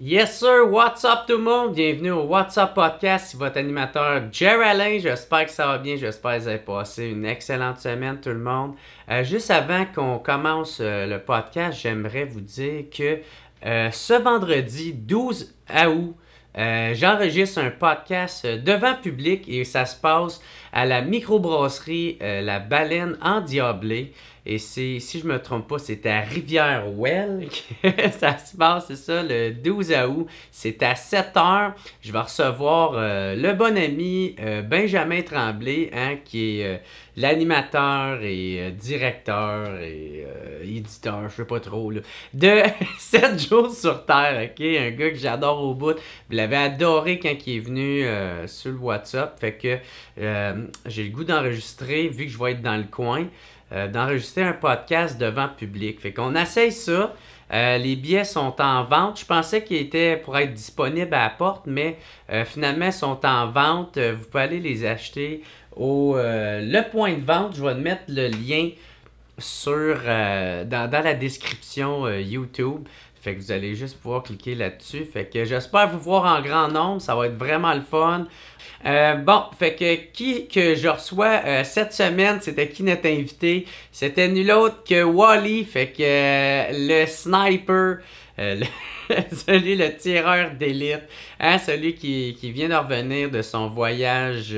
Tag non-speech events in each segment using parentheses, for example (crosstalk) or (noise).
Yes sir, what's up tout le monde? Bienvenue au What's Up Podcast, c'est votre animateur Jerry Alain. J'espère que ça va bien, j'espère que vous avez passé une excellente semaine tout le monde. Euh, juste avant qu'on commence euh, le podcast, j'aimerais vous dire que euh, ce vendredi 12 août, j'enregistre un podcast devant public et ça se passe à la microbrasserie La Baleine en Diablé. Et c'est, si je me trompe pas, c'est à Rivière-Ouelle (laughs) que ça se passe, c'est ça, le 12 août. C'est à 7 heures. Je vais recevoir euh, le bon ami euh, Benjamin Tremblay, hein, qui est euh, l'animateur et directeur et éditeur, je sais pas trop, là, de (laughs) 7 jours sur Terre, ok? Un gars que j'adore au bout. Vous l'avez adoré quand il est venu sur le WhatsApp. Fait que j'ai le goût d'enregistrer, vu que je vais être dans le coin, euh, d'enregistrer un podcast devant public. Fait qu'on essaye ça. Euh, les billets sont en vente. Je pensais qu'ils étaient pour être disponibles à la porte, mais euh, finalement, ils sont en vente. Vous pouvez aller les acheter au le point de vente. Je vais mettre le lien sur dans, la description YouTube. Fait que vous allez juste pouvoir cliquer là-dessus. Fait que j'espère vous voir en grand nombre. Ça va être vraiment le fun. Euh, bon, fait que qui que je reçois euh, cette semaine, c'était qui notre invité? C'était nul autre que Wally. Fait que euh, le sniper, (laughs) celui le tireur d'élite, hein, celui qui, vient de revenir de son voyage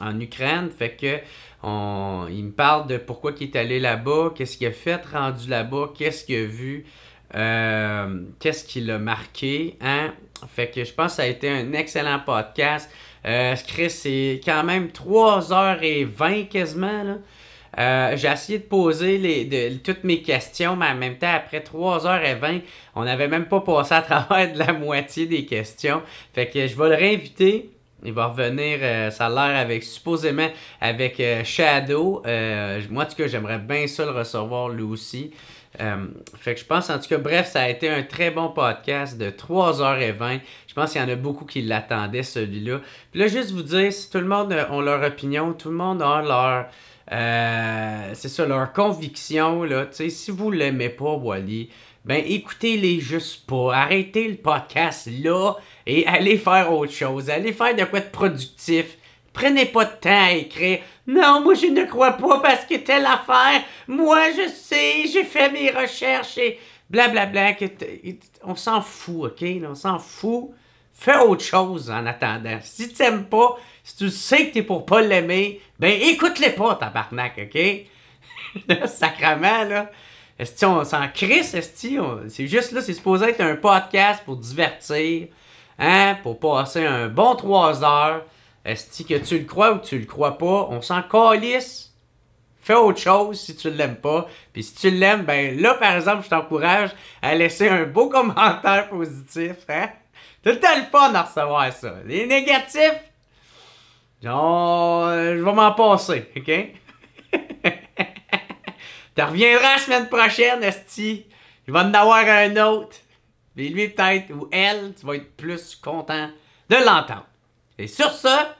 en Ukraine. Fait que on, il me parle de pourquoi il est allé là-bas, qu'est-ce qu'il a fait rendu là-bas, qu'est-ce qu'il a vu, euh, qu'est-ce qui l'a marqué. Hein? Fait que je pense que ça a été un excellent podcast. Euh, Chris, c'est quand même 3h20 quasiment. Euh, j'ai essayé de poser toutes mes questions, mais en même temps, après 3h20, on n'avait même pas passé à (laughs) travers de la moitié des questions. Fait que je vais le réinviter. Il va revenir, ça a l'air avec, supposément, avec Shadow. Moi, en tout cas, j'aimerais bien ça le recevoir lui aussi. Euh, fait que je pense, en tout cas, bref, ça a été un très bon podcast de 3h20. Je pense qu'il y en a beaucoup qui l'attendaient, celui-là. Puis là, juste vous dire, si tout le monde a leur opinion, tout le monde a leur... euh, c'est ça, leur conviction, là. Tu sais, si vous l'aimez pas, Wally, ben écoutez-les juste pas. Arrêtez le podcast là et allez faire autre chose. Allez faire de quoi de productif. Prenez pas de temps à écrire. Non, moi je ne crois pas parce que telle affaire. Moi je sais, j'ai fait mes recherches et blablabla. que t- On s'en fout, ok? On s'en fout. Fais autre chose en attendant. Si tu t'aimes pas, si tu sais que t'es pour pas l'aimer, ben écoute-les pas, tabarnak, ok? (laughs) Sacrement, là. Est-ce on s'en crisse, est-ce on- C'est juste là, c'est supposé être un podcast pour divertir, hein, pour passer un bon 3 heures. Est-ce que tu le crois ou tu le crois pas? On s'en calisse. Fais autre chose si tu l'aimes pas. Puis si tu l'aimes, ben là, par exemple, je t'encourage à laisser un beau (laughs) commentaire positif, hein? Tout le fun à recevoir ça. Les négatifs, genre, euh, je vais m'en passer, ok? (laughs) Tu reviendras la semaine prochaine, Esti. Il va en avoir un autre. Mais lui, peut-être, ou elle, tu vas être plus content de l'entendre. Et sur ça,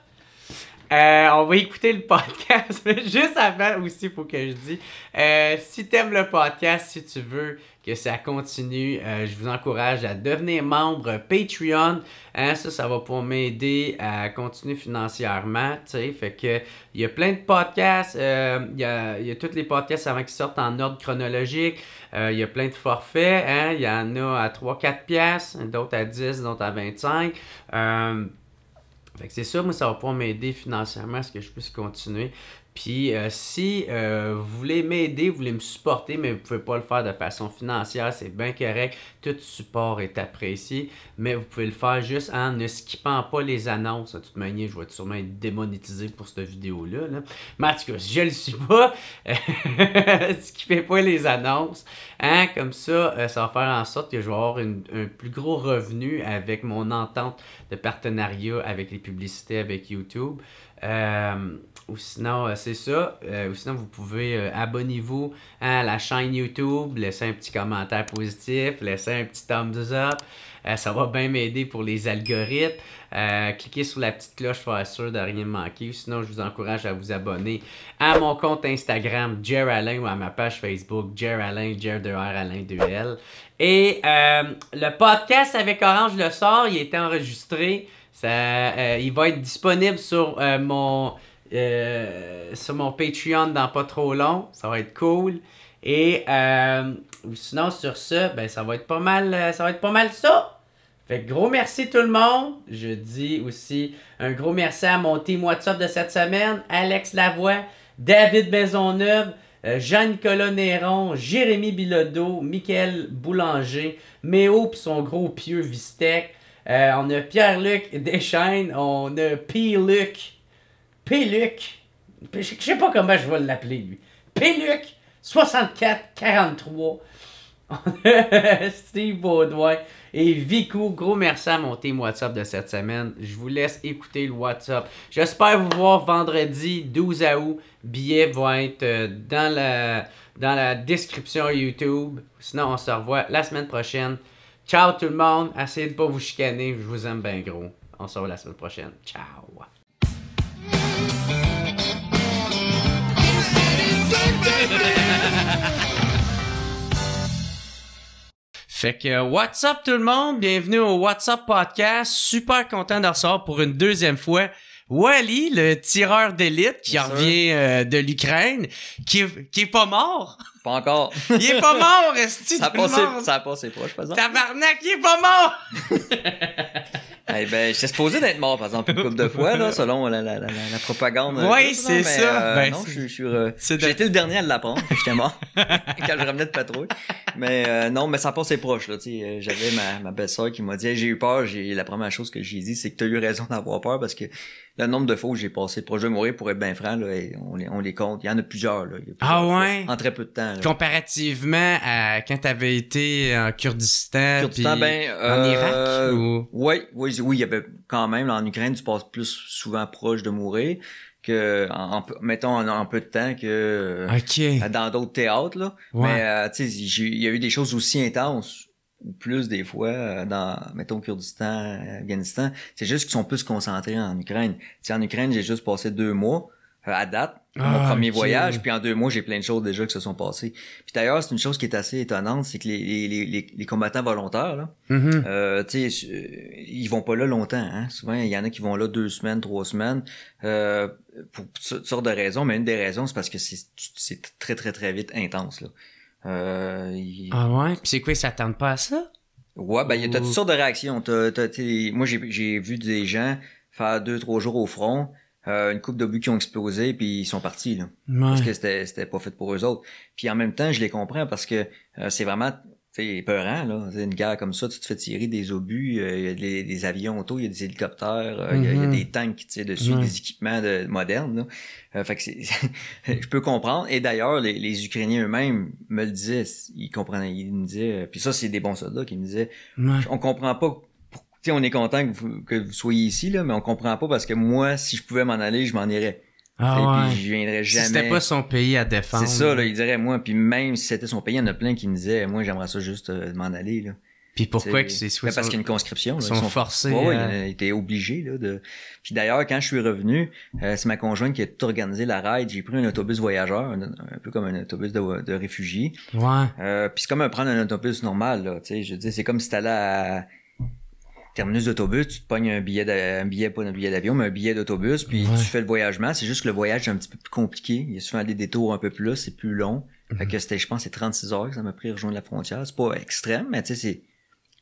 euh, on va écouter le podcast. Mais (laughs) Juste avant aussi, faut que je dise, euh, si t'aimes le podcast, si tu veux que ça continue, euh, je vous encourage à devenir membre Patreon. Hein, ça, ça va pour m'aider à continuer financièrement. Fait que il y a plein de podcasts. euh, Il y, a, tous les podcasts avant qu'ils sortent en ordre chronologique. Il y a plein de forfaits. Hein, il y en a à 3-4 piastres, d'autres à 10, d'autres à 25. Fait que c'est ça, moi, ça va pouvoir m'aider financièrement à ce que je puisse continuer. Puis euh, si euh, vous voulez m'aider, vous voulez me supporter, mais vous pouvez pas le faire de façon financière, c'est bien correct. Tout support est apprécié, mais vous pouvez le faire juste en ne skippant pas les annonces. De toute manière, je vais sûrement être démonétisé pour cette vidéo-là. là. Mais en tout cas, si je le suis pas, (laughs) skippez pas les annonces. Hein, comme ça, euh, ça va faire en sorte que je vais avoir une- un plus gros revenu avec mon entente de partenariat avec les publicités avec YouTube. Euh, ou sinon, euh, c'est ça. Euh, ou sinon, vous pouvez euh, abonnez-vous à la chaîne YouTube, laisser un petit commentaire positif, laisser un petit thumbs up. Ça va bien m'aider pour les algorithmes. Cliquez sur la petite cloche pour être sûr de rien manquer. Sinon, je vous encourage à vous abonner à mon compte Instagram, Jer Alain, ou à ma page Facebook, Jer Alain, Jer 2 R Alain 2L. Et le podcast avec Orange le sort, il été enregistré. Ça, il va être disponible sur mon euh, sur mon Patreon dans pas trop long. Ça va être cool. Et euh, sinon sur ce, ben ça va être pas mal. euh, Ça va être pas mal ça. Fait que gros merci tout le monde. Je dis aussi un gros merci à mon team WhatsApp de cette semaine. Alex Lavoie, David Maisonneuve, Jean-Nicolas Néron, Jérémy Bilodeau, Michael Boulanger, Méo pis son gros pieux Vistec. On a Pierre-Luc Deschaines, on a P-Luc, P-Luc, je sais pas comment je vais l'appeler lui. P-Luc, 64-43. On a Steve Baudouin et Vico. Gros merci à mon team WhatsApp de cette semaine. Je vous laisse écouter le WhatsApp. J'espère vous voir vendredi 12 août. Billets vont être euh, dans la, dans la description YouTube. Sinon, on se revoit la semaine prochaine. Ciao tout le monde. Essayez de pas vous chicaner. Je vous aime bien gros. On se revoit la semaine prochaine. Ciao. Fait que what's up tout le monde, bienvenue au WhatsApp Podcast. Super content de recevoir pour une deuxième fois Wally, le tireur d'élite qui revient euh, de l'Ukraine, qui, est- qui est pas mort. Pas encore. Il est pas mort, est-ce ça, a passé, ça a passé proche, par exemple. Tabarnak, il est pas mort! (laughs) Eh ben, j'étais supposé d'être mort, par exemple, une couple de fois, là, selon la, la, la, la propagande. Ouais, russe, c'est ça. euh, Ben, non, je suis- je euh, de- J'ai été le dernier à l'apprendre, j'étais mort (laughs) quand je revenais de patrouille. Mais euh, non, mais ça passait proche, là. Tu sais, euh, j'avais ma, ma belle-sœur qui m'a dit, Hey, j'ai eu peur. J'ai la première chose que j'ai dit, c'est que tu as eu raison d'avoir peur parce que le nombre de fois où j'ai passé proche de mourir, pour être bien franc, là, on les, on les compte. Il y en a plusieurs, là. Il y a Ah ouais? fois, En très peu de temps. là. Comparativement à quand t'avais été en Kurdistan, Kurdistan, puis ben, en euh, Irak ou... Oui, oui, oui, il y avait quand même, en Ukraine, tu passes plus souvent proche de mourir que, en, en peu- mettons, en, en peu de temps que euh, Ok. dans d'autres théâtres, là. Ouais. Mais, euh, tu sais, il y a eu des choses aussi intenses, ou plus des fois, euh, dans, mettons, Kurdistan, Afghanistan. C'est juste qu'ils sont plus concentrés en Ukraine. Tu sais, en Ukraine, j'ai juste passé deux mois, euh, à date, mon Ah, premier voyage, puis en deux mois, j'ai plein de choses déjà qui se sont passées. Puis d'ailleurs, c'est une chose qui est assez étonnante, c'est que les, les, les, les- les combattants volontaires, là, euh, ils vont pas là longtemps. Hein? Souvent, il y en a qui vont là deux semaines, trois semaines, euh, pour toutes sortes de raisons. Mais une des raisons, c'est parce que c'est c'est très, très, très vite intense. Là. Euh, il- Ah ouais? Puis c'est quoi, ils s'attendent pas à ça? Ouais, ben, il y a t'as Ou- toutes sortes de réactions. T'as- t'as- t'sais, moi, j'ai j'ai vu des gens faire deux, trois jours au front, euh, une coupe d'obus qui ont explosé, puis ils sont partis. Là parce Ouais. que c'était c'était pas fait pour eux autres. Puis en même temps, je les comprends parce que euh, c'est vraiment c'est peurant là, c'est une guerre comme ça, tu te fais tirer des obus, euh, il y a des, des avions auto, il y a des hélicoptères, euh, il y a- il y, a Mhm. des tanks qui tirent dessus, des équipements de, modernes là. Euh, fait que (laughs) je peux comprendre et d'ailleurs les, les Ukrainiens eux-mêmes me le disaient, ils comprenaient, ils me disaient euh, puis ça c'est des bons soldats qui me disaient Ouais. on comprend pas pour- on est content que vous, que vous soyez ici là, mais on comprend pas parce que moi si je pouvais m'en aller, je m'en irais. Ah ouais. puis je viendrais Si jamais. c'était pas son pays à défendre. C'est ça, là, il dirait, moi, puis même si c'était son pays, il y en a plein qui me disaient, moi, j'aimerais ça juste euh, m'en aller, là. Puis pourquoi que C'est- c'est soit Ben, parce qu'il y a une conscription, là. ils sont forcés Ouais, à- ils étaient obligés, là, de... Puis d'ailleurs, quand je suis revenu, euh, c'est ma conjointe qui a tout organisé la ride. J'ai pris un autobus voyageur, un, un peu comme un autobus de, de réfugiés. Ouais. Euh, puis c'est comme un- prendre un autobus normal, là, tu sais. Je veux dire, c'est comme si t'allais à terminus d'autobus, tu te pognes un billet, de- un billet, pas un billet d'avion, mais un billet d'autobus, puis Ouais. tu fais le voyagement. C'est juste que le voyage est un petit peu plus compliqué. Il y a souvent des détours un peu plus, c'est plus long. Fait Mhm. que c'était, je pense, c'est 36 heures que ça m'a pris à rejoindre la frontière. C'est pas extrême, mais tu sais, c'est,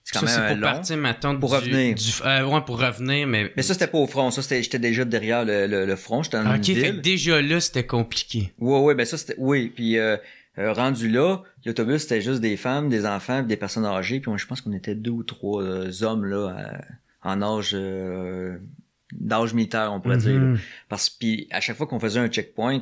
c'est quand Ça, même c'est pour long. partir, mettons, Pour du- revenir. du- euh, ouais, pour revenir, mais... Mais ça, c'était pas au front. Ça, c'était, j'étais déjà derrière le, le, le front. J'étais dans Ok, une fait ville. que déjà là, c'était compliqué. Ouais, ouais, ben ça, c'était, oui. Puis, euh, euh, rendu là, l'autobus, c'était juste des femmes, des enfants, des personnes âgées. Puis, moi, je pense qu'on était deux ou trois euh, hommes, là, à- en âge, euh, d'âge militaire, on pourrait dire. là. Mhm. Parce que, puis, à chaque fois qu'on faisait un checkpoint,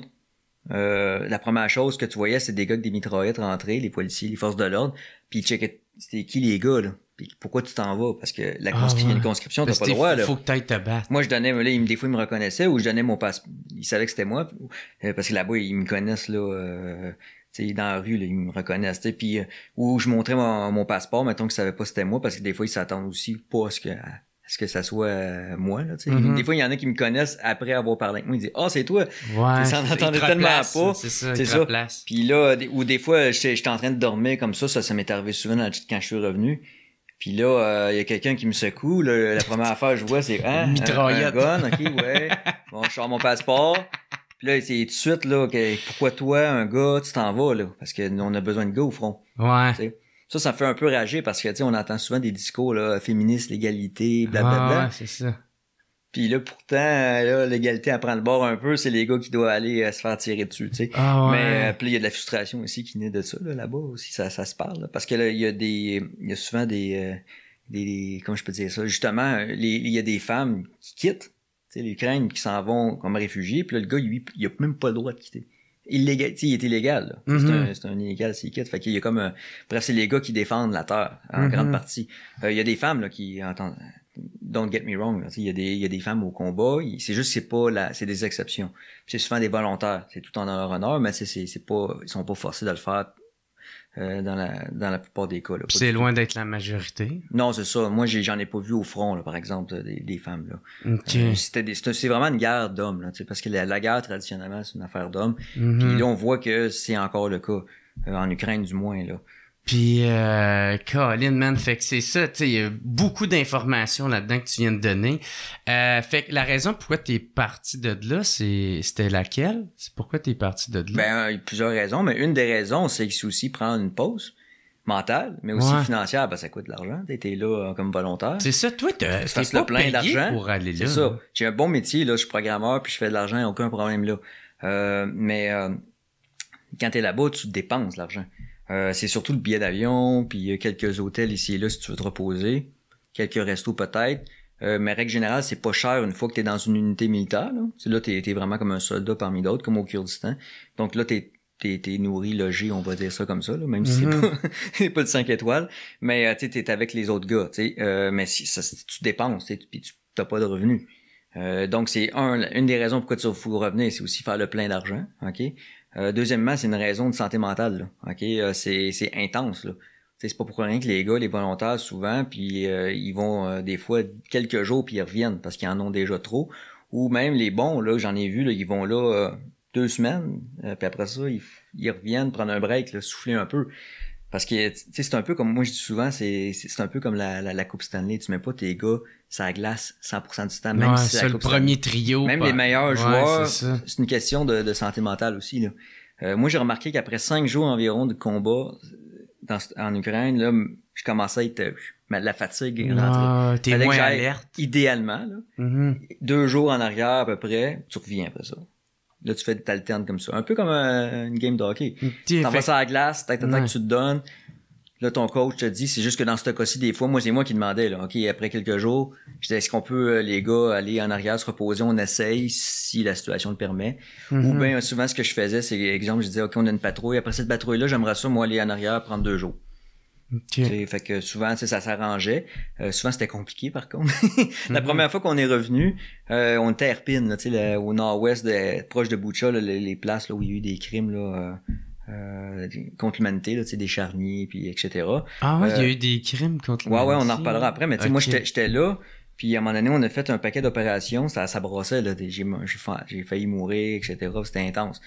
euh, la première chose que tu voyais, c'est des gars avec des mitraillettes rentrer, les policiers, les forces de l'ordre, puis ils checkaient c'était qui les gars, là. Puis pourquoi tu t'en vas? Parce que la Ah, conscri- ouais. une conscription, t'as pas le droit, là. Faut que t'ailles te battre. Moi, je donnais, là, il des fois, ils me reconnaissaient ou je donnais mon passeport. Ils savaient que c'était moi. euh, Parce que là-bas, ils me connaissent, là, euh, sais, dans la rue, là, ils me reconnaissent. Puis, euh, ou je montrais mon, mon passeport, mettons qu'ils savaient pas c'était moi, parce que des fois, ils s'attendent aussi pas à ce que, à ce que ça soit euh, moi, là. Mhm. Des fois, il y en a qui me connaissent après avoir parlé avec moi. Ils disent, ah, c'est toi. Ouais. Ils s'en te tellement replacent, pas. C'est ça, C'est ça. Puis là, ou des fois, j'étais en train de dormir comme ça, ça, ça m'est arrivé souvent dans- quand je suis revenu. Puis là, euh, il y a quelqu'un qui me secoue. là, la première affaire que je vois, c'est hein, un, un gun, ok, ouais. (laughs) Bon, je sors mon passeport. Puis là, c'est tout de suite là, que, pourquoi toi, un gars, tu t'en vas là, parce que nous, on a besoin de gars au front. Ouais. tu sais? Ça, ça me fait un peu rager parce que tu sais, on entend souvent des discours là, féministes, l'égalité, blablabla. Ouais, ouais, c'est ça. Puis là, pourtant, là, l'égalité elle prend le bord un peu, c'est les gars qui doivent aller euh, se faire tirer dessus, tu sais. Ah ouais. Mais euh, puis là, il y a de la frustration aussi qui naît de ça là, là-bas aussi, ça, ça se parle. là. parce que là, il y a des, il y a souvent des, euh, des, des- comment je peux dire ça, justement, euh, il y a des femmes qui quittent, sais, l'Ukraine qui s'en vont comme réfugiés, puis là, le gars, lui, il a même pas le droit de quitter. Illégal, il est illégal. là. C'est un, c'est un illégal s'il quitte. Fait qu'il y a comme, un- bref, c'est les gars qui défendent la terre en Mhm. grande partie. Euh, il y a des femmes là qui entendent. Don't get me wrong, là, il y a des, il y a des femmes au combat. C'est juste, que c'est pas la, c'est des exceptions. C'est souvent des volontaires. C'est tout en leur honneur, mais c'est pas, ils sont pas forcés de le faire euh, dans la, dans la plupart des cas. C'est loin d'être la majorité. Non, c'est ça. Moi, j'en ai pas vu au front, là, par exemple, des, des femmes. Là. Ok. Euh, c'est, vraiment une guerre d'hommes, parce que la, la guerre traditionnellement, c'est une affaire d'hommes. Mhm. Puis là, on voit que c'est encore le cas. euh, en Ukraine, du moins, là. Puis, euh, Colin, man, fait que c'est ça, tu sais, il y a beaucoup d'informations là-dedans que tu viens de donner. Euh, fait que la raison pourquoi t'es parti de là, c'est, c'était laquelle? C'est pourquoi t'es parti de là? Ben, il y a plusieurs raisons, mais une des raisons, c'est que c'est aussi prendre une pause mentale, mais aussi Ouais. financière, parce que ça coûte de l'argent. T'es là euh, comme volontaire. c'est ça, toi, t'as, Tu fasses pas le plein d'argent. pour aller C'est là. ça. J'ai un bon métier, là, je suis programmeur, puis je fais de l'argent, aucun problème là. Euh, mais euh, quand t'es là-bas, tu dépenses l'argent. Euh, c'est surtout le billet d'avion, puis il y a quelques hôtels ici et là si tu veux te reposer, quelques restos peut-être. Euh, mais règle générale, c'est pas cher une fois que t'es dans une unité militaire. Là, c'est là t'es, t'es vraiment comme un soldat parmi d'autres, comme au Kurdistan. Donc là, t'es T'es, t'es nourri, logé, on va dire ça comme ça, là, même si Mhm. (laughs) c'est pas, c'est pas de 5 étoiles. Mais euh, tu t'es avec les autres gars, tu sais. Euh, mais si, ça, tu dépenses, tu puis tu t'as pas de revenus. Euh, donc, c'est un, une des raisons pourquoi tu faut revenir, c'est aussi faire le plein d'argent. OK? Euh, deuxièmement, c'est une raison de santé mentale. Là, OK? Euh, c'est, intense. Là. C'est pas pour rien que les gars, les volontaires, souvent, puis euh, ils vont euh, des fois quelques jours puis ils reviennent parce qu'ils en ont déjà trop. Ou même les bons, là, j'en ai vu, là, ils vont là euh, deux semaines, puis après ça, ils, ils reviennent prendre un break, là, souffler un peu. Parce que tu sais, c'est un peu comme moi je dis souvent, c'est c'est un peu comme la, la, la Coupe Stanley. Tu mets pas tes gars ça glace 100% du temps, même Ouais, si c'est le premier trio. même pas- les meilleurs Ouais, joueurs, c'est une question de, de santé mentale aussi. Là. Euh, moi, j'ai remarqué qu'après cinq jours environ de combat dans, en Ukraine, là, je commençais à être euh, la fatigue. Ah, t'es moins alerte. Idéalement, là, Mhm. deux jours en arrière à peu près, tu reviens après ça. Là, tu fais t'alternes comme ça. Un peu comme euh, une game de hockey. T'es- T'en vas ça à la glace, tac, tac, tac, Ouais. tu te donnes. Là, ton coach te dit, c'est juste que dans ce cas-ci, des fois, moi, c'est moi qui demandais, là, OK, après quelques jours, je disais, est-ce qu'on peut, euh, les gars, aller en arrière, se reposer, on essaye, si la situation le permet. Ou Mhm. bien, souvent, ce que je faisais, c'est, exemple, je disais, OK, on a une patrouille, après cette patrouille-là, j'aimerais ça, moi, aller en arrière, prendre deux jours. Ok. Tu sais, Fait que souvent, tu sais, ça s'arrangeait. Euh, souvent, c'était compliqué, par contre. (laughs) la Mhm. première fois qu'on est revenu, euh, on était à Erpin, là, tu sais, le- au nord-ouest, proche de Boucha, là, les, les places là, où il y a eu des crimes là, euh, euh, contre l'humanité, là, tu sais, des charniers, puis etc. Ah ouais, il y a Euh, eu des crimes contre Ouais, ouais, on en l'humanité. reparlera après, mais tu sais, moi, j'étais là, puis à un moment donné, on a fait un paquet d'opérations, ça, ça là, j'ai fa- j'ai failli mourir, etc., c'était intense.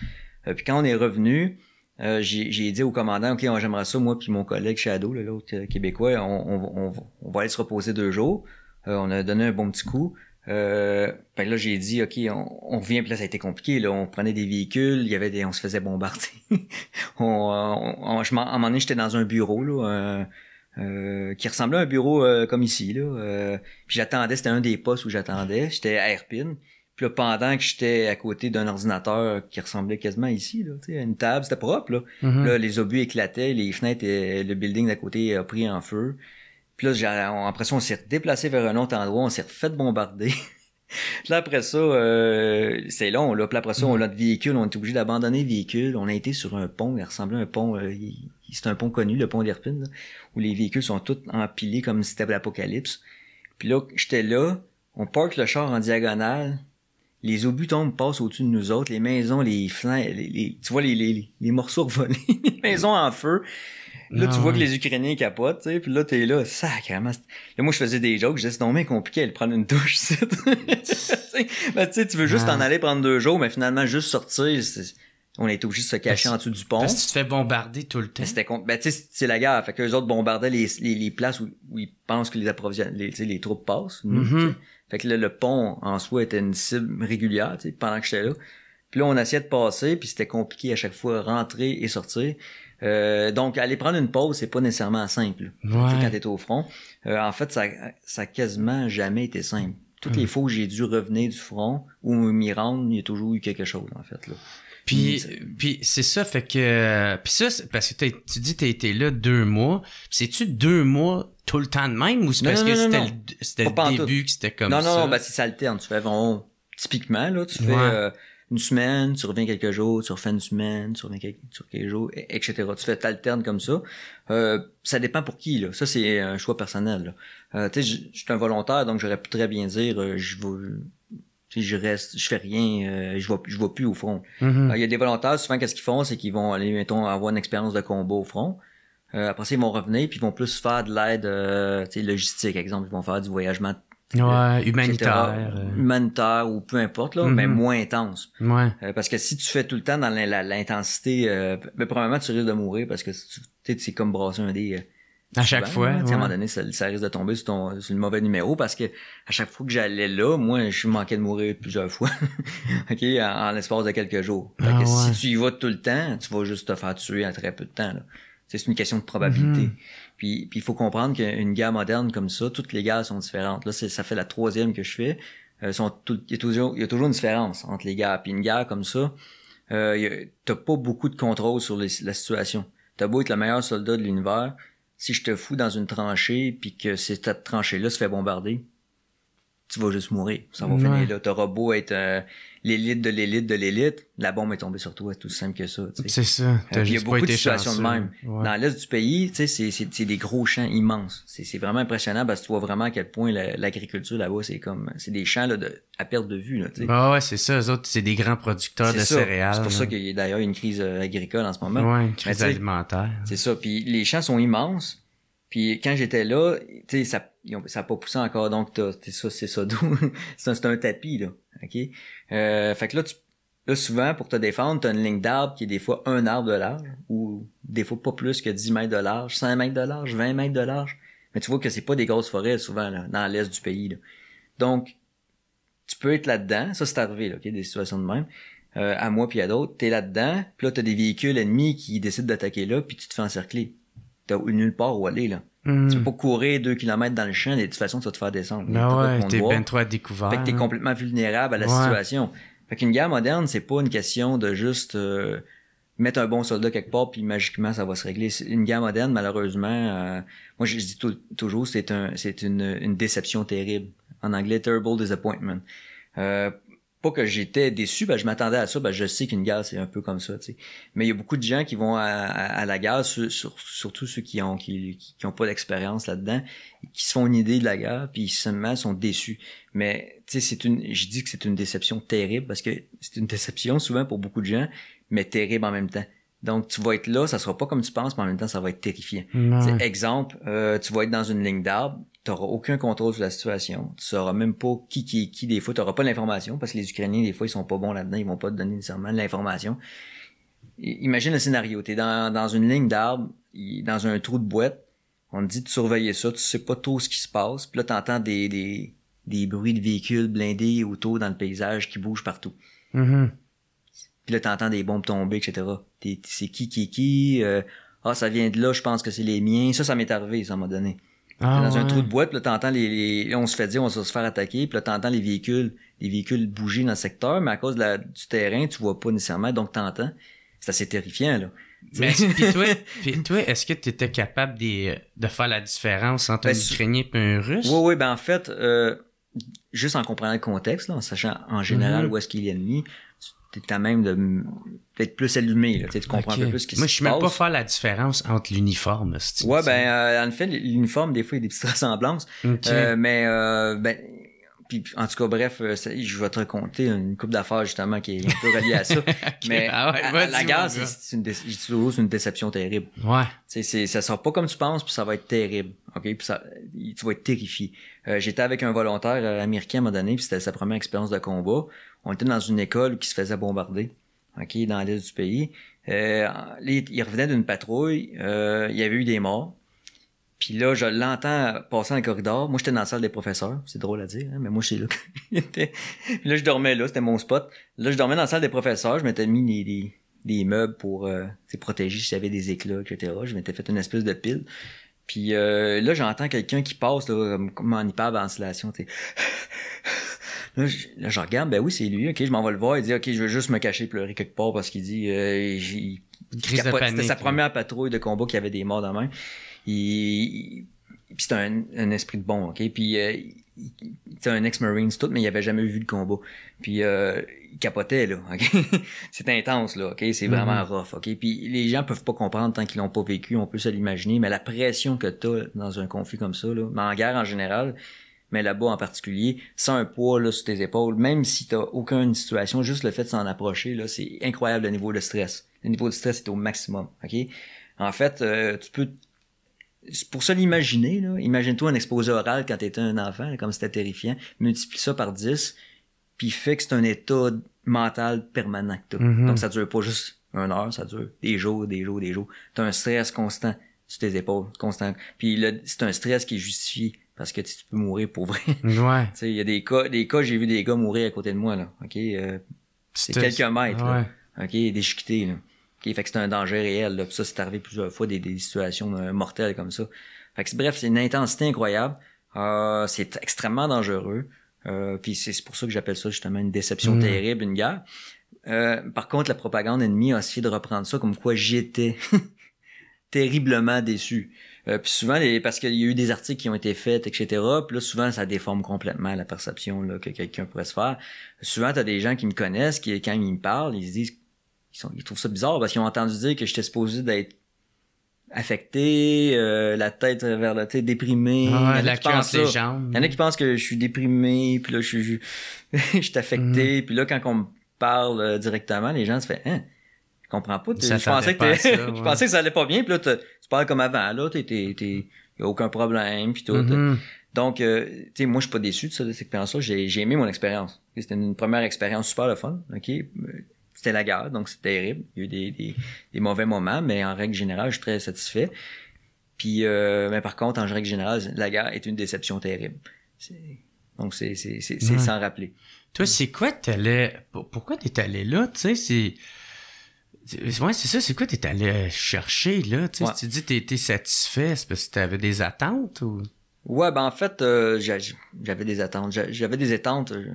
Euh, puis quand on est revenu, euh, j'ai dit au commandant, OK, j'aimerais ça, moi puis mon collègue Shadow, l'autre euh, Québécois, on, on, on, on va aller se reposer deux jours. Euh, on a donné un bon petit coup. Euh, là, j'ai dit, OK, on, revient, puis là, ça a été compliqué. Là, on prenait des véhicules, il y avait des, on se faisait bombarder. (laughs) on, je à un moment donné, j'étais dans un bureau, là, euh, qui ressemblait à un bureau euh, comme ici. Là, puis j'attendais, c'était un des postes où j'attendais. J'étais à Erpin. Puis là, pendant que j'étais à côté d'un ordinateur qui ressemblait quasiment ici, là, tu sais, à une table, c'était propre. Là. Mhm. Là, les obus éclataient, les fenêtres, et le building d'à côté a pris en feu. Puis là, j'ai- on- après ça, on s'est déplacé vers un autre endroit, on s'est refait bombarder. (laughs) là, après ça, euh, c'est long. Là. Puis après ça, on a de véhicule, on est obligé d'abandonner le véhicule. On a été sur un pont, il ressemblait à un pont, euh, c'est un pont connu, le pont d'Irpine, où les véhicules sont tous empilés comme si c'était l'apocalypse. Puis là, j'étais là, on parque le char en diagonale, les obus tombent, passent au-dessus de nous autres, les maisons, les flancs, les, tu vois les, les, les morceaux volés, (laughs) les maisons en feu. Là, tu vois que les Ukrainiens capotent, tu sais, puis là, t'es là, sacrément. Là, moi, je faisais des jokes, je disais, c'est non compliqué de prendre une douche, (laughs) ben, tu sais, tu veux juste en aller prendre deux jours, mais finalement, juste sortir, on était obligé de se cacher en dessous du pont. Parce que tu te fais bombarder tout le temps. C'était ben, tu sais, c'est la guerre. Fait que les autres bombardaient les, les, les places où, où, ils pensent que les approvisionnements, les, les troupes passent. Mm-hmm. Fait que là, le pont, en soi, était une cible régulière, tu sais, pendant que j'étais là. Puis là, on essayait de passer, puis c'était compliqué à chaque fois, rentrer et sortir. Euh, donc, aller prendre une pause, c'est pas nécessairement simple. Ouais. Quand t'es au front. Euh, en fait, ça, ça a quasiment jamais été simple. Toutes les fois où j'ai dû revenir du front ou m'y rendre, il y a toujours eu quelque chose, en fait. Là. Puis, Mm, puis c'est ça, fait que... Puis ça, parce que t'as- tu dis que t'as été là deux mois. C'est-tu deux mois tout le temps de même ou c'est parce non, que c'était le, le début que c'était comme non, ça? non, non, ben, c'est ça alterne. Tu fais bon, typiquement, là, tu fais euh, une semaine, tu reviens quelques jours, tu refais une semaine, tu reviens quelques, jours, et- etc. Tu fais t'alternes comme ça. Euh, ça dépend pour qui, là. Ça, c'est un choix personnel, là. Euh, tu sais, je suis un volontaire, donc j'aurais pu très bien dire, euh, je vais, sais, je reste, je fais rien, euh, je vais, je vais plus au front. Mhm. Euh, Il y a des volontaires, souvent, qu'est-ce qu'ils font, c'est qu'ils vont aller, mettons, avoir une expérience de combat au front. Euh, après ça, ils vont revenir, puis ils vont plus faire de l'aide, euh, logistique, exemple. Ils vont faire du voyagement Ouais, etc., humanitaire. euh, humanitaire ou peu importe, là, Mhm. mais moins intense. Ouais. Euh, parce que si tu fais tout le temps dans l'intensité, euh, ben, premièrement, tu risques de mourir parce que si tu tu sais, c'est comme brasser un dé. À chaque souvent, fois. sais, À un moment ouais. donné, ça, ça risque de tomber sur, ton, sur le mauvais numéro parce que à chaque fois que j'allais là, moi, je manquais de mourir plusieurs fois. (laughs) OK, en, en l'espace de quelques jours. Fait Ah que ouais. si tu y vas tout le temps, tu vas juste te faire tuer en très peu de temps. là. C'est une question de probabilité. Mhm. Puis puis il faut comprendre qu'une guerre moderne comme ça, toutes les guerres sont différentes. Là, c'est- ça fait la troisième que je fais. Euh, sont tout- il, y a toujours, il y a toujours une différence entre les guerres. Puis une guerre comme ça, euh, t'as pas beaucoup de contrôle sur les- la situation. T'as beau être le meilleur soldat de l'univers, si je te fous dans une tranchée puis que cette tranchée-là se fait bombarder, tu vas juste mourir. Ça va Ouais. finir là. T'auras beau être euh, l'élite de l'élite de l'élite, la bombe est tombée sur toi, c'est tout simple que ça. C'est ça. Euh, il y a beaucoup de situations de même. Ouais. Dans l'est du pays, tu sais, c'est, des gros champs immenses. C'est, c'est vraiment impressionnant parce que tu vois vraiment à quel point la- l'agriculture là-bas, c'est comme, c'est des champs là, de, à perte de vue. Là, tu sais. Ah ouais, c'est ça. Eux autres, c'est des grands producteurs de ça. céréales. C'est pour ça qu'il y a d'ailleurs une crise euh, agricole en ce moment. Ouais, une crise alimentaire. C'est ça. Puis les champs sont immenses. Puis quand j'étais là, tu sais, ça, ça a pas poussé encore, donc t'es ça, c'est ça (laughs) d'où? c'est un, c'est tapis, là. OK? Euh, fait que là, tu, là, souvent, pour te défendre, t'as une ligne d'arbre qui est des fois un arbre de large, ou des fois pas plus que 10 mètres de large, 5 mètres de large, 20 mètres de large. Mais tu vois que c'est pas des grosses forêts, souvent, là, dans l'est du pays, là. Donc, tu peux être là-dedans. Ça, c'est arrivé, là? Des situations de même. Euh, à moi puis à d'autres, t'es là-dedans, puis là, t'as des véhicules ennemis qui décident d'attaquer là, puis tu te fais encercler. T'as nulle part où aller, là. Hmm. Tu peux pas courir deux kilomètres dans le champ, de toute façon, tu vas te faire descendre. Ben ouais, t'es ben trop à découvert. Fait que t'es hein. complètement vulnérable à la Ouais. situation. Fait qu'une guerre moderne, c'est pas une question de juste euh, mettre un bon soldat quelque part puis magiquement ça va se régler. Une guerre moderne, malheureusement, euh, moi je dis toujours, c'est un, c'est une, une déception terrible. En anglais, terrible disappointment. Euh, pas que j'étais déçu, ben je m'attendais à ça, ben je sais qu'une guerre c'est un peu comme ça, tu sais. Mais il y a beaucoup de gens qui vont à, à- à la sur- sur- surtout ceux qui ont qui, qui, qui ont pas d'expérience là-dedans, qui se font une idée de la guerre, puis seulement sont déçus. Mais tu sais, c'est une, je dis que c'est une déception terrible parce que c'est une déception souvent pour beaucoup de gens, mais terrible en même temps. Donc tu vas être là, ça sera pas comme tu penses, mais en même temps ça va être terrifiant. Exemple, euh, tu vas être dans une ligne d'arbre, tu n'auras aucun contrôle sur la situation, tu sauras même pas qui qui est qui des fois, tu n'auras pas l'information parce que les Ukrainiens des fois ils sont pas bons là-dedans, ils vont pas te donner nécessairement de l'information. Imagine le scénario, tu es dans, dans une ligne d'arbre, dans un trou de boîte, on te dit de surveiller ça, tu sais pas trop ce qui se passe, puis là tu entends des, des, des bruits de véhicules blindés autour dans le paysage qui bougent partout. Mhm. Puis là, t'entends des bombes tomber, etc. T'es- C'est qui, qui, qui, euh, ah, ça vient de là, je pense que c'est les miens. Ça, ça m'est arrivé, ça m'a donné. Ah, dans un trou de boîte, puis là, t'entends les, les- on se fait dire, on va se faire attaquer, puis là, t'entends les véhicules, les véhicules bouger dans le secteur, mais à cause de la- du terrain, tu vois pas nécessairement, donc t'entends. C'est assez terrifiant, là. Mais puis toi, (laughs) puis toi, est-ce que tu étais capable des- de faire la différence entre Ben, un Ukrainien et un Russe? Oui, oui, ben en fait, euh, juste en comprenant le contexte, là, en sachant en général Mhm. où est-ce qu'il est l'ennemi, tu es à même de d'être plus allumé. Là, tu sais, tu comprends un peu plus ce qui Moi, se je sais même pas passe. faire la différence entre l'uniforme. Ouais, ben, euh, en fait, l'uniforme, des fois, il y a des petites (laughs) ressemblances. Ok. Euh, mais, euh, ben, puis, en tout cas, bref, euh, ça- je vais te raconter une coupe d'affaires, justement, qui est un peu reliée à ça. (laughs) Mais Ah ouais, à- la gars. c'est une, dé- une déception terrible. Ouais. Tu sais, c'est- ça sort pas comme tu penses, puis ça va être terrible. OK? Puis ça, tu vas être terrifié. Euh, J'étais avec un volontaire euh, américain à un moment donné, puis c'était sa première expérience de combat. On était dans une école qui se faisait bombarder, OK, dans l'est du pays. Euh, il revenait d'une patrouille, euh, il y avait eu des morts. Puis là, je l'entends passer dans le corridor. Moi, j'étais dans la salle des professeurs. C'est drôle à dire, hein, mais moi, je suis là. (laughs) Là, je dormais là, c'était mon spot. Là, je dormais dans la salle des professeurs. Je m'étais mis des, meubles pour euh, protéger si j'avais des éclats, etc. Je m'étais fait une espèce de pile. Puis euh, là, j'entends quelqu'un qui passe là, comme, comme en hyperventilation. tu. Là je, là, je regarde, ben oui, c'est lui. Ok, je m'en vais le voir. Il dit, ok, je veux juste me cacher, pleurer quelque part parce qu'il dit, euh, de panique. C'était sa première patrouille de combat qui avait des morts dans la main. Il, il- puis c'était un, un esprit de bon, ok. Puis euh, il- il- c'était un ex-marine tout, mais il avait jamais vu le combat. Puis euh, il capotait là, ok. (laughs) c'est intense là, ok. C'est vraiment Mhm. rough, ok. Puis les gens peuvent pas comprendre tant qu'ils l'ont pas vécu. On peut se l'imaginer, mais la pression que t'as dans un conflit comme ça, là, mais en guerre en général, mais là-bas en particulier, sans un poids là sur tes épaules, même si t'as aucune situation, juste le fait de s'en approcher là, c'est incroyable le niveau de stress. Le niveau de stress est au maximum, ok? En fait, euh, tu peux pour ça l'imaginer, là. Imagine-toi un exposé oral quand t'étais un enfant, là, comme c'était terrifiant. Multiplie ça par 10, puis fait que c'est un état mental permanent que t'as. Mhm. Donc ça dure pas juste une heure, ça dure des jours, des jours, des jours. T'as un stress constant sur tes épaules, constant. Puis là, c'est un stress qui est justifié parce que tu tu peux mourir pour vrai. (laughs) tu Ouais. sais, il y a des cas, des cas, j'ai vu des gars mourir à côté de moi, là. OK? Euh, c'est quelques mètres, là. Ouais. OK, déchiqueté, là. OK, fait que c'est un danger réel, là. Puis ça, c'est arrivé plusieurs fois, des, des situations euh, mortelles comme ça. Fait que c'est- bref, c'est une intensité incroyable. Euh, c'est extrêmement dangereux. Euh, puis c'est c'est pour ça que j'appelle ça justement une déception Mm. terrible, une guerre. Euh, par contre, la propagande ennemie a essayé de reprendre ça comme quoi j'étais (laughs) terriblement déçu. Euh, puis souvent, les, parce qu'il y a eu des articles qui ont été faits, etc. Puis là, souvent, ça déforme complètement la perception là, que quelqu'un pourrait se faire. Souvent, t'as des gens qui me connaissent, qui, quand ils me parlent, ils se disent, ils, sont, ils trouvent ça bizarre parce qu'ils ont entendu dire que j'étais supposé d'être affecté, euh, la tête vers le tête déprimé. Il y en Ouais, a la queue entre les jambes. Il y en a qui pensent que je suis déprimé, puis là, je suis, je, (laughs) je suis affecté, Mm. puis là, quand on me parle euh, directement, les gens se font, hein, je comprends pas, je pensais que ça, (laughs) je ouais. pensais que ça allait pas bien, puis là, tu parles comme avant, là, t'es, t'es, t'es, y a aucun problème, puis tout. Mhm. Donc, euh, tu sais, moi, je suis pas déçu de ça, de cette expérience-là. J'ai, j'ai aimé mon expérience. C'était une première expérience super le fun, ok? C'était la guerre, donc c'était terrible. Il y a eu des, des, des mauvais moments, mais en règle générale, je suis très satisfait. Puis, euh, mais par contre, en règle générale, la guerre est une déception terrible. C'est- donc, c'est, c'est, c'est, c'est Ouais. sans rappeler. Toi, c'est quoi que t'allais... pour- Pourquoi t'es allé là, tu sais, c'est... c'est- Ouais, c'est ça, c'est quoi t'es allé chercher, là, tu Ouais. si tu dis t'es été satisfait, c'est parce que t'avais des attentes ou... Ouais, ben en fait, euh, j'a- j'avais des attentes. J'a- J'avais des attentes. euh,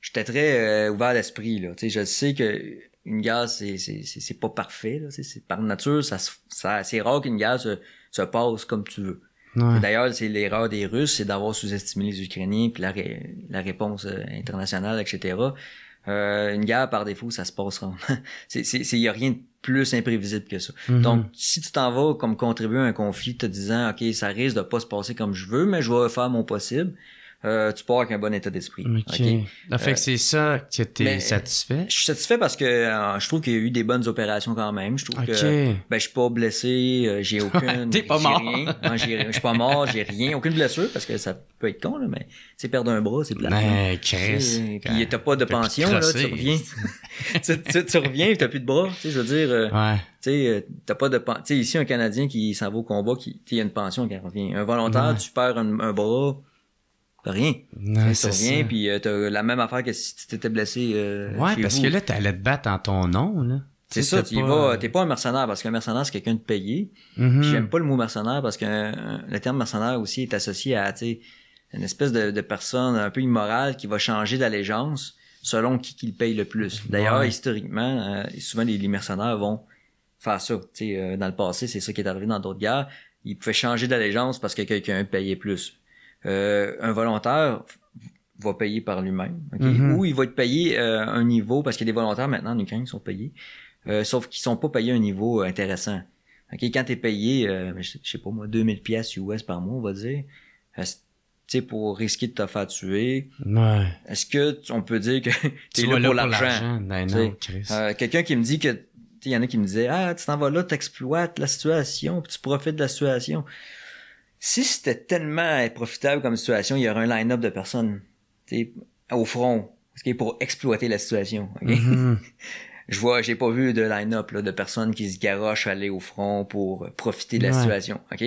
J'étais très euh, ouvert d'esprit. Là. Tu sais, je sais que une guerre, c'est pas parfait. Là. C'est par nature, ça, c'est rare qu'une guerre se, se passe comme tu veux. Ouais. D'ailleurs, c'est l'erreur des Russes, c'est d'avoir sous-estimé les Ukrainiens, puis la, ré- la réponse internationale, etc. Euh, une guerre, par défaut, ça se passera. (laughs) c'est, c'est, c'est, y a rien de plus imprévisible que ça. Mhm. Donc, si tu t'en vas comme contribuer à un conflit, te disant, OK, ça risque de pas se passer comme je veux, mais je vais faire mon possible, euh, tu pars avec un bon état d'esprit. OK. OK? Ah, fait Euh, que c'est ça que t'es mais- satisfait? Je suis satisfait parce que euh, je trouve qu'il y a eu des bonnes opérations quand même. Je trouve que ben, je suis pas blessé, euh, j'ai (laughs) aucune. T'es pas j'ai mort. rien. Non, je suis pas mort, j'ai rien, aucune blessure parce que ça peut être con là, mais tu sais perdre un bras, c'est plat. Mais Tu Chris. Puis t'as pas de pension là, tu reviens, (laughs) tu, tu, tu reviens, et t'as plus de bras. Tu sais, je veux dire, euh, Ouais. tu sais, euh, t'as pas de tu sais ici un Canadien qui s'en va au combat, qui, tu il y a une pension qui revient. Un volontaire, Ouais. tu perds un, un bras, t'as rien. Non, reviens, ça. puis euh, t'as la même affaire que si tu t'étais blessé. Euh, Ouais, chez parce vous. que là, t'allais te battre en ton nom, là. C'est ça, t'as tu pas- vas, t'es pas un mercenaire parce qu'un mercenaire c'est quelqu'un de payé. Puis J'aime pas le mot mercenaire parce que euh, le terme mercenaire aussi est associé à une espèce de, de personne un peu immorale qui va changer d'allégeance selon qui qui le paye le plus. D'ailleurs, Ouais. historiquement, euh, souvent les, les mercenaires vont faire ça. Euh, dans le passé, c'est ça qui est arrivé dans d'autres guerres. Ils pouvaient changer d'allégeance parce que quelqu'un payait plus. Euh, un volontaire va payer par lui-même? Mhm. ou il va être payé euh, un niveau, parce qu'il y a des volontaires maintenant en Ukraine qui sont payés, euh, sauf qu'ils sont pas payés à un niveau intéressant. Ok, Quand tu es payé, euh, je, je sais pas moi, 2000 pièces US par mois, on va dire, c'est- tu sais, pour risquer de te faire tuer, Ouais. est-ce que on peut dire que (laughs) tu es vas là pour l'argent? Ben non. Euh, Quelqu'un qui me dit que, tu sais, il y en a qui me disaient, ah, tu t'en vas là, t'exploites la situation, puis tu profites de la situation. Si c'était tellement profitable comme situation, il y aurait un line-up de personnes, au front, ok, pour exploiter la situation. Mhm. (laughs) Je vois, j'ai pas vu de line-up de personnes qui se garochent à aller au front pour profiter de la Ouais. situation. Ok?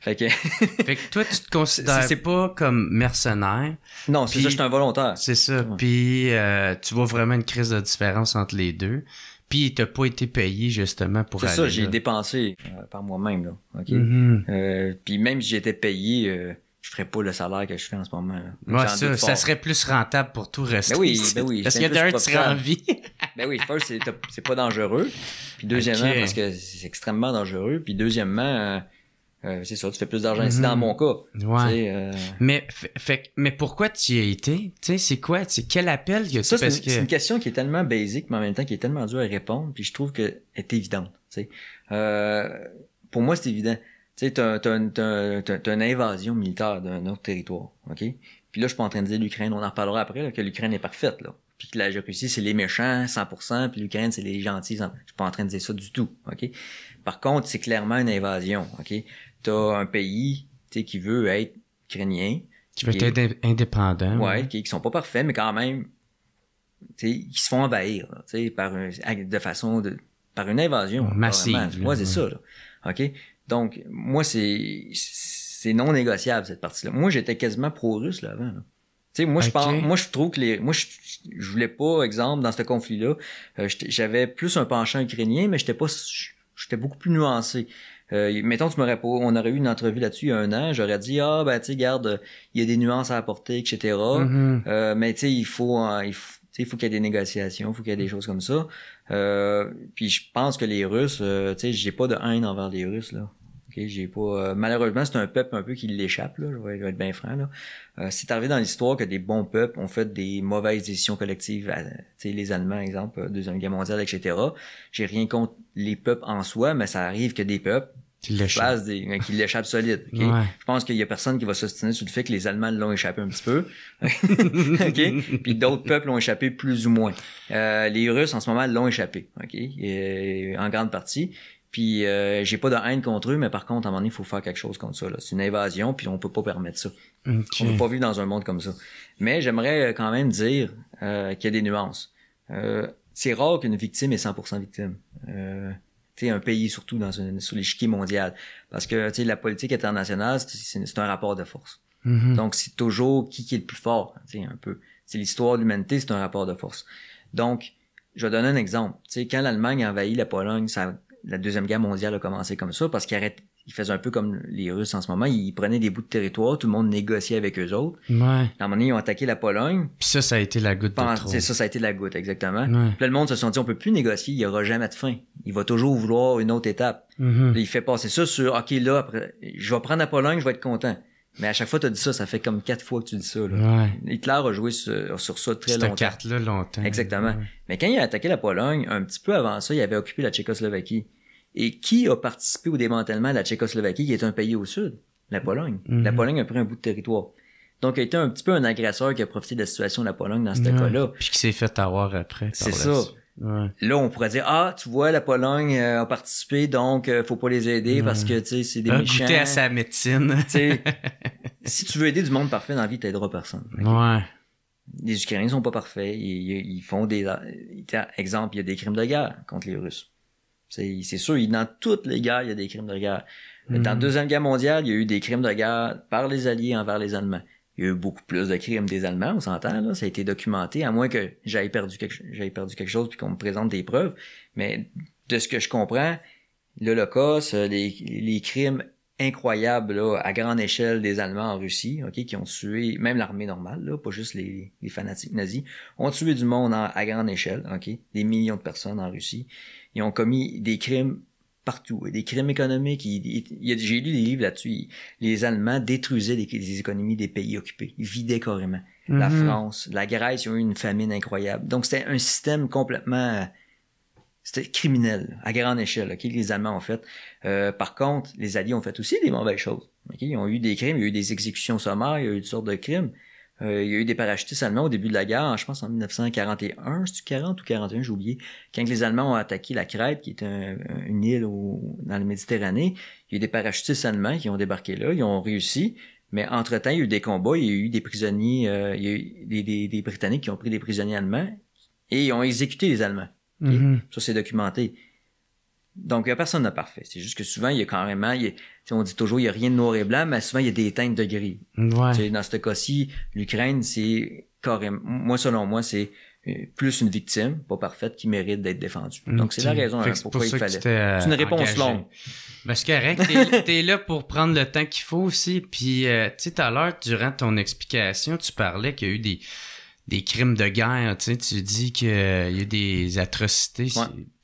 Fait que (laughs) fait que toi, tu te considères C'est- pas comme mercenaire. non, c'est ça, je suis un volontaire. C'est ça. Puis euh, tu vois vraiment une crise de différence entre les deux. Puis t'as pas été payé justement pour C'est aller ça, j'ai dépensé euh, par moi-même là. Ok? Mhm. Euh, puis même si j'étais payé, euh, je ferais pas le salaire que je fais en ce moment. Là. Ouais, J'en ça, ça serait plus rentable pour tout rester. Ben oui, ben oui, Parce c'est qu'il y a d'un, tu serais en vie. (laughs) Ben oui, first, c'est, c'est pas dangereux. Puis deuxièmement, parce que c'est extrêmement dangereux. Puis deuxièmement, euh, c'est ça, tu fais plus d'argent ici Mhm. dans mon cas. Ouais. euh, Mais, fait, mais pourquoi tu y as été? Tu sais, c'est quoi? C'est quel appel que tu ça, c'est, une, que... c'est une question qui est tellement basique, mais en même temps qui est tellement dure à répondre. Puis je trouve qu'elle est évidente. Euh, pour moi, c'est évident. Tu sais, t'as, t'as, une- t'as, t'as- t'as une invasion militaire d'un autre territoire, OK? Puis là, je suis pas en train de dire l'Ukraine, on en reparlera après, là, que l'Ukraine est parfaite, là. Puis que la Russie, c'est les méchants, 100%, puis l'Ukraine, c'est les gentils. 100%. Je suis pas en train de dire ça du tout, OK? Par contre, c'est clairement une invasion, OK? T'as un pays, qui veut être ukrainien, veux Ok. être indé- indépendant. ouais, qui, qui sont pas parfaits, mais quand même, qui se font envahir, là, par un, de façon de, par une invasion. Massive, là, Ouais, c'est ça, là. OK? Donc, moi, c'est, c'est non négociable, cette partie-là. Moi, j'étais quasiment pro-russe, là, avant, là. Tu sais, moi, je pense, moi, je trouve que les, moi, je, je voulais pas, exemple, dans ce conflit-là, euh, j'avais plus un penchant ukrainien, mais j'étais pas, j'étais beaucoup plus nuancé. Euh, mettons, tu m'aurais pas, on aurait eu une entrevue là-dessus il y a un an, j'aurais dit, ah, ben, tu sais, garde, il y a des nuances à apporter, etc. Mhm. Euh, mais tu sais, il faut, euh, il faut, il faut qu'il y ait des négociations, il faut qu'il y ait des choses comme ça. Euh, puis je pense que les Russes, euh, tu sais, j'ai pas de haine envers les Russes là. Ok, j'ai pas. euh, malheureusement, c'est un peuple un peu qui l'échappe là. Je vais, je vais être bien franc là. Euh, c'est arrivé dans l'histoire que des bons peuples ont fait des mauvaises décisions collectives. Tu sais, les Allemands, exemple, euh, deuxième guerre mondiale, etc. J'ai rien contre les peuples en soi, mais ça arrive que des peuples Fassent des, qui l'échappent solide. ok? Ouais. Je pense qu'il y a personne qui va s'ostiner sur le fait que les Allemands l'ont échappé un petit peu. (laughs) OK? Puis d'autres peuples l'ont échappé plus ou moins. Euh, les Russes, en ce moment, l'ont échappé. OK? Et, en grande partie. Puis euh, j'ai pas de haine contre eux, mais par contre, à un moment donné, il faut faire quelque chose contre ça. là. C'est une invasion, puis on peut pas permettre ça. On peut pas vivre dans un monde comme ça. Mais j'aimerais quand même dire euh, qu'il y a des nuances. Euh, c'est rare qu'une victime est 100% victime. Un pays surtout dans une, sur l'échiquier mondial. Parce que la politique internationale, c'est- un rapport de force. Mhm. Donc, c'est toujours qui, qui est le plus fort, un peu. C'est l'histoire de l'humanité, c'est un rapport de force. Donc, je vais donner un exemple. Tu sais, quand l'Allemagne a envahi la Pologne, ça, la Deuxième Guerre mondiale a commencé comme ça, parce qu'ils arrêtent, ils faisaient un peu comme les Russes en ce moment, ils prenaient des bouts de territoire, tout le monde négociait avec eux autres. Ouais. À un moment donné, ils ont attaqué la Pologne. Puis ça, ça a été la goutte de trop. Ça, ça a été la goutte, exactement. Ouais. Puis là, le monde se sont dit, on peut plus négocier, il y aura jamais de fin. Il va toujours vouloir une autre étape. Mhm. Puis il fait passer ça sur, OK, là, après, je vais prendre la Pologne, je vais être content. Mais à chaque fois, tu as dit ça, ça fait comme quatre fois que tu dis ça. Là. Ouais. Hitler a joué sur, sur ça très Cette longtemps. carte-là, longtemps. Exactement. Ouais. Mais quand il a attaqué la Pologne, un petit peu avant ça, il avait occupé la Tchécoslovaquie. Et qui a participé au démantèlement de la Tchécoslovaquie, qui est un pays au sud? La Pologne. Mhm. La Pologne a pris un bout de territoire. Donc, il a été un petit peu un agresseur qui a profité de la situation de la Pologne dans ce Ouais. cas-là. Puis qui s'est fait avoir après. C'est ça. Ouais. Là, on pourrait dire, ah, tu vois, la Pologne euh, a participé, donc euh, faut pas les aider Ouais. parce que, tu sais, c'est des A méchants. à sa médecine. Tu sais, (laughs) si tu veux aider du monde parfait dans la vie, t'aideras personne. Ouais. Les Ukrainiens sont pas parfaits. Ils, ils font des... Exemple, il y a des crimes de guerre contre les Russes. C'est c'est sûr, dans toutes les guerres, il y a des crimes de guerre. Dans la Mhm. Deuxième Guerre mondiale, il y a eu des crimes de guerre par les Alliés envers les Allemands. Il y a eu beaucoup plus de crimes des Allemands, on s'entend, là. Ça a été documenté, à moins que j'aille perdu quelque, j'aille perdu quelque chose puis qu'on me présente des preuves. Mais de ce que je comprends, l'Holocauste, euh, les, les crimes incroyables, là, à grande échelle des Allemands en Russie, ok, qui ont tué, même l'armée normale, là, pas juste les, les fanatiques nazis, ont tué du monde en- à grande échelle, ok, des millions de personnes en Russie. Ils ont commis des crimes partout. Des crimes économiques. J'ai lu des livres là-dessus. Les Allemands détruisaient les, économies des pays occupés. Ils vidaient carrément. La mhm. France, la Grèce, ils ont eu une famine incroyable. Donc c'était un système complètement c'était criminel à grande échelle, ok, les Allemands ont fait. Euh, par contre, les Alliés ont fait aussi des mauvaises choses. Ils ont eu des crimes, il y a eu des exécutions sommaires, il y a eu toutes sortes de crimes. Euh, il y a eu des parachutistes allemands au début de la guerre, je pense en 1941, c'est 40 ou 41, j'ai oublié, quand les Allemands ont attaqué la Crète, qui est une île dans la Méditerranée, il y a eu des parachutistes allemands qui ont débarqué là, ils ont réussi, mais entre-temps, il y a eu des combats, il y a eu des prisonniers, euh, il y a eu des, des, des Britanniques qui ont pris des prisonniers allemands et ils ont exécuté les Allemands. Mhm. Ça, c'est documenté. Donc, il n'y a personne de parfait. C'est juste que souvent, il y a carrément, il on dit toujours, il n'y a rien de noir et blanc, mais souvent, il y a des teintes de gris. Ouais. Dans ce cas-ci, l'Ukraine, c'est carrément, moi, selon moi, c'est euh, plus une victime, pas parfaite, qui mérite d'être défendue. Donc, c'est la raison hein, pourquoi il fallait. C'est une réponse longue. Ben, c'est correct. T'es (laughs) es là pour prendre le temps qu'il faut aussi. Puis, euh, tu sais, tout à l'heure, durant ton explication, tu parlais qu'il y a eu des des crimes de guerre, tu sais, tu dis qu'il y a des atrocités.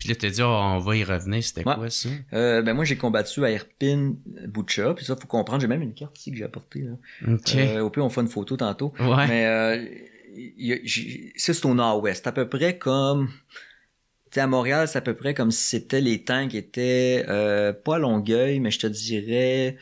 Puis là, tu dit, oh, on va y revenir, c'était quoi ça? Euh, ben moi, j'ai combattu à Irpin, Butcha, puis ça, faut comprendre, j'ai même une carte ici que j'ai apportée. Là. Euh, au pire, on fait une photo tantôt. Ouais. Mais euh, ça, c'est au nord-ouest, à peu près comme... Tu sais, à Montréal, c'est à peu près comme si c'était les temps qui étaient, euh, pas à Longueuil, mais je te dirais...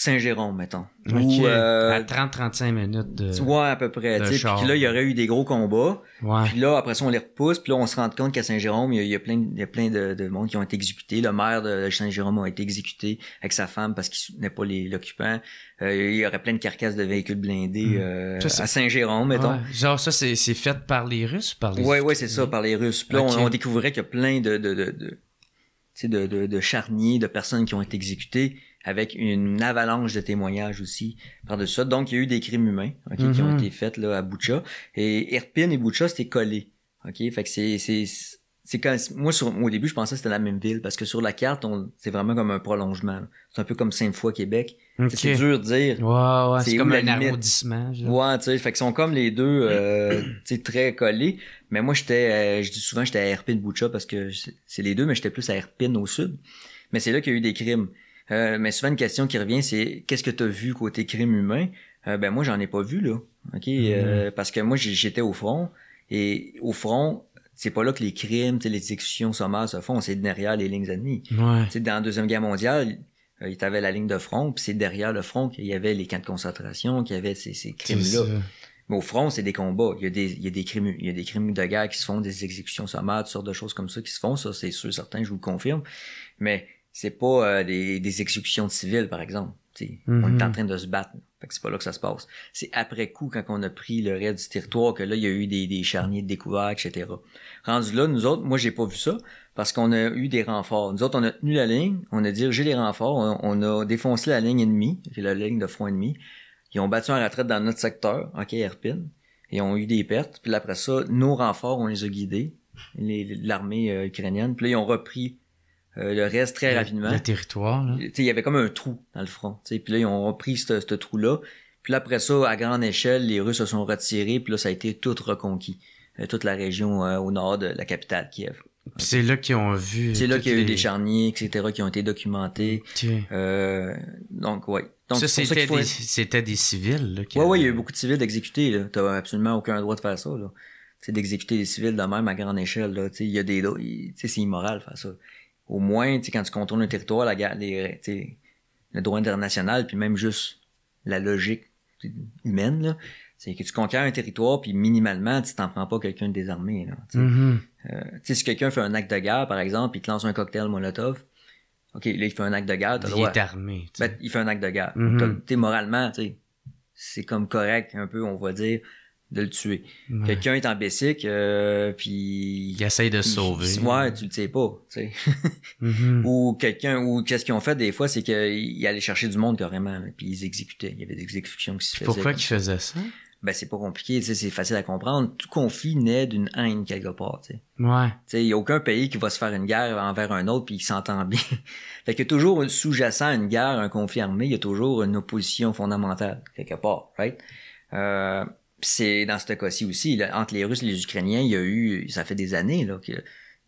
Saint-Jérôme, mettons. Euh, à 30-35 minutes de. Ouais, à peu près. Puis là, il y aurait eu des gros combats. Ouais. Puis là, après ça, on les repousse. Puis là, on se rend compte qu'à Saint-Jérôme, il y, a, plein, il y a plein de, de monde qui ont été exécutés. Le maire de Saint-Jérôme a été exécuté avec sa femme parce qu'il soutenait pas l'occupant. Euh, il y aurait plein de carcasses de véhicules blindés hmm. euh, à Saint-Jérôme, mettons. Genre ça, c'est fait par les Russes ou par les Ouais, ouais, c'est ça, par les Russes. Puis là, on, découvrait qu'il y a plein de, de, de, de, de, de, de charniers, de personnes qui ont été exécutées avec une avalanche de témoignages aussi par-dessus ça. Donc, il y a eu des crimes humains qui ont mhm. été faits là, à Boucha. Et Irpin et Boucha, c'était collé. OK? Fait que c'est... c'est c'est quand moi sur, au début je pensais que c'était la même ville parce que sur la carte c'est vraiment comme un prolongement c'est un peu comme Sainte-Foy Québec c'est dur de dire ouais, ouais, c'est comme un arrondissement ouais tu sais fait qu'ils sont comme les deux euh, très collés mais moi j'étais euh, je dis souvent j'étais à Irpin Boucha parce que c'est les deux mais j'étais plus à Irpin au sud mais c'est là qu'il y a eu des crimes euh, mais souvent une question qui revient, c'est qu'est-ce que tu as vu côté crime humain? Euh, ben moi j'en ai pas vu là. OK? Euh, mm-hmm. parce que moi j'étais au front et au front, c'est pas là que les crimes, les exécutions sommaires se font, c'est derrière les lignes ennemies. Ouais. Dans la Deuxième Guerre mondiale, il y avait la ligne de front, puis c'est derrière le front qu'il y avait les camps de concentration, qu'il y avait ces, ces crimes-là. Mais au front, c'est des combats. Il y, a des, il y a des crimes, il y a des crimes de guerre qui se font, des exécutions sommaires, toutes sortes de choses comme ça qui se font. Ça, c'est sûr, certain, je vous le confirme. Mais c'est pas euh, des, des, exécutions civiles, par exemple. On est en mhm. train de se battre. Fait que c'est pas là que ça se passe. C'est après coup, quand on a pris le reste du territoire, que là, il y a eu des, des charniers de découvert, etc. Rendu là, nous autres, moi, j'ai pas vu ça, parce qu'on a eu des renforts. Nous autres, on a tenu la ligne, on a dirigé les renforts, on, a défoncé la ligne ennemie, la ligne de front ennemi. Ils ont battu en retraite dans notre secteur, OK, Erpin, et ont eu des pertes. Puis après ça, nos renforts, on les a guidés, l'armée euh, ukrainienne. Puis là, ils ont repris euh, le reste très rapidement. Le territoire. Il y avait comme un trou dans le front. Puis là, ils ont repris ce, trou-là. Puis là, après ça, à grande échelle, les Russes se sont retirés. Puis là, ça a été tout reconquis. Euh, toute la région euh, au nord de la capitale, Kiev. C'est là qu'ils ont vu. C'est là qu'il y a eu des charniers, etc., qui ont été documentés. donc, ouais. Donc, ça, c'était des, c'était des civils. Là, ouais, ouais, il y a eu beaucoup de civils exécutés. T'as absolument aucun droit de faire ça. Là. C'est d'exécuter des civils de même à grande échelle. Là. Il y a des, c'est immoral de faire ça au moins, quand tu contournes un territoire, la, les, le droit international, puis même juste la logique humaine, c'est que tu conquiers un territoire, puis minimalement, tu t'en prends pas quelqu'un de désarmé. Là, mm-hmm. euh, si quelqu'un fait un acte de guerre, par exemple, puis te lance un cocktail Molotov, OK, là, il fait un acte de guerre. Il est armé. Ben, il fait un acte de guerre. Mm moralement, c'est comme correct, un peu, on va dire de le tuer. Quelqu'un est en basic, euh, puis... Il essaye de se sauver. Ouais, tu le sais pas, tu sais. Mm-hmm. (laughs) Ou quelqu'un, ou qu'est-ce qu'ils ont fait des fois, c'est qu'ils allaient chercher du monde carrément, puis ils exécutaient. Il y avait des exécutions qui se faisaient. Pourquoi qu'ils faisaient ça? Ben, c'est pas compliqué, tu sais, c'est facile à comprendre. Tout conflit naît d'une haine quelque part, tu sais. Ouais. Tu sais, il y a aucun pays qui va se faire une guerre envers un autre puis qui s'entend bien. (laughs) fait qu'il y a toujours sous-jacent à une guerre, un conflit armé, il y a toujours une opposition fondamentale, quelque part, right? Euh, c'est dans ce cas-ci aussi, entre les Russes et les Ukrainiens, il y a eu, ça fait des années là, que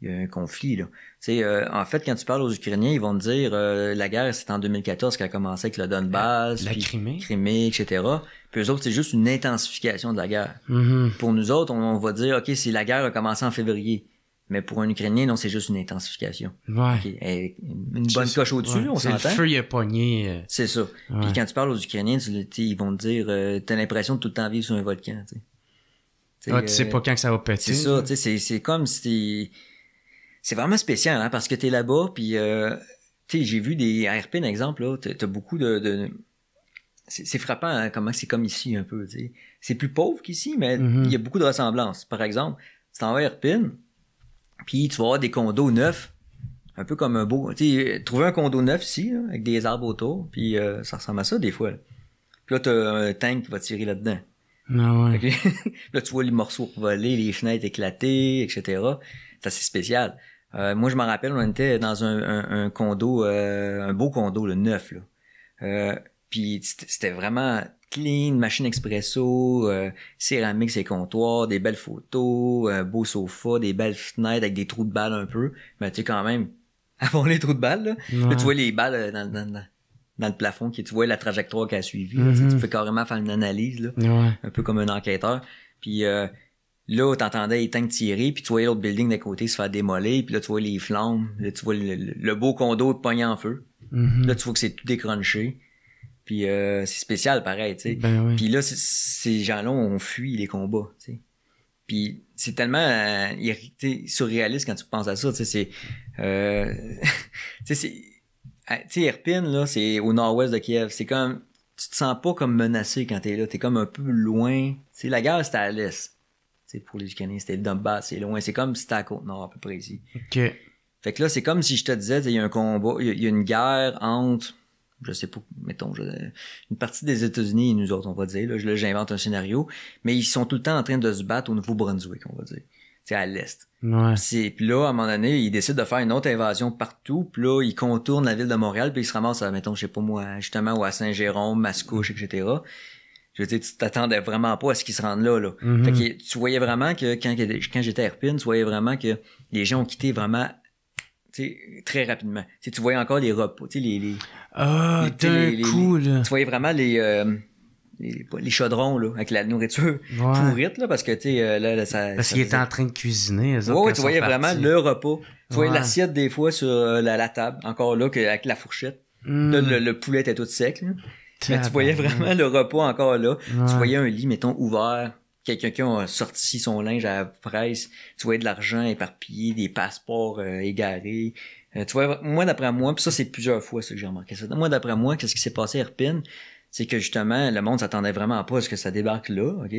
il y a un conflit là. Tu euh, en fait, quand tu parles aux Ukrainiens, ils vont te dire euh, la guerre, c'est en 2014 qu'elle a commencé avec le Donbass, La puis Crimée. Crimée, etc. Puis eux autres, c'est juste une intensification de la guerre. Mhm. Pour nous autres, on, on va dire, OK, si la guerre a commencé en février. Mais pour un Ukrainien, non, c'est juste une intensification. Ouais. Une bonne C'est- coche au-dessus, ouais. on C'est Le s'entend? feu, il a pogné. euh, C'est ça. Ouais. Puis quand tu parles aux Ukrainiens, tu, ils vont te dire, euh, t'as l'impression de tout le temps vivre sur un volcan, tu sais. Tu sais, ah, tu sais euh, pas quand que ça va péter. C'est ça, c'est, c'est comme si. C'est vraiment spécial, hein, parce que t'es là-bas, puis, tu sais, j'ai vu des à RP, par exemple, là, t'as, beaucoup de... de... C'est, c'est frappant hein, comment c'est comme ici, un peu. C'est plus pauvre qu'ici, mais il Mhm. y a beaucoup de ressemblances. Par exemple, vas à Irpine, puis tu vas avoir des condos neufs, un peu comme un beau... Tu sais, trouver un condo neuf ici, là, avec des arbres autour, puis euh, ça ressemble à ça, des fois. là. Puis là, t'as un tank qui va tirer là-dedans. Ah ouais. Que (laughs) là, tu vois les morceaux volés, les fenêtres éclatées, etc. C'est assez spécial. Euh, moi, je me rappelle, on était dans un, un, un condo, euh, un beau condo, le neuf, là. Euh, puis c'était vraiment clean, machine expresso, euh, céramique, ses comptoirs, des belles photos, un beau sofa, des belles fenêtres avec des trous de balles un peu. Mais tu sais, quand même, (laughs) avant les trous de balles, là, Là, tu vois les balles euh, dans, dans, dans, dans le plafond, qui, tu vois la trajectoire qu'elle a suivi. là, tu Mhm. Tu fais carrément faire une analyse, là, Ouais. un peu comme un enquêteur. Puis euh, là, t'entendais les tanks tirer, puis tu voyais l'autre building d'à côté se faire démolir, puis là, tu vois les flammes, là, tu vois le, le- le beau condo pogné en feu. Mhm. Là, tu vois que c'est tout décrunché. Puis euh, c'est spécial, pareil, tu sais. Ben oui. Puis là, ces gens-là ont fui les combats, tu sais. Puis c'est tellement euh, surréaliste quand tu penses à ça, tu sais, c'est... Euh, (laughs) tu sais, c'est... ah, Tu sais, Irpin, là, c'est au nord-ouest de Kiev. C'est comme... Tu te sens pas comme menacé quand t'es là. T'es comme un peu loin. Tu sais, la guerre, c'était à l'est. Tu sais, pour les Ukrainiens, c'était le Donbass, c'est loin. C'est comme si c'était à Côte-Nord, à peu près ici. Ok. Fait que là, c'est comme si je te disais, il y a un combat, il y a- il y, a une guerre entre, je sais pas, mettons, je- une partie des États-Unis et nous autres, on va dire. Là, j'invente un scénario, mais ils sont tout le temps en train de se battre au Nouveau-Brunswick, on va dire. C'est à l'est. Ouais. Puis là, à un moment donné, ils décident de faire une autre invasion partout, puis là, ils contournent la ville de Montréal, puis ils se ramassent, à, mettons, je sais pas moi, justement, ou à Saint-Jérôme, Mascouche, etc. Je veux dire, tu t'attendais vraiment pas à ce qu'ils se rendent là, là. Mhm. Fait que tu voyais vraiment que quand, quand j'étais à Irpine, tu voyais vraiment que les gens ont quitté vraiment très rapidement. Tu sais, tu voyais encore les repas, tu les, les- Ah, Les- les- tu voyais vraiment les, euh, les, les chaudrons, là, avec la nourriture Ouais. pourrite, là, parce que, tu sais, euh, là, là, ça... Parce ça qu'il était faisait- en train de cuisiner. autres, Ouais, tu voyais vraiment le repas. Tu voyais Ouais. l'assiette des fois sur euh, la, la table, encore là, avec la fourchette. Hmm. Là, le, le poulet était tout sec, là. Mais tu voyais vraiment le repas encore là. Tu voyais un lit, mettons, ouvert. Quelqu'un qui a sorti son linge à la presse. Tu voyais de l'argent éparpillé, des passeports euh, égarés. Euh, tu vois, moi, d'après moi, puis ça, c'est plusieurs fois ça que j'ai remarqué ça. Moi, d'après moi, qu'est-ce qui s'est passé à Irpine? C'est que justement, le monde s'attendait vraiment pas à ce que ça débarque là, OK?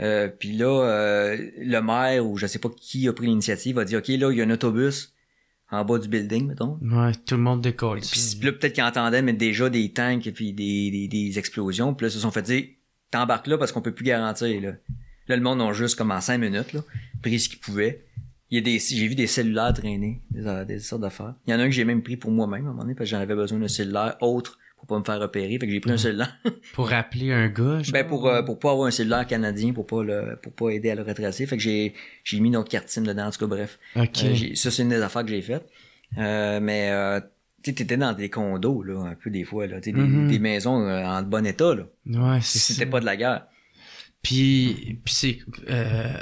Euh, puis là, euh, le maire, ou je sais pas qui a pris l'initiative, a dit, OK, là, il y a un autobus en bas du building, mettons. Ouais, tout le monde décolle. Puis là, peut-être qu'ils entendaient mais déjà des tanks et puis des, des, des explosions. Puis là, ils se sont fait dire, t'embarques là parce qu'on peut plus garantir, là. Là, le monde a juste, comme en cinq minutes, là, pris ce qu'ils pouvaient. Il y a des, j'ai vu des cellulaires traîner, des, des sortes d'affaires. Il y en a un que j'ai même pris pour moi-même, à un moment donné, parce que j'en avais besoin d'un cellulaire autre pour pas me faire repérer. Fait que j'ai pris un cellulaire. (laughs) Pour rappeler un gars, genre. ben, pour, euh, pour pas avoir un cellulaire canadien, pour pas le, pour pas aider à le retracer. Fait que j'ai, j'ai mis notre carte SIM dedans, en tout cas, bref. Ok. Euh, ça, c'est une des affaires que j'ai faites. Euh, mais euh, tu sais, t'étais dans des condos, là, un peu des fois, là, tu des, Mhm. des maisons euh, en bon état, là. ouais. C'était pas de la guerre. Puis, puis c'est... Euh...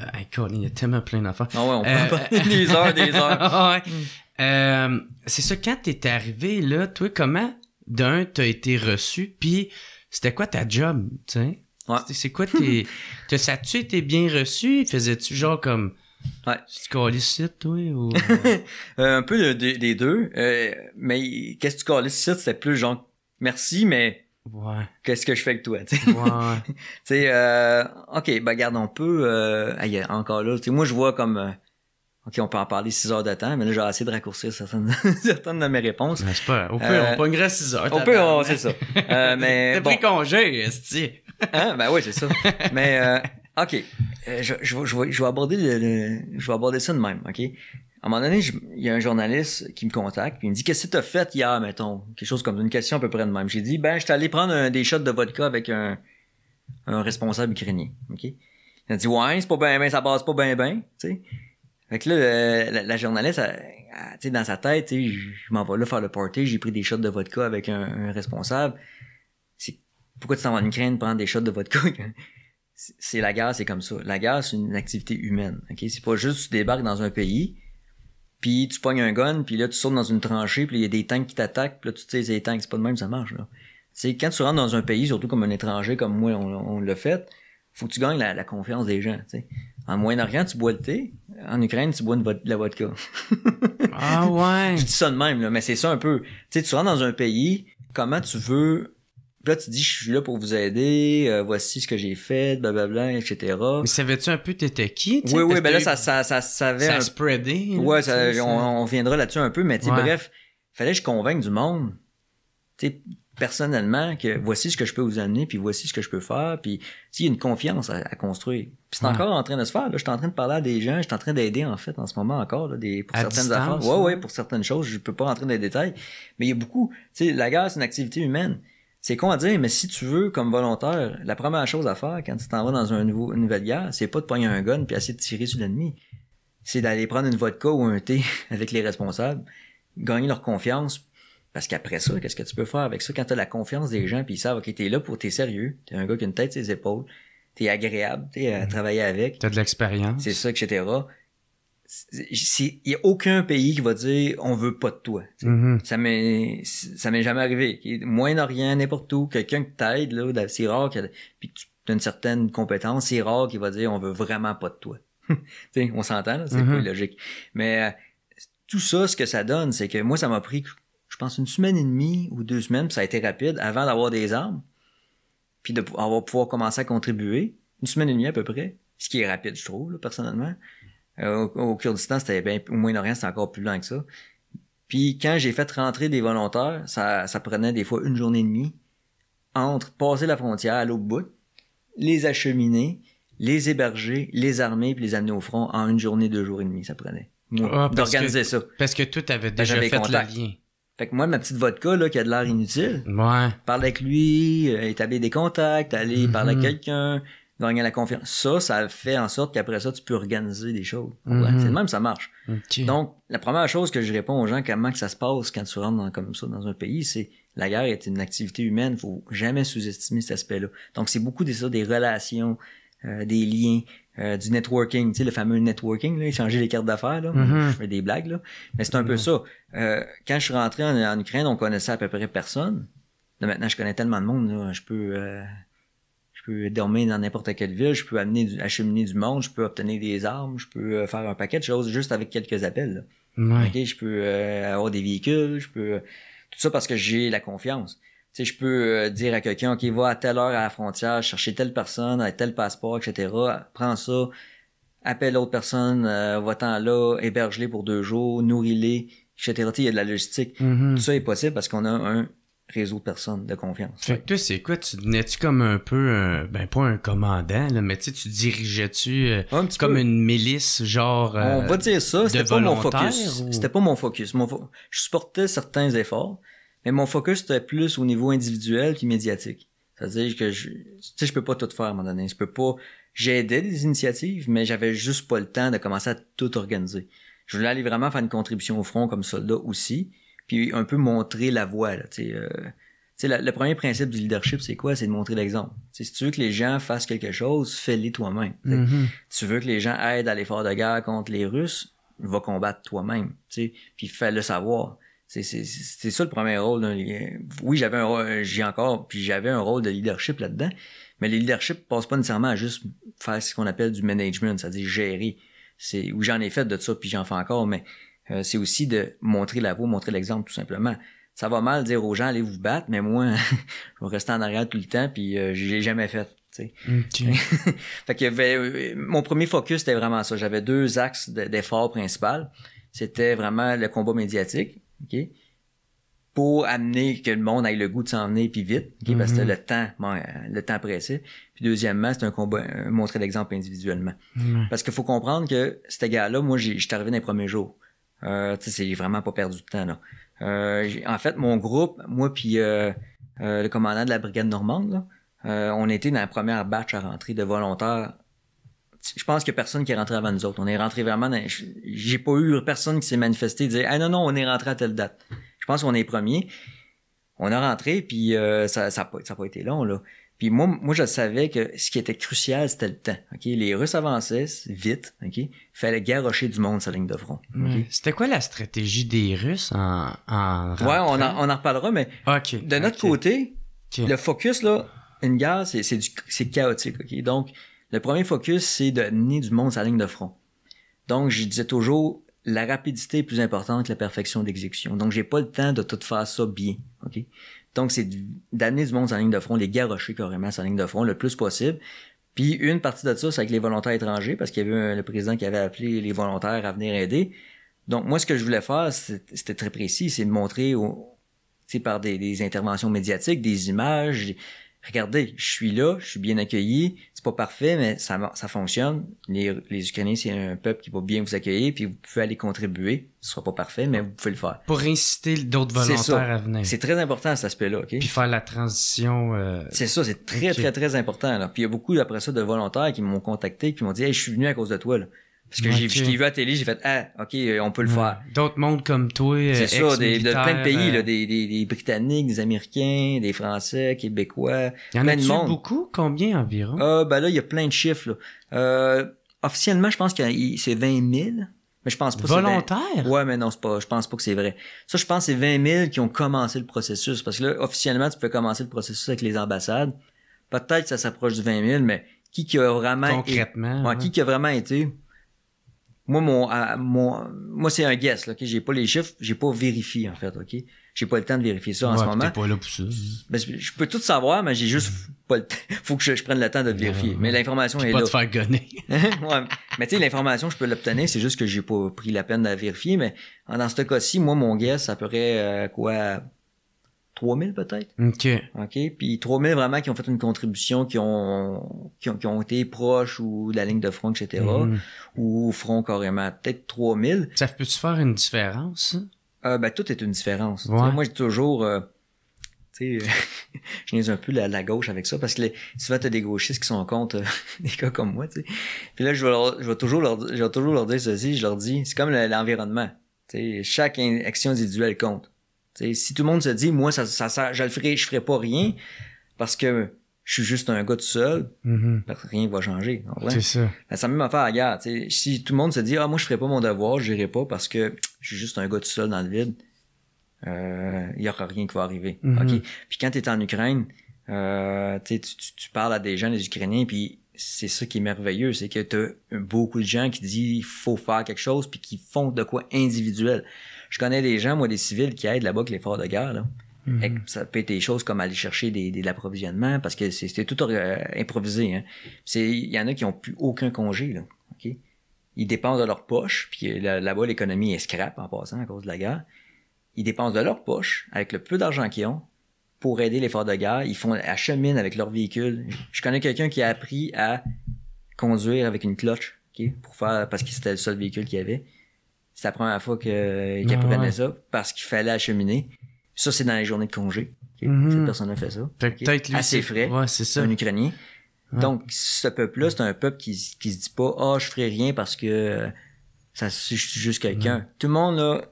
il y a tellement plein d'affaires. Non, ouais, on Euh, peut parler (laughs) des heures, des heures. (laughs) ouais. Euh, c'est ça, quand t'es arrivé, là, toi, comment, d'un, t'as été reçu, puis c'était quoi ta job, tu sais? Ouais. C'est quoi tes... (laughs) t'as- ça a-tu été bien reçu? Faisais-tu genre comme... Ouais. Tu te ici, toi, ou... (laughs) Euh, un peu de- de- des deux. Euh, mais qu'est-ce que tu calais ici? C'était plus genre, merci, mais ouais, qu'est-ce que je fais avec toi, tu sais? ouais. (laughs) Tu sais, euh, ok, ben regarde, on peut, euh, ah, il y a encore là, tu sais, moi je vois comme, euh, ok, on peut en parler six heures de temps, mais là j'ai essayé de raccourcir certaines, (laughs) certaines de mes réponses. Ouais, c'est pas... Au pire, Euh, on pognerait 6 heures. On peut, on- tabarnak. c'est ça. Euh, mais T'as bon, pris congé, esti. hein, ben oui, c'est ça. Mais euh, ok, Euh, je, je, je, vais, je vais aborder le, le- je vais aborder ça de même, ok? À un moment donné, je- il y a un journaliste qui me contacte, puis il me dit qu'est-ce que t'as fait hier, mettons, quelque chose comme une question à peu près de même. J'ai dit ben, j'étais allé prendre un- des shots de vodka avec un, un responsable ukrainien, ok? Il a dit ouais, c'est pas bien, ben, ça passe pas bien, ben, sais. Fait que là, la, journaliste, tu sais, dans sa tête, je m'en vais là faire le party, j'ai pris des shots de vodka avec un, responsable. C'est pourquoi tu t'en vas en Ukraine prendre des shots de vodka? (laughs) c'est la guerre, c'est comme ça. La guerre, c'est une activité humaine. Ok, c'est pas juste tu débarques dans un pays, puis tu pognes un gun, puis là tu sautes dans une tranchée, puis il y a des tanks qui t'attaquent, puis là tu sais les tanks, c'est pas de même ça marche là. sais, quand tu rentres dans un pays, surtout comme un étranger comme moi, on, l'a fait, faut que tu gagnes la, confiance des gens. sais. En Moyen-Orient, tu bois le thé. En Ukraine, tu bois de la vodka. ah ouais. (laughs) Je dis ça de même, là, mais c'est ça un peu. Tu sais, tu rentres dans un pays, comment tu veux là, tu dis, je suis là pour vous aider, euh, voici ce que j'ai fait, blablabla, etc. Mais savais-tu un peu t'étais qui? Oui, oui, ben là, ça, ça, ça, ça Ça a spreadé. Ouais, ça, on, viendra là-dessus un peu, mais tu sais, bref, fallait que je convainque du monde, tu sais, personnellement, que voici ce que je peux vous amener, puis voici ce que je peux faire, puis s'il y a une confiance à, construire. Puis c'est encore en train de se faire, là, je suis en train de parler à des gens, je suis en train d'aider, en fait, en ce moment encore, là, des, pour certaines affaires. Ouais, ouais, pour certaines choses, je peux pas rentrer dans les détails, mais il y a beaucoup, tu sais, la guerre, c'est une activité humaine c'est con à dire, mais si tu veux, comme volontaire, la première chose à faire quand tu t'en vas dans un nouveau, une nouvelle guerre, c'est pas de pogner un gun puis essayer de tirer sur l'ennemi. C'est d'aller prendre une vodka ou un thé (laughs) avec les responsables, gagner leur confiance. Parce qu'après ça, qu'est-ce que tu peux faire avec ça quand t'as la confiance des gens puis ils savent, ok, t'es là pour, t'es sérieux, t'es un gars qui a une tête sur ses épaules, t'es agréable, t'es à mhm. travailler avec. T'as de l'expérience. C'est ça, etc il y a aucun pays qui va dire on veut pas de toi. Mm-hmm. Ça m'est ça m'est jamais arrivé. Moyen-Orient, n'importe où, quelqu'un qui t'aide là, c'est rare que puis que tu as une certaine compétence, c'est rare qu'il va dire on veut vraiment pas de toi. (laughs) on s'entend c'est pas logique. Mais euh, tout ça ce que ça donne, c'est que moi ça m'a pris je pense une semaine et demie ou deux semaines, puis ça a été rapide avant d'avoir des armes puis de pouvoir commencer à contribuer, une semaine et demie à peu près, ce qui est rapide je trouve personnellement. Euh, au, Kurdistan, c'était bien, au Moyen-Orient, c'était encore plus lent que ça. Puis quand j'ai fait rentrer des volontaires, ça, ça prenait des fois une journée et demie entre passer la frontière à l'autre bout, les acheminer, les héberger, les armer puis les amener au front en une journée, deux jours et demi, ça prenait. Ah, d'organiser ça. Parce que tout avait déjà fait le lien. Fait que moi, ma petite vodka, là, qui a de l'air inutile. Ouais. Parler avec lui, euh, établir des contacts, aller parler à quelqu'un, gagner la confiance. Ça, ça fait en sorte qu'après ça, tu peux organiser des choses. Mhm. C'est le même, ça marche. Donc, la première chose que je réponds aux gens, comment que ça se passe quand tu rentres dans, comme ça dans un pays, c'est la guerre est une activité humaine, faut jamais sous-estimer cet aspect-là. Donc, c'est beaucoup de ça, des relations, euh, des liens, euh, du networking, tu sais, le fameux networking, là, échanger les cartes d'affaires, là. Mhm. Je fais des blagues, là. Mais c'est un peu ça. Euh, quand je suis rentré en, Ukraine, on connaissait à peu près personne. Là, maintenant, je connais tellement de monde, là, je peux je peux dormir dans n'importe quelle ville, je peux amener du, acheminer du monde, je peux obtenir des armes, je peux euh, faire un paquet de choses juste avec quelques appels. je peux euh, avoir des véhicules, je peux tout ça parce que j'ai la confiance. Tu sais, je peux euh, dire à quelqu'un, OK, va à telle heure à la frontière, chercher telle personne, avec tel passeport, etc. Prends ça, appelle l'autre personne, va-t'en là, héberge-les pour deux jours, nourris-les, etc. il y a de la logistique. Mm-hmm. Tout ça est possible parce qu'on a un réseau de personnes de confiance. Fait que toi, c'est quoi? Tu devenais-tu comme un peu, ben pas un commandant, là, mais tu dirigeais-tu euh, comme une milice, genre. On va dire ça, c'était pas mon focus. C'était pas mon focus. Je supportais certains efforts, mais mon focus était plus au niveau individuel puis médiatique. C'est-à-dire que je, tu sais, je peux pas tout faire à un moment donné. Je peux pas. J'aidais des initiatives, mais j'avais juste pas le temps de commencer à tout organiser. Je voulais aller vraiment faire une contribution au front comme soldat aussi puis un peu montrer la voie. Là, euh, le premier principe du leadership, c'est quoi? C'est de montrer l'exemple. si tu veux que les gens fassent quelque chose, fais-le toi-même. Mm-hmm. Tu veux que les gens aident à l'effort de guerre contre les Russes, va combattre toi-même. Puis fais-le savoir. C'est ça le premier rôle. Oui, j'avais un j'ai encore, puis j'avais un rôle de leadership là-dedans, mais le leadership passe pas nécessairement à juste faire ce qu'on appelle du management, c'est-à-dire gérer. C'est oui, j'en ai fait de ça, puis j'en fais encore, mais euh, c'est aussi de montrer la voie, montrer l'exemple tout simplement. Ça va mal dire aux gens allez vous battre, mais moi, (laughs) je vais rester en arrière tout le temps puis euh, je l'ai jamais fait. (laughs) fait que euh, mon premier focus c'était vraiment ça. J'avais deux axes d'effort principal. C'était vraiment le combat médiatique, ok, pour amener que le monde ait le goût de s'en venir puis vite, parce que mm-hmm. le temps, le temps pressé. Puis deuxièmement, c'est un combat, montrer l'exemple individuellement. Parce qu'il faut comprendre que cet gars-là, moi, j'étais arrivé dans les premiers jours. Euh, c'est vraiment pas perdu de temps. Là. Euh, en fait, mon groupe, moi puis euh, euh, le commandant de la brigade normande, là, on était dans la première batch à rentrer de volontaires je pense qu'il y a personne qui est rentré avant nous autres. On est rentré vraiment dans, j'ai pas eu personne qui s'est manifesté et dire, ah non, non, on est rentré à telle date. Je pense qu'on est premier. On a rentré, puis euh, ça, ça, a pas, ça a pas été long, là. Puis moi, moi, je savais que ce qui était crucial, c'était le temps. Ok, Les Russes avançaient vite. ok, fallait garrocher du monde sa ligne de front. C'était quoi la stratégie des Russes en, en Ouais, on en, on en reparlera, mais Ok, de notre ok. côté, le focus, là, une guerre, c'est, c'est, du, c'est chaotique. ok? Donc, le premier focus, c'est de mener du monde sa ligne de front. Donc, je disais toujours, la rapidité est plus importante que la perfection d'exécution. Donc, j'ai pas le temps de tout faire ça bien. ok? Donc, c'est d'amener du monde sa ligne de front, les garrocher carrément sa ligne de front le plus possible. Puis, une partie de ça, c'est avec les volontaires étrangers, parce qu'il y avait un- le président qui avait appelé les volontaires à venir aider. Donc, moi, ce que je voulais faire, c'était très précis, c'est de montrer au, par des interventions médiatiques, des images. Regardez, je suis là, je suis bien accueilli. C'est pas parfait, mais ça, ça fonctionne. Les, les Ukrainiens, c'est un peuple qui va bien vous accueillir, puis vous pouvez aller contribuer. Ce sera pas parfait, mais vous pouvez le faire. Pour inciter d'autres volontaires à venir. C'est très important cet aspect-là, ok? Puis faire la transition. euh, C'est ça, c'est très, très, très important. Là. Puis il y a beaucoup après ça de volontaires qui m'ont contacté, qui m'ont dit Hey, je suis venu à cause de toi. Là. Parce que j'ai, Ok. je t'ai vu à la télé, j'ai fait Ah, ok, euh, on peut le ouais. faire. D'autres mondes comme toi, euh, C'est ça, des, de plein de pays, là, euh, des, des, des Britanniques, des Américains, des Français, Québécois. Il y en plein de monde. beaucoup? Combien environ? Ah, ben là, il y a plein de chiffres. Là. Euh, officiellement, je pense que c'est 20 000. Mais je pense pas que c'est 20 Volontaires? Ouais, mais non, c'est pas, je pense pas que c'est vrai. Ça, je pense que c'est 20 000 qui ont commencé le processus. Parce que là, officiellement, tu peux commencer le processus avec les ambassades. Peut-être que ça s'approche du 20 000, mais qui qui a vraiment Concrètement. Ouais, ouais. qui qui a vraiment été moi mon, à- mon moi c'est un guess là, OK, j'ai pas les chiffres, j'ai pas vérifié en fait, OK? J'ai pas le temps de vérifier ça en Ouais, ce moment. Pas là pour ça. Ben, je peux tout savoir, mais j'ai juste pas le temps. (laughs) Faut que je, je prenne le temps de le vérifier. Ouais. Mais l'information est Pas là. te faire gonner. (laughs) Mais tu sais, l'information, je peux l'obtenir, c'est juste que j'ai pas pris la peine de la vérifier. Mais dans ce cas-ci, moi, mon guess, ça pourrait euh, quoi 3000 peut-être. OK. OK? Puis 3000 vraiment qui ont fait une contribution, qui ont, qui ont, qui ont été proches ou de la ligne de front, etc. Mhm. Ou au front carrément. Peut-être 3000. Ça peut-tu faire une différence? Euh, ben, tout est une différence. Ouais. Moi, j'ai toujours... euh, tu sais, (laughs) je niaise un peu la, la gauche avec ça, parce que les, souvent, t'as des gauchistes qui sont contre euh, (laughs) des gars comme moi, tu sais. Puis là, je vais, leur- je vais toujours leur, je vais toujours leur dire ceci, je leur dis, c'est comme le- l'environnement. Tu sais, chaque action individuelle compte. Si tout le monde se dit, moi, ça, ça, sert- je le ferai, je ferai pas rien, parce que je suis juste un gars tout seul, Mhm. ben, rien va changer. C'est ça. Ben, ça me même affaire à la guerre. Si tout le monde se dit Ah, moi je ferai pas mon devoir, je n'irai pas parce que je suis juste un gars tout seul dans le vide, euh, il y aura rien qui va arriver. Mhm. OK? Puis quand tu es en Ukraine, euh, tu, tu- tu parles à des gens, des Ukrainiens, puis c'est ça qui est merveilleux, c'est que tu as beaucoup de gens qui disent il faut faire quelque chose, puis qui font de quoi individuel. Je connais des gens, moi, des civils qui aident là-bas avec l'effort de guerre. Là. Mhm. Que Ça peut être des choses comme aller chercher des, des- de l'approvisionnement parce que c'était tout euh, improvisé. Hein. Il y en a qui ont plus aucun congé. Là? Ils dépensent de leur poche, puis là- là-bas, l'économie est scrap en passant à cause de la guerre. Ils dépensent de leur poche, avec le peu d'argent qu'ils ont, pour aider l'effort de guerre. Ils font acheminent avec leur véhicule. Je connais quelqu'un qui a appris à conduire avec une cloche, pour faire parce que c'était le seul véhicule qu'il avait. C'est la première fois qu'il Ah apprenait ouais. ça, parce qu'il fallait acheminer. Ça, c'est dans les journées de congé. Mhm. Cette personne-là fait ça. Fait que ok. peut-être lui. Assez c'est- frais. Ouais, c'est ça. un Ukrainien. Ouais. Donc, ce peuple-là, c'est un peuple qui, qui se dit pas, ah, je ferai rien parce que ça, je suis juste quelqu'un. Tout le monde, là,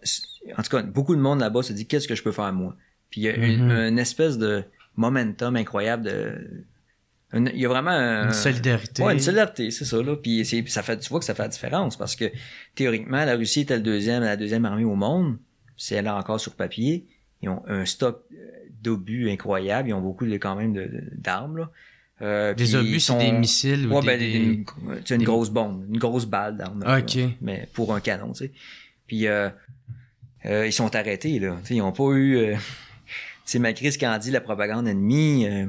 en tout cas, beaucoup de monde là-bas se dit, qu'est-ce que je peux faire moi? Puis il y a une, Mhm. une espèce de momentum incroyable de, une- il y a vraiment un, Une solidarité. Ouais, une solidarité, c'est ça, là. Puis c'est, ça fait, tu vois que ça fait la différence parce que théoriquement, la Russie était le deuxième, la deuxième armée au monde. C'est elle encore sur papier. Ils ont un stock euh, d'obus incroyable. Ils ont beaucoup de, quand même de, de- d'armes, là. Euh, Des obus, c'est sont- des missiles ou Ouais, des... ben, des- des- une, grosse bombe, une grosse balle d'arme. Là, ok. Mais pour un canon, tu sais. Puis euh, euh, ils sont arrêtés, là. Ils ont pas eu... Euh, (laughs) tu sais, malgré ce qu'en dit la propagande ennemie, euh,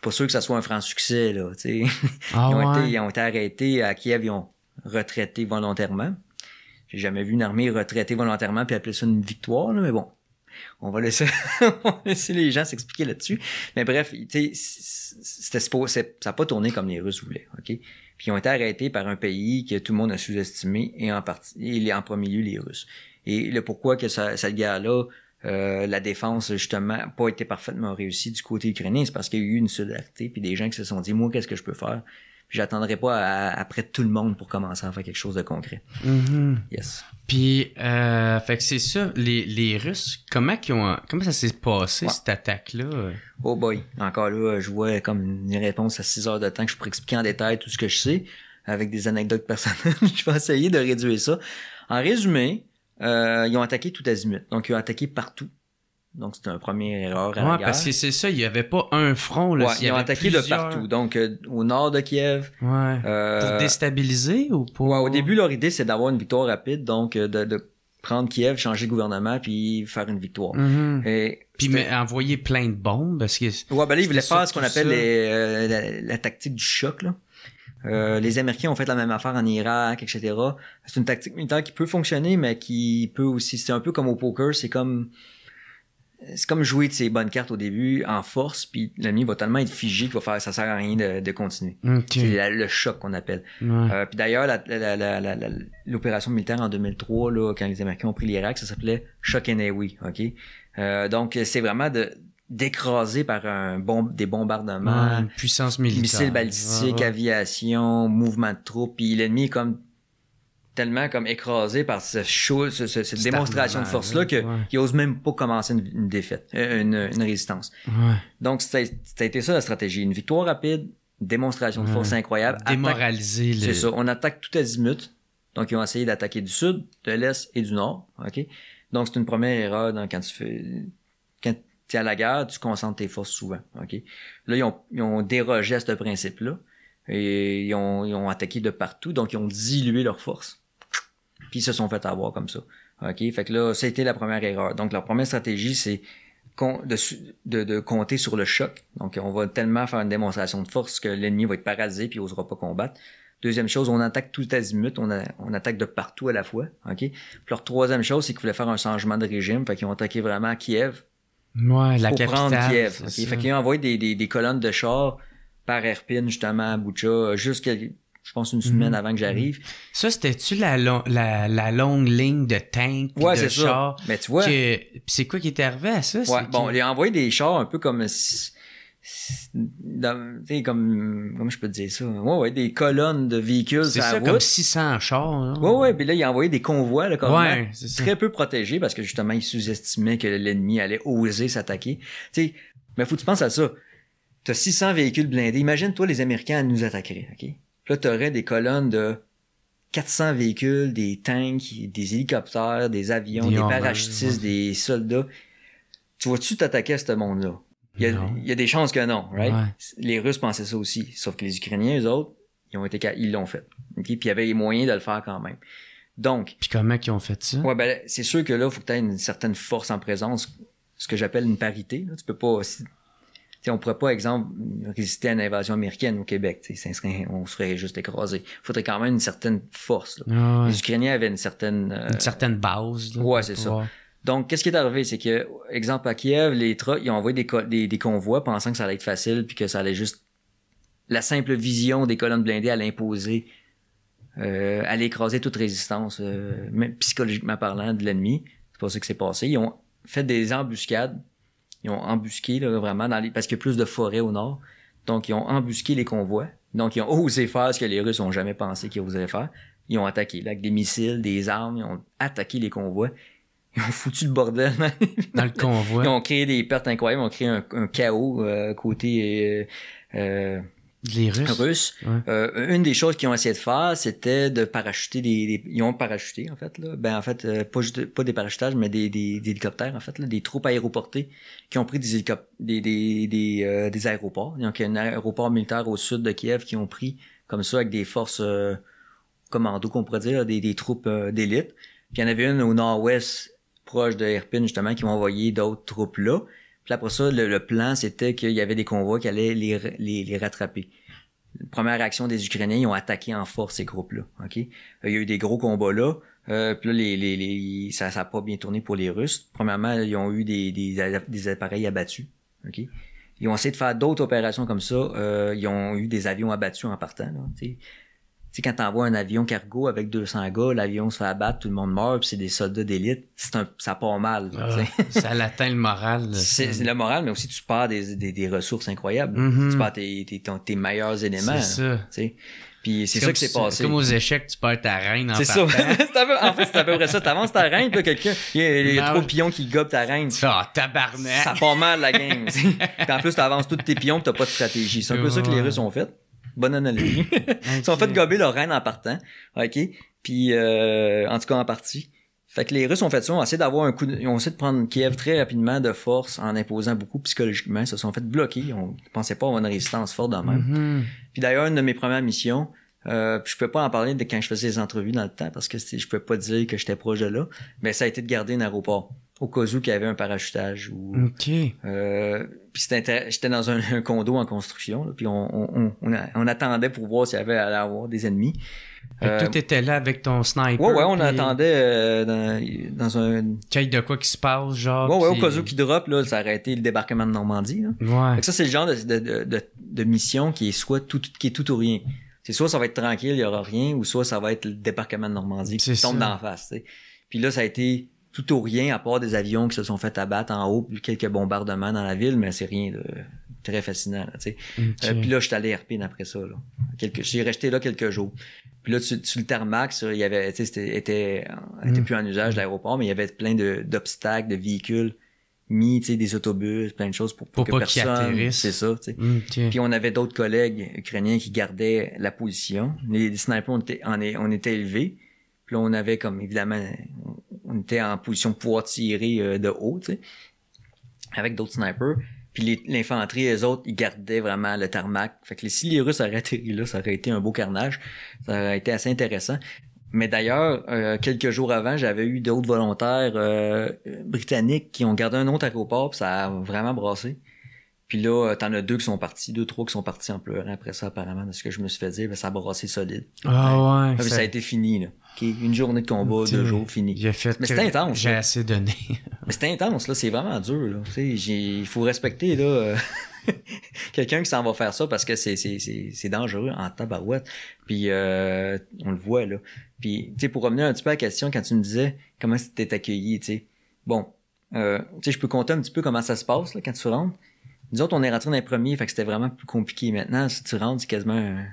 suis pas sûr que ça soit un franc succès, là, tu sais. Ah (laughs) Ils ont, ouais. été, ils ont été arrêtés à Kiev, ils ont retraité volontairement. J'ai jamais vu une armée retraiter volontairement puis appeler ça une victoire, là, mais bon. On va laisser, (laughs) on va laisser les gens s'expliquer là-dessus. Mais bref, tu sais, c- c'était ça n'a pas tourné comme les Russes voulaient, ok? Puis ils ont été arrêtés par un pays que tout le monde a sous-estimé et en partie, et en premier lieu les Russes. Et le pourquoi que ça- cette guerre-là, euh, la défense justement n'a pas été parfaitement réussie du côté ukrainien, c'est parce qu'il y a eu une solidarité puis des gens qui se sont dit moi qu'est-ce que je peux faire? J'attendrai pas à- après tout le monde pour commencer à faire quelque chose de concret. Mhm. Yes. Puis, euh, fait que c'est ça, les, les Russes, comment, qu'ils ont, comment ça s'est passé, Ouais. cette attaque-là? Oh boy. Encore là, je vois comme une réponse à 6 heures de temps que je pourrais expliquer en détail tout ce que je sais avec des anecdotes personnelles. (laughs) je vais essayer de réduire ça. En résumé, euh, ils ont attaqué tout azimut. Donc, ils ont attaqué partout. Donc, c'était une première erreur à la Ouais, guerre. parce que c'est ça, il n'y avait pas un front, là. Ouais, s'il y ils ont attaqué plusieurs- de partout. Donc, euh, au nord de Kiev. Ouais. euh, Pour déstabiliser ou pour... ouais, au début, leur idée, c'est d'avoir une victoire rapide. Donc, euh, de, de prendre Kiev, changer de gouvernement, puis faire une victoire. Mhm. Et Puis mais envoyer plein de bombes, parce que... Ouais, ben là, ils voulaient faire ce qu'on appelle les, euh, la, la tactique du choc. Là. Euh, les Américains ont fait la même affaire en Irak, etc. C'est une tactique militaire qui peut fonctionner, mais qui peut aussi. C'est un peu comme au poker, c'est comme c'est comme jouer de ses bonnes cartes au début en force, puis l'ennemi va tellement être figé qu'il va faire ça sert à rien de, de continuer. C'est la- le choc qu'on appelle. Ouais. Euh, puis d'ailleurs, la- la- la- la- la- l'opération militaire en 2003, là, quand les Américains ont pris l'Irak, ça s'appelait Shock and Awe, ok? Euh, donc c'est vraiment de d'écraser par un des bombardements, Ouais, une puissance militaire. missiles balistiques, Ouais, ouais. aviation, mouvement de troupes, puis l'ennemi est comme tellement comme écrasé par ce show, ce- ce- cette Cet démonstration de que ouais. qu'il ose même pas commencer une, une défaite, euh, une, une résistance. Ouais. Donc ça, ça a été ça la stratégie, une victoire rapide, démonstration de force incroyable, Démoraliser le... c'est ça. On attaque tout azimut. Donc, ils ont essayé d'attaquer du sud, de l'est et du nord. OK? Donc, c'est une première erreur dans, quand tu fais, tu es à la guerre, tu concentres tes forces souvent. OK? Là, ils ont, dérogé à ce principe-là. Et ils ont, attaqué de partout. Donc, ils ont dilué leurs forces. Puis, ils se sont fait avoir comme ça. OK? Fait que là, ça a été la première erreur. Donc, la première stratégie, c'est de, compter sur le choc. Donc, on va tellement faire une démonstration de force que l'ennemi va être paralysé puis il n'osera pas combattre. Deuxième chose, on attaque tout azimut, on, on attaque de partout à la fois. OK? Puis leur troisième chose, c'est qu'ils voulaient faire un changement de régime. Fait qu'ils ont attaqué vraiment Kiev Ouais, la pour capitale. prendre Kiev. c'est OK? ça. Fait qu'ils ont envoyé des, des, des colonnes de chars par Erpin, justement, à Boucha, jusqu'à, je pense, une semaine Mhm. avant que j'arrive. Ça, c'était-tu la, long- la, la longue ligne de tanks Ouais, de chars? ça. Mais tu vois, que- pis c'est quoi qui est arrivé à ça? Ouais, bon, que- il a envoyé des chars un peu comme si- dans- comme comment je peux te dire ça? Ouais ouais des colonnes de véhicules c'est ça, route. comme 600 chars. là. ouais ouais puis là il a envoyé des convois là quand Ouais, ça. très peu protégés parce que justement il sous-estimait que l'ennemi allait oser s'attaquer tu sais mais faut que tu penses à ça t'as 600 véhicules blindés imagine toi les Américains nous attaqueraient ok? Puis là t'aurais des colonnes de 400 véhicules, des tanks, des hélicoptères, des avions, Des parachutistes, ouais. des soldats. Tu vas-tu t'attaquer à ce monde-là? Il y, a, Non. il y a des chances que non, right? Ouais. Les Russes pensaient ça aussi. Sauf que les Ukrainiens, eux autres, ils ont été ils l'ont fait. Puis il y avait les moyens de le faire quand même. Donc, Puis comment ils ont fait ça? ouais, ben, c'est sûr que là, il faut que tu aies une certaine force en présence, ce que j'appelle une parité. là. Tu peux pas. Si, on pourrait pas, exemple, résister à une invasion américaine au Québec. serait- on serait juste écrasé. Il faudrait quand même une certaine force. là. Ah ouais. Les Ukrainiens avaient une certaine. euh, Une certaine base. là, ouais, c'est ça. Donc, qu'est-ce qui est arrivé? C'est que, exemple, à Kiev, les trucks, ils ont envoyé des, co- des, des convois pensant que ça allait être facile puis que ça allait juste. La simple vision des colonnes blindées allait imposer, euh, allait écraser toute résistance, euh, même psychologiquement parlant, de l'ennemi. C'est pas ça qui s'est passé. Ils ont fait des embuscades. Ils ont embusqué, là, vraiment, dans les, parce qu'il y a plus de forêts au nord. Donc, ils ont embusqué les convois. Donc, ils ont osé faire ce que les Russes ont jamais pensé qu'ils oseraient faire. Ils ont attaqué, là, avec des missiles, des armes. Ils ont attaqué les convois. Ils ont foutu le bordel. Dans le convoi. Ils ont créé des pertes incroyables. Ils ont créé un, un chaos euh, côté euh, euh, Les Russes? Ouais. Euh, une des choses qu'ils ont essayé de faire, c'était de parachuter des, des- Ils ont parachuté, en fait. Là. Ben, en fait, euh, pas, juste, pas des parachutages, mais des, des, des hélicoptères, en fait. Là, des troupes aéroportées qui ont pris des, hélicop- des, des, des, euh, des aéroports. Donc, il y a un aéroport militaire au sud de Kiev qui ont pris, comme ça, avec des forces euh, commando, qu'on pourrait dire, des, des troupes d'élite. Puis il y en avait une au nord-ouest, proche de Irpin, justement, qui ont envoyé d'autres troupes là. Puis après ça, le, plan, c'était qu'il y avait des convois qui allaient les, ra- les, les rattraper. Première réaction des Ukrainiens, ils ont attaqué en force ces groupes-là. Ok, Euh, il y a eu des gros combats là. Euh, puis là, les, les, les, ça n'a pas bien tourné pour les Russes. Premièrement, ils ont eu des, des, des appareils abattus. Ok, Ils ont essayé de faire d'autres opérations comme ça. Euh, ils ont eu des avions abattus en partant. Sais. sais, quand t'envoies un avion cargo avec 200 gars, l'avion se fait abattre, tout le monde meurt, puis c'est des soldats d'élite, c'est un, ça part mal. Ah, ça l'atteint le moral. c'est c'est le moral, mais aussi tu perds des, des, des ressources incroyables. Mhm. Tu perds tes, tes, ton- tes meilleurs éléments. C'est ça. Puis c'est ça qui s'est passé. comme aux échecs, tu perds ta reine en C'est ça. (laughs) C'est en fait, c'est à peu près ça. T'avances ta reine, puis quelqu'un, il y a, il y a Non. trois pions qui gobent ta reine. Tu fais, ah, tabarnak. Ça part mal la game. Puis en plus, t'avances tous tes pions, pis t'as pas de stratégie. C'est un peu ça que les. Russes ont fait. Bonne analogie. (laughs) Ils ont Ok. fait gober leur reine en partant. OK? Puis, euh, en tout cas, en partie. Fait que les Russes ont fait ça, ont essayé d'avoir un coup de... Ils ont essayé de prendre Kiev très rapidement de force en imposant beaucoup psychologiquement. Ils se sont fait bloquer. Ils pensaient pas avoir une résistance forte de même. Mhm. Puis d'ailleurs, une de mes premières missions, euh, puis je peux pas en parler de quand je faisais les entrevues dans le temps parce que je peux pas dire que j'étais proche de là, mais ça a été de garder un aéroport au cas où qu'il y avait un parachutage ou OK. euh, puis j'étais dans un, un condo en construction là, puis on, on, on, on a- on attendait pour voir s'il y avait allait avoir des ennemis. Euh, toi, t'étais là avec ton sniper. Ouais ouais, on puis attendait euh, dans, dans un qu'il de quoi qui se passe, genre. ouais ouais au cas où qui drop là, ça aurait été le débarquement de Normandie là. Ouais. Fait que ça, c'est le genre de, de, de, de, mission qui est soit tout, qui est tout ou rien. C'est soit ça va être tranquille, il y aura rien, ou soit ça va être le débarquement de Normandie qui tombe la face. tu sais. Puis là, ça a été tout ou rien, à part des avions qui se sont fait abattre en haut, puis quelques bombardements dans la ville, mais c'est rien de très fascinant. Là, tu sais. Ok. Euh, puis là, je suis allé RP après ça. Là. J'ai resté là quelques jours. Puis là, sur, le tarmac, il y avait, c'était, était, était Mm. plus en usage l'aéroport, mais il y avait plein de, d'obstacles, de véhicules mis, des autobus, plein de choses pour, Pour que pas personne. C'est ça. Ok. Puis on avait d'autres collègues ukrainiens qui gardaient la position. Les, les snipers, on était, on était élevés. Puis là, on avait comme, évidemment, on était en position de pouvoir tirer euh, de haut, tu sais, avec d'autres snipers. Puis l'infanterie, les autres, ils gardaient vraiment le tarmac. Fait que si les Russes auraient (laughs) atterri là, ça aurait été un beau carnage. Ça aurait été assez intéressant. Mais d'ailleurs, euh, quelques jours avant, j'avais eu d'autres volontaires euh, britanniques qui ont gardé un autre aéroport, puis ça a vraiment brassé. Puis là, euh, t'en as deux qui sont partis, deux, trois qui sont partis en pleurant après ça, apparemment, de ce que je me suis fait dire, ben, ça a brassé solide. Ah ouais. Ah, puis ça... ça- a été fini, là. Une journée de combat, deux jours, fini. J'ai fait Mais c'était intense, J'ai assez donné. (laughs) Mais c'est intense, là, c'est vraiment dur, là. Tu sais, j'ai- il faut respecter, là, euh, (laughs) quelqu'un qui s'en va faire ça parce que c'est, c'est, c'est, c'est dangereux en tabarouette. Puis, euh, on le voit, là. Puis, tu sais, pour revenir un petit peu à la question, quand tu me disais comment c'était accueilli, tu sais. Bon, euh, tu sais, je peux compter un petit peu comment ça se passe, là, quand tu rentres. Nous autres, on est rentrés dans les premiers, fait que c'était vraiment plus compliqué. Maintenant, si tu rentres, c'est quasiment un,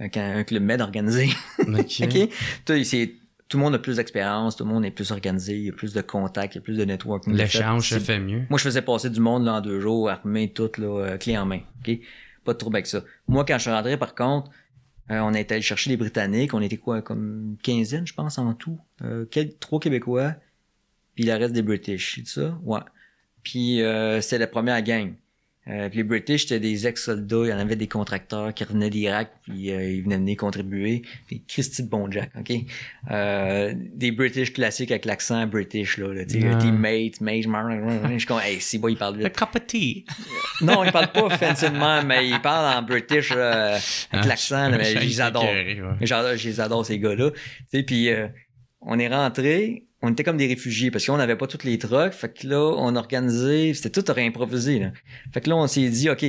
un, un club med organisé. Ok. (laughs) OK? Toi, c'est- tout le monde a plus d'expérience, tout le monde est plus organisé, il y a plus de contacts, il y a plus de networking. L'échange se C'est- fait mieux. Moi, je faisais passer du monde là, en deux jours, armé, tout, là, euh, clé en main. OK? Pas de trouble avec ça. Moi, quand je suis rentré, par contre, euh, on été allé chercher les Britanniques. On était quoi, comme une quinzaine, je pense, en tout. Euh, quel- trois Québécois, puis le reste des British. C'est ça? Ouais. Puis euh, c'était la première gang. Euh, puis les British, c'était des ex-soldats. Il y en avait des contracteurs qui revenaient d'Irak, puis euh, ils venaient venir contribuer. Des Christy de bon Jack, OK? Euh, des British classiques avec l'accent British, là. là tu sais, Ouais. teammate, mate, je suis hey, c'est bon, il parle A vite. cup of tea. Non, il parle pas facilement, mais il parle en British, là, avec Ah, l'accent, mais je les adore. ouais. J'adore, je les adore, ces gars-là. Tu sais, puis euh, on est rentré, on était comme des réfugiés parce qu'on n'avait pas toutes les trucks. Fait que là, on a organisé, c'était tout réimprovisé. Là. Fait que là, on s'est dit, OK,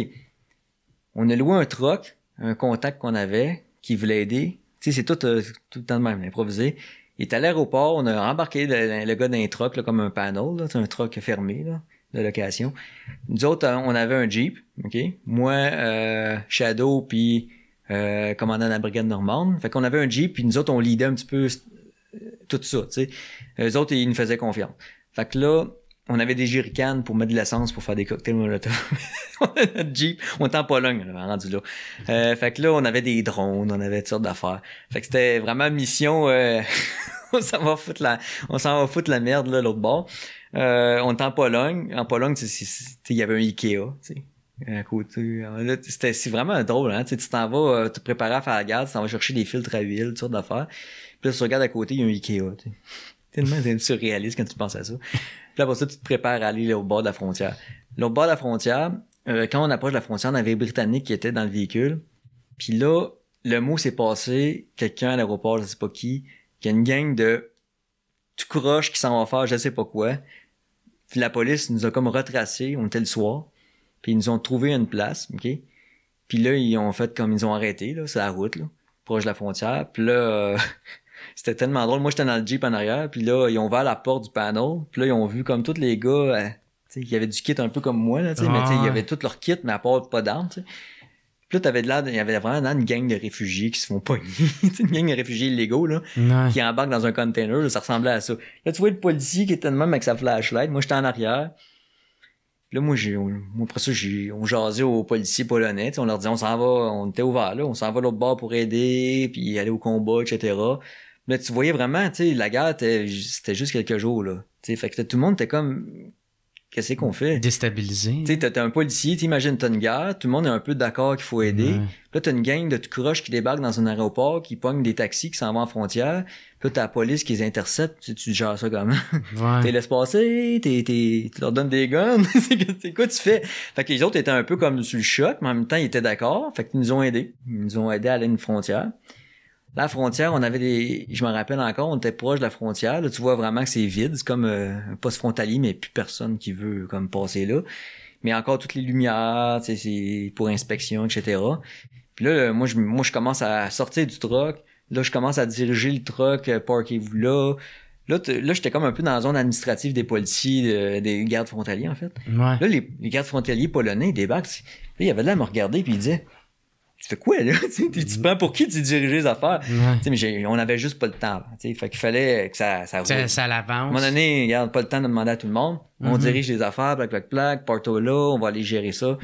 on a loué un truck, un contact qu'on avait qui voulait aider. Tu sais, c'est tout, euh, tout le temps de même, improvisé. Il est à l'aéroport, on a embarqué le, gars dans un truck comme un panel, là, un truck fermé de location. Nous autres, euh, on avait un Jeep, OK? Moi, euh, Shadow, puis euh, commandant de la brigade normande. Fait qu'on avait un Jeep, puis nous autres, on leadait un petit peu euh, tout ça, tu sais. Eux autres, ils nous faisaient confiance. Fait que là, on avait des jerrycans pour mettre de l'essence pour faire des cocktails molotov. (laughs) on avait notre Jeep. On était en Pologne, là, rendu là. Euh, fait que là, on avait des drones, on avait toutes sortes d'affaires. Fait que c'était vraiment mission... euh, (laughs) on s'en va foutre la, on s'en va foutre la merde, là, l'autre bord. Euh, on était en Pologne. En Pologne, il y avait un Ikea, tu à côté. C'était, vraiment drôle, hein. Tu t'en vas euh, te préparer à faire la garde, tu t'en vas chercher des filtres à huile, toutes sortes d'affaires. Puis là, tu regardes à côté, il y a un Ikea, tu sais. Tellement surréaliste quand tu penses à ça. Puis là, après ça, tu te prépares à aller au bord de la frontière. Là, au bord de la frontière, euh, quand on approche de la frontière, on avait les Britanniques qui étaient dans le véhicule. Puis là, le mot s'est passé, quelqu'un à l'aéroport, je sais pas qui, qui a une gang de tout qui s'en va faire je sais pas quoi. Puis la police nous a comme retracés, on était le soir. Puis ils nous ont trouvé une place, OK? Puis là, ils ont fait comme ils ont arrêté, là, c'est la route, là, proche de la frontière. Puis là, euh, (laughs) c'était tellement drôle. Moi, j'étais dans le Jeep en arrière, puis là, ils ont ouvert la porte du panel. Puis là, ils ont vu comme tous les gars, euh, tu sais, il y avait du kit un peu comme moi, là, tu sais, mais tu sais, il y avait tout leur kit, mais à part pas d'armes, tu sais. Puis là, t'avais de l'air, il y avait vraiment là, une gang de réfugiés qui se font pogner. (laughs) Une gang de réfugiés illégaux, là, qui embarquent dans un container, là, ça ressemblait à ça. Là, tu vois le policier qui était de même avec sa flashlight. Moi, j'étais en arrière. Là, moi, j'ai, moi, après ça, j'ai, on jasait aux policiers polonais, on leur disait, on s'en va, on était ouvert, là, on s'en va l'autre bord pour aider, puis aller au combat, etc. Là, tu voyais vraiment, tu sais, la guerre, était- c'était juste quelques jours, là. Tu sais, fait que tout le monde était comme, qu'est-ce qu'on fait? Déstabilisé. Tu sais, t'as un policier, t'imagines, t'as une guerre, tout le monde est un peu d'accord qu'il faut aider. Ouais. Là, t'as une gang de tout croche qui débarque dans un aéroport, qui pogne des taxis, qui s'en vont en frontière. Puis là, t'as la police qui les intercepte. Tu, tu gères ça comment? Ouais. (laughs) T'es laisses passer, t'es, t'es, tu leur donnes des guns. (laughs) c'est quoi tu fais? Fait que les autres étaient un peu comme sur le choc, mais en même temps, ils étaient d'accord. Fait qu'ils nous ont aidés. Ils nous ont aidés à aller à une frontière. La frontière, on avait des, je me rappelle encore, on était proche de la frontière. Là, tu vois vraiment que c'est vide. C'est comme euh, un poste frontalier, mais plus personne qui veut comme passer là. Mais encore toutes les lumières, c'est pour inspection, etc. Puis là, moi, je, moi, je commence à sortir du truck. Là, je commence à diriger le truck, euh, parquez-vous là. Là, là j'étais comme un peu dans la zone administrative des policiers, des gardes frontaliers, en fait. Ouais. Là, les, les gardes frontaliers polonais, ils débarquent. Là, il avait de l'air à me regarder, puis il disait Tu fais quoi, là? (laughs) Tu te prends pour qui tu diriges les affaires? Ouais. Tu sais, mais j'ai- on avait juste pas le temps. là, tu sais, fait qu'il fallait que ça, ça roule. Ça, ça À un l'avance. moment donné, regarde, pas le temps de demander à tout le monde. On Mhm. dirige les affaires, plaque, plaque, plaque, partout là, on va aller gérer ça.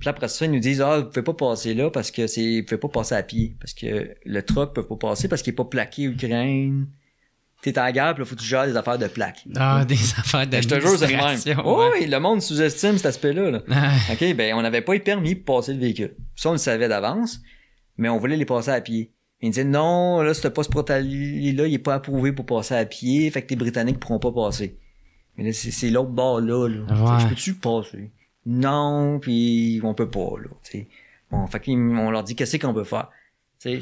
Puis après ça, ils nous disent, ah, vous pouvez pas passer là parce que c'est, vous pouvez pas passer à pied. Parce que le truck peut pas passer parce qu'il est pas plaqué Ukraine. T'es à la guerre, puis là, faut que tu gères des affaires de plaques. Ah, des affaires Ben, je te jure, c'est le même. Oh, oui, le monde sous-estime cet aspect-là, là. OK, ben, on n'avait pas eu permis pour passer le véhicule. Ça, on le savait d'avance, mais on voulait les passer à pied. Ils disaient, non, là, ce poste frontalier-là, il est pas approuvé pour passer à pied, fait que les Britanniques pourront pas passer. Mais là, c'est, c'est l'autre bord-là, là. Ouais. Je peux-tu passer? Non, puis on peut pas, là. Bon, fait qu'on leur dit, qu'est-ce qu'on peut faire?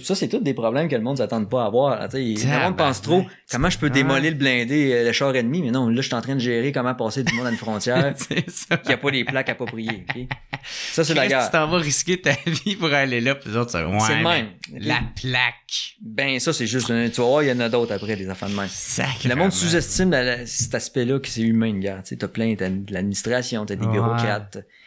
Ça, c'est tous des problèmes que le monde s'attend pas à avoir. Le monde pense trop, comment je peux Ouais. démolir le blindé, euh, le char ennemi? Mais non, là, je suis en train de gérer comment passer du monde à une frontière (laughs) qui a pas les plaques appropriées. ok? Ça, c'est la guerre. Tu t'en vas risquer ta (laughs) vie pour aller là, puis les autres, ouais, C'est le même. La plaque. Ben, ça, c'est juste un. Tu vas voir, il y en a d'autres après, des affaires de même. Le monde sous-estime cet aspect-là que c'est humain, une guerre. Tu t'as plein, t'as de l'administration, t'as des Ouais.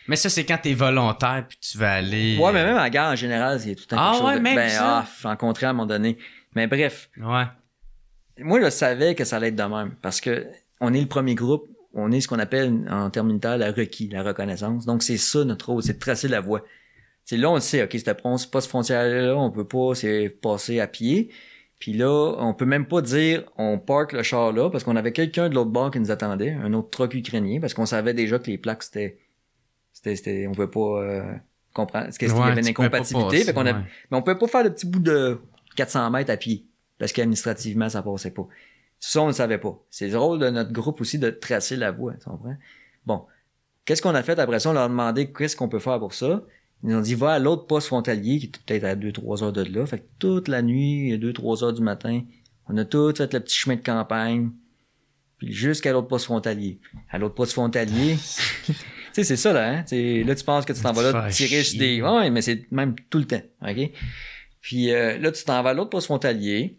Mais ça, c'est quand t'es volontaire, puis tu vas aller. Ouais, mais même en guerre, en général, c'est tout un Ah quelque chose ouais, de- même Ben, ça? ah, j'en à un moment donné. Mais bref, Ouais. moi, je savais que ça allait être de même. Parce que on est le premier groupe, on est ce qu'on appelle en termes militaires la requis, la reconnaissance. Donc, c'est ça notre rôle, c'est de tracer la voie. C'est là, on le sait, OK, c'était pas, pas ce frontière-là, on peut pas, c'est passer à pied. Puis là, on peut même pas dire, on parque le char là, parce qu'on avait quelqu'un de l'autre bord qui nous attendait, un autre truck ukrainien, parce qu'on savait déjà que les plaques, c'était, c'était, c'était, on peut pas, euh, comprendre, parce qu'il y avait une incompatibilité, fait qu'on a, ouais. mais on pouvait pas faire le petit bout de 400 mètres à pied. Parce qu'administrativement, ça passait pas. Ça, on ne savait pas. C'est le rôle de notre groupe aussi de tracer la voie, tu comprends? Bon. Qu'est-ce qu'on a fait après ça? On leur a demandé qu'est-ce qu'on peut faire pour ça. Ils nous ont dit, va à l'autre poste frontalier, qui était peut-être à 2-3 heures de là. Fait que toute la nuit, 2-3 heures du matin, on a tout fait le petit chemin de campagne. Puis jusqu'à l'autre poste frontalier. À l'autre poste frontalier, (laughs) (laughs) sais, c'est ça, là, hein? T'sais, là, tu penses que tu t'en vas là tirer sur des... Ouais, mais c'est même tout le temps, OK? Puis euh, là, tu t'en vas à l'autre poste frontalier.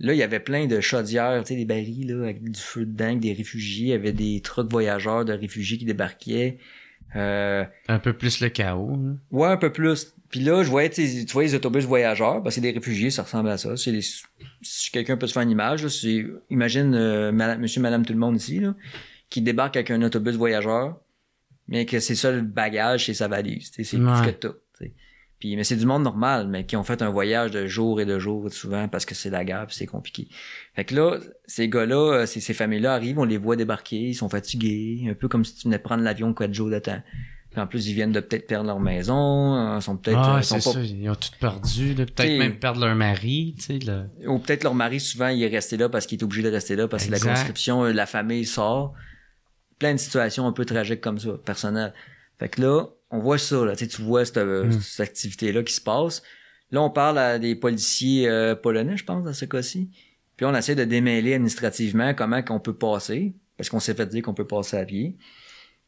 Là, il y avait plein de chaudières, tu sais, des barils, là, avec du feu dedans, avec des réfugiés. Il y avait des trucks voyageurs de réfugiés qui débarquaient. Euh, Un peu plus le chaos. hein. ouais, un peu plus. Puis là, je voyais, tu sais, tu vois les autobus voyageurs, ben, c'est des réfugiés, ça ressemble à ça. C'est des- si quelqu'un peut se faire une image, là, c'est, imagine euh, madame- monsieur, madame, tout le monde ici, là, qui débarque avec un autobus voyageur, mais que c'est ça le bagage, c'est sa valise. C'est Ouais. plus que tout. tu sais. Puis, mais c'est du monde normal, mais qui ont fait un voyage de jour et de jour souvent parce que c'est la guerre c'est compliqué. Fait que là, ces gars-là, euh, ces, ces familles-là arrivent, on les voit débarquer, ils sont fatigués, un peu comme si tu venais prendre l'avion quatre jours de temps. Puis en plus, ils viennent de peut-être perdre leur maison, euh, sont peut-être Ah, euh, sont pas ça. Ils ont tout perdu. Peut-être T'sais- même perdre leur mari. Tu sais, là. ou peut-être leur mari souvent il est resté là parce qu'il est obligé de rester là parce que la conscription la famille sort plein de situations un peu tragiques comme ça personnelles fait que là on voit ça là tu vois cette, euh, Mm. cette activité là qui se passe là on parle à des policiers euh, polonais je pense dans ce cas-ci puis on essaie de démêler administrativement comment qu'on peut passer parce qu'on s'est fait dire qu'on peut passer à pied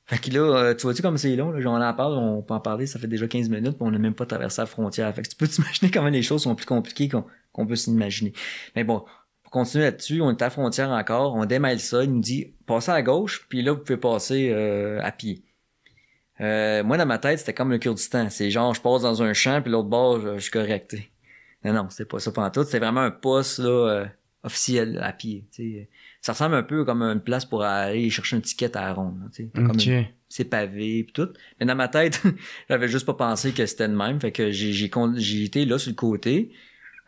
Fait que là, euh, tu vois-tu comme c'est long, là, on en parle, on peut en parler, ça fait déjà 15 minutes, puis on n'a même pas traversé la frontière. Fait que tu peux t'imaginer (laughs) comment les choses sont plus compliquées qu'on qu'on peut s'imaginer. Mais bon, pour continuer là-dessus, on est à la frontière encore, on démêle ça, il nous dit passez à gauche, puis là, vous pouvez passer euh, à pied. Euh, moi, dans ma tête, c'était comme le Kurdistan. C'est genre, je passe dans un champ, puis l'autre bord, je, je suis correcté. Non, non, c'était pas ça pendant tout. C'était vraiment un poste là, euh, officiel à pied. sais. Ça ressemble un peu comme une place pour aller chercher un ticket à la ronde. là, tu sais. Comme Ok. une- c'est pavé pis tout. Mais dans ma tête, (laughs) j'avais juste pas pensé que c'était de même. Fait que j'ai, j'ai, con- j'ai été là sur le côté.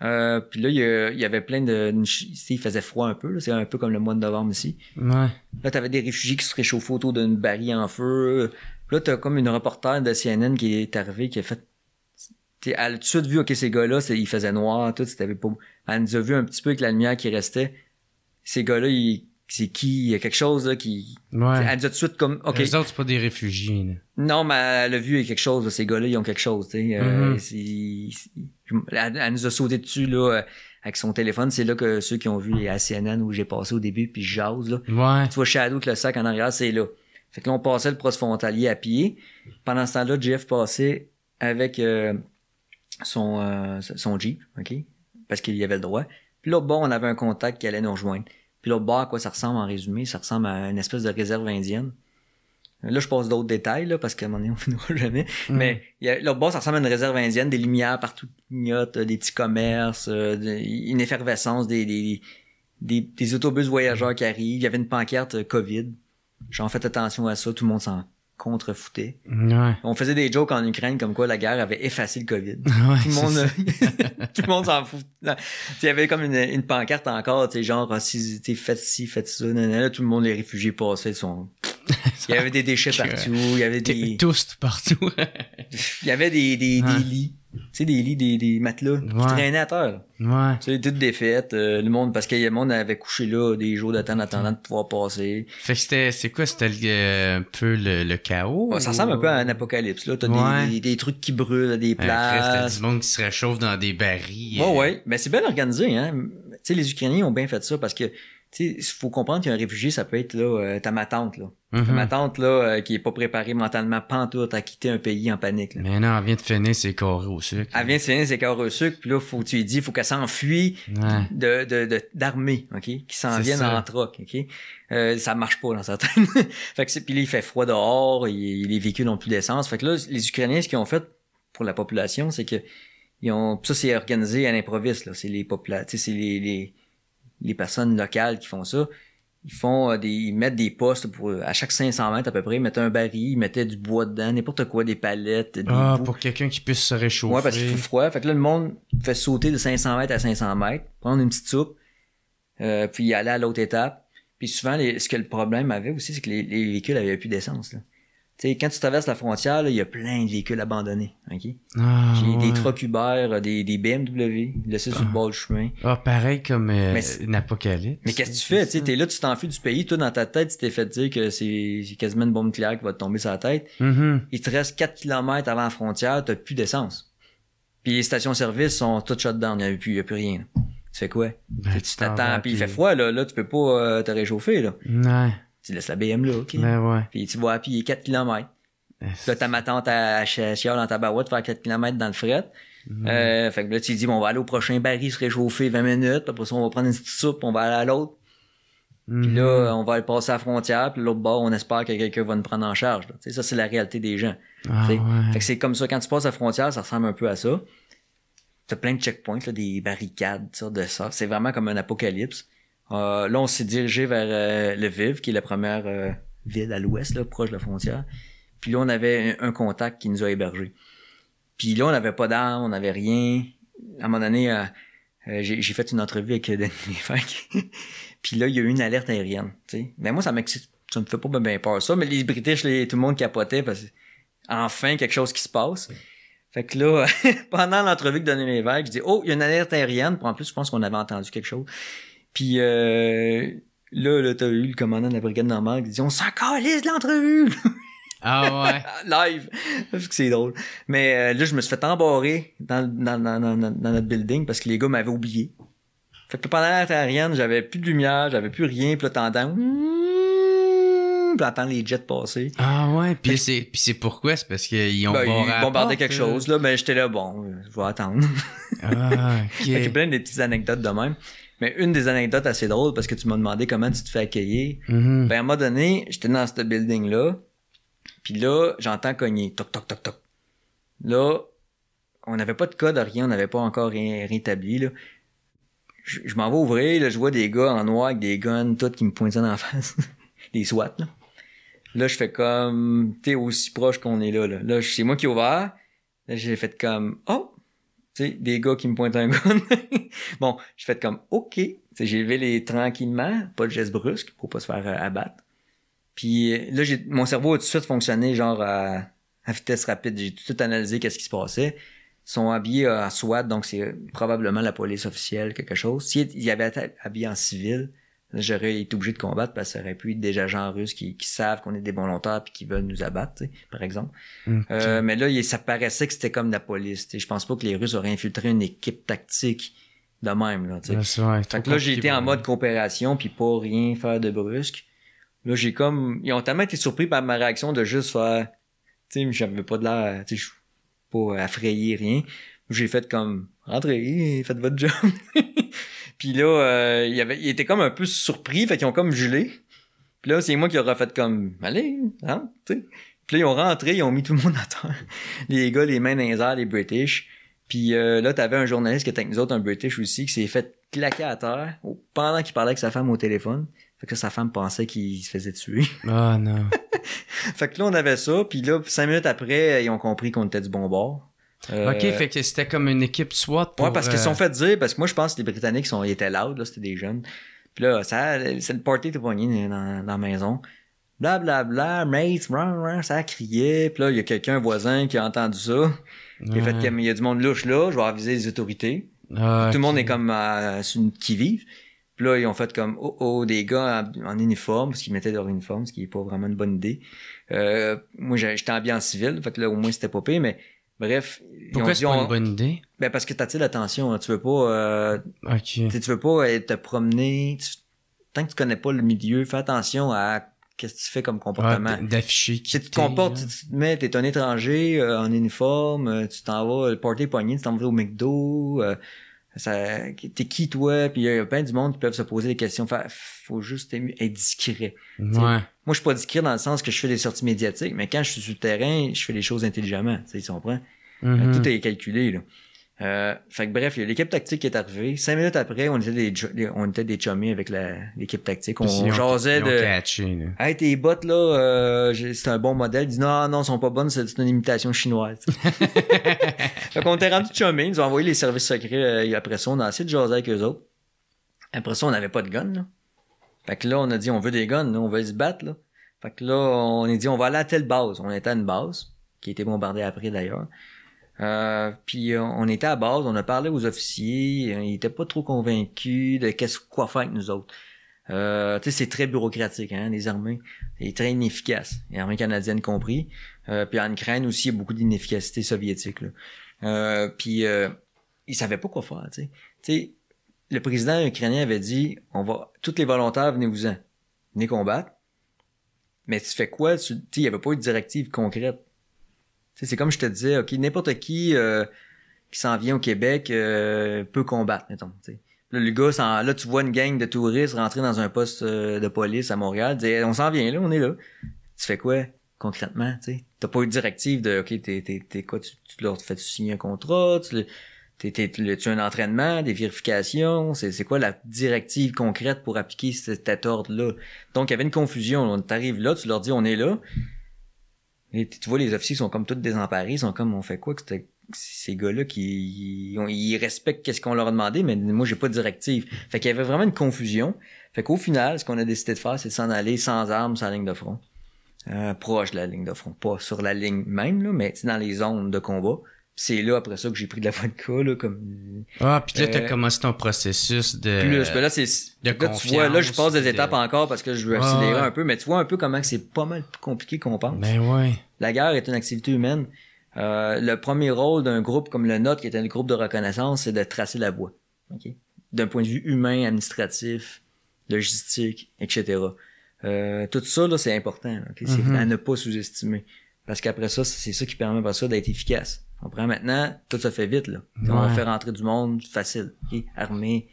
Euh, puis là, il y, a- il y avait plein de... Il faisait froid un peu. C'est un peu comme le mois de novembre ici. Ouais. Là, t'avais des réfugiés qui se réchauffaient autour d'une barille en feu. Puis là, t'as comme une reporter de CNN qui est arrivée, qui a fait... t'sais, Elle a tout de suite vu, OK, ces gars-là, c'est- il faisait noir, tout, c'était pas... Elle nous a vu un petit peu avec la lumière qui restait. Ces gars-là, ils- c'est qui? Il y a quelque chose, là, qui... Ouais. Elle nous a tout de suite comme, OK, Les autres, c'est pas des réfugiés. là. non, mais elle a vu il y a quelque chose, là, ces gars-là, ils ont quelque chose, tu sais. euh, Mhm. c'est- c'est- elle, elle nous a sauté dessus, là, euh, avec son téléphone. C'est là que ceux qui ont vu à CNN où j'ai passé au début, puis je jase, là. Ouais. Tu vois Shadow avec le sac en arrière, c'est là. Fait que là, on passait le poste frontalier à pied. Pendant ce temps-là, Jeff passait avec euh, son, euh, son Jeep, OK? Parce qu'il y avait le droit. Puis l'autre bord, on avait un contact qui allait nous rejoindre. Puis l'autre bord, à quoi ça ressemble en résumé? Ça ressemble à une espèce de réserve indienne. Là, je passe d'autres détails, là, parce qu'à un moment donné, on (laughs) finira jamais. Mm. Mais l'autre bord, ça ressemble à une réserve indienne, des lumières partout qui clignotent, euh, des petits commerces, euh, une effervescence, des, des, des, des autobus voyageurs qui arrivent. Il y avait une pancarte euh, COVID. J'en fait attention à ça, tout le monde s'en contrefoutait. Ouais. On faisait des jokes en Ukraine comme quoi la guerre avait effacé le COVID. (laughs) Ouais, Tout le monde, (laughs) tout le monde s'en fout. Il y avait comme une, une pancarte encore, genre, ah, si, tu sais, faites ci, faites ça, nanana. Tout le monde, les réfugiés passaient, ils sont... (laughs) Il y avait des déchets partout, il y avait des, tous partout. il y avait des, des, Ouais. des lits, tu sais, des lits, des, des matelas qui traînaient à terre. ouais. Tu sais, toutes défaites, euh, le monde, parce que le monde avait couché là des jours temps en attendant de pouvoir passer. Fait que c'était, c'est quoi, c'était euh, un peu le, le chaos? Ouais, ça ressemble un peu à un apocalypse, là. T'as Ouais. des, des, des trucs qui brûlent à des places. du monde qui se réchauffe dans des barils. Ouais, euh, ouais. Ben, c'est bien organisé, hein. Tu sais, les Ukrainiens ont bien fait ça parce que, tu sais, faut comprendre qu'un réfugié, ça peut être, là, euh, ta ma tante, là. Ta ma tante, là, euh, qui est pas préparée mentalement pantoute à quitter un pays en panique, là. Mais non, elle vient de finir ses carrés au sucre. Elle vient de finir ses cœurs au sucre, puis là, faut que tu lui dis, faut qu'elle s'enfuit Ouais. de, de, OK? Qui s'en ça. en troc, OK? Euh, ça marche pas dans tête. (laughs) fait que c'est, puis là, il fait froid dehors, il- les véhicules n'ont plus d'essence. Fait que là, les Ukrainiens, ce qu'ils ont fait pour la population, c'est que ils ont, ça, c'est organisé à l'improviste, là. C'est les populations, tu sais, c'est les, les, les personnes locales qui font ça. Ils font euh, des, ils mettent des postes pour, euh, à chaque 500 mètres à peu près, ils mettaient un baril, ils mettaient du bois dedans, n'importe quoi, des palettes, des Ah, bouts. pour quelqu'un qui puisse se réchauffer. Ouais, parce qu'il fait froid. Fait que là, le monde fait sauter de 500 mètres à 500 mètres, prendre une petite soupe, euh, puis aller à l'autre étape. Puis souvent, les- ce que le problème avait aussi, c'est que les, les véhicules avaient plus d'essence. Tu sais, quand tu traverses la frontière, il y a plein de véhicules abandonnés. ok? Ah, J'ai des trucks Uber, euh, des, des BMW, laissés sur le bord du chemin. Ah, pareil comme euh, Mais une apocalypse. Mais qu'est-ce que tu fais? Tu t'es là, tu t'enfuis du pays, toi, dans ta tête, tu t'es fait dire que c'est quasiment une bombe nucléaire qui va te tomber sur la tête. Mhm. Il te reste 4 km avant la frontière, t'as plus d'essence. Puis les stations-service sont toutes shut down, il n'y a, plus- y a plus rien. là. Tu fais quoi? Ben, tu t'attends, puis il fait froid, là, là tu peux pas euh, te réchauffer, là. Ouais. Tu laisses la BM là, OK? Ben ouais. Puis tu vas à pied 4 km. Là, ta ma tante à chiale dans ta barouette, faire 4 km dans le fret. Mhm. Euh, fait que là, tu dis, bon, on va aller au prochain baril se réchauffer 20 minutes, puis après ça, on va prendre une petite soupe, puis on va aller à l'autre. Puis Mhm. là, on va aller passer à la frontière, puis l'autre bord, on espère que quelqu'un va nous prendre en charge. Tu sais, ça, c'est la réalité des gens. Ah, ouais. fait que c'est comme ça, quand tu passes la frontière, ça ressemble un peu à ça. T'as plein de checkpoints, là, des barricades, de ça. C'est vraiment comme un apocalypse. Euh, là, on s'est dirigé vers euh, Lviv, qui est la première euh, ville à l'ouest, proche de la frontière. Puis là, on avait un, contact qui nous a hébergés. Puis là, on n'avait pas d'armes, on n'avait rien. À un moment donné, euh, j'ai fait une entrevue avec Denis (laughs) Lévesque. Puis là, il y a eu une alerte aérienne. Mais moi, ça, m'excite- ça me fait pas bien peur. Ça, mais les British, tout le monde capotait parce que enfin quelque chose qui se passe. Fait que là, (laughs) pendant l'entrevue que Denis Lévesque, je dis Oh, il y a une alerte aérienne. Puis en plus, je pense qu'on avait entendu quelque chose. Puis euh, là, là t'as eu le commandant de la brigade normale qui dit On s'en calisse de l'entrevue! Ah ouais. (laughs) live. Parce que c'est drôle. Mais euh, là, je me suis fait embarrer dans, dans, dans, dans, notre building parce que les gars m'avaient oublié. Fait que pendant la aérienne, j'avais plus de lumière, j'avais plus rien, puis là, t'entends... puis t'entends les jets passer. Ah ouais, puis c'est puis c'est pourquoi? C'est parce qu'ils ont Ben, ils porte, quelque chose, là, mais j'étais là, bon, euh, je vais attendre. Ah, (laughs) Fait qu'il y a plein de petites anecdotes de même. Mais une des anecdotes assez drôles, parce que tu m'as demandé comment tu te fais accueillir. Mhm. Ben, à un moment donné, j'étais dans ce building-là, puis là, j'entends cogner, toc, toc, toc, toc. Là, on n'avait pas de code, rien, on n'avait pas encore rien rétabli, là. Je, je m'en vais ouvrir, là, je vois des gars en noir avec des guns, tout qui me pointaient dans la face. (laughs) des SWAT, là. Là, je fais comme, t'es aussi proche qu'on est là, là. Là, c'est moi qui ai ouvert. Là, j'ai fait comme, oh! Tu sais, des gars qui me pointent un (laughs) gun. bon, j'ai fait comme, OK. J'ai levé les tranquillement, pas de geste brusque pour pas se faire euh, abattre. Puis euh, là, j'ai, mon cerveau a tout de suite fonctionné genre à, à vitesse rapide. J'ai tout de suite analysé qu'est-ce qui se passait. Ils sont habillés euh, en SWAT, donc c'est euh, probablement la police officielle, quelque chose. S'ils y avaient été habillés en civil, j'aurais été obligé de combattre parce que ça aurait pu être des agents russes qui, qui savent qu'on est des volontaires puis qui veulent nous abattre, par exemple. Euh, mais là, il- ça paraissait que c'était comme la police. Je pense pas que les Russes auraient infiltré une équipe tactique de même. Là, vrai, Fait que là, j'ai été en mode coopération puis pas rien faire de brusque. Là, j'ai comme... Ils ont tellement été surpris par ma réaction de juste faire... Tu sais, j'avais pas de l'air... Tu sais, je suis pas affrayé, rien. J'ai fait comme... Rentrez, faites votre job. Puis là, euh, il, avait, il était comme un peu surpris, fait qu'ils ont comme gelé. Puis là, c'est moi qui aurais fait comme... Allez, hein, tu sais. Puis là, ils ont rentré, ils ont mis tout le monde à terre. (laughs) Les gars, les mains dans les airs, les British. Puis euh, là, t'avais un journaliste qui était avec nous autres, un British aussi, qui s'est fait claquer à terre pendant qu'il parlait avec sa femme au téléphone. Fait que sa femme pensait qu'il se faisait tuer. (laughs) Ah non. fait que là, on avait ça. Puis là, cinq minutes après, ils ont compris qu'on était du bon bord. Euh, Ok, fait que c'était comme une équipe SWAT pour... Ouais, parce qu'ils se euh, sont fait dire, parce que moi, je pense que les Britanniques sont, ils étaient loud, là, c'était des jeunes. Puis là, ça, c'est le party était pogné dans, dans la maison. Bla bla bla, mate, run, run, ça criait. Puis là, il y a quelqu'un, un voisin, qui a entendu ça. Il fait ouais. comme, il y a du monde louche là, je vais aviser les autorités. Ah, Tout le monde est comme euh, une qui-vive. Puis là, ils ont fait comme, oh, oh, des gars en, en uniforme, parce qu'ils mettaient leur uniforme, ce qui est pas vraiment une bonne idée. Euh, moi, j'étais en civil, fait que là, au moins, c'était pas pire, mais bref. Pourquoi c'est pas on- une bonne idée? Ben, parce que t'attires l'attention, hein. tu veux pas, euh, Ok. tu veux pas euh, te promener, tu- tant que tu connais pas le milieu, fais attention à qu'est-ce que tu fais comme comportement. D'afficher qui Si tu te comportes, tu, tu te mets, t'es un étranger euh, en uniforme, euh, tu t'en vas, le party est pogné, tu t'en vas au McDo, euh, ça, t'es qui toi? Puis il y a plein du monde qui peuvent se poser des questions. Fait, faut juste être discret. Ouais. Moi, je suis pas discret dans le sens que je fais des sorties médiatiques, mais quand je suis sur le terrain, je fais les choses intelligemment. Tu comprends? Mhm. Tout est calculé, là. Euh, fait que bref, l'équipe tactique qui est arrivée. Cinq minutes après, on était des, on était des chummies avec la- l'équipe tactique. On ils jasait ils de... catché, là. Hey, tes bottes, là, euh, c'est un bon modèle. Il dit, non, non, elles sont pas bonnes, c'est une imitation chinoise. (laughs) fait qu'on était rendu chumés, ils nous ont envoyé les services secrets euh, après ça. On a essayé de jaser avec eux autres. Après ça, on n'avait pas de gun, là. Fait que là, on a dit, on veut des guns, là, on veut se battre, là. Fait que là, on a dit, on va aller à telle base. On était à une base, qui a été bombardée après, d'ailleurs. Euh, puis euh, on était à base, on a parlé aux officiers, euh, ils étaient pas trop convaincus de qu'est-ce quoi faire avec nous autres. Tu sais, c'est très bureaucratique, hein, les armées. C'est très inefficace. Les armées canadiennes compris. Euh, puis en Ukraine aussi, il y a beaucoup d'inefficacité soviétique. Là. Euh, puis euh, ils savaient pas quoi faire. Tu sais. Le président ukrainien avait dit, on va, tous les volontaires, venez-vous-en, venez combattre. Mais tu fais quoi? Tu il y avait pas eu de directive concrète. Tu c'est comme je te disais, ok, n'importe qui euh, qui s'en vient au Québec euh, peut combattre, mettons. tu. Là, le gars, là, tu vois une gang de touristes rentrer dans un poste euh, de police à Montréal, dire, on s'en vient là, on est là. Tu fais quoi concrètement, tu sais? T'as pas eu de directive de, ok, t'es, t'es, t'es quoi, tu, tu leur fais signer un contrat, tu, tu tu as un entraînement, des vérifications, c'est, c'est quoi la directive concrète pour appliquer cet, cet ordre-là? Donc, il y avait une confusion. Tu arrives là, tu leur dis, on est là. Et tu vois, les officiers sont comme tous désemparés, ils sont comme, on fait quoi que ces gars-là qui ils, respectent qu'est-ce qu'on leur a demandé, mais moi j'ai pas de directive. Fait qu'il y avait vraiment une confusion. Fait qu'au final, ce qu'on a décidé de faire, c'est de s'en aller sans armes la ligne de front, Euh, proche de la ligne de front, pas sur la ligne même là, mais dans les zones de combat. C'est là après ça que j'ai pris de la (laughs) vodka là, comme Ah, puis là, t'as Euh, commencé ton processus de... plus. Ben là, c'est, de là, tu vois, là, je passe des de- étapes encore parce que je veux accélérer un peu, mais tu vois un peu comment c'est pas mal plus compliqué qu'on pense. Ben ouais. La guerre est une activité humaine. Euh, le premier rôle d'un groupe comme le nôtre, qui était le groupe de reconnaissance, c'est de tracer la voie. ok? D'un point de vue humain, administratif, logistique, etc. Euh, tout ça, là, c'est important. là, ok? C'est Mhm. à ne pas sous-estimer. Parce qu'après ça, c'est ça qui permet par ça d'être efficace. On prend maintenant, tout se fait vite, là. On Ouais. fait rentrer du monde facile, ok? Armé,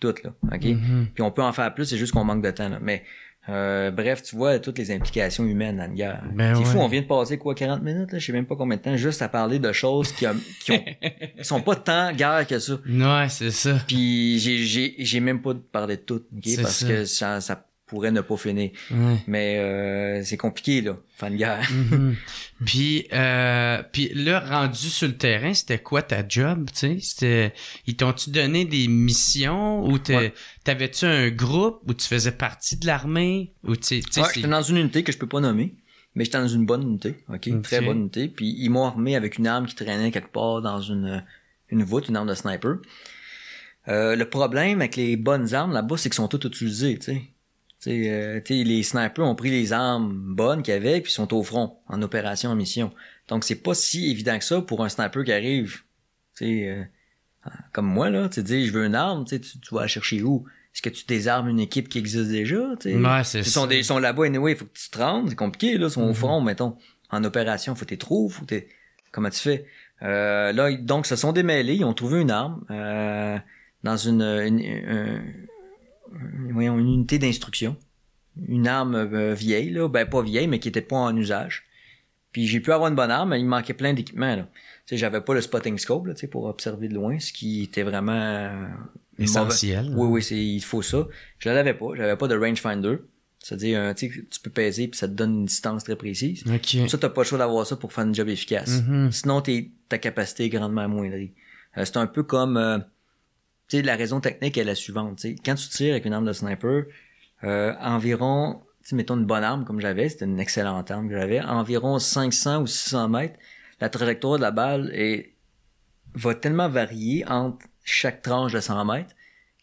tout, là. OK? Mhm. Puis on peut en faire plus, c'est juste qu'on manque de temps, là. Mais, euh, bref, tu vois toutes les implications humaines dans une guerre. Ben c'est fou, on vient de passer, quoi, 40 minutes, là? Je sais même pas combien de temps, juste à parler de choses qui, ont- qui ont, (laughs) qui sont pas tant guerre que ça. Ouais, c'est ça. Puis j'ai, j'ai, j'ai même pas parlé de tout, Parce ça. que ça, ça pourrait ne pas finir. Ouais. Mais euh, c'est compliqué, là, faire une guerre. Puis, euh, puis là, rendu sur le terrain, c'était quoi ta job, tu sais? Ils t'ont-tu donné des missions ou Ouais. t'avais-tu un groupe où tu faisais partie de l'armée? Ou tu Ouais, j'étais dans une unité que je peux pas nommer, mais j'étais dans une bonne unité, ok, une très bonne unité. Puis ils m'ont armé avec une arme qui traînait quelque part dans une une voûte, une arme de sniper. Euh, le problème avec les bonnes armes là-bas, c'est qu'elles sont toutes utilisées, tu sais. Tu sais, euh, tu sais, les snipers ont pris les armes bonnes qu'il y avait puis sont au front, en opération, en mission. Donc c'est pas si évident que ça pour un sniper qui arrive, tu sais, euh, comme moi là, tu dis je veux une arme, tu sais, tu tu vas la chercher où? Est-ce que tu désarmes une équipe qui existe déjà, tu sais? Ouais, c'est ils sont, des- ils sont là-bas, anyway, il faut que tu te rendes, c'est compliqué, là, ils sont Mhm. au front, mettons, en opération, faut que tu trouves, faut t'es- comment tu fais? Euh, là, donc, se sont démêlés, ils ont trouvé une arme, euh, dans une, une, un- voyons, une unité d'instruction. Une arme euh, vieille, là, ben pas vieille, mais qui était pas en usage. Puis j'ai pu avoir une bonne arme, mais il me manquait plein d'équipements, là. Tu sais, j'avais pas le spotting scope, là, tu sais, pour observer de loin, ce qui était vraiment euh, Essentiel. oui, oui, c'est, il faut ça. Je l'avais pas. J'avais pas de rangefinder. C'est-à-dire, euh, tu sais, tu peux peser puis ça te donne une distance très précise. OK. Ça, t'as pas le choix d'avoir ça pour faire un job efficace. Mhm. Sinon, t'es, ta capacité est grandement amoindrie. Euh, c'est un peu comme, euh, la raison technique est la suivante. Quand tu tires avec une arme de sniper, euh, environ, mettons une bonne arme comme j'avais, c'était une excellente arme que j'avais, environ 500 ou 600 mètres, la trajectoire de la balle va tellement varier entre chaque tranche de 100 mètres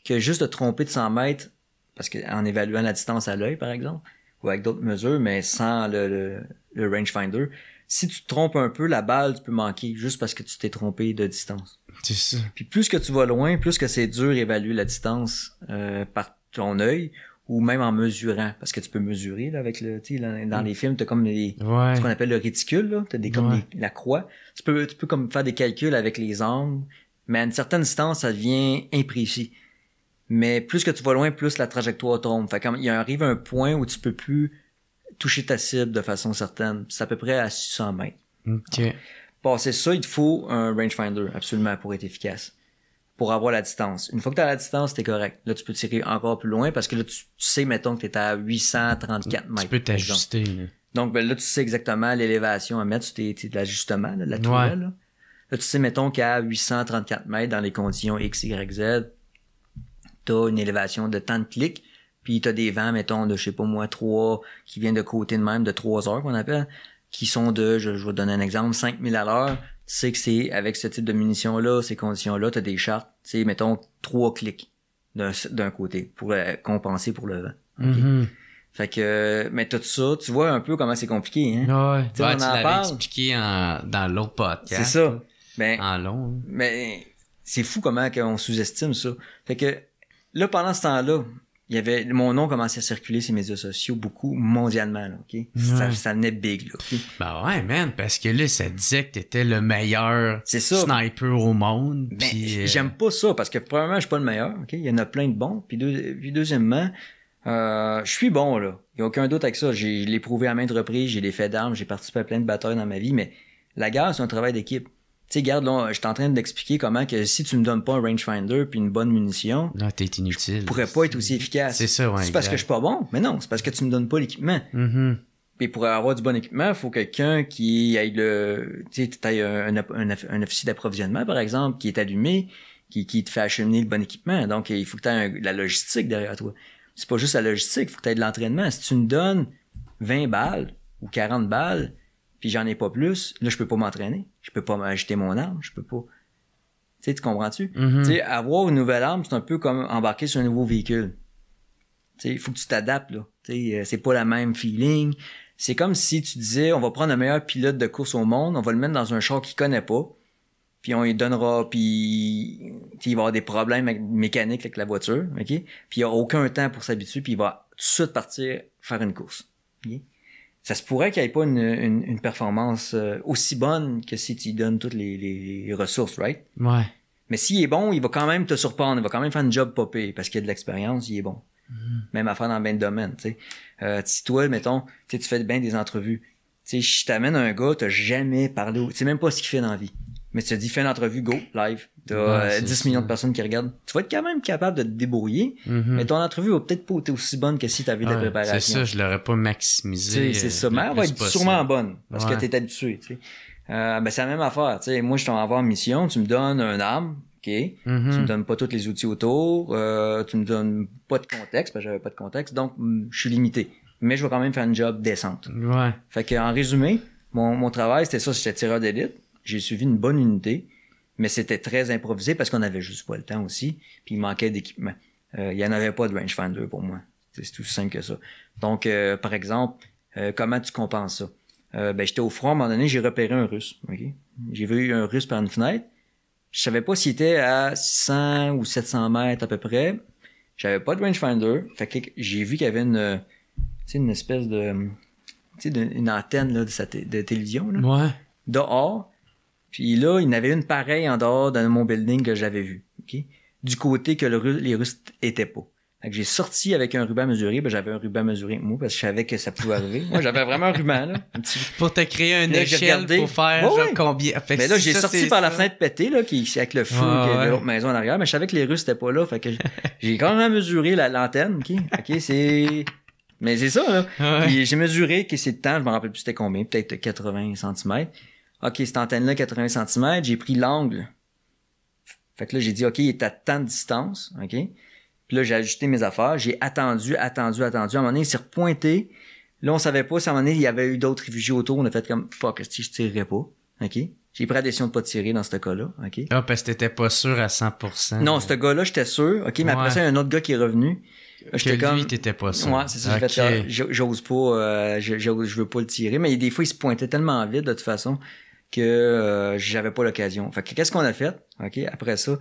que juste de tromper de 100 mètres, parce qu'en évaluant la distance à l'œil, par exemple, ou avec d'autres mesures, mais sans le, le, le rangefinder, si tu te trompes un peu, la balle, tu peux manquer juste parce que tu t'es trompé de distance. C'est ça. Puis plus que tu vas loin, plus que c'est dur d'évaluer la distance euh, par ton œil ou même en mesurant, parce que tu peux mesurer là, avec le, tu sais, dans, dans les films, t'as comme les, Ouais. ce qu'on appelle le réticule, là. T'as des comme Ouais. la croix. Tu peux, tu peux comme faire des calculs avec les angles, mais à une certaine distance, ça devient imprécis. Mais plus que tu vas loin, plus la trajectoire tombe. Fait comme il arrive un point où tu peux plus toucher ta cible de façon certaine. C'est à peu près à 600 mètres. OK. Passer ça, il te faut un rangefinder, absolument, pour être efficace. Pour avoir la distance. Une fois que tu as la distance, t'es correct. Là, tu peux tirer encore plus loin parce que là, tu, tu sais, mettons que tu es à 834 mètres. Tu peux t'ajuster. Donc, ben là, tu sais exactement l'élévation à mettre sur tes, tes- de l'ajustement, de la Ouais. tourelle. Là. Là, tu sais, mettons qu'à 834 mètres dans les conditions X, Y, Z, t'as une élévation de temps de clic, puis t'as des vents, mettons, de, je sais pas moi, 3, qui viennent de côté de même, de 3 heures qu'on appelle, qui sont de, je, je vais te donner un exemple, 5000 à l'heure. Tu sais que c'est, avec ce type de munitions-là, ces conditions-là, t'as des chartes, tu sais, mettons, 3 clics d'un d'un côté, pour euh, compenser pour le vent. Mhm. Fait que, mais tout ça, tu vois un peu comment c'est compliqué, hein? Ouais. Tu sais, Ouais, on tu en l'avais parle. expliqué en- dans l'autre podcast. C'est ça. Ben, En long. hein. mais c'est fou comment on sous-estime ça. Fait que là, pendant ce temps-là, il y avait mon nom commençait à circuler sur les médias sociaux beaucoup mondialement, là, ok? Ça, Ouais. ça venait big, là, ok? Ben ouais, man, parce que là, ça disait que t'étais le meilleur ça. sniper au monde. Ben, euh, j'aime pas ça parce que premièrement, je suis pas le meilleur, ok? Il y en a plein de bons. Puis, deux- puis deuxièmement, euh, je suis bon, là. Il y a aucun doute avec ça. J'ai, je l'ai prouvé à maintes reprises, j'ai des faits d'armes, j'ai participé à plein de batailles dans ma vie, mais la guerre, c'est un travail d'équipe. Tu sais, garde, là, je suis en train d'expliquer comment que si tu me donnes pas un rangefinder puis une bonne munition, Là, t'es inutile. je pourrais pas être aussi efficace. C'est ça, ouais. C'est parce que je suis pas bon. Mais non, c'est parce que tu me donnes pas l'équipement. Mhm. Et pour avoir du bon équipement, il faut quelqu'un qui ait le, tu sais, un, un, un, un officier d'approvisionnement, par exemple, qui est allumé, qui, qui te fait acheminer le bon équipement. Donc, il faut que tu aies la logistique derrière toi. C'est pas juste la logistique, il faut que tu aies de l'entraînement. Si tu me donnes 20 balles ou 40 balles, puis j'en ai pas plus, là, je peux pas m'entraîner. Je peux pas m'ajouter mon arme, je peux pas. Tu sais, tu comprends-tu? Mhm. Tu sais, avoir une nouvelle arme, c'est un peu comme embarquer sur un nouveau véhicule. Tu sais, il faut que tu t'adaptes, là. Tu sais, euh, c'est pas la même feeling. C'est comme si tu disais, on va prendre le meilleur pilote de course au monde, on va le mettre dans un char qu'il connaît pas, puis on lui donnera, puis il va avoir des problèmes mécaniques avec la voiture, ok? Puis il a aucun temps pour s'habituer, puis il va tout de suite partir faire une course. Ça se pourrait qu'il n'y ait pas une, une, une performance euh, aussi bonne que si tu lui donnes toutes les, ressources, right? Ouais. Mais s'il est bon, il va quand même te surprendre, il va quand même faire une job popée parce qu'il a de l'expérience, il est bon. Même affaire dans bien de domaines, tu sais. Euh, si toi, mettons, tu fais bien des entrevues. Tu sais, je t'amène un gars, t'as jamais parlé, tu sais même pas ce qu'il fait dans la vie. Mais tu te dis, fais une entrevue, go, live. T'as Ouais, euh, c'est 10 ça. millions de personnes qui regardent. Tu vas être quand même capable de te débrouiller, Mhm. mais ton entrevue va peut-être pas être aussi bonne que si t'avais de la Ouais, préparation. c'est ça, je l'aurais pas maximisé. c'est euh, ça. le Mais elle va être possible. sûrement bonne parce Ouais. que t'es habitué, tu sais. Euh, ben, c'est la même affaire, tu sais. Moi, je t'en en mission, tu me donnes un arme, ok? Mhm. Tu me donnes pas tous les outils autour, euh, tu me donnes pas de contexte, parce que j'avais pas de contexte, donc mm, je suis limité. Mais je vais quand même faire une job décente. Ouais. Fait que en résumé, mon, mon travail, c'était ça, j'étais tireur d'élite. J'ai suivi une bonne unité, mais c'était très improvisé parce qu'on avait juste pas le temps aussi, puis il manquait d'équipement. Euh, il y en avait pas de rangefinder pour moi. C'est tout simple que ça. Donc, euh, par exemple, euh, comment tu compenses ça? Ben, j'étais au front, à un moment donné, j'ai repéré un russe. J'ai vu un russe par une fenêtre. Je savais pas s'il était à 600 ou 700 mètres à peu près. J'avais pas de rangefinder. Fait que j'ai vu qu'il y avait une, une espèce de, tu sais, de- une antenne là, de, sa de télévision là, Ouais. dehors. Puis là, il y en avait une pareille en dehors dans mon building que j'avais vu. ok? Du côté que le les Russes étaient pas. Fait que j'ai sorti avec un ruban mesuré. Ben, j'avais un ruban mesuré moi parce que je savais que ça pouvait arriver. Moi, j'avais vraiment un ruban, là. Un petit- Pour te créer une Là, échelle regardé. pour faire Ouais, genre ouais. combien. Fait Mais là, si j'ai sorti par la fenêtre pétée, là, qui, avec le feu qui ouais. de l'autre maison en arrière. Mais je savais que les Russes étaient pas là. Fait que (laughs) j'ai- quand même mesuré la- l'antenne, ok? Ok, c'est, mais c'est ça, là. Puis j'ai mesuré que c'est de temps, je me rappelle plus c'était combien, peut-être 80 cm. OK, cette antenne-là, 80 cm, j'ai pris l'angle. Fait que là, j'ai dit, OK, il est à tant de distance, OK? Puis là, j'ai ajusté mes affaires, j'ai attendu, attendu, attendu. À un moment donné, il s'est repointé. Là, on savait pas si à un moment donné, il y avait eu d'autres réfugiés autour. On a fait comme, fuck, si je tirerais pas, OK? J'ai pris la décision de pas tirer dans ce cas-là, OK? Ah, parce que t'étais pas sûr à 100%. Non, ce gars-là, j'étais sûr, OK? Mais après ça, il y a un autre gars qui est revenu. J'étais lui, comme, t'étais pas sûr. Ouais, c'est ça. j'ai Ok. fait, ah, J'ose pas, euh, je, j'ose- je veux pas le tirer. Mais des fois, il se pointait tellement vite de toute façon que euh, j'avais pas l'occasion. Fait que qu'est-ce qu'on a fait? Ok, après ça,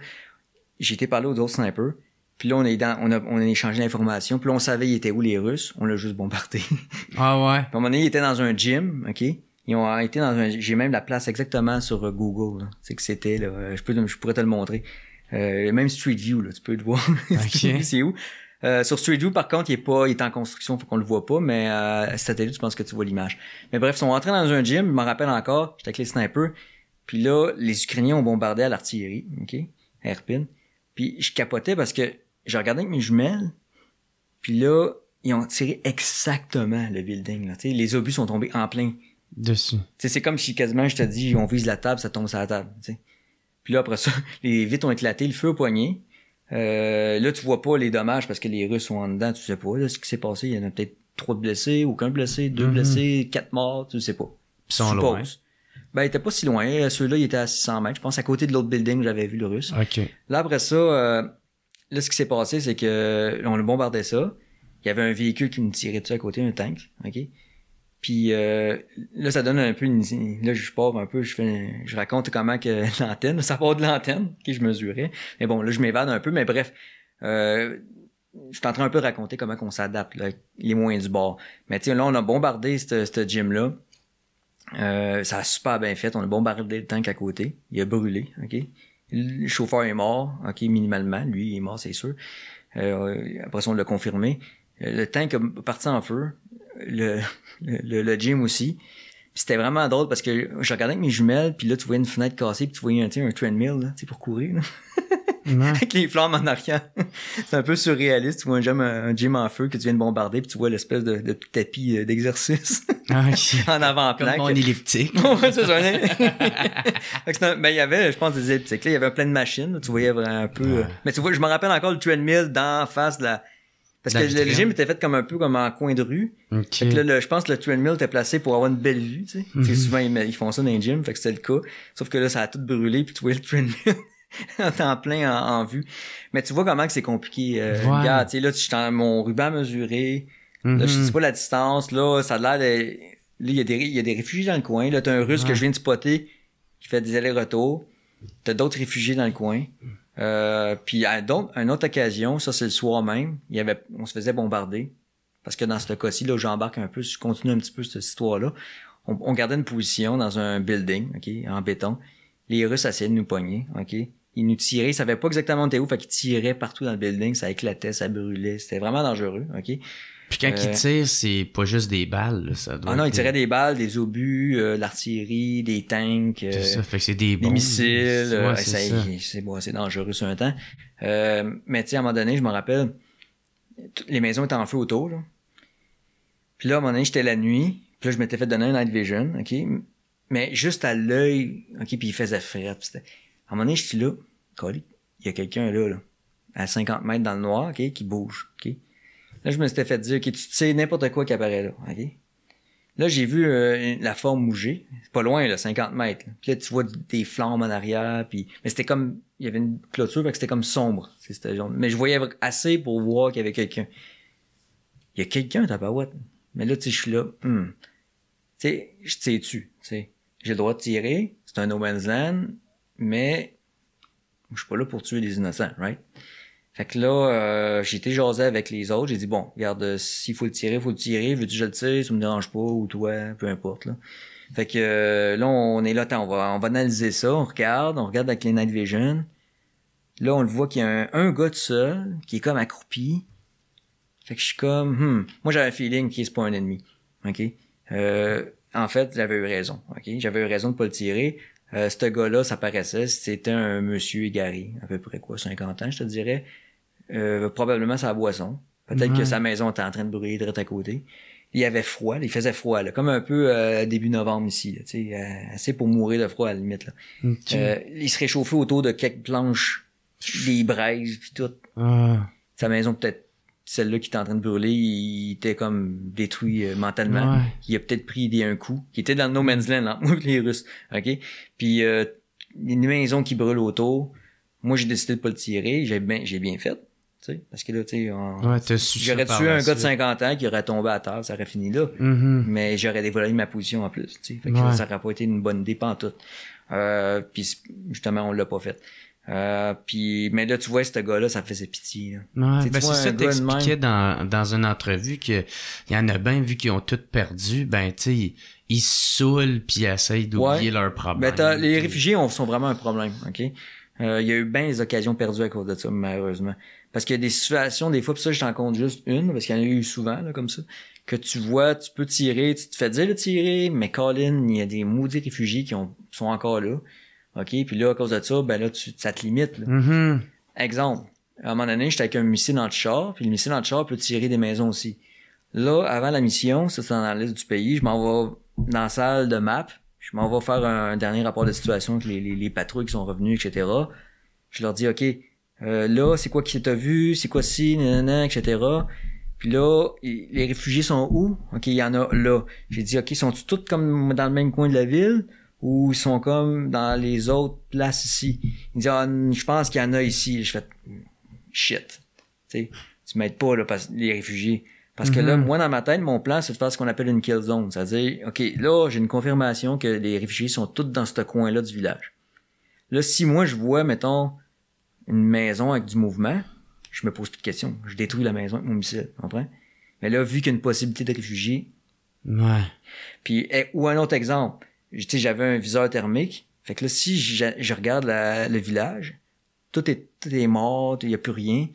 j'ai été parler aux autres snipers. Puis là, on est dans, on a, on a échangé l'information. Puis là, on savait ils étaient où les Russes? On l'a juste bombardé. Puis (laughs) Ah ouais. à un moment donné, ils étaient dans un gym. Ok? Ils ont été dans un. J'ai même la place exactement sur euh, Google. C'est que c'était là. euh, Je peux, je pourrais te le montrer. Euh, même Street View, là, tu peux le voir. (laughs) Ok. c'est où? Euh, sur Street View, par contre, il est pas, il est en construction, faut qu'on le voit pas, mais euh, satellite, je pense que tu vois l'image. Mais bref, ils sont rentrés dans un gym, je m'en rappelle encore, j'étais avec les snipers, puis là, les Ukrainiens ont bombardé à l'artillerie, ok, à Irpin. Puis je capotais parce que je regardais avec mes jumelles, puis là, ils ont tiré exactement le building, là, les obus sont tombés en plein. Dessus. C'est comme si quasiment je te dis, on vise la table, ça tombe sur la table, tu sais. Puis là, après ça, (laughs) les vitres ont éclaté, le feu au poignet. Euh, là, tu vois pas les dommages parce que les Russes sont en dedans, tu sais pas. Là, ce qui s'est passé, il y en a peut-être trois de blessés, aucun blessé, deux Mhm. blessés, quatre morts, tu sais pas. Ils sont Suppose. loin. Ben, il était pas si loin. Euh, Ceux-là, ils étaient à 600 mètres. Je pense à côté de l'autre building, j'avais vu le russe. Ok. Là, après ça, euh, là, ce qui s'est passé, c'est que on a bombardé ça. Il y avait un véhicule qui me tirait dessus à côté, un tank, OK? Puis euh, là, ça donne un peu une... Là, je pars un peu, je fais je raconte comment que (laughs) l'antenne, ça part de l'antenne, que je mesurais. Mais bon, là, je m'évade un peu, mais bref. Euh, je suis en train un peu de raconter comment qu'on s'adapte, les moyens du bord. Mais tiens, là, on a bombardé ce gym-là. Euh, ça a super bien fait. On a bombardé le tank à côté. Il a brûlé, OK? Le chauffeur est mort, OK, minimalement. Lui, il est mort, c'est sûr. Euh, après ça, on l'a confirmé. Euh, Le tank a parti en feu. Le, le, le gym aussi. C'était vraiment drôle parce que je regardais avec mes jumelles, puis là, tu voyais une fenêtre cassée, puis tu voyais un, un treadmill, là, pour courir, là, (laughs) avec les flammes en arrière. (laughs) C'est un peu surréaliste. Tu vois un gym, un gym en feu que tu viens de bombarder, puis tu vois l'espèce de, de tapis euh, d'exercice (laughs) Ok. en avant-plan. Comme mon elliptique. ouais, c'est ça. Un- ben, il y avait, je pense, des elliptiques. Là, il y avait plein de machines. là, tu voyais vraiment un peu. euh, Ouais. Mais tu vois, je me rappelle encore le treadmill d'en face de la. Parce que le- gym était fait comme un peu comme en coin de rue. Ok. Fait que là, le- je pense que le treadmill était placé pour avoir une belle vue, tu sais. Mhm. souvent, ils, font ça dans les gyms, fait que c'était le cas. Sauf que là, ça a tout brûlé, puis tu vois le treadmill (laughs) en temps plein en, en vue. Mais tu vois comment que c'est compliqué. Euh. Regarde, tu sais, là, tu- en- mon ruban mesuré. Mhm. Là, je sais pas la distance. Là, ça a l'air de... Là, il y, a des, il y a des réfugiés dans le coin. Là, t'as un Russe que je viens de spotter qui fait des allers-retours. T'as d'autres réfugiés dans le coin. Euh, puis une autre occasion, ça c'est le soir même, il avait, on se faisait bombarder parce que dans ce cas-ci, là, j'embarque un peu, je continue un petit peu cette histoire-là. On, on gardait une position dans un building, OK, en béton. Les Russes essayaient de nous pogner, OK? Ils nous tiraient, ils savaient pas exactement où, fait qu'ils tiraient partout dans le building, ça éclatait, ça brûlait, c'était vraiment dangereux, OK? Puis quand ils Euh, tirent, c'est pas juste des balles, là, ça doit Ah non, ils être- tiraient des balles, des obus, euh, de l'artillerie, des tanks, euh, C'est ça, fait que c'est des des missiles. euh, Ouais, c'est c'est bon, dangereux sur un temps. Euh, mais tu sais, à un moment donné, je me rappelle, toutes les maisons étaient en feu autour. Là. Puis là, à un moment donné, j'étais la nuit. Puis là, je m'étais fait donner un night vision, OK? Mais juste à l'œil, OK? Puis il faisait c'était- À un moment donné, je suis là. Il y a quelqu'un là, là, à 50 mètres dans le noir, OK? Qui bouge, OK? Là, je me suis fait dire, OK, tu sais n'importe quoi qui apparaît là, OK? Là, j'ai vu euh, la forme bouger. C'est pas loin, là, 50 mètres. Puis là, tu vois des flammes en arrière. Puis... Mais c'était comme... Il y avait une clôture, fait que c'était comme sombre. C'était jaune. Mais je voyais assez pour voir qu'il y avait quelqu'un. Il y a quelqu'un, tabarouette. Mais là, tu sais, je suis là. hmm. Tu sais, je tire. Tu. J'ai le droit de tirer. C'est un no man's land. Mais je suis pas là pour tuer des innocents, right? Fait que là, euh, j'ai été jasé avec les autres. J'ai dit, bon, regarde, euh, s'il faut le tirer, faut le tirer. Veux-tu que je le tire? Ça me dérange pas? Ou toi, peu importe, là. Fait que euh, là, on est là, attends, on va, on va analyser ça. On regarde, on regarde avec les night vision. Là, on le voit qu'il y a un, un gars tout seul qui est comme accroupi. Fait que je suis comme, hmm. Moi, j'avais un feeling qu'il c'est pas un ennemi. OK? Euh, en fait, j'avais eu raison. OK? J'avais eu raison de pas le tirer. Ce gars-là, ça paraissait, c'était un monsieur égaré, à peu près quoi, 50 ans, je te dirais. Euh, probablement sa boisson. Peut-être Ouais. que sa maison était en train de brûler direct à côté. Il avait froid, là, il faisait froid, là, comme un peu euh, début novembre ici, sais, euh, assez pour mourir de froid à la limite. Là. Euh, il se réchauffait autour de quelques planches, des braises, puis tout. Ah, Sa maison, peut-être celle-là qui était en train de brûler, il était comme détruit euh, mentalement. ouais. Il a peut-être pris des un coup. Qui était dans le no man's land, entre (laughs) moi les Russes. OK? Puis euh, une maison qui brûle autour. Moi, j'ai décidé de pas le tirer. J'ai bien, j'ai bien fait. Parce que là, tu sais, on- Ouais, j'aurais tué un gars de suite. 50 ans qui aurait tombé à terre, ça aurait fini là. Mhm. Mais j'aurais dévoilé ma position en plus. Tu sais, fait que Ouais. ça aurait pas été une bonne idée pantoute. Euh, puis justement, on l'a pas fait. Euh, puis, mais là, tu vois, ce gars-là, ça faisait pitié. Là. Ouais, ben c'est ça gars t'expliquais dans, dans une entrevue que il y en a bien vu qui ont tout perdu, ben tu sais, ils, saoulent puis ils essayent d'oublier leurs problèmes. Ben, les réfugiés ont, sont vraiment un problème, OK? Euh, Il y a eu bien des occasions perdues à cause de ça, malheureusement. Parce qu'il y a des situations, des fois, puis ça, je t'en compte juste une, parce qu'il y en a eu souvent, là, comme ça, que tu vois, tu peux tirer, tu te fais dire de tirer, mais Colin, il y a des maudits réfugiés qui ont, sont encore là, OK? Puis là, à cause de ça, ben là, tu, ça te limite, là. Mhm. Exemple, à un moment donné, j'étais avec un missile dans le char, puis le missile dans le char peut tirer des maisons aussi. Là, avant la mission, ça c'est dans la liste du pays, je m'en vais dans la salle de map, je m'en vais faire un, dernier rapport de situation avec les, les, les patrouilles qui sont revenus, etc. Je leur dis, OK, euh, là, c'est quoi qui t'a vu, c'est quoi ci, nanana, etc. Puis là, les réfugiés sont où? OK, il y en a là. J'ai dit, OK, sont-ils tous comme dans le même coin de la ville? Ou ils sont comme dans les autres places ici? Il dit, ah, je pense qu'il y en a ici. Je fais, shit. Tu sais, tu m'aides pas, là, parce, les réfugiés. Parce que là, Mhm. moi, dans ma tête, mon plan, c'est de faire ce qu'on appelle une kill zone. C'est-à-dire, OK, là, j'ai une confirmation que les réfugiés sont tous dans ce coin-là du village. Là, si moi, je vois, mettons, une maison avec du mouvement, je me pose plus de questions. Je détruis la maison avec mon missile, tu comprends? Mais là, vu qu'il y a une possibilité de réfugiés, Ouais. puis, eh, ou un autre exemple, tu sais, j'avais un viseur thermique. Fait que là, si je, je regarde la- le village, tout est, tout est mort, il y a plus rien.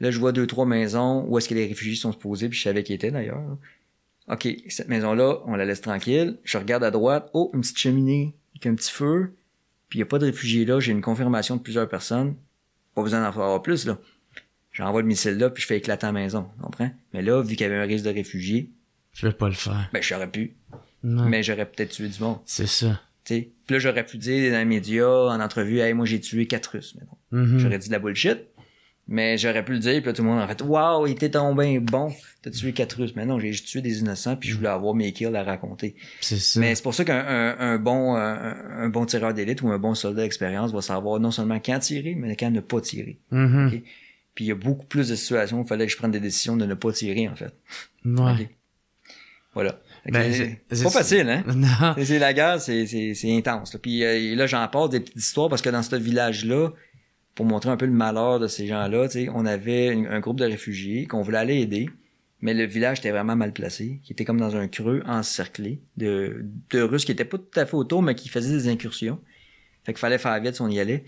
Là, je vois deux, trois maisons où est-ce que les réfugiés sont posés, puis je savais qui étaient d'ailleurs. OK, cette maison-là, on la laisse tranquille. Je regarde à droite, oh, une petite cheminée avec un petit feu, puis il n'y a pas de réfugiés là, j'ai une confirmation de plusieurs personnes. Pas besoin d'en faire plus, là. J'envoie le missile là, puis je fais éclater la maison, tu comprends? Mais là, vu qu'il y avait un risque de réfugiés, Je vais pas le faire. ben j'aurais pu, mais j'aurais peut-être tué du monde. C'est ça. T'sais. Puis là, j'aurais pu dire dans les médias, en entrevue, hey, moi j'ai tué quatre Russes. Mhm. J'aurais dit de la bullshit. Mais j'aurais pu le dire, puis là, tout le monde aurait fait Waouh, il était tombé bon, t'as tué quatre Russes. Mais non, j'ai juste tué des innocents, puis je voulais avoir mes kills à raconter. C'est ça. Mais c'est pour ça qu'un un, un bon, un, un bon tireur d'élite ou un bon soldat d'expérience va savoir non seulement quand tirer, mais quand ne pas tirer. Ok? Puis il y a beaucoup plus de situations où il fallait que je prenne des décisions de ne pas tirer, en fait. Ouais. Voilà. Ben, c'est pas facile, hein? (laughs) Non. C'est- la guerre, c'est c'est c'est intense. Là. Puis euh, là, j'en passe des petites histoires parce que dans ce village-là, pour montrer un peu le malheur de ces gens-là, on avait un groupe de réfugiés qu'on voulait aller aider. mais le village était vraiment mal placé, qui était comme dans un creux encerclé de, Russes qui étaient pas tout à fait autour, mais qui faisaient des incursions. Fait qu'il fallait faire vite si on y allait.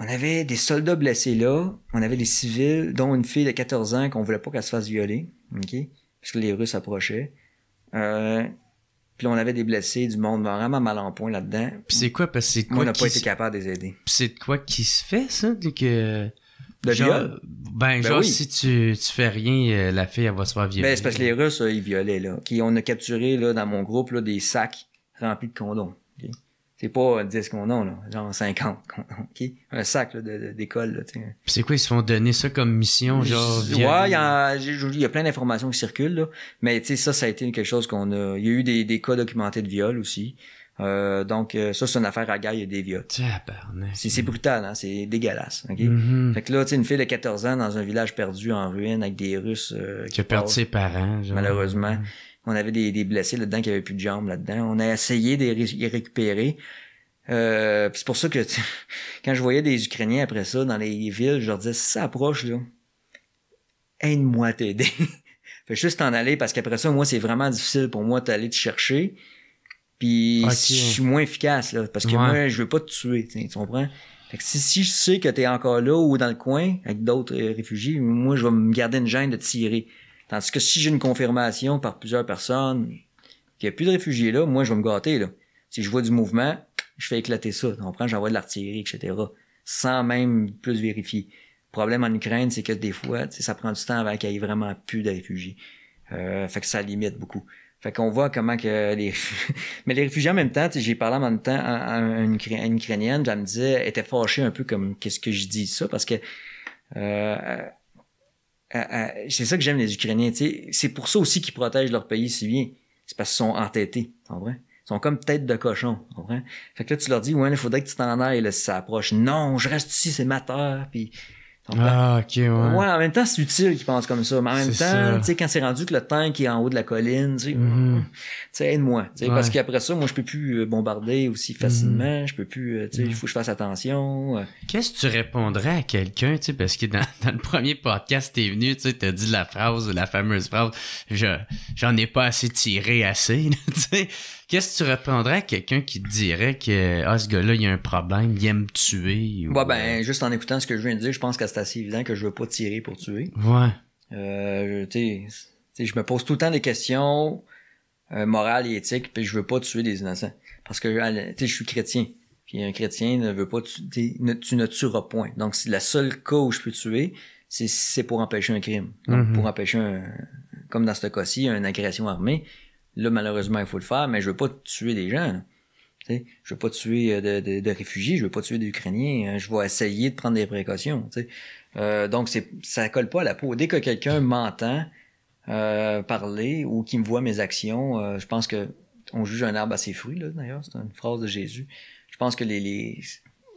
On avait des soldats blessés là, on avait des civils, dont une fille de 14 ans qu'on voulait pas qu'elle se fasse violer, parce que les Russes approchaient. Euh, puis on avait des blessés, du monde vraiment mal en point là-dedans. Puis c'est quoi, parce que c'est Moi, on quoi n'a pas été capable de les aider. Puis c'est de quoi qui se fait, ça? de Que... Viol? Ben, Ben genre, oui. si tu, tu fais rien, euh, la fille, elle va se faire violer. Ben, c'est parce que les Russes, ils violaient, là. Qui, on a capturé, là, dans mon groupe, là, des sacs remplis de condoms. C'est pas euh, 10 condoms, là. Genre 50 condoms, ok? Un sac, d'école. Puis c'est quoi, ils se font donner ça comme mission, genre... Ouais, il y, a, y a plein d'informations qui circulent, là. Mais, tu sais, ça, ça a été quelque chose qu'on a... Il y a eu des, des cas documentés de viol aussi. Euh, donc, euh, ça, c'est une affaire à gars, il y a des viols. C'est, c'est brutal, hein. C'est dégueulasse, ok? Mhm. Fait que là, tu sais, une fille de 14 ans dans un village perdu en ruine avec des Russes euh, Qui a perdu ses parents, genre. malheureusement. On avait des, des blessés là-dedans qui avaient plus de jambes là-dedans. On a essayé de les ré- les récupérer. Euh, c'est pour ça que quand je voyais des Ukrainiens après ça dans les villes, je leur disais si ça approche là, aide-moi à t'aider. (laughs) Fais juste t'en aller parce qu'après ça, moi, c'est vraiment difficile pour moi d'aller te chercher. Puis je suis moins efficace là, parce que Ouais. moi, je veux pas te tuer, tu comprends? Fait que si, si je sais que t'es encore là ou dans le coin avec d'autres euh, réfugiés, moi, je vais me garder une gêne de tirer. Tandis que si j'ai une confirmation par plusieurs personnes qu'il n'y a plus de réfugiés là, moi, je vais me gâter, là. Si je vois du mouvement, je fais éclater ça. Tu comprends? J'envoie de l'artillerie, etc. Sans même plus vérifier. Le problème en Ukraine, c'est que des fois, ça prend du temps avant qu'il y ait vraiment plus de réfugiés. Euh, fait que ça limite beaucoup. Fait qu'on voit comment que les... (laughs) Mais les réfugiés en même temps, j'ai parlé en même temps à, une, Ukrainienne, elle me disait, elle était fâchée un peu comme qu'est-ce que je dis ça, parce que euh, c'est ça que j'aime les Ukrainiens. C'est pour ça aussi qu'ils protègent leur pays si bien. C'est parce qu'ils sont entêtés, tu comprends? Ils sont comme tête de cochon, comprends? Fait que là, tu leur dis, ouais, il faudrait que tu t'en ailles, là, si ça approche. Non, je reste ici, c'est ma terre, puis... Ah, ok, ouais. Ouais, en même temps, c'est utile qu'ils pensent comme ça. Mais en même temps, tu sais, quand c'est rendu que le tank est en haut de la colline, tu sais, Mhm. tu sais, aide-moi. Tu sais, Ouais. Parce qu'après ça, moi, je peux plus euh, bombarder aussi facilement. Je peux plus, euh, tu sais, il Mhm. faut que je fasse attention. euh. Qu'est-ce que tu répondrais à quelqu'un, tu sais, parce que dans, dans le premier podcast, t'es venu, tu sais, t'as dit la phrase, la fameuse phrase, je, j'en ai pas assez tiré assez, (laughs) tu sais. Qu'est-ce que tu répondrais à quelqu'un qui te dirait que, ah, ce gars-là, il y a un problème, il aime tuer, ou, Ouais, ben, juste en écoutant ce que je viens de dire, je pense que c'est assez évident que je veux pas tirer pour tuer. Ouais. Euh, tu sais, je me pose tout le temps des questions euh, morales et éthiques, puis je veux pas tuer des innocents. Parce que, euh, tu sais, je suis chrétien. Puis un chrétien ne veut pas tuer, ne, tu ne tueras point. Donc, c'est la seule cas où je peux tuer, c'est pour empêcher un crime. Donc, Mhm. pour empêcher un, comme dans ce cas-ci, une agression armée. Là, malheureusement, il faut le faire, mais je veux pas tuer des gens. là. Tu sais, je veux pas tuer euh, de, réfugiés, je veux pas tuer d'Ukrainiens. hein. Je vais essayer de prendre des précautions. Euh, donc, c'est, ça colle pas à la peau. Dès que quelqu'un m'entend euh, parler ou qui me voit mes actions, euh, je pense que on juge un arbre à ses fruits, là, d'ailleurs. C'est une phrase de Jésus. Je pense que les,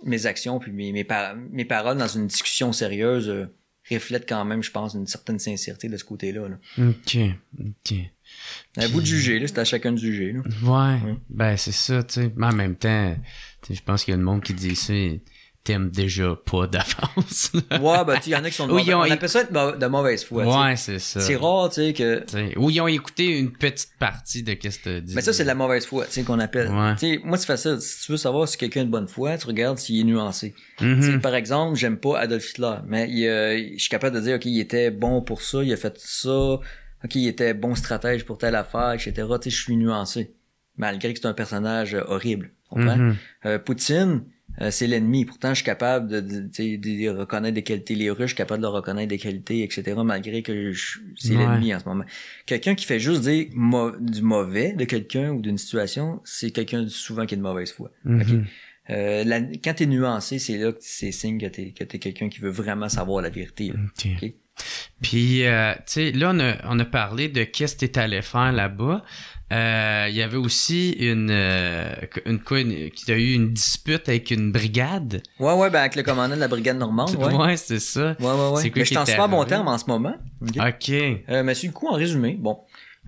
mes actions puis mes paroles dans une discussion sérieuse reflètent quand même, je pense, une certaine sincérité de ce côté-là. Là. Ok, ok. À vous de juger, là, c'est à chacun de juger. Là. Ouais, Ouais. ben c'est ça, tu sais. Mais en même temps, je pense qu'il y a le monde qui dit ça, t'aimes déjà pas d'avance. (laughs) Ouais, ben, il y en a qui sont de mauvaise- ont- On appelle ça être de mauvaise foi. tu ouais, c'est ça. C'est rare, tu sais, que. Tu Ou ils ont écouté une petite partie de qu'est-ce que t'as dit. Mais ça, c'est de la mauvaise foi, tu sais, qu'on appelle. Ouais. Tu sais, moi, c'est facile. Si tu veux savoir si quelqu'un est de bonne foi, tu regardes s'il est nuancé. Mhm. Tu sais, Par exemple, j'aime pas Adolf Hitler, mais il, euh, je suis capable de dire, OK, il était bon pour ça, il a fait ça, OK, il était bon stratège pour telle affaire, etc. Tu sais, je suis nuancé. Malgré que c'est un personnage euh, horrible. Tu? Mhm. Euh, Poutine, euh, c'est l'ennemi. Pourtant, je suis capable de, de, tu reconnaître des qualités. Les Russes, je suis capable de reconnaître des qualités, etc. Malgré que je- c'est Ouais. l'ennemi en ce moment. Quelqu'un qui fait juste dire mo- du mauvais de quelqu'un ou d'une situation, c'est quelqu'un souvent qui est de mauvaise foi. Mhm. Ok? Euh, la- quand t'es nuancé, c'est là que c'est signe que t'es que t'es quelqu'un qui veut vraiment savoir la vérité. là. Puis, euh, tu sais, là, on a, on a parlé de qu'est-ce que t'es allé faire là-bas. Euh, Il y avait aussi une, euh, une quoi, une, qui a eu une dispute avec une brigade. Ouais, ouais, ben avec le commandant de la brigade normande, (laughs) ouais. Ouais, c'est ça. ouais, ouais. C'est quoi Mais qui je suis en t'est super bon terme en ce moment. Ok. Ok. Euh, mais sur le coup, en résumé, bon.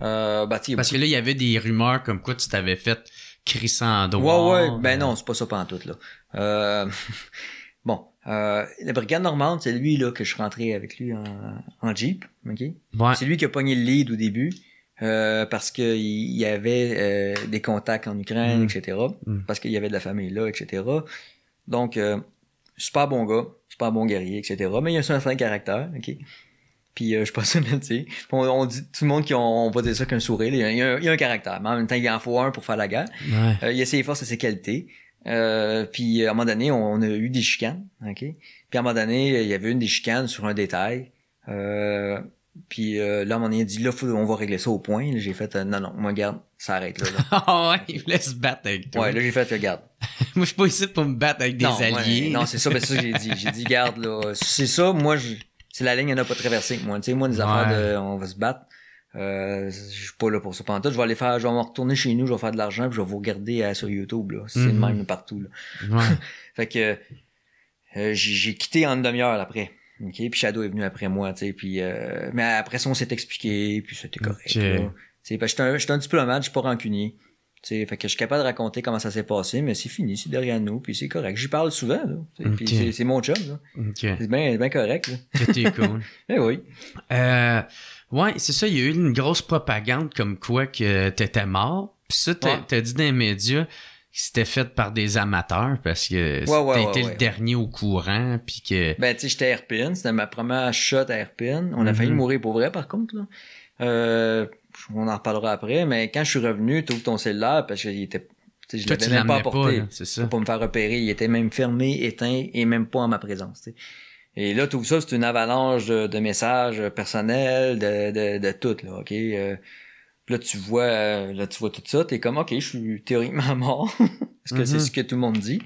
Euh, bah, Parce que là, il y avait des rumeurs comme quoi tu t'avais fait crisser en Ouais, droit. ouais. Ben non, c'est pas ça pantoute, là. Euh, (laughs) bon. Euh, la brigade normande, c'est lui là que je suis rentré avec lui en, en Jeep. ok? Ouais. C'est lui qui a pogné le lead au début. Euh, parce qu'il il y avait euh, des contacts en Ukraine, Mm. etc. Mm. Parce qu'il y avait de la famille là, etc. Donc, euh, super bon gars, super bon guerrier, etc. Mais il a un certain caractère, ok? Puis euh, je suis pas (laughs) le dire. Puis On, on dit tout le monde qu'on on va dire ça qu'un sourire. Il y, a, il y a un, il y a un caractère. Mais en même temps, il en faut un pour faire la guerre. Ouais. Euh, il a ses forces et ses qualités. Euh, puis à un moment donné, on, on a eu des chicanes, ok? Puis à un moment donné, il y avait une des chicanes sur un détail. Euh, puis euh, là, à un moment donné, il a dit là, faut, on va régler ça au point. J'ai fait euh, non, non, moi garde, ça arrête là. (laughs) Ah ouais, il voulait se battre avec toi. ouais, là j'ai fait regarde. (laughs) Moi, je suis pas ici pour me battre avec des non, alliés. ouais, non, c'est ça, ben, c'est ça j'ai dit. J'ai dit garde là, c'est ça. Moi, je, c'est la ligne, on n'a pas traversé moi. Tu sais, moi, des affaires de, on va se battre. Euh, je suis pas là pour ça. Pendant tout, je vais aller faire, je vais me retourner chez nous, je vais faire de l'argent, puis je vais vous regarder euh, sur YouTube là. C'est le Mhm. même partout là. Ouais. (laughs) Fait que euh, j'ai j'ai quitté en une demi-heure après. OK, puis Shadow est venu après moi, tu sais, puis euh, mais après ça on s'est expliqué, puis c'était correct. Ok. là. Tu sais, parce que j'étais un, j'étais un diplomate, je suis pas rancunier. Tu sais, fait que je suis capable de raconter comment ça s'est passé, mais c'est fini, c'est derrière nous, puis c'est correct. J'y parle souvent, là. sais, Puis c'est- mon job, là. Ok. C'est bien bien correct, là. C'était cool. (laughs) Eh oui. Euh, ouais, c'est ça, il y a eu une grosse propagande comme quoi que t'étais mort. Puis ça, t'as Ouais. dit dans les médias c'était fait par des amateurs parce que ouais, ouais, ouais. le dernier au courant puis que Ben, tu sais, j'étais Airpin, c'était ma première shot à Airpin. On a failli Mhm. mourir pour vrai, par contre, là. Euh, on en reparlera après, mais quand je suis revenu, tu ton cellulaire, parce que il était, tu sais, je l'avais même pas apporté. là, c'est ça. pour pas me faire repérer. Il était même fermé, éteint et même pas en ma présence. Et là, tout ça, c'est une avalanche de, de messages personnels, de, de, de tout, là, OK? Euh, puis là, tu vois, euh, là, tu vois tout ça, t'es comme, OK, je suis théoriquement (laughs) mort. Parce que c'est Mhm. ce que tout le monde dit,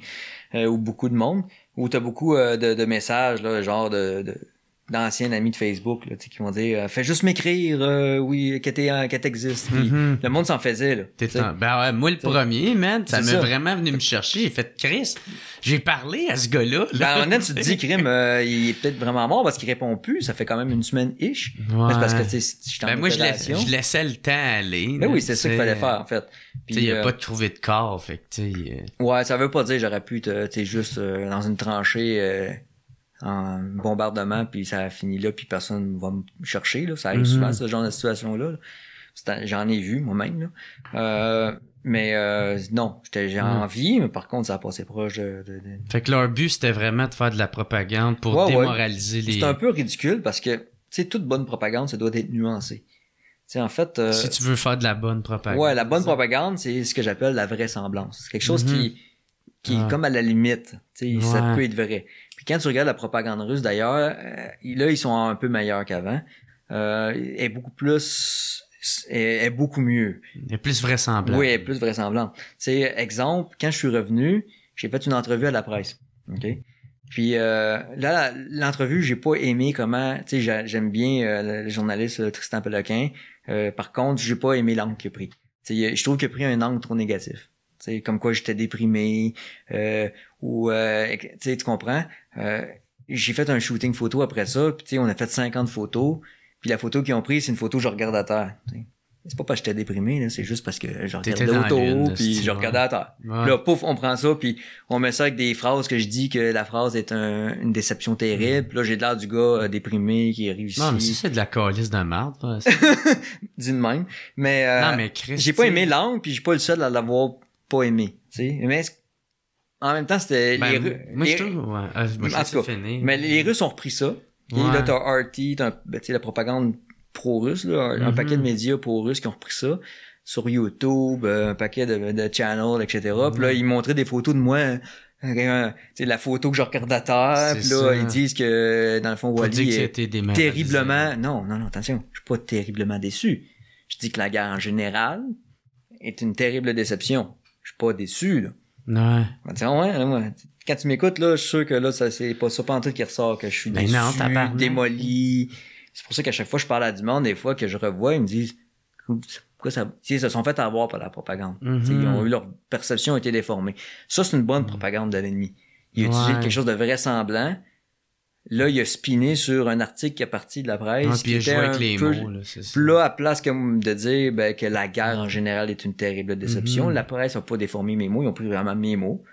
euh, ou beaucoup de monde. Ou t'as beaucoup euh, de, de messages, là, genre de... de d'anciens amis de Facebook là, tu sais, qui vont dire euh, fais juste m'écrire euh, oui que t'es que t'existes Puis Mhm. le monde s'en faisait là en- Ben ouais, moi le T'sais. premier, man, ça m'a vraiment venu me chercher. J'ai fait Chris, j'ai parlé à ce gars-là. là. Ben, honnête, tu te dis, (laughs) Crime, euh, il est peut-être vraiment mort parce qu'il répond plus. Ça fait quand même une semaine-ish. Ouais. Mais C'est parce que, tu sais, j'étais en ben moi, je, opération. je laissais le temps aller. Ben oui, c'est ça qu'il fallait faire, en fait. Tu sais, il Puis, a euh, pas trouvé de corps, fait que, euh, Ouais, ça veut pas dire j'aurais pu, te- tu sais, juste euh, dans une tranchée euh, en bombardement, puis ça a fini là, puis personne va me chercher. Là. Ça arrive Mhm. souvent, ce genre de situation-là. J'en ai vu moi-même. Là. Euh, mais euh, non, j'étais j'ai Mhm. envie, mais par contre, ça a passé proche de- de- de, Fait que leur but, c'était vraiment de faire de la propagande pour Ouais, ouais. démoraliser les... C'est un peu ridicule parce que, tu sais, toute bonne propagande, ça doit être nuancé. Tu sais, en fait, euh, Si tu veux faire de la bonne propagande. ouais, la bonne ça. propagande, c'est ce que j'appelle la vraisemblance. C'est quelque chose Mhm. qui, qui Ouais. est comme à la limite. Tu sais, ça Ouais. peut être vrai. Puis quand tu regardes la propagande russe, d'ailleurs, euh, là, ils sont un peu meilleurs qu'avant. Euh, est beaucoup plus, elle est beaucoup mieux. A plus vraisemblable. Oui, est plus vraisemblante. Tu sais, exemple, quand je suis revenu, j'ai fait une entrevue à la presse. OK? Puis euh, là, l'entrevue, j'ai pas aimé comment. Tu sais, j'a- j'aime bien euh, le journaliste euh, Tristan Peloquin. Euh, par contre, j'ai pas aimé l'angle qu'il a pris. Tu sais, je trouve qu'il a pris un angle trop négatif. Tu sais, comme quoi j'étais déprimé euh, ou euh, tu sais, tu comprends? Euh, j'ai fait un shooting photo après ça. Puis tu sais, on a fait 50 photos. Puis la photo qu'ils ont prise, c'est une photo où je regarde à terre. tu sais. C'est pas parce que j'étais déprimé, là, c'est juste parce que je regardais autour, puis je regardais à terre. Ouais. Là, pouf, on prend ça, puis on met ça avec des phrases que je dis que la phrase est un- une déception terrible. Puis là, j'ai l'air du gars euh, déprimé qui arrive ici. Non, mais ça, c'est de la calice de merde. (laughs) de même. Mais, euh, non, mais Chris. j'ai pas aimé l'angle, puis j'ai pas le seul à l'avoir pas aimé. Tu sais. Mais en même temps, c'était ben, les Russes. Moi, je les- trouve. Ouais. Ah, moi, En tout cas, fini. Mais les Russes ont repris ça. Et Ouais. là, t'as RT, t'as ben, la propagande pro-russe, là, un, un Mhm. paquet de médias pro-russes qui ont repris ça sur YouTube, euh, un paquet de, de channels, etc. Puis là, ils montraient des photos de moi, euh, euh, sais, la photo que je regarde à terre, puis là, ça. ils disent que, dans le fond, Faut Wally est terriblement... Non, non, non, attention, je suis pas terriblement déçu. Je dis que la guerre en général est une terrible déception. Je suis pas déçu, là. Ouais. Ben, ouais. Quand tu m'écoutes, là, je suis sûr que là, ça, c'est pas ça pas en tout qui ressort, que je suis Ben déçu, non, démoli. C'est pour ça qu'à chaque fois, je parle à du monde, des fois, que je revois, ils me disent, pourquoi ça, ils se sont fait avoir par la propagande. Ils ont eu leur perception a été déformée. Ça, c'est une bonne propagande de l'ennemi. Il a utilisé quelque chose de vraisemblant. Là, il a spiné sur un article qui est parti de la presse. Puis il a était joué un avec les peu- mots, là, ça. là, à place que de dire ben, que la guerre en général est une terrible déception, Mhm. la presse n'a pas déformé mes mots, ils ont pris vraiment mes mots.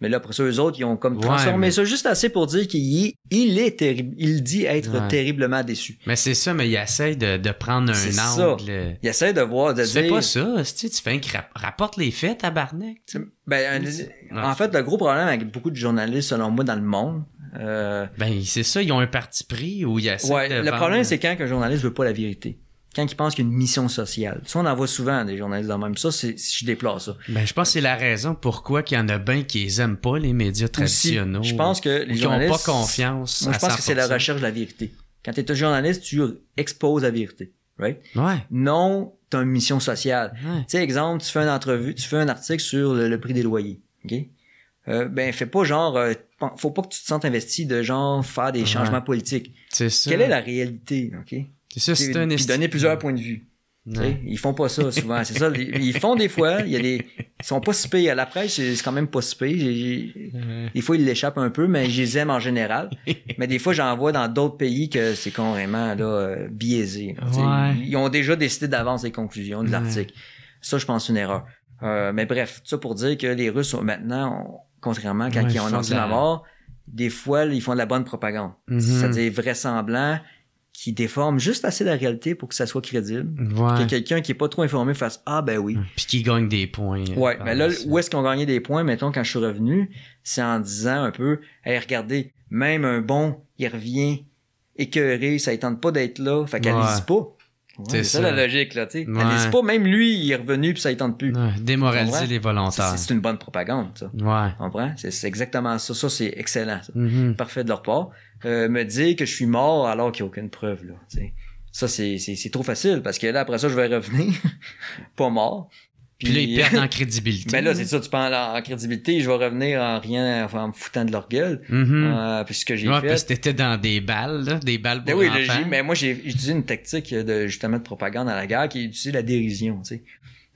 Mais là, après ça, eux autres, ils ont comme Ouais, transformé mais- ça juste assez pour dire qu'il est, il est terrible. Il dit être Ouais. terriblement déçu. Mais c'est ça, mais il essaie de, de prendre un ça. angle. euh, Il essaie de voir, de Tu dire. fais pas ça, tu fais un rap- rapporte les faits, tabarnak. Ben, en fait, le gros problème avec beaucoup de journalistes, selon moi, dans le monde, euh, Ben, c'est ça, ils ont un parti pris où ils essaient ouais, de le vendre- problème, c'est quand un journaliste veut pas la vérité. Quand il pense qu'il y a une mission sociale. Ça, on en voit souvent des journalistes dans le même. Ça, c'est, je déplore ça. Ben, je pense que c'est la raison pourquoi qu'il y en a bien qui les aiment pas, les médias Aussi, traditionnels. je pense que les qui ont journalistes. pas confiance. Moi, je pense que c'est la 100%. recherche de la vérité. Quand tu es un journaliste, tu exposes la vérité. Right? Ouais. Non, tu as une mission sociale. ouais. Tu sais, exemple, tu fais une entrevue, tu fais un article sur le, le prix des loyers. OK? Euh, ben, fais pas genre, euh, faut pas que tu te sentes investi de genre faire des Ouais. changements politiques. C'est ça. Quelle est la réalité, OK? C'est ça, c'est un Puis donner plusieurs points de vue. Ils font pas ça souvent. C'est ça. Ils font des fois. Il y a des. Ils sont pas si. À la presse, c'est quand même pas si Ouais. Des fois, ils l'échappent un peu, mais je les aime en général. (laughs) mais des fois, j'en vois dans d'autres pays que c'est carrément là, euh, biaisé. Ouais. Ils ont déjà décidé d'avance les conclusions de l'article. Ça, je pense, une erreur. Euh, mais bref, ça pour dire que les Russes, maintenant, contrairement, quand Ouais, ils ont annoncé la- mort, des fois, ils font de la bonne propagande. Mhm. C'est-à-dire vraisemblant, qui déforme juste assez la réalité pour que ça soit crédible. Ouais. Que quelqu'un qui est pas trop informé fasse Ah ben oui. Puis qui gagne des points. Ouais, mais là, ça. où est-ce qu'on gagnait des points, mettons, quand je suis revenu, c'est en disant un peu, hey, regardez, même un bon, il revient écœuré, ça ne tente pas d'être là, fait qu'elle Ouais. pas. C'est ça, la logique, là, tu sais. Ouais. Pas, même lui, il est revenu puis ça ne tente plus. Ouais, démoraliser les volontaires. C'est une bonne propagande, ça. Ouais. Comprends? C'est exactement ça. Ça, c'est excellent, ça. Mhm. Parfait de leur part. Euh, me dire que je suis mort alors qu'il n'y a aucune preuve, là, tu sais. Ça, c'est c'est- c'est trop facile parce que là, après ça, je vais revenir, (laughs) pas mort. Puis là, ils perdent en (laughs) crédibilité. Ben là, c'est ça, tu penses en, en crédibilité, je vais revenir en rien, enfin, en me foutant de leur gueule, euh, puis ce que j'ai Ouais, fait. parce que t'étais dans des balles, là, des balles Ben pour oui, enfants. j'ai- mais moi, j'ai utilisé une tactique de, justement, de propagande à la guerre qui est d'utiliser la dérision, tu sais.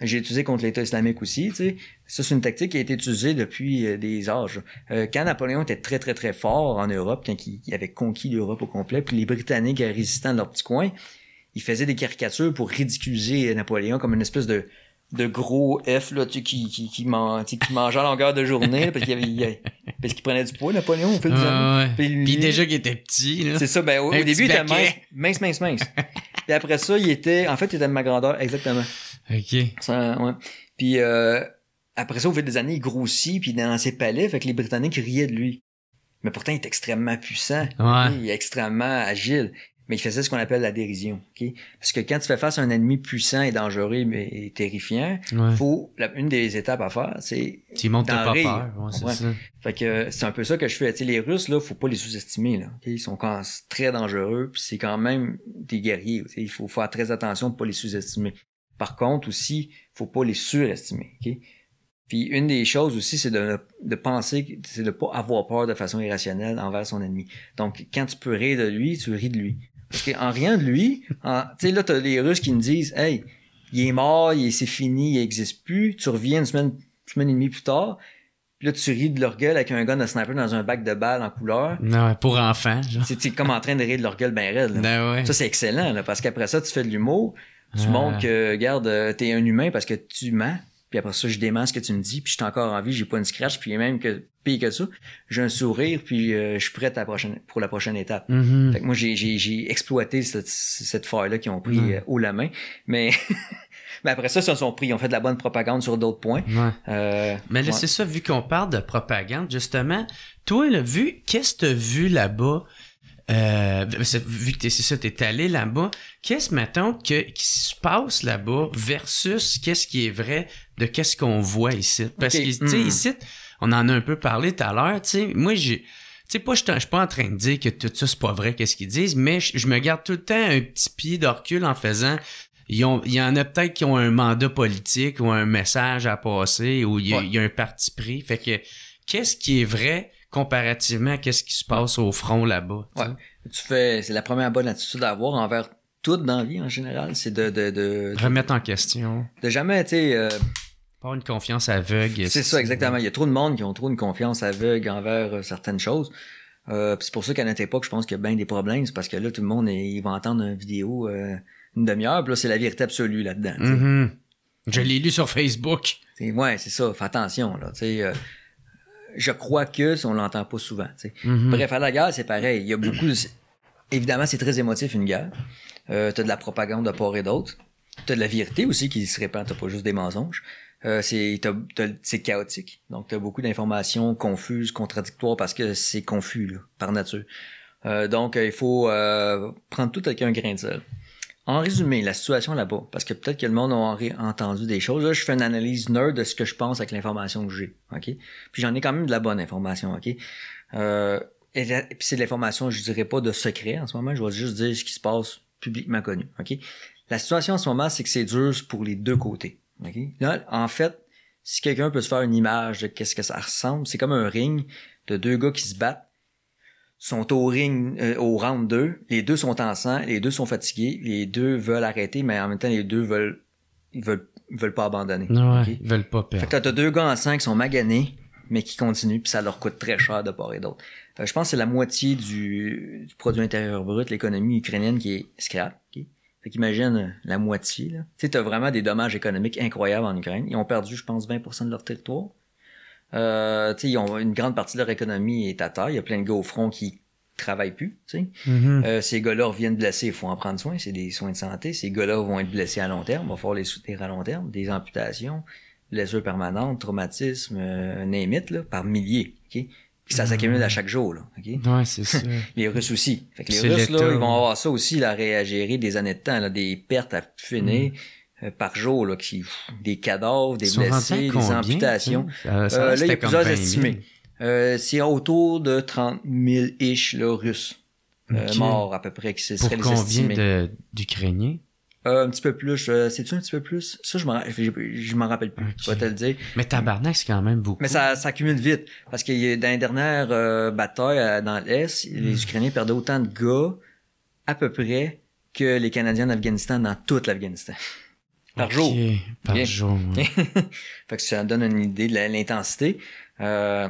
J'ai utilisé contre l'État islamique aussi, tu sais. Ça, c'est une tactique qui a été utilisée depuis euh, des âges. Euh, quand Napoléon était très, très, très fort en Europe, quand il, il avait conquis l'Europe au complet, puis les Britanniques résistant dans leur petit coin, ils faisaient des caricatures pour ridiculiser Napoléon comme une espèce de de gros F là, tu sais, qui, qui, qui, man- qui mangeait à longueur de journée parce qu'il avait, il- parce qu'il prenait du poids, Napoléon, au fil des années. Puis déjà qu'il était petit, là. C'est ça, ben au, début, il était mince, mince, mince, mince. Puis après ça, il était, en fait, il était de ma grandeur, exactement. OK. Ça, ouais. Puis euh, après ça, au fil des années, il grossit, puis dans ses palais, fait que les Britanniques riaient de lui. Mais pourtant, il est extrêmement puissant. Ouais. Il est extrêmement agile. Mais il faisait ce qu'on appelle la dérision. ok? Parce que quand tu fais face à un ennemi puissant et dangereux mais et terrifiant, Ouais. faut la- une des étapes à faire, c'est Tu montes pas rire. peur. Ouais, c'est Ouais. ça. fait que c'est un peu ça que je fais. Tu sais, les Russes, là, faut pas les sous-estimer. Là, ok? Ils sont quand très dangereux, puis c'est quand même des guerriers. Il faut faire très attention de pas les sous-estimer. Par contre, aussi, faut pas les surestimer. ok? Puis une des choses aussi, c'est de, de penser, c'est de pas avoir peur de façon irrationnelle envers son ennemi. Donc, quand tu peux rire de lui, tu ris de lui. Parce qu'en riant de lui, tu sais, là, t'as les Russes qui me disent, hey, il est mort, il est- c'est fini, il existe plus. Tu reviens une semaine, une semaine et demie plus tard, puis là, tu ris de leur gueule avec un gun de sniper dans un bac de balles en couleur. Non, pour enfants, genre. C'est comme en train de rire de leur gueule bien raide. là. Ben ouais. Ça, c'est excellent, là, parce qu'après ça, tu fais de l'humour, tu Ah. montres que, regarde, euh, t'es un humain parce que tu mens, puis après ça, je dément ce que tu me dis, puis je suis encore en vie, j'ai pas une scratch, puis même que pire que ça, j'ai un sourire, puis euh, je suis prêt à la prochaine, pour la prochaine étape. Mhm. Fait que moi, j'ai, exploité cette, cette faille-là qu'ils ont pris Mm. euh, haut la main, mais... (laughs) mais après ça, ils se sont pris, ils ont fait de la bonne propagande sur d'autres points. Ouais. Euh, Mais là, ouais. c'est ça, vu qu'on parle de propagande, justement, toi, là, vu, qu'est-ce que t'as vu là-bas? Euh, vu que t'es, c'est ça, t'es allé là-bas, qu'est-ce, mettons, que, qui se passe là-bas versus qu'est-ce qui est vrai de qu'est-ce qu'on voit ici? Parce que, tu sais, Hmm. ici, on en a un peu parlé tout à l'heure, tu sais, moi, j'ai, tu sais, pas, je suis- pas en train de dire que tout ça, c'est pas vrai, qu'est-ce qu'ils disent, mais je, je me garde tout le temps un petit pied de recul en faisant, il y en a peut-être qui ont un mandat politique ou un message à passer ou il y a, Ouais. il y a un parti pris. Fait que, qu'est-ce qui est vrai comparativement à qu'est-ce qui se passe au front là-bas? Ouais. Tu fais, c'est la première bonne attitude à avoir envers tout dans la vie en général, c'est de, de, de, Remettre en question. de jamais, tu sais, euh, Une confiance aveugle. c'est ça exactement. Il y a trop de monde qui ont trop une confiance aveugle envers euh, certaines choses. Euh, c'est pour ça qu'à notre époque, je pense qu'il y a bien des problèmes, c'est parce que là, tout le monde, il va entendre une vidéo euh, une demi-heure, puis là, c'est la vérité absolue là-dedans. Mhm. Je l'ai lu sur Facebook. Ouais, c'est ça. Fais attention, là. Euh, je crois que on l'entend pas souvent. Mhm. Bref, à la guerre, c'est pareil. Il y a beaucoup. de- Évidemment, c'est très émotif une guerre. Euh, t'as de la propagande de part et d'autre. T'as de la vérité aussi qui se répand. T'as pas juste des mensonges. Euh, c'est c'est chaotique. Donc t'as beaucoup d'informations confuses, contradictoires parce que c'est confus là, par nature. Euh, donc euh, il faut euh, prendre tout avec un grain de sel. En résumé, la situation là-bas, parce que peut-être que le monde aurait entendu des choses. Là, je fais une analyse nerd de ce que je pense avec l'information que j'ai. Ok? Puis j'en ai quand même de la bonne information. Ok? Euh, et puis c'est de l'information, je dirais pas de secret en ce moment, je vais juste dire ce qui se passe publiquement connu. OK? La situation en ce moment, c'est que c'est dur pour les deux côtés. OK? Là, en fait, si quelqu'un peut se faire une image de qu'est-ce que ça ressemble, c'est comme un ring de deux gars qui se battent, sont au ring, euh, au round 2, les deux sont en sang, les deux sont fatigués, les deux veulent arrêter, mais en même temps, les deux veulent, ils veulent, ils veulent pas abandonner. Ouais, ils veulent pas Fait perdre. que là, t'as deux gars en sang qui sont maganés, mais qui continuent, puis ça leur coûte très cher de part et d'autre. Euh, je pense que c'est la moitié du, du produit intérieur brut, l'économie ukrainienne qui est scrap. ok? Fait qu'imagine euh, la moitié. Là. Tu sais, t'as vraiment des dommages économiques incroyables en Ukraine. Ils ont perdu, je pense, 20% de leur territoire. Euh, tu sais, ils ont une grande partie de leur économie est à terre. Il y a plein de gars au front qui travaillent plus. Tu sais. Mhm. Euh, ces gars-là reviennent blessés, il faut en prendre soin, c'est des soins de santé. Ces gars-là vont être blessés à long terme, il va falloir les soutenir à long terme, des amputations, blessures permanentes, traumatismes, euh, it, là, par milliers. Puis ça s'accumule à chaque jour. Là, ok? Ouais, c'est ça. (laughs) Les Russes aussi. Fait que les Russes, là, ils vont avoir ça aussi là, à gérer des années de temps, là, des pertes à finir euh, par jour, là, qui, des cadavres, des blessés, des amputations. ça Euh, là, il y a plusieurs 20 000. estimés. Euh, c'est autour de 30 000 ish là, russes euh, Ok. morts à peu près, qui ce Pour seraient les combien estimés. d'Ukrainiens? Euh, un petit peu plus. euh, C'est-tu un petit peu plus? Ça, je m'en je- m'en rappelle plus. Ok. Je vais te le dire. Mais tabarnak, c'est quand même beaucoup. Mais ça, ça accumule vite. Parce que dans les dernières euh, batailles euh, dans l'Est, Hmm. les Ukrainiens perdaient autant de gars, à peu près, que les Canadiens en Afghanistan dans tout l'Afghanistan. Par jour. Par jour. ouais. (laughs) fait que ça donne une idée de l'intensité. Euh,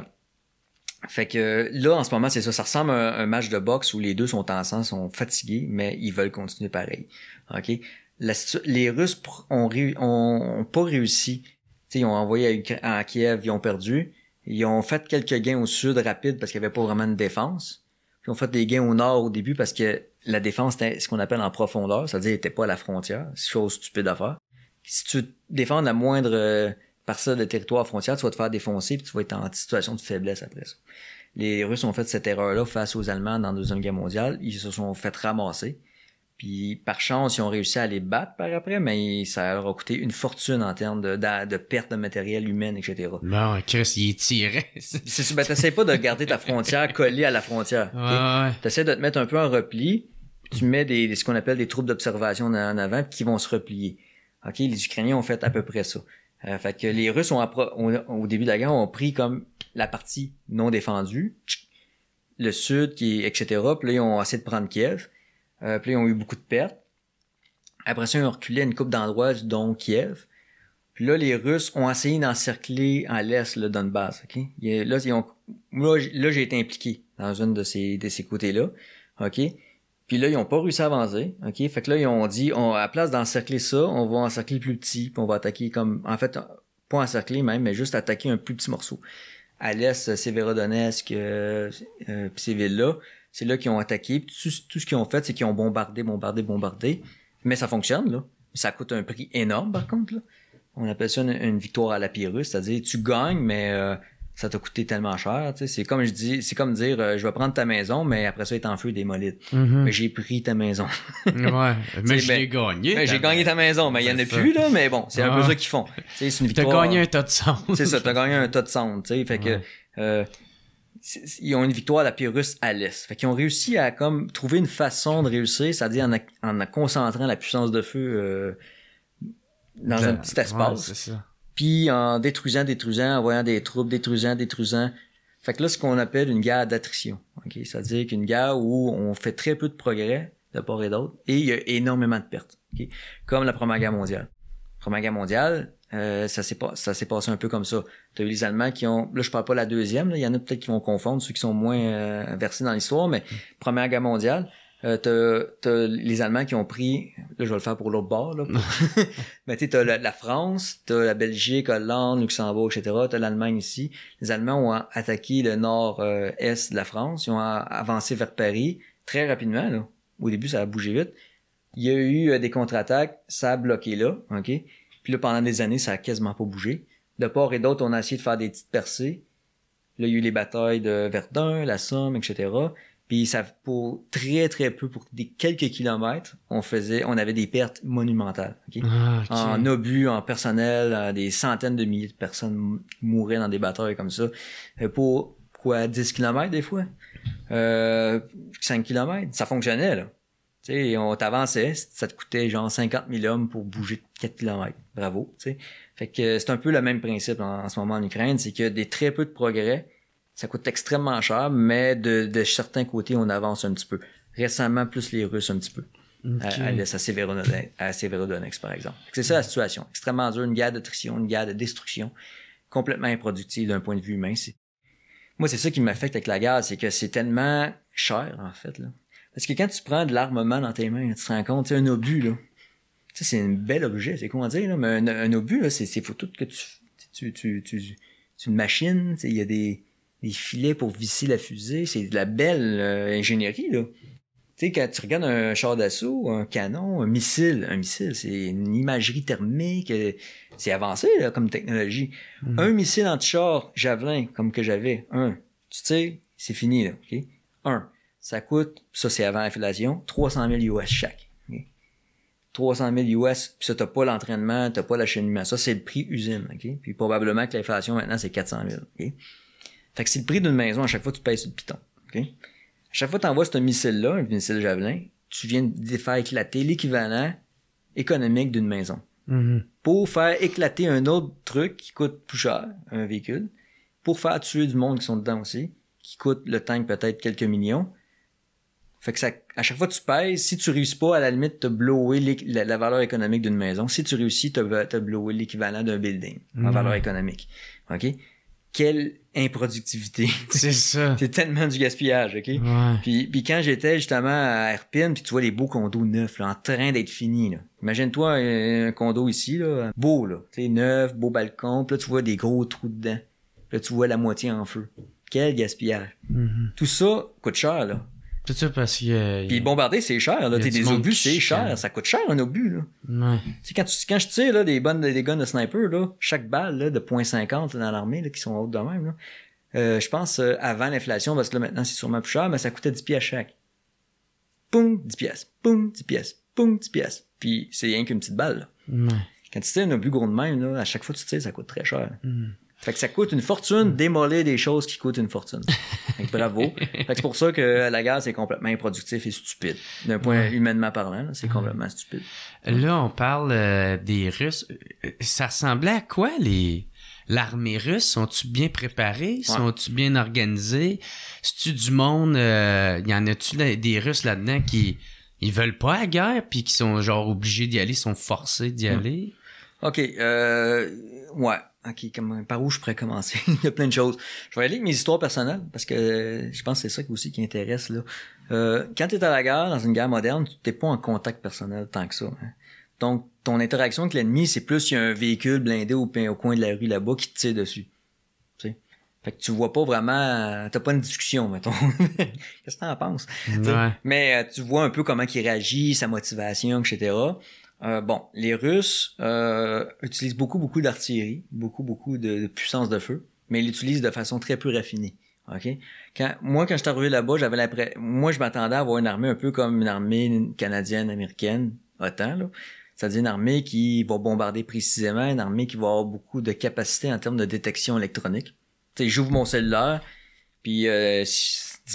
fait que là, en ce moment, c'est ça. Ça ressemble à un, un match de boxe où les deux sont ensemble, sont fatigués, mais ils veulent continuer pareil. OK? Les Russes ont, pas réussi. T'sais, ils ont envoyé à, Kiev, ils ont perdu. Ils ont fait quelques gains au sud rapides parce qu'il n'y avait pas vraiment de défense. Ils ont fait des gains au nord au début parce que la défense était ce qu'on appelle en profondeur, c'est-à-dire n'était pas à la frontière. Chose stupide à faire. Si tu défends la moindre euh, parcelle de territoire frontière, tu vas te faire défoncer puis tu vas être en situation de faiblesse après ça. Les Russes ont fait cette erreur-là face aux Allemands dans la Deuxième Guerre mondiale. Ils se sont fait ramasser. Puis par chance, ils ont réussi à les battre par après, mais ça leur a coûté une fortune en termes de, de, de perte de matériel humain, etc. Bon, Chris, il est tiré. (laughs) C'est ben, t'essaies pas de garder ta frontière collée à la frontière. ouais, ouais. T'essaies de te mettre un peu en repli, tu mets des, ce qu'on appelle des troupes d'observation en avant, puis qui vont se replier. Ok, les Ukrainiens ont fait à peu près ça. Euh, fait que les Russes ont, au début de la guerre ont pris comme la partie non défendue, le sud, qui, etc. Puis là, ils ont essayé de prendre Kiev. Euh, puis ils ont eu beaucoup de pertes. Après ça, ils ont reculé à une coupe d'endroits, dont Kiev. Puis là, les Russes ont essayé d'encercler en l'est le Donbass. ok? Là, ils ont, là, j'ai été impliqué dans une de ces, de ces côtés-là. OK? Puis là, ils ont pas réussi à avancer. OK? Fait que là, ils ont dit, on, à la place d'encercler ça, on va encercler plus petit, puis on va attaquer comme, en fait, pas encercler même, mais juste attaquer un plus petit morceau. À l'est, Severodonetsk, euh, euh, puis ces villes-là, c'est là qu'ils ont attaqué. Puis tout, tout ce qu'ils ont fait, c'est qu'ils ont bombardé, bombardé, bombardé. Mais ça fonctionne, là. Ça coûte un prix énorme, par contre, là. On appelle ça une, une victoire à la Pyrrhus, c'est-à-dire tu gagnes, mais euh, ça t'a coûté tellement cher. C'est comme je dis, c'est comme dire euh, je vais prendre ta maison, mais après ça, il est en feu démolide. Mhm. Mais j'ai pris ta maison. Ouais, (laughs) mais T'sais, je ben, l'ai gagné. Mais j'ai gagné ta maison, mais il y en a ça. plus, là, mais bon, c'est un peu Ah. ça qu'ils font. Tu sais, C'est une T'as victoire. gagné un tas de sang. C'est ça, t'as gagné un tas de cendres, tu sais. Fait que, euh, ils ont une victoire à la Pyrrhus à l'est. Fait qu'ils ont réussi à comme trouver une façon de réussir, c'est-à-dire en, en concentrant la puissance de feu euh, dans un petit espace. puis en détruisant, détruisant, envoyant des troupes, détruisant, détruisant. Fait que là, ce qu'on appelle une guerre d'attrition. C'est-à-dire qu'une guerre où on fait très peu de progrès de part et d'autre et il y a énormément de pertes. Comme la Première Guerre mondiale. Première Guerre mondiale, euh, ça s'est pas, ça s'est passé un peu comme ça. T'as eu les Allemands qui ont, là je parle pas la deuxième, là, il y en a peut-être qui vont confondre ceux qui sont moins euh, versés dans l'histoire, mais Première Guerre mondiale, Euh, t'as, t'as les Allemands qui ont pris, là je vais le faire pour l'autre bord, là. (laughs) (laughs) Mais tu sais, t'as la, la France, t'as la Belgique, Hollande, Luxembourg, etc. T'as l'Allemagne ici. Les Allemands ont attaqué le nord-est de la France. Ils ont avancé vers Paris très rapidement. Là. Au début, ça a bougé vite. Il y a eu euh, des contre-attaques, ça a bloqué là, ok? Puis là, pendant des années, ça a quasiment pas bougé. De part et d'autre, on a essayé de faire des petites percées. Là, il y a eu les batailles de Verdun, la Somme, etc. Puis ça, pour très très peu, pour des quelques kilomètres, on faisait, on avait des pertes monumentales. Ah. En obus, en personnel, euh, des centaines de milliers de personnes mouraient dans des batailles comme ça. Euh, Pour quoi, 10 kilomètres des fois, euh, 5 kilomètres, ça fonctionnait là. Sais, on t'avançait, ça te coûtait genre 50 000 hommes pour bouger de 4 kilomètres. Bravo, tu sais. Fait que c'est un peu le même principe en, en ce moment en Ukraine, c'est a des très peu de progrès ça coûte extrêmement cher, mais de, de certains côtés, on avance un petit peu. Récemment, plus les Russes un petit peu. À, à à Severodonetsk, par exemple. Que C'est ça la situation. Extrêmement dure, une guerre d'attrition, une guerre de destruction, complètement improductive d'un point de vue humain. Moi, c'est ça qui m'affecte avec la guerre, c'est que c'est tellement cher, en fait. Là. Parce que quand tu prends de l'armement dans tes mains, tu te rends compte, tu un obus, là, tu sais, c'est un bel objet, c'est comment dire, là, mais un, un obus, là, c'est, faut tout que tu, tu, tu, tu, c'est une machine, tu sais, il y a des, des filets pour visser la fusée, c'est de la belle euh, ingénierie, là. Tu sais, quand tu regardes un char d'assaut, un canon, un missile, un missile, c'est une imagerie thermique, euh, c'est avancé, là, comme technologie. Mhm. Un missile anti-char javelin, comme que j'avais, un, tu sais, c'est fini, là, OK? Un, ça coûte, ça c'est avant l'inflation, 300 000 US chaque. ok? 300 000 US, puis ça, t'as pas l'entraînement, t'as pas l'acheminement. Ça, c'est le prix usine, OK? Puis probablement que l'inflation, maintenant, c'est 400 000, OK? Fait que c'est le prix d'une maison, à chaque fois, tu payes sur le piton, OK? À chaque fois que t'envoies ce missile-là, un missile javelin, tu viens de faire éclater l'équivalent économique d'une maison. Mhm. Pour faire éclater un autre truc qui coûte plus cher, un véhicule, pour faire tuer du monde qui sont dedans aussi, qui coûte le tank peut-être quelques millions. Fait que ça, à chaque fois que tu payes, si tu réussis pas, à la limite, t'as blowé la, la valeur économique d'une maison. Si tu réussis, t'as, t'as blowé l'équivalent d'un building en Mhm. valeur économique. OK? Quelle improductivité. C'est (laughs) ça. C'est tellement du gaspillage, OK? Ouais. Puis, puis quand j'étais justement à Erpin, puis tu vois les beaux condos neufs, là, en train d'être finis, là. Imagine-toi un, un condo ici, là, beau, là. Tu sais, neuf, beau balcon, puis là, tu vois des gros trous dedans. Puis là, tu vois la moitié en feu. Quel gaspillage. Mhm. Tout ça coûte cher, là. Tout ça parce que. euh, Puis bombarder, c'est cher, là. T'es des obus, c'est cher. Ça coûte cher, un obus, là. Ouais. Tu sais, quand, tu, quand je tire, là, des bonnes, des guns de sniper, là, chaque balle, là, de .50 là, dans l'armée, là, qui sont hautes de même, là. Euh, je pense, euh, avant l'inflation, parce que là, maintenant, c'est sûrement plus cher, mais ça coûtait 10 pièces chaque. Poum, 10 pièces. Poum, 10 pièces. Poum, 10 pièces. Puis, c'est rien qu'une petite balle, là. Ouais. Quand tu tires un obus gros de même, là, à chaque fois que tu tires, ça coûte très cher. Mhm. Fait que ça coûte une fortune démolir des choses qui coûtent une fortune. Fait que bravo. (laughs) Fait que c'est pour ça que la guerre, c'est complètement improductif et stupide. D'un point Ouais. humainement parlant, c'est complètement stupide. Là, on parle euh, des Russes. Euh, Ça ressemblait à quoi les l'armée russe? Sont-tu bien préparés? Sont-tu bien organisés? C'est-tu du monde euh, Y en a-tu des Russes là-dedans qui ils veulent pas la guerre puis qui sont genre obligés d'y aller, sont forcés d'y Hmm. aller? OK, euh, ouais. OK, comment, par où je pourrais commencer? (laughs) Il y a plein de choses. Je vais aller avec mes histoires personnelles, parce que euh, je pense que c'est ça qui aussi qui intéresse, là. Euh, quand tu es à la guerre, dans une guerre moderne, tu t'es pas en contact personnel tant que ça. hein. Donc, ton interaction avec l'ennemi, c'est plus il y a un véhicule blindé au, au coin de la rue là-bas qui te tire dessus. Fait que tu vois pas vraiment... T'as pas une discussion, mettons. (laughs) Qu'est-ce que t'en penses? Ouais. Mais euh, tu vois un peu comment il réagit, sa motivation, etc. Euh, bon, les Russes euh, utilisent beaucoup, beaucoup d'artillerie, beaucoup, beaucoup de, puissance de feu, mais ils l'utilisent de façon très peu raffinée. Quand moi, quand je suis arrivé là-bas, j'avais l'impression, moi, je m'attendais à avoir une armée un peu comme une armée canadienne, américaine, OTAN, là. C'est-à-dire une armée qui va bombarder précisément, une armée qui va avoir beaucoup de capacité en termes de détection électronique. Tu j'ouvre mon cellulaire, puis euh,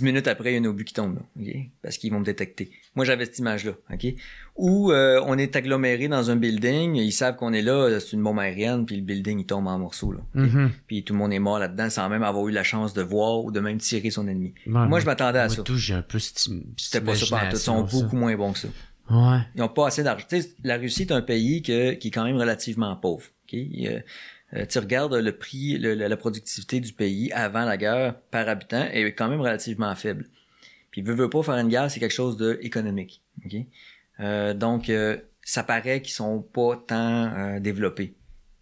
minutes après, il y a un obus qui tombe, là, ok? Parce qu'ils vont me détecter. Moi, j'avais cette image-là, ok? Ou euh, on est aggloméré dans un building, ils savent qu'on est là, c'est une bombe aérienne, puis le building, il tombe en morceaux, là. Mhm. Puis tout le monde est mort là-dedans sans même avoir eu la chance de voir ou de même tirer son ennemi. Ouais, Moi, je m'attendais à moi, ça. tout, j'ai un peu C'était pas ça partout. Ils sont beaucoup moins bons que ça. Ouais. Ils ont pas assez d'argent. La Russie est un pays que, qui est quand même relativement pauvre. ok? Euh, euh, tu regardes le prix, le- la productivité du pays avant la guerre par habitant est quand même relativement faible. Puis veut, veut pas faire une guerre, c'est quelque chose de économique. ok? Euh, donc, euh, ça paraît qu'ils sont pas tant euh, développés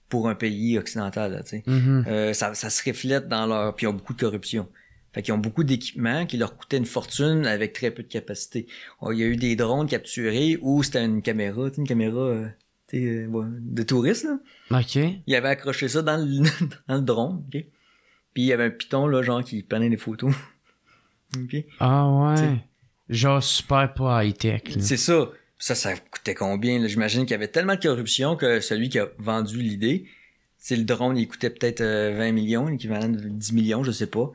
pour un pays occidental. Là. Mhm. Euh, ça, ça se reflète dans leur... Puis ils ont beaucoup de corruption. Fait qu'ils ont beaucoup d'équipements qui leur coûtaient une fortune avec très peu de capacité. Oh, Il y a eu des drones capturés où c'était une caméra, une caméra euh, euh, de touristes. Là. OK. Il avait accroché ça dans le, (laughs) dans le drone. ok? Puis il y avait un piton là, genre qui prenait des photos. Ok? Ah ouais. T'sais. Genre super pas high-tech. là. C'est ça. Ça, ça coûtait combien? J'imagine qu'il y avait tellement de corruption que celui qui a vendu l'idée, c'est le drone, il coûtait peut-être euh, 20 millions, l'équivalent de 10 millions, je sais pas,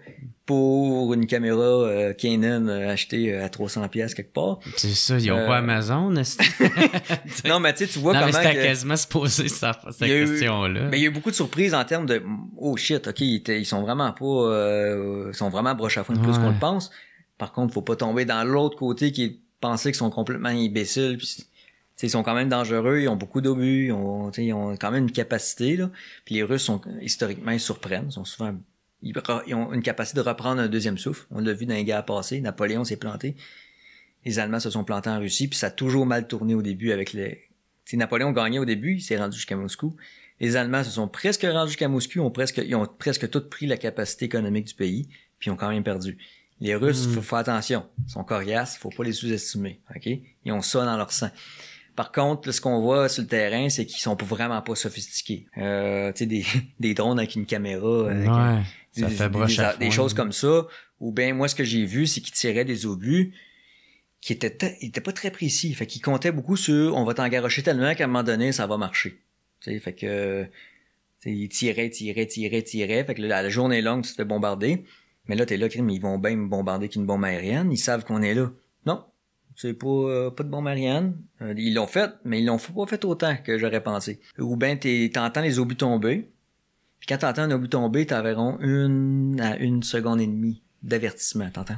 pour une caméra euh, Canon euh, achetée euh, à 300 pièces quelque part. C'est ça, ils ont Euh, pas Amazon, (laughs) est-ce (laughs) Non, mais tu sais, tu vois Non, mais comment c'était que- quasiment se poser ça- cette question-là. Mais il y a eu beaucoup de surprises en termes de oh shit, ok, ils, ils sont vraiment pas, euh, ils sont vraiment broche à fond de plus Ouais. qu'on le pense. Par contre, faut pas tomber dans l'autre côté qui est penser qu'ils sont complètement imbéciles. Puis, tu sais, ils sont quand même dangereux, ils ont beaucoup d'obus, ils ont, ils ont quand même une capacité là. Puis les Russes sont historiquement ils surprennent, ils sont souvent ils, ont une capacité de reprendre un deuxième souffle. On l'a vu dans les guerres passées, Napoléon s'est planté. Les Allemands se sont plantés en Russie, puis ça a toujours mal tourné au début avec les. Tu sais, Napoléon gagnait au début, il s'est rendu jusqu'à Moscou. Les Allemands se sont presque rendus jusqu'à Moscou, ont presque, ils ont presque tout pris la capacité économique du pays, puis ils ont quand même perdu. Les Russes, Mm. faut faire attention. Ils sont coriaces, faut pas les sous-estimer. OK? Ils ont ça dans leur sang. Par contre, là, ce qu'on voit sur le terrain, c'est qu'ils sont vraiment pas sophistiqués. Euh, tu sais, des, (laughs) des drones avec une caméra, avec un- ouais. Ça des, fait des- choses comme ça. Ou bien moi, ce que j'ai vu, c'est qu'ils tiraient des obus qui étaient, étaient pas très précis. Fait qu'ils comptaient beaucoup sur on va t'engarocher tellement qu'à un moment donné, ça va marcher. Tu sais, fait que ils tiraient, tiraient, tiraient, tiraient. Fait que là, la journée est longue, tu te fais bombarder. Mais là, t'es là, crime, ils vont bien me bombarder qu'une bombe aérienne. Ils savent qu'on est là. Non. C'est pas, euh, pas de bombe aérienne. Euh, ils l'ont fait, mais ils l'ont pas fait autant que j'aurais pensé. Ou bien t'entends les obus tomber. Puis quand t'entends un obus tomber, t'as environ une à une seconde et demie d'avertissement. T'entends?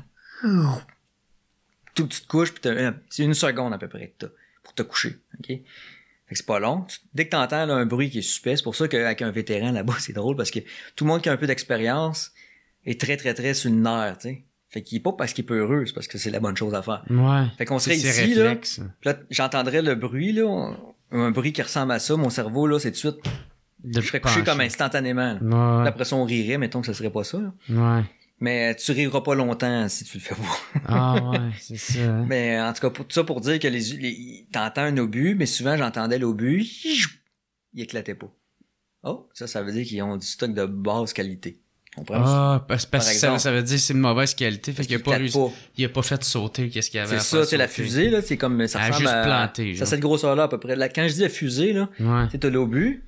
Tout, tu te couches, puis t'as c'est une seconde à peu près pour te coucher. OK? Fait que c'est pas long. Dès que t'entends là, un bruit qui est suspect, c'est pour ça qu'avec un vétéran là-bas, (laughs) c'est drôle parce que tout le monde qui a un peu d'expérience est très, très, très sur le nerf, tu sais. Fait qu'il est pas parce qu'il est peureux, c'est parce que c'est la bonne chose à faire. Ouais. Fait qu'on serait ici, là, là, j'entendrais le bruit, là, un bruit qui ressemble à ça, mon cerveau, là, c'est tout de suite, De je serais couché comme instantanément. là. Ouais. Après ça, on rirait, mettons que ce serait pas ça. là. Ouais. Mais tu riras pas longtemps si tu le fais pas. Ah ouais, (laughs) c'est ça. hein. mais en tout cas, pour tout ça pour dire que les, les t'entends un obus, mais souvent j'entendais l'obus, il éclatait pas. Oh, ça, ça veut dire qu'ils ont du stock de basse qualité. Ah, parce, parce Par que ça, ça veut dire que c'est de mauvaise qualité. Fait qu'il a qu'il pas éclate réussi. pas. Il a pas fait sauter qu'est-ce qu'il y avait C'est ça, c'est la fusée, là, c'est comme, ça a ressemble juste à... planté, Ça, cette grosseur-là, à peu près. Là, quand je dis la fusée, là, Ouais. T'as l'obus,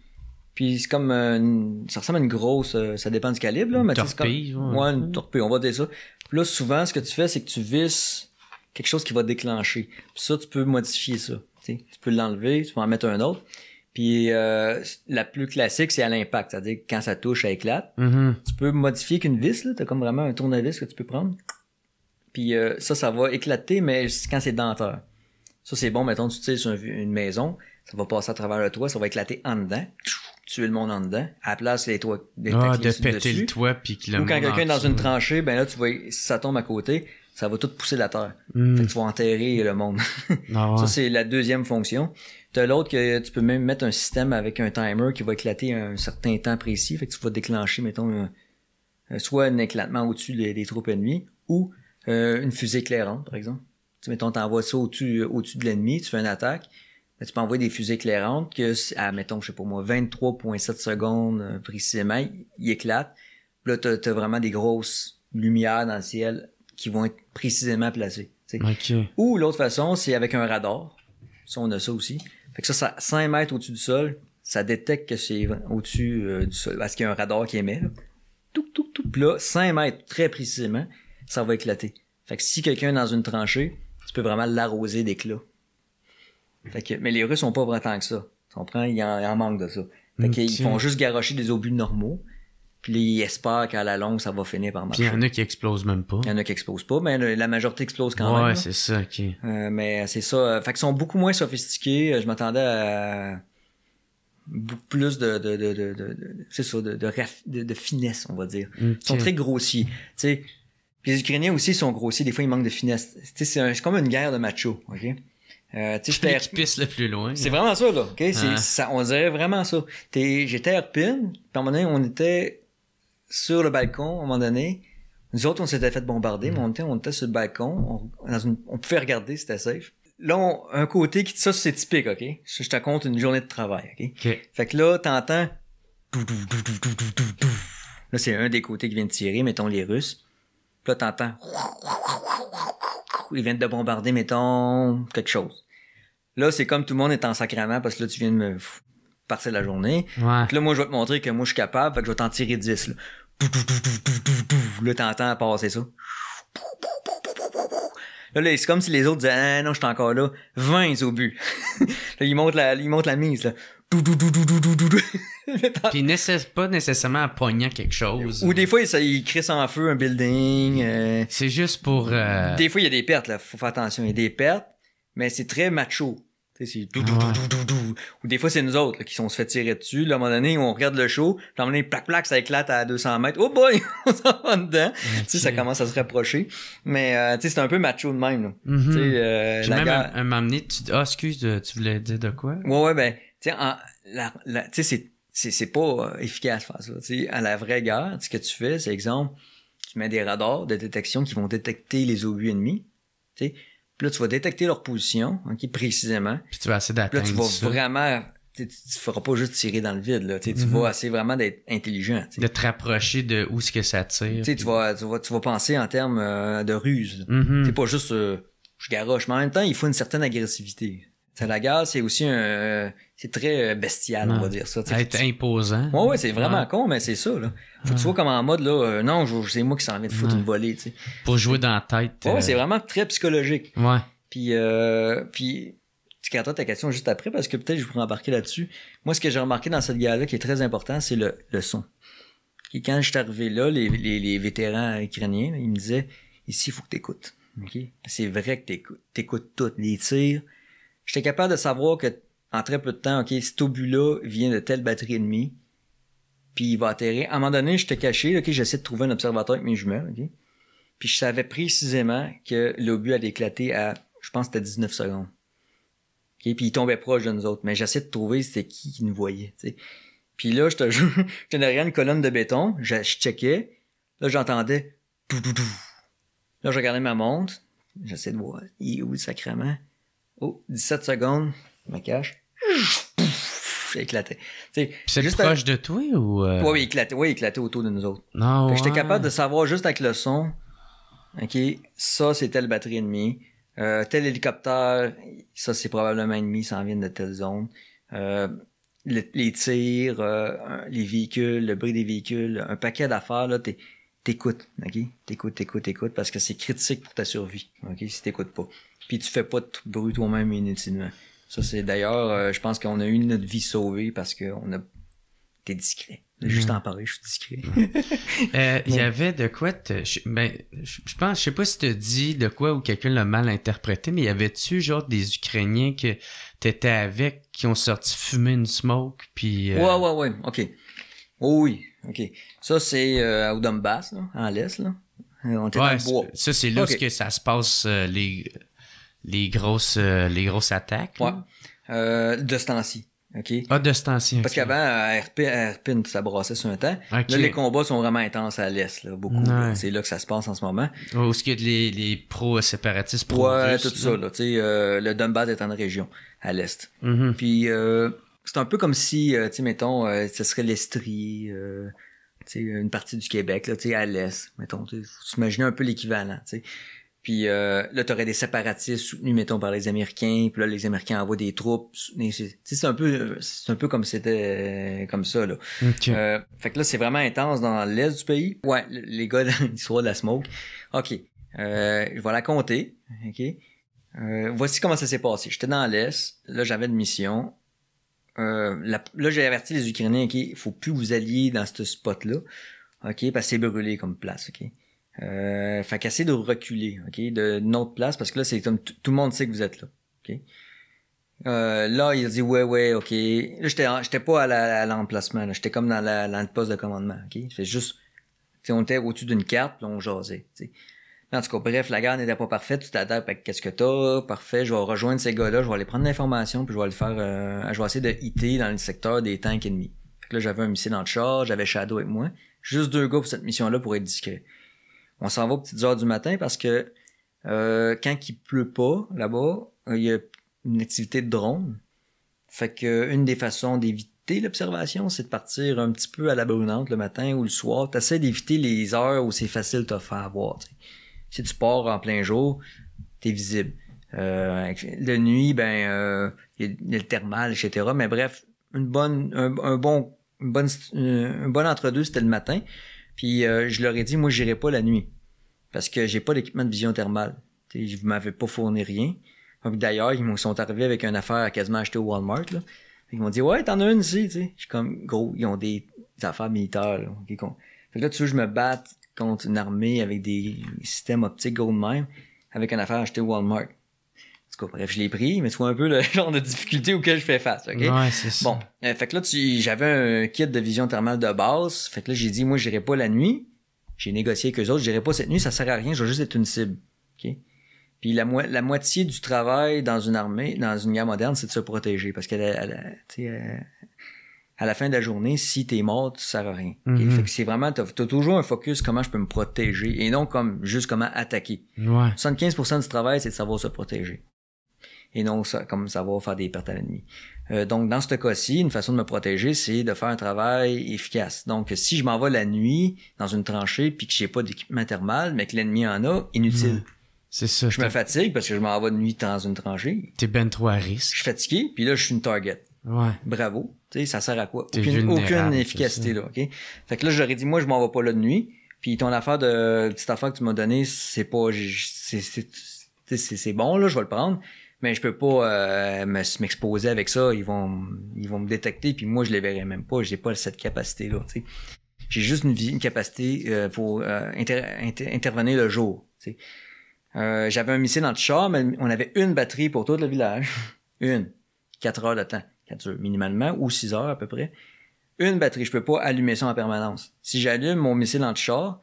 puis c'est comme une- ça ressemble à une grosse, euh, ça dépend du calibre là, Une mais tu sais, c'est torpille, comme, ouais. ouais, une torpille, on va dire ça. Puis là, souvent, ce que tu fais, c'est que tu visses quelque chose qui va déclencher. Puis ça, tu peux modifier ça. Tu peux l'enlever, tu peux en mettre un autre. Puis euh, la plus classique, c'est à l'impact, c'est-à-dire que quand ça touche, ça éclate. Mhm. Tu peux modifier qu'une vis, là, t'as comme vraiment un tournevis que tu peux prendre. Puis euh, ça, ça va éclater, mais quand c'est denteur. Ça, c'est bon, mettons, tu tires sur un- une maison, ça va passer à travers le toit, ça va éclater en dedans, tuer le monde en dedans, à la place les toits des Ah, de péter dessus. le toit puis que le Ou quand quelqu'un est dans une tranchée, ben là, tu vois, ça tombe à côté, ça va tout pousser la terre. Hmm. Fait que tu vas enterrer le monde. (laughs) Ah ouais. Ça, c'est la deuxième fonction. T'as l'autre que tu peux même mettre un système avec un timer qui va éclater un certain temps précis. Fait que tu vas déclencher, mettons, un- un- soit un éclatement au-dessus des, des troupes ennemies ou euh, une fusée éclairante, par exemple. Tu mettons, t'envoies ça au-dessus, au-dessus de l'ennemi, tu fais une attaque. Ben, tu peux envoyer des fusées éclairantes que, à, mettons, je sais pas moi, 23.7 secondes euh, précisément, il, il éclate. Puis là, t'as, t'as vraiment des grosses lumières dans le ciel qui vont être précisément. Ok. Ou l'autre façon, c'est avec un radar. Ça, on a ça aussi. Fait que ça, ça 5 mètres au-dessus du sol, ça détecte que c'est au-dessus euh, du sol. Parce qu'il y a un radar qui émet. Là. Tout, tout, tout. Puis là, 5 mètres très précisément, ça va éclater. Fait que si quelqu'un est dans une tranchée, tu peux vraiment l'arroser d'éclats. Fait que, mais les Russes sont pas vraiment tant que ça. Tu comprends? Il en, il en manque de ça. Fait qu'ils Ok. font juste garocher des obus normaux. Puis ils espèrent qu'à la longue, ça va finir par Puis il marcher. y en a qui explosent même pas. Il y en a qui explosent pas, mais la majorité explose quand ouais, même. là. c'est ça, ok. Euh, mais c'est ça. Fait qu'ils sont beaucoup moins sophistiqués. Je m'attendais à beaucoup plus de, de, de, de, c'est ça, de, de, finesse, on va dire. Ils sont très grossiers. Tu sais, Puis les Ukrainiens aussi sont grossiers, des fois ils manquent de finesse. Tu sais, c'est comme une guerre de machos, ok? Euh, tu sais, qui pisse le plus loin. c'est vraiment ça, là. ok? Ah. ça, on dirait vraiment ça. T'es- J'étais à Irpin, puis à un moment donné, on était sur le balcon, à un moment donné. Nous autres, on s'était fait bombarder, mais on était, on était sur le balcon. On, dans une- on pouvait regarder, c'était safe. Là, on- un côté qui... Ça, c'est typique, OK? Ça, je te compte une journée de travail, OK? Fait que là, t'entends... Là, c'est un des côtés qui vient de tirer, mettons les Russes. Puis là, t'entends... Ils viennent de bombarder, mettons, quelque chose. Là, c'est comme tout le monde est en sacrament parce que là, tu viens de me f- passer la journée. Ouais. Puis là, moi, je vais te montrer que moi, je suis capable, fait que je vais t'en tirer 10, là. Là, t'entends passer ça. Là, là, c'est comme si les autres disaient, ah, non, je suis encore là. 20 au but. (laughs) là, ils montent la, ils montent la mise, là. Puis pas nécessairement en pognant quelque chose. Ou des fois, ça, ils crissent en feu un building. euh, C'est juste pour. euh, Des fois, il y a des pertes, là. Faut faire attention. Il y a des pertes, mais c'est très macho. C'est dou, dou, Ouais. dou, dou, dou, dou. Ou des fois, c'est nous autres, là, qui sont se fait tirer dessus. Là, à un moment donné, on regarde le show. Puis à un moment donné, plac, plac, ça éclate à 200 mètres. Oh boy! (laughs) on s'en va dedans. Tu sais, ça commence à se rapprocher. Mais, euh, tu sais, c'est un peu macho de même, là. mhm. Tu sais, euh, la même guerre- un, un tu ah excuse, euh, tu voulais dire de quoi? Ouais, ouais, ben, tu sais, la, la, c'est, c'est pas euh, efficace faire ça. Tu sais, à la vraie guerre, ce que tu fais, c'est exemple, tu mets des radars de détection qui vont détecter les obus ennemis. Tu sais, puis là, tu vas détecter leur position, ok, précisément. Puis tu vas essayer Puis là, tu d'atteindre vas ça. vraiment, tu, tu feras pas juste tirer dans le vide, là. Tu Mhm. vas essayer vraiment d'être intelligent. Tu sais. De te rapprocher de où ce que ça tire. Tu sais, tu vas, tu vas, tu vas penser en termes euh, de ruse. Mhm. C'est pas juste euh, je garoche, mais en même temps, il faut une certaine agressivité. Tu sais, la guerre, c'est aussi un euh, c'est très euh, bestial, on va dire ça. Être tu- imposant. Ouais, ouais, c'est vraiment Ouais. con, mais c'est ça, là. Faut que tu vois comme en mode, là, euh, non, c'est moi qui s'en viens de foutre Ouais. une volée, tu sais. Pour jouer dans la tête. Ouais, euh, c'est vraiment très psychologique. Ouais. Puis, euh, puis, tu garderas ta question juste après parce que peut-être je pourrais embarquer là-dessus. Moi, ce que j'ai remarqué dans cette guerre-là qui est très important, c'est le, le son. Et quand je suis arrivé là, les, les, les vétérans ukrainiens, ils me disaient, ici, il faut que t'écoutes. OK? C'est vrai que t'écoutes, t'écoutes tout, les tirs. J'étais capable de savoir que, en très peu de temps, OK, cet obus-là vient de telle batterie ennemie, puis il va atterrir. À un moment donné, j'étais caché, OK, j'essaie de trouver un observateur avec mes jumelles, OK? Puis je savais précisément que l'obus allait éclater à, je pense c'était 19 secondes. OK? Puis il tombait proche de nous autres. Mais j'essaie de trouver c'était qui qui nous voyait, tu sais. Puis là, je te (laughs) jure, j'étais derrière une colonne de béton, je, checkais, là j'entendais dou dou dou. Là, je regardais ma montre, j'essaie de voir, il est où le sacrement? Oh, 17 secondes, je me cache. (laughs) Puis c'est juste proche de toi ou. euh, oui, ouais, il éclatait autour de nous autres. Non, J'étais capable de savoir juste avec le son, OK, ça c'est telle batterie ennemie, euh, tel hélicoptère, ça c'est probablement ennemi, ça en vient de telle zone. Euh, le- les tirs, les véhicules, le bruit des véhicules, un paquet d'affaires, là, t'es- t'écoutes, OK? T'écoutes, t'écoutes, t'écoutes, parce que c'est critique pour ta survie, OK? Si t'écoutes pas. Puis tu fais pas de bruit toi-même inutilement. Ça, c'est d'ailleurs, euh, je pense qu'on a eu notre vie sauvée parce qu'on a... T'es discret. Juste Mm. en parler, je suis discret. (laughs) Euh, Il y avait de quoi te- je, ben, je pense, je sais pas si tu dit de quoi ou quelqu'un l'a mal interprété, mais y avait-tu genre des Ukrainiens que t'étais avec qui ont sorti fumer une smoke puis euh, Ouais, ouais, ouais, ok. Oh oui, ok. Ça, c'est euh, au Donbass, là, en l'Est, là. Euh, on était dans ouais, le bois. ça c'est là où Ok. ce que ça se passe euh, les les grosses euh, les grosses attaques. Ouais. Euh, de ce temps-ci, ok? Ah de ce temps-ci. Parce ok. qu'avant, à RP, à Irpin, ça brassait sur un temps. Ok. Là, les combats sont vraiment intenses à l'Est, là, beaucoup. Ouais. C'est là que ça se passe en ce moment. Ouais, Où est-ce qu'il y a les, les pro-séparatistes pro Ouais, tout ça, là. Tu sais, euh, le Donbass est en région, à l'Est. Mhm. Puis, euh, c'est un peu comme si, euh, tu sais, mettons, euh, ce serait l'Estrie, euh, tu sais, une partie du Québec, là, tu sais, à l'Est, mettons, tu s'imaginer un peu l'équivalent, tu sais. Puis euh, là, t'aurais des séparatistes soutenus, mettons, par les Américains, puis là, les Américains envoient des troupes, c'est- un peu, c'est un peu comme c'était euh, comme ça, là. Euh, fait que là, c'est vraiment intense dans l'est du pays. Ouais, le- les gars, (laughs) l'histoire de la smoke. OK. Euh, je vais la compter. OK. Voici comment ça s'est passé. J'étais dans l'est. Là, j'avais une mission. La- là, j'ai averti les Ukrainiens, OK, il faut plus vous allier dans ce spot-là. OK, parce que c'est brûlé comme place, OK. Euh, fait qu'essayer de reculer, OK, de une autre place, parce que là, c'est comme tout le monde sait que vous êtes là. OK? Euh, là, il dit ouais, ouais, ok. Là, j'étais, j'étais pas à, la- à l'emplacement, là. J'étais comme dans, la, le poste de commandement, ok? Fait juste on était au-dessus d'une carte, puis on jasait. En tout cas, bref, la guerre n'était pas parfaite, tu t'adaptes avec qu'est-ce que t'as, parfait, je vais rejoindre ces gars-là, je vais aller prendre l'information, puis je vais le faire, euh, je vais essayer de hitter dans le secteur des tanks ennemis. Fait que là, j'avais un missile dans le char, j'avais Shadow avec moi. Juste deux gars pour cette mission-là pour être discret. On s'en va aux petites heures du matin parce que euh, quand il pleut pas là-bas, euh, il y a une activité de drone. Fait que une des façons d'éviter l'observation, c'est de partir un petit peu à la brunante le matin ou le soir. T'essaies d'éviter les heures où c'est facile de te faire voir. Si tu pars en plein jour, t'es visible. Euh, de nuit, ben euh, il y, a- il y a le thermal, etc. Mais bref, une bonne, un, bon, une bonne, euh, un bon entre-deux, c'était le matin. Puis euh, je leur ai dit, moi, j'irai pas la nuit. Parce que j'ai pas d'équipement de vision thermale. T'sais, Vous m'avez pas fourni rien. D'ailleurs, ils m'ont- sont arrivés avec une affaire quasiment acheter au Walmart. Là. Ils m'ont dit Ouais, t'en as une ici. Je suis comme gros, ils ont des, affaires militaires. Là. Fait que là, tu veux je me batte contre une armée avec des systèmes optiques gros de même, avec une affaire achetée au Walmart. En tout cas, bref, je l'ai pris, mais tu vois un peu le (laughs) genre de difficulté auquel je fais face. ok? Ouais, c'est ça. Bon, euh, fait que là, j'avais un kit de vision thermale de base. Fait que là, j'ai dit, moi, j'irai pas la nuit. J'ai négocié avec eux autres, j'irai pas cette nuit, ça sert à rien, je vais juste être une cible. OK? Puis la, mo- la moitié du travail dans une armée, dans une guerre moderne, c'est de se protéger. Parce que à la fin de la journée, si t'es mort, tu sers à rien. Mhm. Fait que c'est vraiment, t'as, t'as toujours un focus comment je peux me protéger et non comme juste comment attaquer. Ouais. 75% du travail, c'est de savoir se protéger. Et non ça, comme savoir faire des pertes à l'ennemi. Euh, donc, dans ce cas-ci, une façon de me protéger, c'est de faire un travail efficace. Donc, si je m'en vais la nuit dans une tranchée puis que j'ai pas d'équipement thermal, mais que l'ennemi en a, inutile. Mhm. C'est ça. Je me fatigue parce que je m'en vais de nuit dans une tranchée. T'es ben trop à Je risque. suis fatigué, puis là, je suis une target. Ouais. Bravo. Tu sais, ça sert à quoi? Aucune, aucune efficacité là, OK? Fait que là, je leur ai dit, moi, je m'en vais pas là de nuit. Puis ton affaire de, petite affaire que tu m'as donnée, c'est pas, c'est bon, là, je vais le prendre. Mais je peux pas euh, me- m'exposer avec ça. Ils vont, ils vont me détecter, puis moi, je les verrai même pas. J'ai pas cette capacité-là. J'ai juste une, une capacité euh, pour euh, inter- inter- intervenir le jour. Euh, j'avais un missile dans le char, mais on avait une batterie pour tout le village. (laughs) Une. Quatre heures de temps. Quatre heures minimalement, ou six heures à peu près. Une batterie. Je peux pas allumer ça en permanence. Si j'allume mon missile dans le char,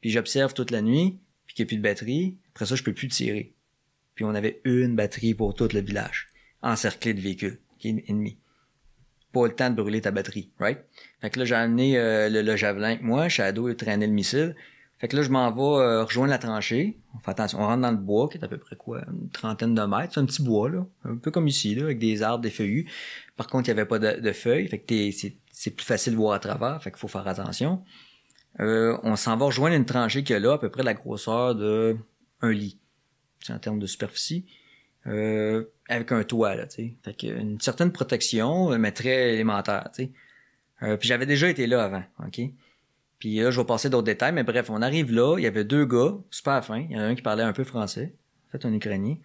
puis j'observe toute la nuit, puis qu'il n'y a plus de batterie, après ça, je peux plus tirer. Puis on avait une batterie pour tout le village, encerclé de véhicules ennemis. Pas le temps de brûler ta batterie, right? Fait que là, j'ai amené euh, le, javelin avec moi, Shadow il traînait le missile. Fait que là, je m'en vais euh, rejoindre la tranchée. On fait attention, on rentre dans le bois, qui est à peu près quoi, une trentaine de mètres. C'est un petit bois, là. Un peu comme ici, là, avec des arbres, des feuillus. Par contre, il n'y avait pas de, de feuilles. Fait que c'est, plus facile de voir à travers. Fait qu'il faut faire attention. Euh, on s'en va rejoindre une tranchée qui a là, à peu près la grosseur de un lit. Tu en termes de superficie. Euh, avec un toit, là, tu sais. Fait que une certaine protection, euh, mais très élémentaire, tu sais. Euh, puis j'avais déjà été là avant, OK? Puis là, je vais passer d'autres détails, mais bref, on arrive là, il y avait deux gars, super fins. Il y en a un qui parlait un peu français, en fait, un Ukrainien.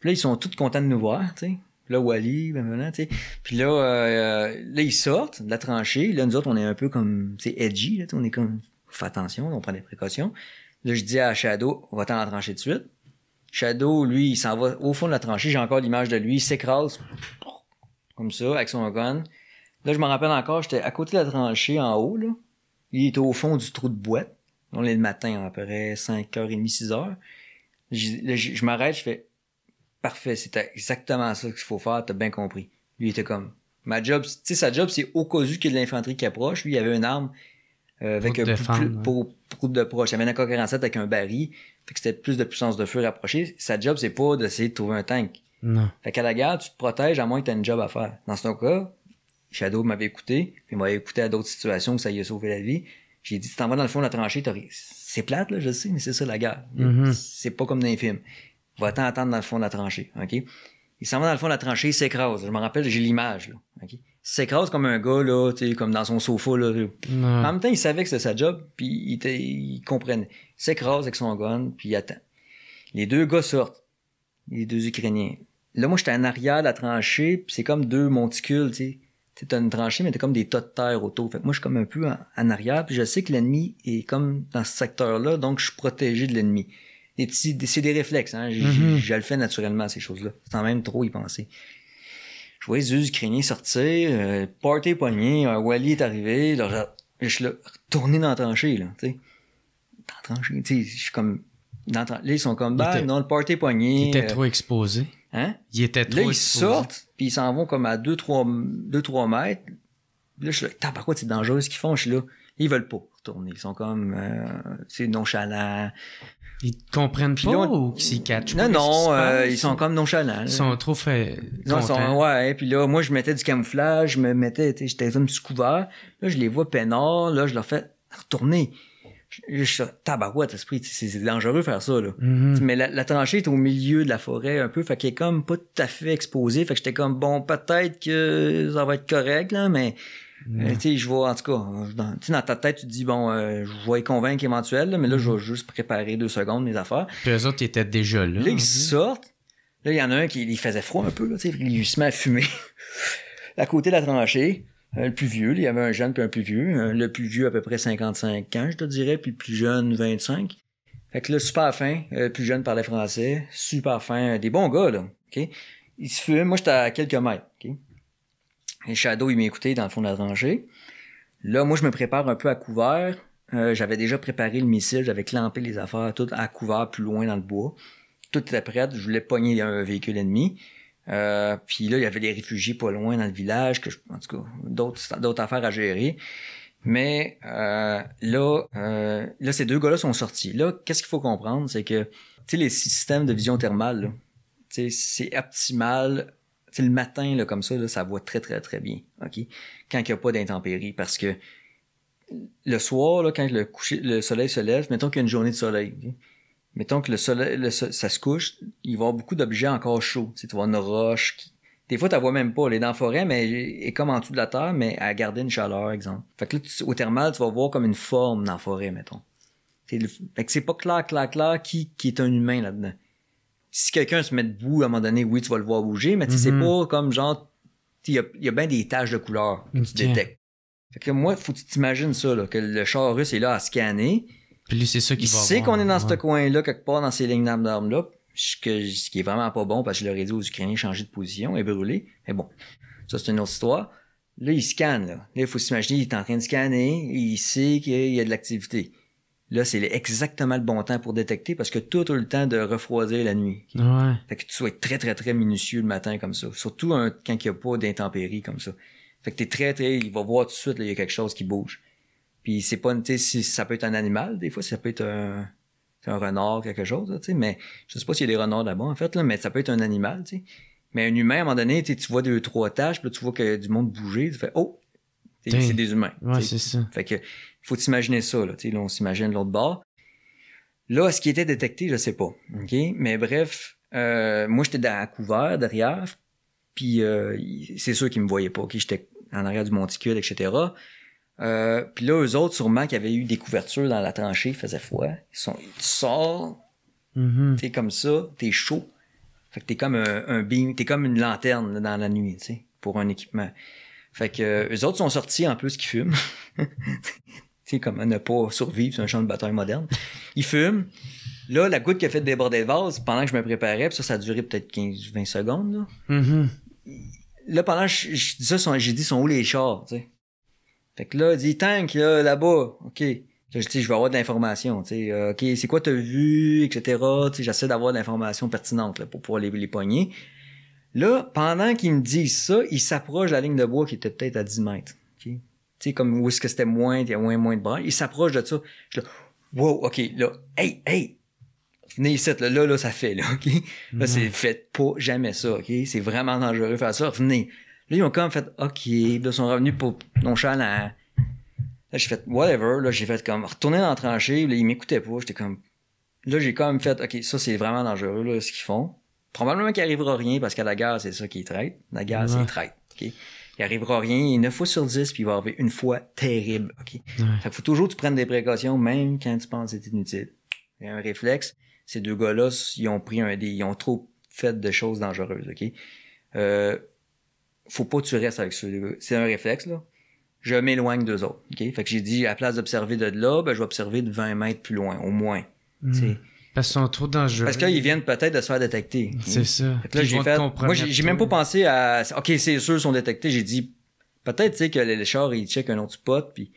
Puis là, ils sont tous contents de nous voir, tu sais. Puis là, Wally, ben, ben, tu sais. Puis là, euh, là, ils sortent de la tranchée. Là, nous autres, on est un peu comme, c'est edgy, là, tu on est comme, fais attention, on prend des précautions. Là, je dis à Shadow, on va t'en trancher de suite. Shadow, lui, il s'en va au fond de la tranchée. J'ai encore l'image de lui. Il s'écrase. Comme ça, avec son gun. Là, je me rappelle encore, j'étais à côté de la tranchée en haut, là. Il était au fond du trou de boîte. On est le matin, à peu près 5h30, 6h. Je, je- je m'arrête, je fais Parfait, c'est exactement ça qu'il faut faire, t'as bien compris. Lui, il était comme Ma job, tu sais, sa job, c'est au cas où qu'il y a de l'infanterie qui approche. Lui, il avait une arme euh, avec Pour un défendre, plus- ouais. pour, pour de proche. Il avait un AK-47 avec un baril. Fait que c'était plus de puissance de feu rapprochée. Sa job, c'est pas d'essayer de trouver un tank. Non. Fait qu'à la guerre, tu te protèges à moins que tu aies une job à faire. Dans ce cas, Shadow m'avait écouté, puis il m'avait écouté à d'autres situations où ça y a sauvé la vie. J'ai dit, tu t'en vas dans le fond de la tranchée, c'est plate, là, je sais, mais c'est ça la guerre. Mhm. C'est pas comme dans les films. Va-t'en attendre dans le fond de la tranchée, ok? Il s'en va dans le fond de la tranchée, il s'écrase. Je me rappelle, j'ai l'image, là, ok? Il s'écrase comme un gars, là, comme dans son sofa, là. En même temps, il savait que c'était sa job, puis il, comprenait. Il s'écrase avec son gun, puis il attend. Les deux gars sortent, les deux Ukrainiens. Là, moi, j'étais en arrière de la tranchée, puis c'est comme deux monticules, tu sais. T'as une tranchée, mais t'as comme des tas de terre autour. Fait que moi, je suis comme un peu en, en arrière, puis je sais que l'ennemi est comme dans ce secteur-là, donc je suis protégé de l'ennemi. C'est des réflexes, hein. Mhm. Je le fais naturellement, ces choses-là, sans même trop y penser. Je vois les deux Ukrainiens sortir, euh, party poigné, un Wally est arrivé, là, Je suis là, retourner dans la tranchée, là, tu sais. Dans la tranchée, tu sais, je suis comme... Dans la Là, ils sont comme, bah, non, le party est poigné. Il était euh, trop exposé. Hein? Il était trop Là, ils exposé. sortent, puis ils s'en vont comme à 2-3 mètres. Puis là, je suis là, tabarouette, c'est dangereux ce qu'ils font. Je suis là, ils veulent pas retourner. Ils sont comme, euh, c'est nonchalant. Ils comprennent pas là, ou qu'ils catchent Non, pas? Non, euh, ils sont comme nonchalants. Ils sont trop fait. Non, ils sont- ouais, puis là, moi, je mettais du camouflage, je me mettais, j'étais comme sous couvert. Là, je les vois peinards, là, je leur fais retourner. Je, je tabarouette, esprit, c'est dangereux faire ça, là. Mhm. Mais la, la tranchée est au milieu de la forêt un peu, fait qu'elle est comme pas tout à fait exposée. Fait que j'étais comme, bon, peut-être que ça va être correct, là, mais euh, tu sais, je vais, en tout cas, dans, dans ta tête, tu te dis, bon, euh, je vais y convaincre éventuel, là, mais là, je vais juste préparer deux secondes mes affaires. Puis eux autres, ils étaient déjà là. Là, ils sortent. Là, il y en a un qui il faisait froid un peu, là, tu sais, il se met à fumer. (laughs) à côté de la tranchée, euh, le plus vieux, là, il y avait un jeune puis un plus vieux. Euh, le plus vieux, à peu près 55 ans, je te dirais, puis le plus jeune, 25. Fait que là, super fin. Le plus jeune parlait français. Super fin. Des bons gars, là. OK? Ils se fument. Moi, j'étais à quelques mètres. Et Shadow, il m'écoutait dans le fond de la tranchée. Là, moi, je me prépare un peu à couvert. Euh, j'avais déjà préparé le missile, j'avais clampé les affaires, tout à couvert plus loin dans le bois. Tout était prêt, je voulais pogner un véhicule ennemi. Euh, puis là, il y avait des réfugiés pas loin dans le village, que je- en tout cas, d'autres, affaires à gérer. Mais euh, là, euh, là, ces deux gars-là sont sortis. Là, qu'est-ce qu'il faut comprendre, c'est que tu sais, les systèmes de vision thermale, c'est optimal. Le matin, là, comme ça, ça va très, très, très bien. Quand il n'y a pas d'intempéries. Parce que le soir, là, quand le, coucher, le soleil se lève, mettons qu'il y a une journée de soleil. Mettons que le soleil, le so- ça se couche, il va y avoir beaucoup d'objets encore chauds. Tu, sais, une roche. Des fois, tu la vois même pas. Elle est dans la forêt, mais elle est comme en dessous de la terre, mais elle a gardé une chaleur, exemple. Fait que là, au thermal, tu vas voir comme une forme dans la forêt, mettons. Le- Fait que c'est pas clair, clair, clair qui est un humain là-dedans. Si quelqu'un se met debout, à un moment donné, oui, tu vas le voir bouger, mais tu sais, Mhm. c'est pas comme genre, il y a, il y a bien des taches de couleur que tu détectes. Fait que moi, faut que tu t'imagines ça, là, que le char russe est là à scanner. Puis lui, c'est ça qu'il Il va sait voir, qu'on est dans ouais. ce coin-là, quelque part dans ces lignes d'armes-là, ce, qui est vraiment pas bon, parce que je leur ai dit aux Ukrainiens de changer de position et brûler. Mais bon, ça c'est une autre histoire. Là, il scanne, là. Là, il faut s'imaginer, il est en train de scanner, il sait qu'il y a de l'activité. Là, c'est exactement le bon temps pour détecter, parce que tout a le temps de refroidir la nuit. Ouais. Fait que tu sois très, très, très minutieux le matin comme ça. Surtout un- quand il n'y a pas d'intempéries comme ça. Fait que t'es très, très, il va voir tout de suite, il y a quelque chose qui bouge. Puis c'est pas, tu sais, si- ça peut être un animal, des fois, ça peut être un, un renard, quelque chose, tu sais, mais je sais pas s'il y a des renards là-bas, en fait, là, mais ça peut être un animal, tu sais. Mais un humain, à un moment donné, tu vois deux, trois taches, puis là, tu vois qu'il y a du monde bouger, tu fais, oh! C'est des humains. Ouais, c'est ça. Fait que, faut t'imaginer ça, là. Là, on s'imagine l'autre bord. Là, ce qui était détecté, je sais pas. OK? Mais bref, euh, moi, j'étais dans- à couvert derrière. Puis, euh, c'est sûr qu'ils me voyaient pas. OK? J'étais en arrière du monticule, etc. Euh, puis là, eux autres, sûrement qu'il y avait eu des couvertures dans la tranchée, faisait froid. Ils sont, tu sors, Mhm. t'es comme ça, t'es chaud. Fait que t'es comme un, un beam, t'es comme une lanterne là, dans la nuit, tu sais, pour un équipement. Fait que euh, eux autres sont sortis en plus qu'ils fument. (laughs) tu sais, comme à ne pas survivre sur un champ de bataille moderne. Ils fument. Là, la goutte qui a fait déborder le vase, pendant que je me préparais, puis ça, ça a duré peut-être 15-20 secondes, là. Mhm. Là, pendant que je, je dis ça, j'ai dit, sont où les chars, tu sais? Fait que là, il dit, tank, là, là-bas, OK. Là, je dis, je vais avoir de l'information, tu sais. Euh, OK, c'est quoi t'as vu, etc. Tu sais, j'essaie d'avoir de l'information pertinente, là, pour pouvoir les, les pogner. Là, pendant qu'ils me disent ça, ils s'approchent de la ligne de bois qui était peut-être à 10 mètres, sais, comme où est-ce que c'était moins, il y a moins, moins de bras. Ils s'approchent de ça. Je suis là, wow, OK, là, hey, hey, venez ici, là, là, là, ça fait, là, OK? Là, c'est fait pas jamais ça, OK? C'est vraiment dangereux de faire ça. Venez. Là, ils ont comme fait, OK. Là, ils sont revenus pour nonchalant. Là, j'ai fait, whatever. Là, j'ai fait comme, retourner dans la tranchée. Là, ils m'écoutaient pas. J'étais comme, là, j'ai quand même fait, OK, ça, c'est vraiment dangereux, là, ce qu'ils font. Probablement qu'il arrivera rien parce qu'à la gare, c'est ça qu'ils traitent. La gare, c'est Ouais. OK? Il arrivera rien. 9 fois sur 10, puis il va arriver une fois terrible, OK? Ouais. Fait que faut toujours que tu prennes des précautions, même quand tu penses que c'est inutile. Il y a un réflexe. Ces deux gars-là, ils ont pris un ils ont trop fait de choses dangereuses, ok? Euh, faut pas que tu restes avec ceux deux gars. C'est un réflexe, là. Je m'éloigne d'eux autres, ok? Fait que j'ai dit, à la place d'observer de là, ben, je vais observer de 20 mètres plus loin, au moins. Mhm. Parce qu'ils sont trop dangereux. Parce qu'ils viennent peut-être de se faire détecter. C'est ça. Que là, Ils j'ai fait. Moi, j'ai même pas pensé à. Ok, c'est sûr, ils sont détectés. J'ai dit, peut-être, tu sais, que les chars, ils checkent un autre spot, puis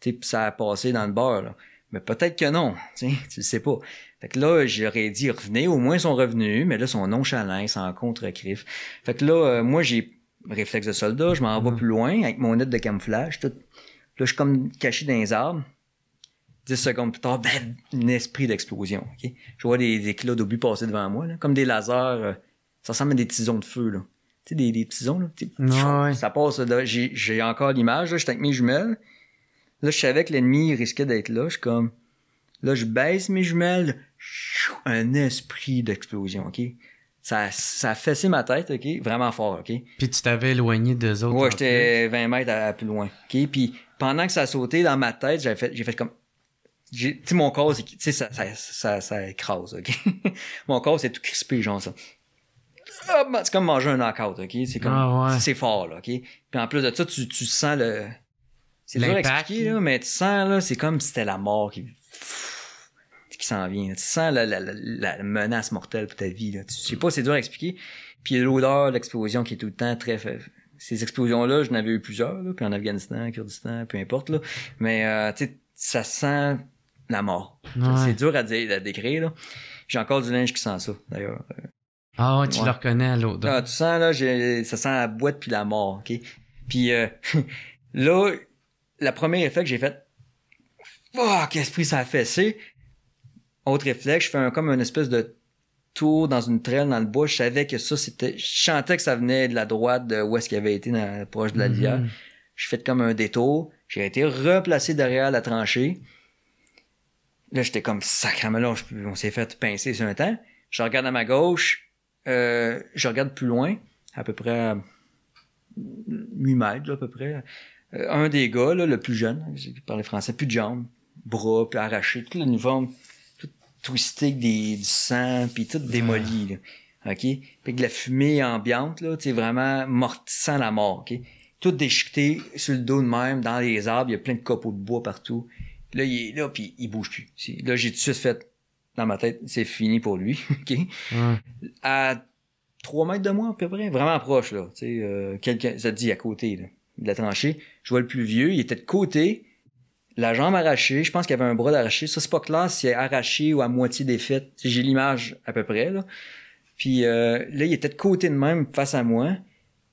Tu sais, ça a passé dans le beurre, là. Mais peut-être que non, (laughs) tu sais, tu le sais pas. Fait que là, j'aurais dit revenez, au moins ils sont revenus, mais là, ils sont nonchalants, ils sont contre-crif. Fait que là, euh, moi, j'ai réflexe de soldat, je m'en vais Mhm. plus loin avec mon net de camouflage. Tout. Là, je suis comme caché dans les arbres. 10 secondes plus tard, ben, un esprit d'explosion. Je vois des, des éclats d'obus passer devant moi, là, comme des lasers. euh, ça ressemble à des tisons de feu. Là. Tu sais, des, des tisons. Là, sais, Ouais. Ça passe. J'ai, encore l'image. Là, j'étais avec mes jumelles. Là, je savais que l'ennemi risquait d'être là. Je suis comme... Là, je baisse mes jumelles. Un esprit d'explosion, OK? Ça, ça a fessé ma tête, OK? Vraiment fort, OK? Puis tu t'avais éloigné d'eux autres. Ouais, j'étais 20 mètres à, à plus loin. OK? Puis pendant que ça a sauté dans ma tête, j'ai fait, j'ai fait comme. J'ai- Tu sais, mon corps, c'est, tu sais, ça, ça, ça, ça écrase, OK? (laughs) mon corps, c'est tout crispé, genre ça. C'est comme manger un knockout, OK? C'est comme. Ah ouais. C'est fort, là, OK? Puis en plus de ça, tu, tu sens le. C'est dur à expliquer, là, mais tu sens, là, c'est comme si c'était la mort qui. qui s'en vient. là. Tu sens la, la, la, la menace mortelle pour ta vie, là. Tu sais pas, c'est dur à expliquer. Puis l'odeur, l'explosion qui est tout le temps très. Ces explosions-là, j'en avais eu plusieurs, là, puis en Afghanistan, Kurdistan, peu importe, là. Mais, euh, tu sais, ça sent la mort. Ouais. C'est dur à, dire, à décrire, là. J'ai encore du linge qui sent ça, d'ailleurs. Ah ouais, tu Ouais. le reconnais à l'odeur. Ah, tu sens, là, j'ai, ça sent la boîte puis la mort, OK? Puis euh, (laughs) là, la première effet que j'ai fait, oh, qu'esprit ça a fessé. Autre réflexe, je fais un, comme une espèce de tour dans une traîne dans le bois. Je savais que ça, c'était... Je chantais que ça venait de la droite de où est-ce qu'il avait été, dans, proche de la lisière. Mhm. Je fais comme un détour. J'ai été replacé derrière la tranchée. Là, j'étais comme sacrément là, je- on s'est fait pincer sur un temps. Je regarde à ma gauche, euh, je regarde plus loin, à peu près à 8 mètres, là, à peu près. Euh, un des gars, là, le plus jeune, qui parlait français, plus de jambes, bras, puis arraché, tout l'uniforme, tout twisté des, du sang, puis tout démoli, là. OK? Puis que la fumée ambiante, là, tu sais, vraiment mortissant la mort, OK? Tout déchiqueté sur le dos de même, dans les arbres, il y a plein de copeaux de bois partout. Là, il est là, puis il bouge plus. Là, j'ai tout de suite fait dans ma tête, c'est fini pour lui, (laughs) OK? À 3 mètres de moi, à peu près, vraiment proche, là. Tu sais, euh, quelqu'un, ça te dit à côté, là, de la tranchée. Je vois le plus vieux, il était de côté, la jambe arrachée, je pense qu'il avait un bras d'arraché. Ça, c'est pas clair si c'est arraché ou à moitié défaite. J'ai l'image à peu près, là. Puis euh, là, il était de côté de même, face à moi.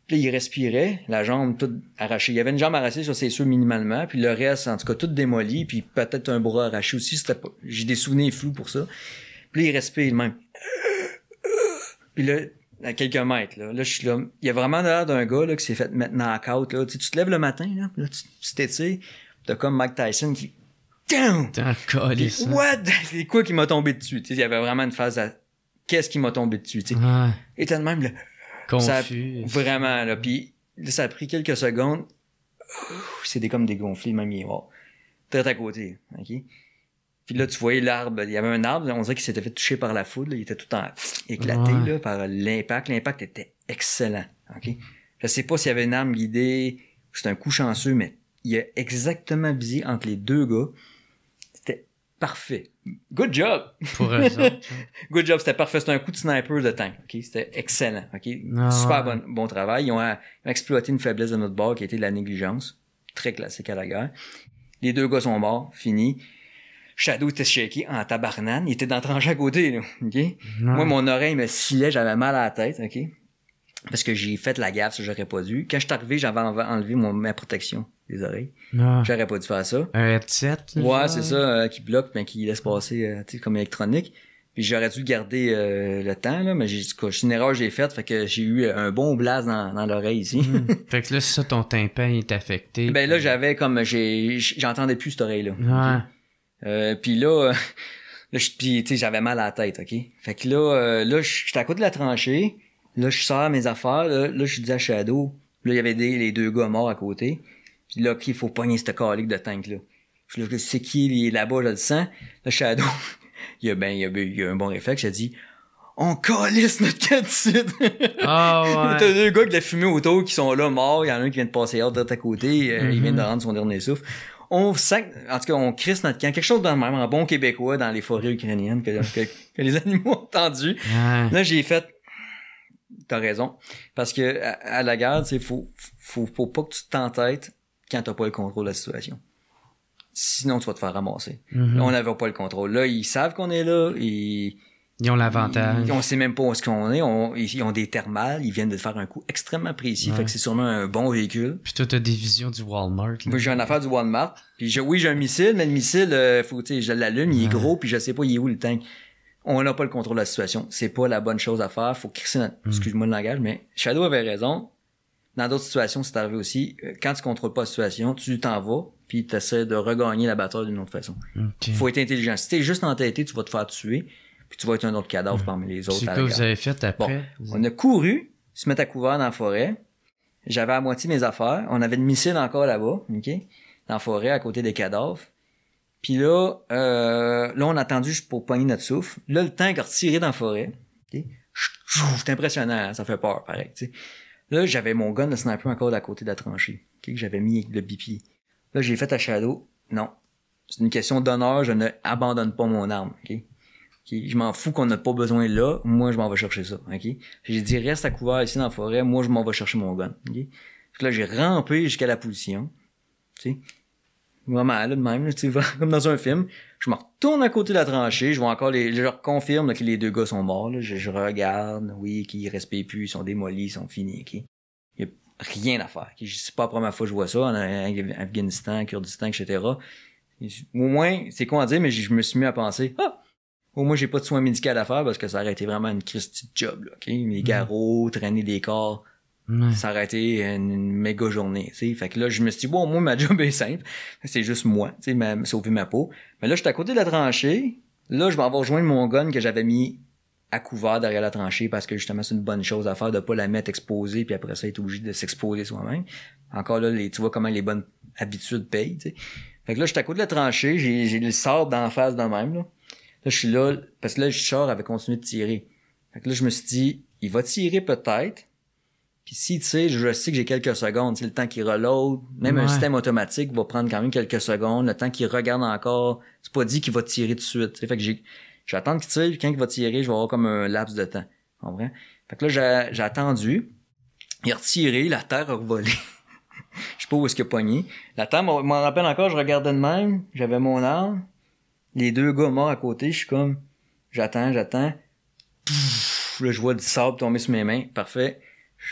Puis là, il respirait, la jambe toute arrachée. Il y avait une jambe arrachée, ça c'est sûr, minimalement. Puis le reste, en tout cas, tout démoli. Puis peut-être un bras arraché aussi. C'était pas... J'ai des souvenirs flous pour ça. Puis là, il respire de même. Puis là, à quelques mètres, là, là je suis là. Il y a vraiment l'air d'un gars là, qui s'est fait mettre knock-out. Là. Tu, sais, tu te lèves le matin, là, puis là tu t'étires. T'as comme Mike Tyson qui... Calice, hein. What? (laughs) C'est quoi qui m'a tombé dessus? Tu sais, il y avait vraiment une phase à... Qu'est-ce qui m'a tombé dessus? tu sais? Ouais. Et t'as de même, là, ça- Confus. vraiment, là. Puis là, ça a pris quelques secondes. C'était comme dégonflé, est mort. Très à côté, OK? Puis là, tu voyais l'arbre. Il y avait un arbre, on dirait qu'il s'était fait toucher par la foudre. là. Il était tout en éclaté Ouais. là, par l'impact. L'impact était excellent, OK? Je sais pas s'il y avait une arme guidée. C'était un coup chanceux, mais il a exactement visé entre les deux gars. Parfait. Good job! Pour. (laughs) Good job, c'était parfait. C'était un coup de sniper de tank. ok? C'était excellent. ok? Ah Super ouais. bon, bon travail. Ils ont, euh, ils ont exploité une faiblesse de notre bord qui était la négligence. Très classique à la guerre. Les deux gars sont morts, fini. Shadow était shaké en tabarnane. Il était dans le tranché à côté. Là, ok? Moi, mon oreille me scillait, j'avais mal à la tête. Parce que j'ai fait la gaffe, ça j'aurais pas dû. Quand je suis arrivé, j'avais enlevé mon, ma protection des oreilles. Ouais. J'aurais pas dû faire ça. Un headset. Ouais, c'est ça, euh, qui bloque, mais qui laisse passer, euh, tu sais, comme électronique. Puis j'aurais dû garder euh, le temps, là, mais j'ai, c'est une erreur que j'ai faite, fait que j'ai eu un bon blast dans, dans l'oreille ici. Hmm. (laughs) Fait que là, c'est ça, ton tympan est affecté. ben là, j'avais comme, j'ai, j'entendais plus cette oreille-là. Ouais. Euh, puis là, (laughs) là puis, tu sais, j'avais mal à la tête, ok? Fait que là, là, j'étais à côté de la tranchée. Là, je sors mes affaires. Là, là je dis à Shadow. Là, il y avait des, les deux gars morts à côté. Puis là, ok, il faut pogner cette calique de tank là. Puis là, c'est qui il est là-bas, je le sens. Là, Shadow, (laughs) il a ben, il a, il a un bon réflexe. A dit, on calisse notre caticide. Ah (laughs) T'as ouais. deux gars de la fumée autour qui sont là morts. Il y en a un qui vient de passer hors direct à côté. euh, Il vient de Mhm. rendre son dernier souffle. On sac, en tout cas, on crisse notre camp. Quelque chose dans le même, en bon québécois, dans les forêts ukrainiennes que, que, que les (laughs) animaux ont. Ouais. Là, j'ai fait, t'as raison. Parce que, à, à la tu sais, faut, faut, faut pas que tu t'entêtes quand t'as pas le contrôle de la situation. Sinon, tu vas te faire ramasser. Mhm. Là, on n'avait pas le contrôle. Là, ils savent qu'on est là. Ils, Ils ont l'avantage. ils- on sait même pas où est-ce qu'on est. On- ils, ont des thermales. Ils viennent de faire un coup extrêmement précis. Ouais. Fait que c'est sûrement un bon véhicule. Puis toi, t'as des visions du Walmart. là. Moi, j'ai une affaire du Walmart. Puis je- oui, j'ai un missile, mais le missile, euh, faut, tu sais, je l'allume, il est Ouais. gros, puis je sais pas, il est où le tank. On n'a pas le contrôle de la situation. C'est pas la bonne chose à faire. Faut crisser notre... Mm. Excuse-moi le langage, mais Shadow avait raison. Dans d'autres situations, c'est arrivé aussi. euh, Quand tu contrôles pas la situation, tu t'en vas, puis tu essaies de regagner la bataille d'une autre façon. Ok. Faut être intelligent. Si t'es juste entêté, tu vas te faire tuer, puis tu vas être un autre cadavre parmi les autres. C'est quoi vous avez fait après? On a couru, se mettre à couvert dans la forêt. J'avais à moitié mes affaires. On avait le missile encore là-bas, OK? Dans la forêt, à côté des cadavres. Puis là, euh, là, on a attendu juste pour pogner notre souffle. Là, le tank a retiré dans la forêt. OK? C'est impressionnant, hein, ça fait peur, pareil. Là, j'avais mon gun de sniper encore à côté de la tranchée, OK? que j'avais mis le BP. Là, j'ai fait à Shadow. Non. C'est une question d'honneur, je ne abandonne pas mon arme, OK? OK? Je m'en fous qu'on n'a pas besoin là. Moi, je m'en vais chercher ça. OK? J'ai dit, reste à couvert ici dans la forêt. Moi, je m'en vais chercher mon gun. OK? Fait que là, j'ai rampé jusqu'à la position. Vraiment, là, de même, là, tu sais, (laughs) comme dans un film. Je me retourne à côté de la tranchée. Je vois encore les, je leur confirme là, que les deux gars sont morts, là. Je, je regarde. Oui, qu'ils respirent plus. Ils sont démolis. Ils sont finis, OK? Il y a rien à faire. OK? C'est pas la première fois que je vois ça en en Afghanistan, Kurdistan, etc. Au moins, c'est con à dire, mais je je me suis mis à penser, ah, au moins, j'ai pas de soins médicaux à faire parce que ça aurait été vraiment une Christie de job, là, OK? Les garrots, traîner des corps, Ça aurait été une, méga journée, tu sais. Fait que là, je me suis dit, bon, moins, ma (laughs) job est simple. C'est juste moi, ma- sauver ma peau. Mais là, j'étais à côté de la tranchée. Là, je vais avoir rejoindre mon gun que j'avais mis à couvert derrière la tranchée parce que justement, c'est une bonne chose à faire de pas la mettre exposée puis après ça, être obligé de s'exposer soi-même. Encore là, tu vois comment les bonnes habitudes payent, tu sais. Fait que là, j'étais à côté de la tranchée, j'ai, le sable d'en face de même, là. Là, je suis là, parce que là, Char avait continué de tirer. Fait que là, je me suis dit, il va tirer peut-être. Puis s'il tire, je sais que j'ai quelques secondes. C'est le temps qu'il reload. Même un système automatique va prendre quand même quelques secondes. Le temps qu'il regarde encore. C'est pas dit qu'il va tirer tout de suite. tu sais. Fait que j'attends qu'il tire, puis quand il va tirer, je vais avoir comme un laps de temps. Tu comprends? Fait que là, j'ai, attendu. Il a retiré, la terre a revolé. (laughs) Je sais pas où est-ce qu'il a pogné. La terre m'en m'en rappelle encore, je regardais de même, j'avais mon arme, les deux gars morts à côté, je suis comme, j'attends, j'attends. Là, je vois du sable tomber sur mes mains, parfait.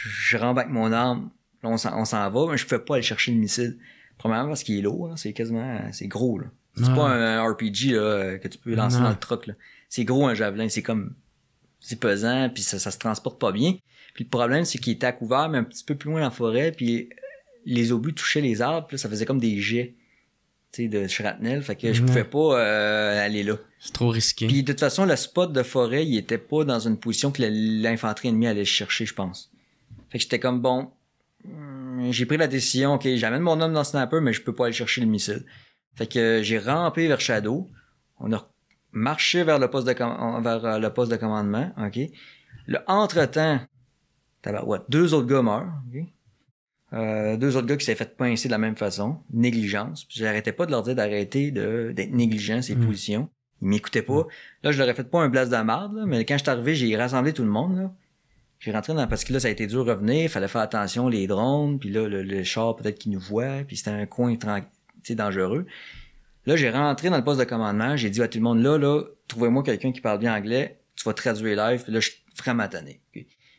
Je rentre avec mon arme, là, on s'en, on s'en va, mais je pouvais pas aller chercher le missile. Premièrement parce qu'il est lourd, là, c'est quasiment, c'est gros, là. C'est pas un RPG, là, que tu peux lancer Non. dans le truck, là. C'est gros, un javelin, c'est comme, c'est pesant, puis ça, ça se transporte pas bien. Puis le problème, c'est qu'il était à couvert, mais un petit peu plus loin dans la forêt, puis les obus touchaient les arbres, puis là, ça faisait comme des jets, tu sais, de shrapnel, fait que je pouvais pas euh, aller là. C'est trop risqué. Puis de toute façon, le spot de forêt, il était pas dans une position que l'infanterie ennemie allait chercher, je pense. Fait que j'étais comme bon, hum, j'ai pris la décision, ok, j'amène mon homme dans le sniper, mais je peux pas aller chercher le missile. Fait que euh, j'ai rampé vers Shadow. On a marché vers le poste de com- vers euh, le poste de commandement, ok. Le entre-temps, tabarouette, deux autres gars meurent, ok. Euh, deux autres gars qui s'est fait pincer de la même façon, négligence. Puis j'arrêtais pas de leur dire d'arrêter de d'être négligent ces Mm. positions. Ils m'écoutaient pas. Là, je leur ai fait pas un blast de marde, là, mais quand je suis arrivé, j'ai rassemblé tout le monde. Là. J'ai rentré dans parce que là, ça a été dur de revenir. Fallait faire attention les drones, puis là, le, le char peut-être qu'il nous voit, puis c'était un coin dangereux. Là, j'ai rentré dans le poste de commandement. J'ai dit à tout le monde là, là, trouvez-moi quelqu'un qui parle bien anglais. Tu vas traduire live. Puis là, je suis vraiment tanné.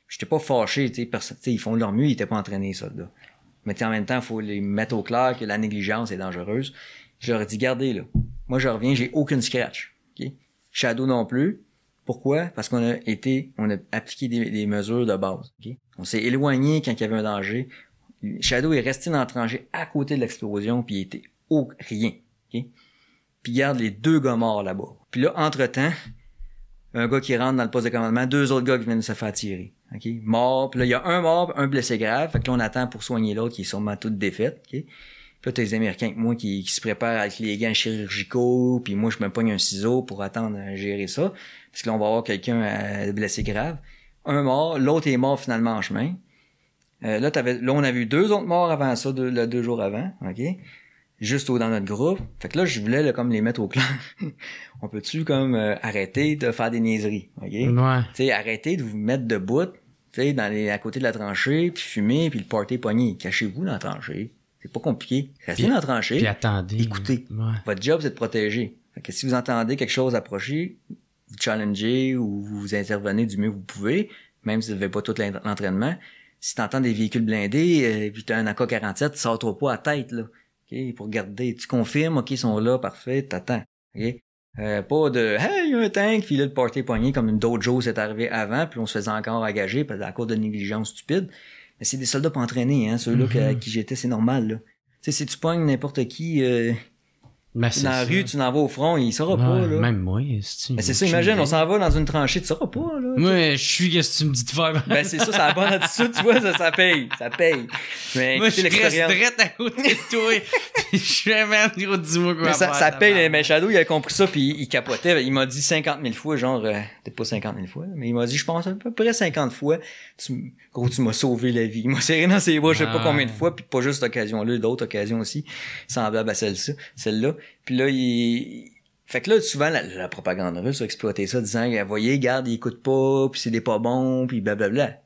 J'étais pas fâché, tu sais, ils font leur mieux, ils étaient pas entraînés, ça, là. Mais en même temps, faut les mettre au clair que la négligence est dangereuse. Je leur ai dit, gardez, là. Moi, je reviens, j'ai aucune scratch. OK? Shadow non plus. Pourquoi? Parce qu'on a été, on a appliqué des, mesures de base. OK? On s'est éloigné quand il y avait un danger. Shadow est resté dans la tranchée à côté de l'explosion, puis il était au rien. OK? Puis il garde les deux gars morts là-bas. Puis là, entre-temps, un gars qui rentre dans le poste de commandement, deux autres gars qui viennent de se faire tirer. OK? Mort. Puis là, il y a un mort, un blessé grave. Fait que là, on attend pour soigner l'autre qui est sûrement toute défaite. OK? Puis là, t'as les Américains moi qui, qui se préparent avec les gants chirurgicaux, puis moi, je me pogne un ciseau pour attendre à gérer ça. Parce que là, on va avoir quelqu'un euh, blessé grave. Un mort, l'autre est mort finalement en chemin. Euh, là, t'avais, là, on avait eu deux autres morts avant ça, deux, deux jours avant, OK? Juste au, dans notre groupe. Fait que là, je voulais là, comme les mettre au clair. (laughs) on peut-tu comme euh, arrêter de faire des niaiseries, OK? Ouais. Tu sais, arrêtez de vous mettre debout, tu dans les, à côté de la tranchée, puis fumer, puis le party pogné. Cachez-vous dans la tranchée. C'est pas compliqué. Restez Puis- dans la tranchée. Puis attendez. Écoutez. Ouais. Votre job, c'est de protéger. Fait que si vous entendez quelque chose approcher, vous challengez ou vous intervenez du mieux que vous pouvez, même si vous n'avez pas tout l'en- l'entraînement. Si tu entends des véhicules blindés, euh, puis tu as un AK-47, sors-toi pas à tête, là. OK? Pour garder. Tu confirmes, OK, ils sont là, parfait, t'attends. OK? Euh, pas de Hey, il y a un tank, puis là, le party est pogné comme une dojo s'est arrivé avant, puis on se faisait encore engager parce- à cause de négligence stupide. Mais c'est des soldats pas entraînés, hein, ceux-là Mhm. à qui j'étais, c'est normal, là. Tu sais, si tu pognes n'importe qui euh, Ben, dans la ça. rue, tu n'en vas au front, il saura pas, là. Même moi, c'est Mais c'est ça, imagine, on s'en va dans une tranchée, tu sauras pas, là. Moi, je suis, qu'est-ce que tu me dis de faire? Ben, c'est ça, c'est la bonne attitude, tu vois, ça, ça paye. Ça paye. Mais Moi, je reste direct à côté de toi. (laughs) Je suis un man, gros, dis-moi quoi Mais ça, paye, tabarnak. mais Shadow, il a compris ça, puis il capotait. Il m'a dit 50 000 fois, genre, euh, peut-être pas 50 000 fois, mais il m'a dit, je pense, à peu près 50 fois. Tu, gros, tu m'as sauvé la vie. Il (laughs) m'a serré dans ses bras, je sais pas Ah. combien de fois, puis pas juste cette occasion-là, d'autres occasions aussi, semblables à celle-ci, celle-là. Puis là, il... Fait que là, souvent, la, la propagande russe a exploité ça, disant, voyez, regarde, ils écoutent pas, puis c'est des pas bons, puis blablabla.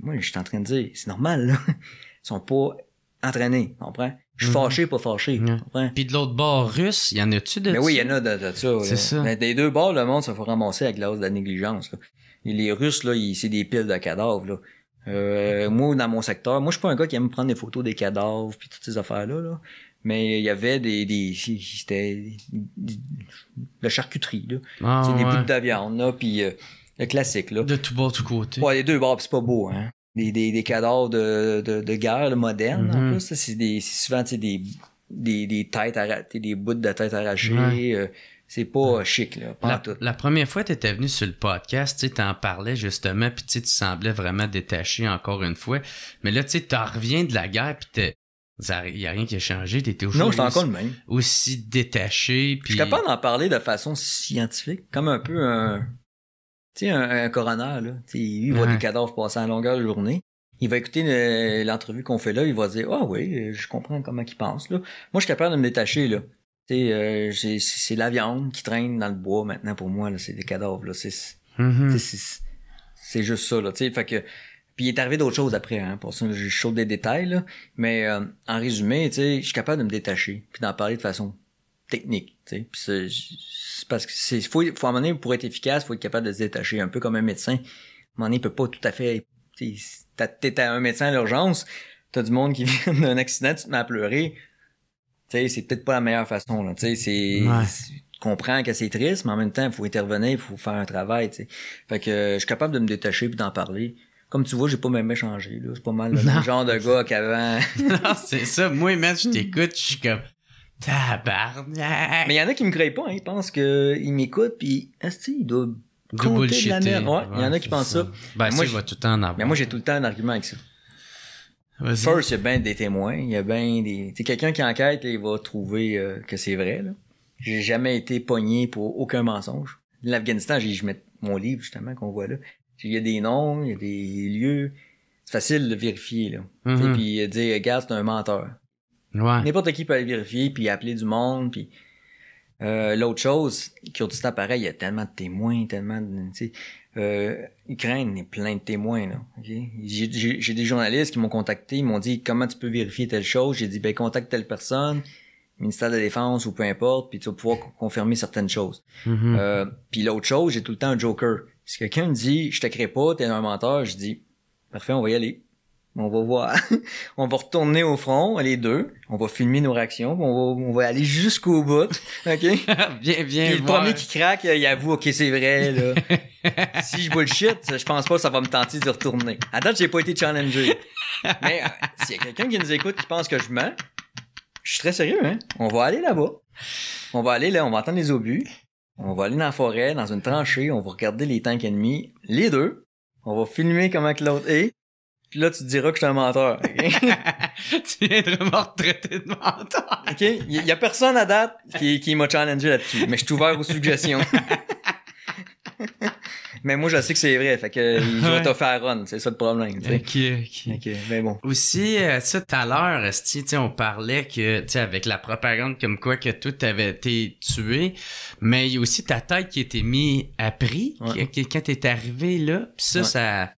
Moi, je suis en train de dire, c'est normal, là. Ils sont pas entraînés, comprends? Je suis Mhm. fâché, pas fâché, comprends? Puis de l'autre bord russe, y en a-tu de Mais oui, il y en a de, de ça. C'est ça. Mais des deux bords, le monde se fait ramasser avec l'os de la négligence. Là. Et les Russes, là, ils- c'est des piles de cadavres. Là. Euh, moi, dans mon secteur, moi, je suis pas un gars qui aime prendre des photos des cadavres puis toutes ces affaires-là. Là. Mais il y avait des... des c'était de la charcuterie. Là. Ah, c'est des bouts de viande, là, puis euh, le classique. Là. De tout bord, tout côté. Ouais, les deux bords, c'est pas beau, hein. Des, des, des cadavres de, de, de guerre là, modernes, en Mhm. plus. C'est des, c'est souvent, tu sais, des, des, des têtes arrachées, des bouts de tête arrachées. Ouais. euh, c'est pas chic, là. Pas en La, tout. la première fois que tu étais venu sur le podcast, tu t'en parlais justement, puis tu tu semblais vraiment détaché encore une fois. Mais là, tu sais, t'en reviens de la guerre, puis. Il n'y a rien qui a changé, t'étais Non, aussi, je suis encore le même. aussi détaché, Je suis capable d'en parler de façon scientifique, comme un peu un, tu sais, un, un coroner, là. Tu il voit Ouais. des cadavres passer en longueur de journée. Il va écouter le- l'entrevue qu'on fait là, il va dire, ah oui, je comprends comment il pense, là. Moi, je suis capable de me détacher, là. Euh, c'est la viande qui traîne dans le bois maintenant pour moi, là. C'est des cadavres, là. C'est, juste ça, là. Fait que, puis il est arrivé d'autres choses après, hein. Pour ça, je chaud des détails, là. Mais, euh, en résumé, je suis capable de me détacher, puis d'en parler de façon technique, c'est c'est parce que c'est faut, faut à un moment donné pour être efficace, faut être capable de se détacher un peu comme un médecin. À un moment donné, il peut pas tout à fait t'es à un médecin à l'urgence, t'as du monde qui (laughs) vient d'un accident, tu te mets à pleurer. Tu sais, c'est peut-être pas la meilleure façon, là. Tu sais, c'est Ouais. comprends que c'est triste, mais en même temps, il faut intervenir, il faut faire un travail, tu sais. Fait que euh, je suis capable de me détacher puis d'en parler. Comme tu vois, j'ai pas même échangé, là. C'est pas mal (laughs) le Non. même genre de gars qu'avant. (laughs) non, c'est ça. Moi, man, je t'écoute, je suis comme... Tabarnak! Mais il y en a qui me croient pas, hein. Ils pensent qu'ils m'écoutent, puis esti, ils doivent De compter de la merde. Ouais, il y en a qui pensent ça. Ben, ça, moi, je tout le temps en avoir. Mais moi, j'ai tout le temps un argument avec ça. First, il y a bien des témoins, il y a bien des... Tu quelqu'un qui enquête, il va trouver euh, que c'est vrai, là. J'ai jamais été pogné pour aucun mensonge. L'Afghanistan, j'ai- je mets mon livre, justement, qu'on voit là. Il y a des noms, il y a des lieux. C'est facile de vérifier, là. Mhm. Puis euh, dire, regarde, c'est un menteur. Ouais. N'importe qui peut aller vérifier, puis appeler du monde, puis euh, l'autre chose, Kurdistan, pareil, il y a tellement de témoins, tellement de, tu sais, euh, Ukraine est plein de témoins, là, ok? J'ai- des journalistes qui m'ont contacté, ils m'ont dit, comment tu peux vérifier telle chose? J'ai dit, ben, contacte telle personne, ministère de la Défense ou peu importe, puis tu vas pouvoir co- confirmer certaines choses. Mhm. Euh, puis l'autre chose, j'ai tout le temps un joker. Si quelqu'un me dit, je te crée pas, t'es un menteur, je dis, parfait, on va y aller. On va voir. (laughs) on va retourner au front, les deux. On va filmer nos réactions. puis On va, on va aller jusqu'au bout. (laughs) OK? Puis viens, viens le voir. premier qui craque, il avoue, OK, c'est vrai, là. (laughs) si je bullshit, je pense pas que ça va me tenter de retourner. À date, j'ai pas été challengé. Mais euh, s'il y a quelqu'un qui nous écoute qui pense que je mens, je suis très sérieux, hein. On va aller là-bas. On va aller là, on va entendre les obus. On va aller dans la forêt, dans une tranchée. On va regarder les tanks ennemis, les deux. On va filmer comment que l'autre est. Puis là, tu te diras que je suis un menteur. OK? (laughs) tu viendras me retraiter de menteur. OK? Il a personne à date qui, qui m'a challengé là-dessus. Mais je suis ouvert aux suggestions. (laughs) mais moi, je sais que c'est vrai. Fait que je vais te faire run. C'est ça le problème. tu sais. Ok, ok. OK, mais bon. Aussi, euh, ça, tout à l'heure, esti, tu sais, on parlait que, tu sais, avec la propagande comme quoi que tout avait été tué, mais il y a aussi ta tête qui a été mise à prix Ouais. quand t'es arrivé là, pis ça, Ouais. ça,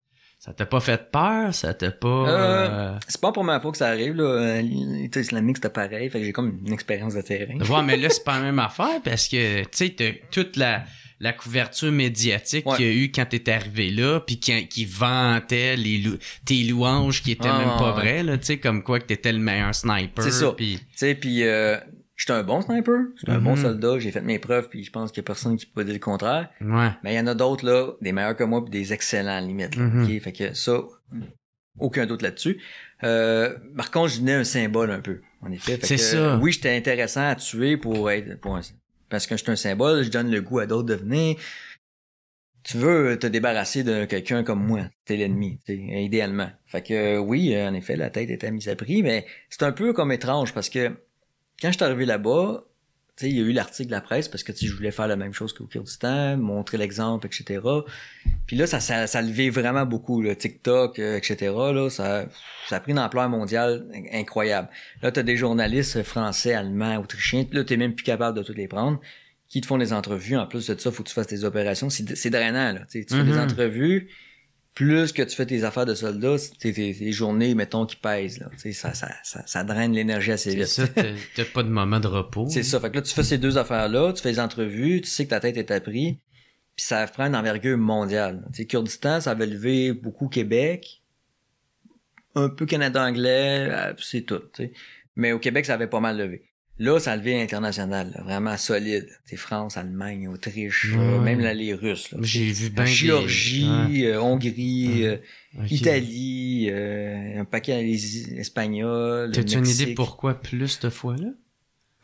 Ça t'a pas fait peur? Ça t'a pas... Euh, euh, C'est pas pour ma fois que ça arrive, là. Euh, L'État islamique, c'était pareil. Fait que j'ai comme une expérience de terrain. Ouais, mais là, c'est (laughs) pas la même affaire parce que, tu sais, t'as toute la, la couverture médiatique Ouais. qu'il y a eu quand t'es arrivé là, puis qui, qui vantait les lou- tes louanges qui étaient Ah, même pas ouais. vraies, là, tu sais, comme quoi que t'étais le meilleur sniper. C'est ça. puis- Tu sais, puis euh, j'étais un bon sniper. J'étais un Mhm. bon soldat. J'ai fait mes preuves, puis je pense qu'il y a personne qui peut dire le contraire. Ouais. Mais il y en a d'autres, là, des meilleurs que moi, puis des excellents, à la limite. là, Mhm. ok? Fait que ça, aucun doute là-dessus. Euh, par contre, je venais un symbole un peu, en effet. C'est ça. Oui, j'étais intéressant à tuer pour être... Pour un- parce que j'étais un symbole, je donne le goût à d'autres de venir. Tu veux te débarrasser de quelqu'un comme moi, t'es l'ennemi, idéalement. Fait que oui, en effet, la tête était mise à prix, mais c'est un peu comme étrange parce que quand je suis arrivé là-bas, tu sais, il y a eu l'article de la presse parce que tu sais, je voulais faire la même chose qu'au Kurdistan, montrer l'exemple, etc. Puis là, ça, ça, ça levé vraiment beaucoup, le TikTok, euh, etc. Là, ça, ça a pris une ampleur mondiale in- incroyable. Là, tu as des journalistes français, allemands, autrichiens. Là, tu même plus capable de tous les prendre. Qui te font des entrevues. En plus de ça, faut que tu fasses tes opérations. C'est c'est drainant. Là. Tu fais des Mhm. entrevues. Plus que tu fais tes affaires de soldats, c'est tes, tes journées, mettons, qui pèsent. Là. Ça, ça, ça, ça draine l'énergie assez C'est vite. ça, t'as pas de moment de repos. C'est ça. Fait que là, tu fais ces deux affaires-là, tu fais les entrevues, tu sais que ta tête est à prix, puis ça prend une envergure mondiale. Tu sais, Kurdistan, ça avait levé beaucoup Québec, un peu Canada anglais, euh, c'est tout. tu sais. Mais au Québec, ça avait pas mal levé. Là, ça a levé international, là, vraiment solide. C'est France, Allemagne, Autriche, euh, même là, les Russes. Là. J'ai vu bien des- Géorgie, euh, Hongrie, euh. Italie, euh, un paquet les Espagnols. T'as-tu une idée pourquoi plus cette fois-là?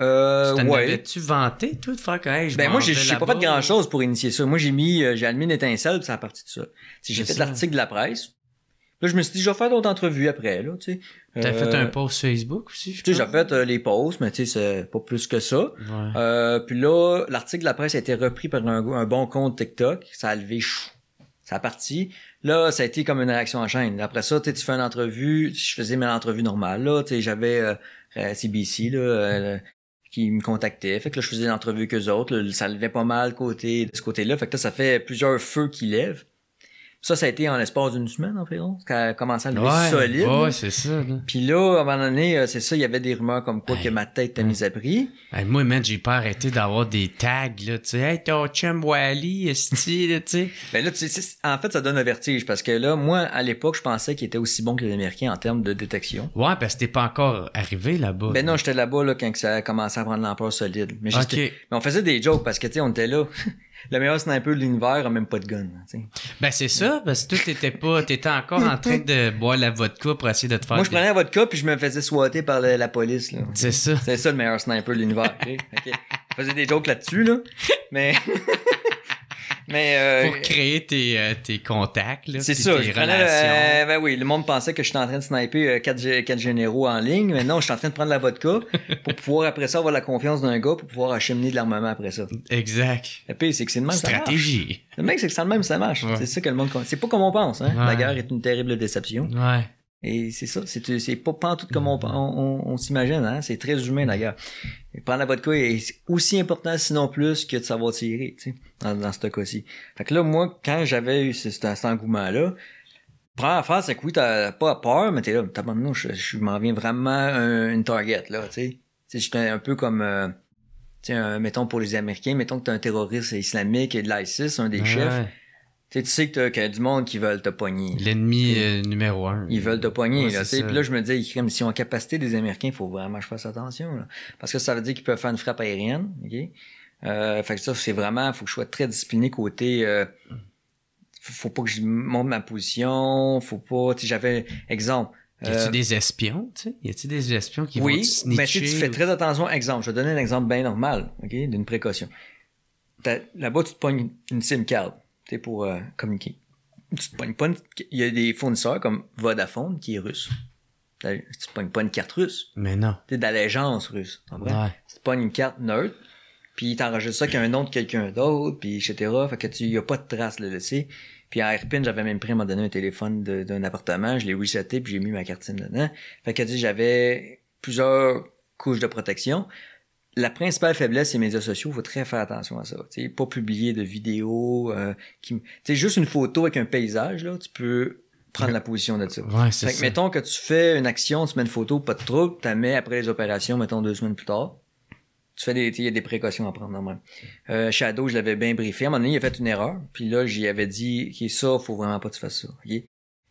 Euh, T'en ouais. avais-tu vanté, toi, de faire que, hey, je Ben moi j'ai pas fait grand chose pour initier ça. Moi j'ai mis j'ai allumé une étincelle puis ça a parti de ça. Tu J'ai fait l'article de la presse. Là je me suis dit je vais faire d'autres entrevues après là, tu sais. T'as Euh, fait un post Facebook aussi, je Tu sais j'ai fait euh, les posts mais tu sais c'est pas plus que ça. Ouais. Euh, puis là l'article de la presse a été repris par un, un bon compte TikTok, ça a levé chou. Ça a parti. Là, ça a été comme une réaction en chaîne. Après ça, tu fais une entrevue. Je faisais mes entrevues normales. Là, tu sais, j'avais euh, euh, CBC là, euh, qui me contactait. Fait que là, je faisais des entrevues qu'eux autres. là, ça levait pas mal côté de ce côté-là. Fait que là, ça fait plusieurs feux qui lèvent. Ça, ça a été en l'espace d'une semaine environ. Ça a commencé à lever ouais, solide. ouais, c'est ça. là. Puis là, à un moment donné, euh, c'est ça, il y avait des rumeurs comme quoi Hey. que ma tête était mise à prix. Hey, moi, man, j'ai pas arrêté d'avoir des tags, là, tu sais, hey, ton chum Wally, esti, là, tu sais. (laughs) Ben là, tu sais, en fait, ça donne un vertige parce que là, moi, à l'époque, je pensais qu'il était aussi bon que les Américains en termes de détection. Ouais, parce que t'es pas encore arrivé là-bas. Ben non, j'étais là-bas là, quand ça a commencé à prendre l'ampleur solide. Mais, j'étais- Ok. mais on faisait des jokes parce que, tu sais, on était là. (laughs) Le meilleur sniper de l'univers a même pas de gun. sais. Ben c'est ça, parce que toi, t'étais pas, t'étais encore en train de boire la vodka pour essayer de te faire Moi, je des- prenais votre cas puis je me faisais swatter par la, la police. Là. C'est ça. C'est ça le meilleur sniper de l'univers. ok? (laughs) Ok. Je faisais des jokes là-dessus, là. Mais. (laughs) mais. euh, Pour créer tes, euh, tes contacts, là. C'est puis ça, tes je relations. euh, ben oui, le monde pensait que j'étais en train de sniper euh, quatre, gé- quatre généraux en ligne, mais non, je suis en train de prendre la vodka (laughs) pour pouvoir après ça avoir la confiance d'un gars pour pouvoir acheminer de l'armement après ça. Exact. Le pire, c'est que c'est le même ça marche. Stratégie. Le mec, c'est que c'est le même ça marche. Ouais. C'est ça que le monde c'est pas comme on pense hein. Ouais. La guerre est une terrible déception Ouais. Et c'est ça, c'est c'est pas pas tout comme on on, on, on s'imagine hein, c'est très humain guerre. Et prendre la vodka est aussi important sinon plus que de savoir tirer, tu sais, dans, dans ce cas-ci. Fait que là moi quand j'avais eu ce- cet, cet engouement là, première affaire, c'est que oui, t'as pas peur, mais t'es là, t'as non, je, je m'en viens vraiment un- une target, là, tu sais. J'étais un peu comme, euh, tu sais, mettons pour les Américains, mettons que t'es un terroriste islamique et de l'ISIS, un des Ouais. chefs. Tu sais, tu sais que t'as qu'il y a du monde qui veulent te pogner. L'ennemi euh, numéro un. Ils veulent te pogner, Ouais, là. Puis là, je me disais, crime, si on a capacité des Américains, il faut vraiment que je fasse attention, là. Parce que ça veut dire qu'ils peuvent faire une frappe aérienne, OK? Euh, fait que ça, c'est vraiment, faut que je sois très discipliné côté, euh, faut pas que je monte ma position, faut pas, j'avais, exemple, Y a-tu euh, des espions, tu sais? Y a-tu des espions qui vont te oui, snitcher? mais tu fais très attention. Exemple, je vais donner un exemple bien normal, OK, d'une précaution. T'as- Là-bas, tu te pognes une SIM card, tu sais, pour euh, communiquer. Tu te pognes pas une... Il y a des fournisseurs comme Vodafone qui est russe. Tu te pognes pas une carte russe. Mais non. Tu d'allégeance russe? Ouais. Tu te pognes une carte neutre, puis t'enregistres ça qu'il y a un nom de quelqu'un d'autre, puis etc. Fait que tu y a pas de trace tu sais. Puis à Airpin, j'avais même pris, à m'a donné un téléphone d'un appartement, je l'ai reseté, puis j'ai mis ma carte SIM dedans. Fait que j'avais plusieurs couches de protection. La principale faiblesse, c'est les médias sociaux. Il faut très faire attention à ça. Tu sais, pas publier de vidéos. Euh, qui... Tu sais, juste une photo avec un paysage, là, tu peux prendre la position de ça. Ouais, c'est Fait que, ça. mettons que tu fais une action, tu mets une photo, pas de trouble, tu la mets après les opérations, mettons deux semaines plus tard. Tu fais des, il y a des précautions à prendre normalement. Euh, Shadow, je l'avais bien briefé. À un moment donné, il a fait une erreur. Puis là, j'y avais dit, OK, ça, faut vraiment pas que tu fasses ça.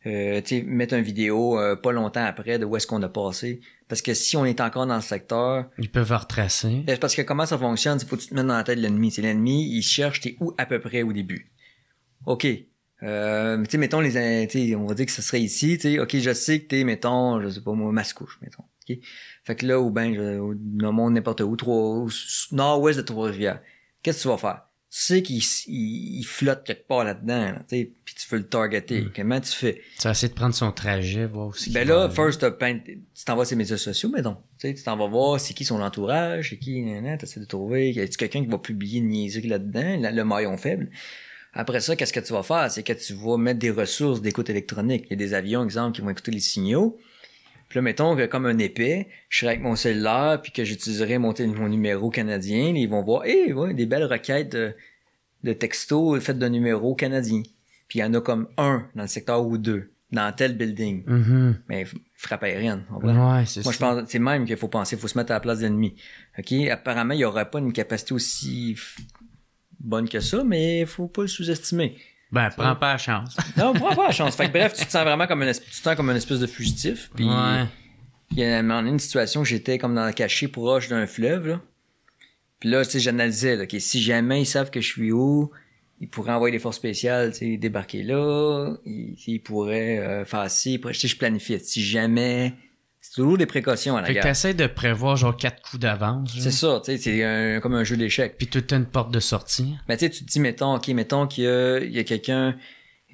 Euh, mettre une vidéo euh, pas longtemps après de où est-ce qu'on a passé. Parce que si on est encore dans le secteur, Ils peuvent retracer. c'est parce que comment ça fonctionne, c'est faut que tu te mettes dans la tête de l'ennemi. C'est l'ennemi, il cherche t'es où à peu près au début. OK. Euh, tu mettons les, euh, tu sais, on va dire que ce serait ici, tu sais, OK, je sais que t'es, mettons, je sais pas moi, Mascouche, mettons. OK. Fait que là, ou ben, je, au- dans le monde n'importe où, nord-ouest de Trois-Rivières. Qu'est-ce que tu vas faire? Tu sais qu'il il, il flotte quelque part là-dedans, là, tu sais, puis tu veux le targeter. Comment tu fais? Tu vas essayer de prendre son trajet, voir aussi. Ben là, first, de- tu t'en vas sur les médias sociaux. Tu sais, tu t'en vas voir c'est qui son entourage, c'est qui, nanana, t'essaies de trouver, y a-tu quelqu'un qui va publier une niaiserie là-dedans, le maillon faible? Après ça, qu'est-ce que tu vas faire? C'est que tu vas mettre des ressources d'écoute électronique. Il y a des avions, exemple, qui vont écouter les signaux. Puis là, mettons que comme un épée, je serais avec mon cellulaire, puis que j'utiliserais mon, mon numéro canadien, ils vont voir, hé, ouais, des belles requêtes de, de textos faites de numéros canadiens. Puis il y en a comme un dans le secteur ou deux, dans tel building. Mhm. Mais f- frappe aérienne? Ouais, c'est Moi, je ça. pense, c'est même qu'il faut penser, il faut se mettre à la place de l'ennemi. OK? Apparemment, il n'y aurait pas une capacité aussi bonne que ça, mais il faut pas le sous-estimer. Ben, prends pas la chance. (laughs) Non, prends pas la chance. Fait que bref, tu te sens vraiment comme une, tu te sens comme une espèce de fugitif. Puis, Ouais. il y a un une situation où j'étais comme dans caché proche d'un fleuve, là. Puis là, tu sais, j'analysais, là, si jamais ils savent que je suis où, ils pourraient envoyer des forces spéciales, tu sais, débarquer là, ils, ils pourraient euh, faire ci, après, tu sais, je planifiais. Si jamais, c'est toujours des précautions à la Fait que guerre. t'essaies de prévoir genre quatre coups d'avance. C'est ça, tu sais, c'est comme un jeu d'échecs. Puis tout une porte de sortie. Mais tu sais, tu te dis, mettons, ok, mettons qu'il y a, il y a quelqu'un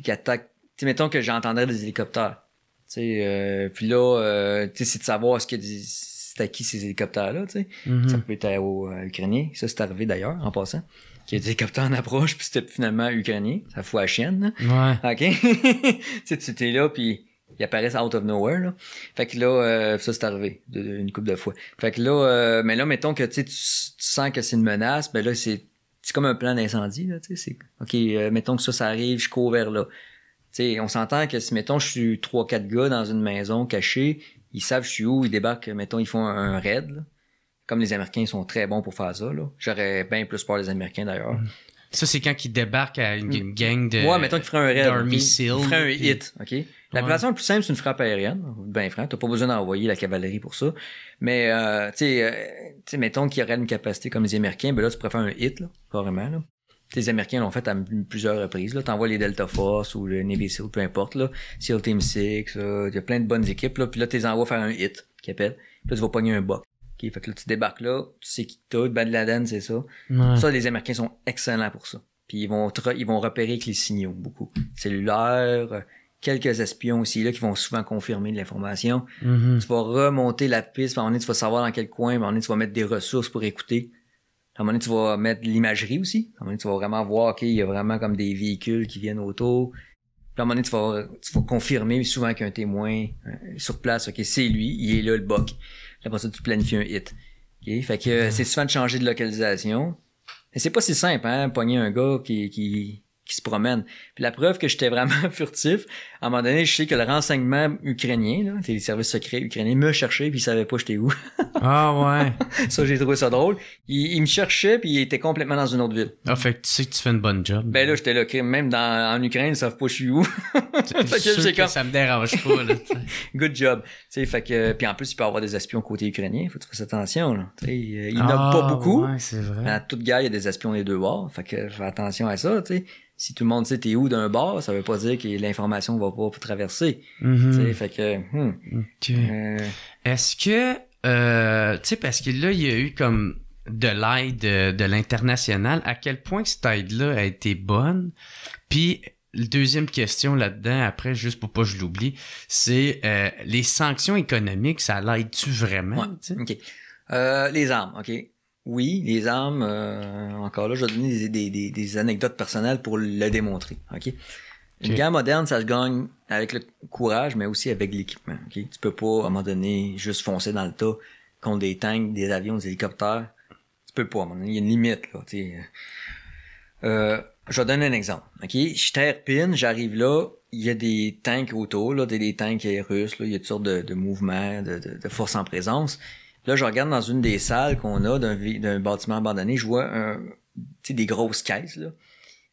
qui attaque, tu sais, mettons que j'entendrais des hélicoptères. Tu sais, euh, puis là, euh, tu sais, c'est de savoir ce que c'est à qui ces hélicoptères-là, tu sais. Mhm. Ça peut être aux euh, Ukrainiens. Ça, c'est arrivé d'ailleurs, en passant. Qu'il y a des hélicoptères en approche, puis c'était finalement Ukrainien. Ça fout la chienne, là. Ouais. OK? (laughs) tu sais, tu t'es là, puis ils apparaissent out of nowhere, là. Fait que là, euh, ça, c'est arrivé de- de- une couple de fois. Fait que là, euh, mais là, mettons que tu, sens que c'est une menace, ben là, c'est c'est comme un plan d'incendie, là, tu sais. c'est- OK, euh, mettons que ça, ça arrive, je cours vers là. Tu sais, on s'entend que si, mettons, je suis trois, quatre gars dans une maison cachée, ils savent je suis où, ils débarquent, mettons, ils font un, un raid, là. Comme les Américains ils sont très bons pour faire ça, là. J'aurais bien plus peur des Américains, d'ailleurs. Ça, c'est quand ils débarquent à une, une gang de. Ouais, mettons qu'il ferait un raid. d'Army ok? Seal, Il ferait un puis- hit, OK? L'appellation la plus simple, c'est une frappe aérienne. Ben franc, t'as pas besoin d'envoyer la cavalerie pour ça. Mais, euh, tu sais, euh, tu sais, mettons qu'il y aurait une capacité comme les Américains, ben là, tu pourrais faire un hit, là, carrément, là. Les Américains l'ont fait à plusieurs reprises. T'envoies les Delta Force ou le Navy SEAL, peu importe. Là. SEAL Team 6, là, il y a plein de bonnes équipes. Là. Puis là, tu les envoies faire un hit, qui appelle. Puis là, tu vas pogner un bug. OK, fait que là, tu débarques là, tu sais qui t'as, Ben Laden, c'est ça. Ouais. Ça, les Américains sont excellents pour ça. Puis ils vont, ils vont repérer avec les signaux, beaucoup. Cellulaires, euh, quelques espions aussi, là, qui vont souvent confirmer de l'information. Mhm. Tu vas remonter la piste, à un moment donné, tu vas savoir dans quel coin, à un moment donné, tu vas mettre des ressources pour écouter. À un moment donné, tu vas mettre l'imagerie aussi. À un moment donné, tu vas vraiment voir, OK, il y a vraiment comme des véhicules qui viennent autour. Puis à un moment donné, tu vas, tu vas confirmer souvent qu'un témoin euh, sur place, OK, c'est lui, il est là, le boc. Après ça, tu planifies un hit. OK? Fait que euh, c'est souvent de changer de localisation. Mais c'est pas si simple, hein, pogner un gars qui, qui, qui se promène. Puis la preuve que j'étais vraiment (laughs) furtif, à un moment donné, je sais que le renseignement ukrainien, là, les services secrets ukrainiens, me cherchaient puis ils savaient pas j'étais où. (laughs) Ah ouais. ça, j'ai trouvé ça drôle. Ils, ils me cherchaient puis ils étaient complètement dans une autre ville. Ah, fait que tu sais que tu fais une bonne job. Ben là, j'étais là, même dans, en Ukraine, ils savent pas je suis où. (laughs) C'est fait que sûr j'ai que comme- ça me dérange pas, là. Good job. Tu sais, fait que, puis en plus, il peut y avoir des espions côté ukrainien. Faut que tu fasses attention, là. Tu sais, euh, ils Ah, pas beaucoup. Ouais, c'est vrai. Mais à toute guerre, il y a des espions des deux bords. Fait que fais attention à ça, tu sais. Si tout le monde sait t'es où d'un bord, ça veut pas dire que l'information va pas traverser. Tu sais, fait que, hmm, euh, Est-ce que, euh, tu sais, parce que là, il y a eu comme de l'aide de, de l'international, à quel point cette aide-là a été bonne? Puis, la deuxième question là-dedans, après, juste pour pas que je l'oublie, c'est euh, les sanctions économiques, ça l'aide-tu vraiment? Ouais. Euh, les armes, OK. Oui, les armes, euh, encore là, je vais donner des, des, des, des anecdotes personnelles pour le démontrer, OK? Une guerre moderne, ça se gagne avec le courage, mais aussi avec l'équipement, OK? Tu peux pas, à un moment donné, juste foncer dans le tas contre des tanks, des avions, des hélicoptères. Tu peux pas, à un moment donné, il y a une limite, là. Euh, je vais donner un exemple. OK? Je terpine, j'arrive là, il y a des tanks autour, là, des, des tanks russes, là, il y a toutes sortes de, de mouvements, de, de, de forces en présence. Là, je regarde dans une des salles qu'on a d'un, bâtiment abandonné, je vois des grosses caisses, là,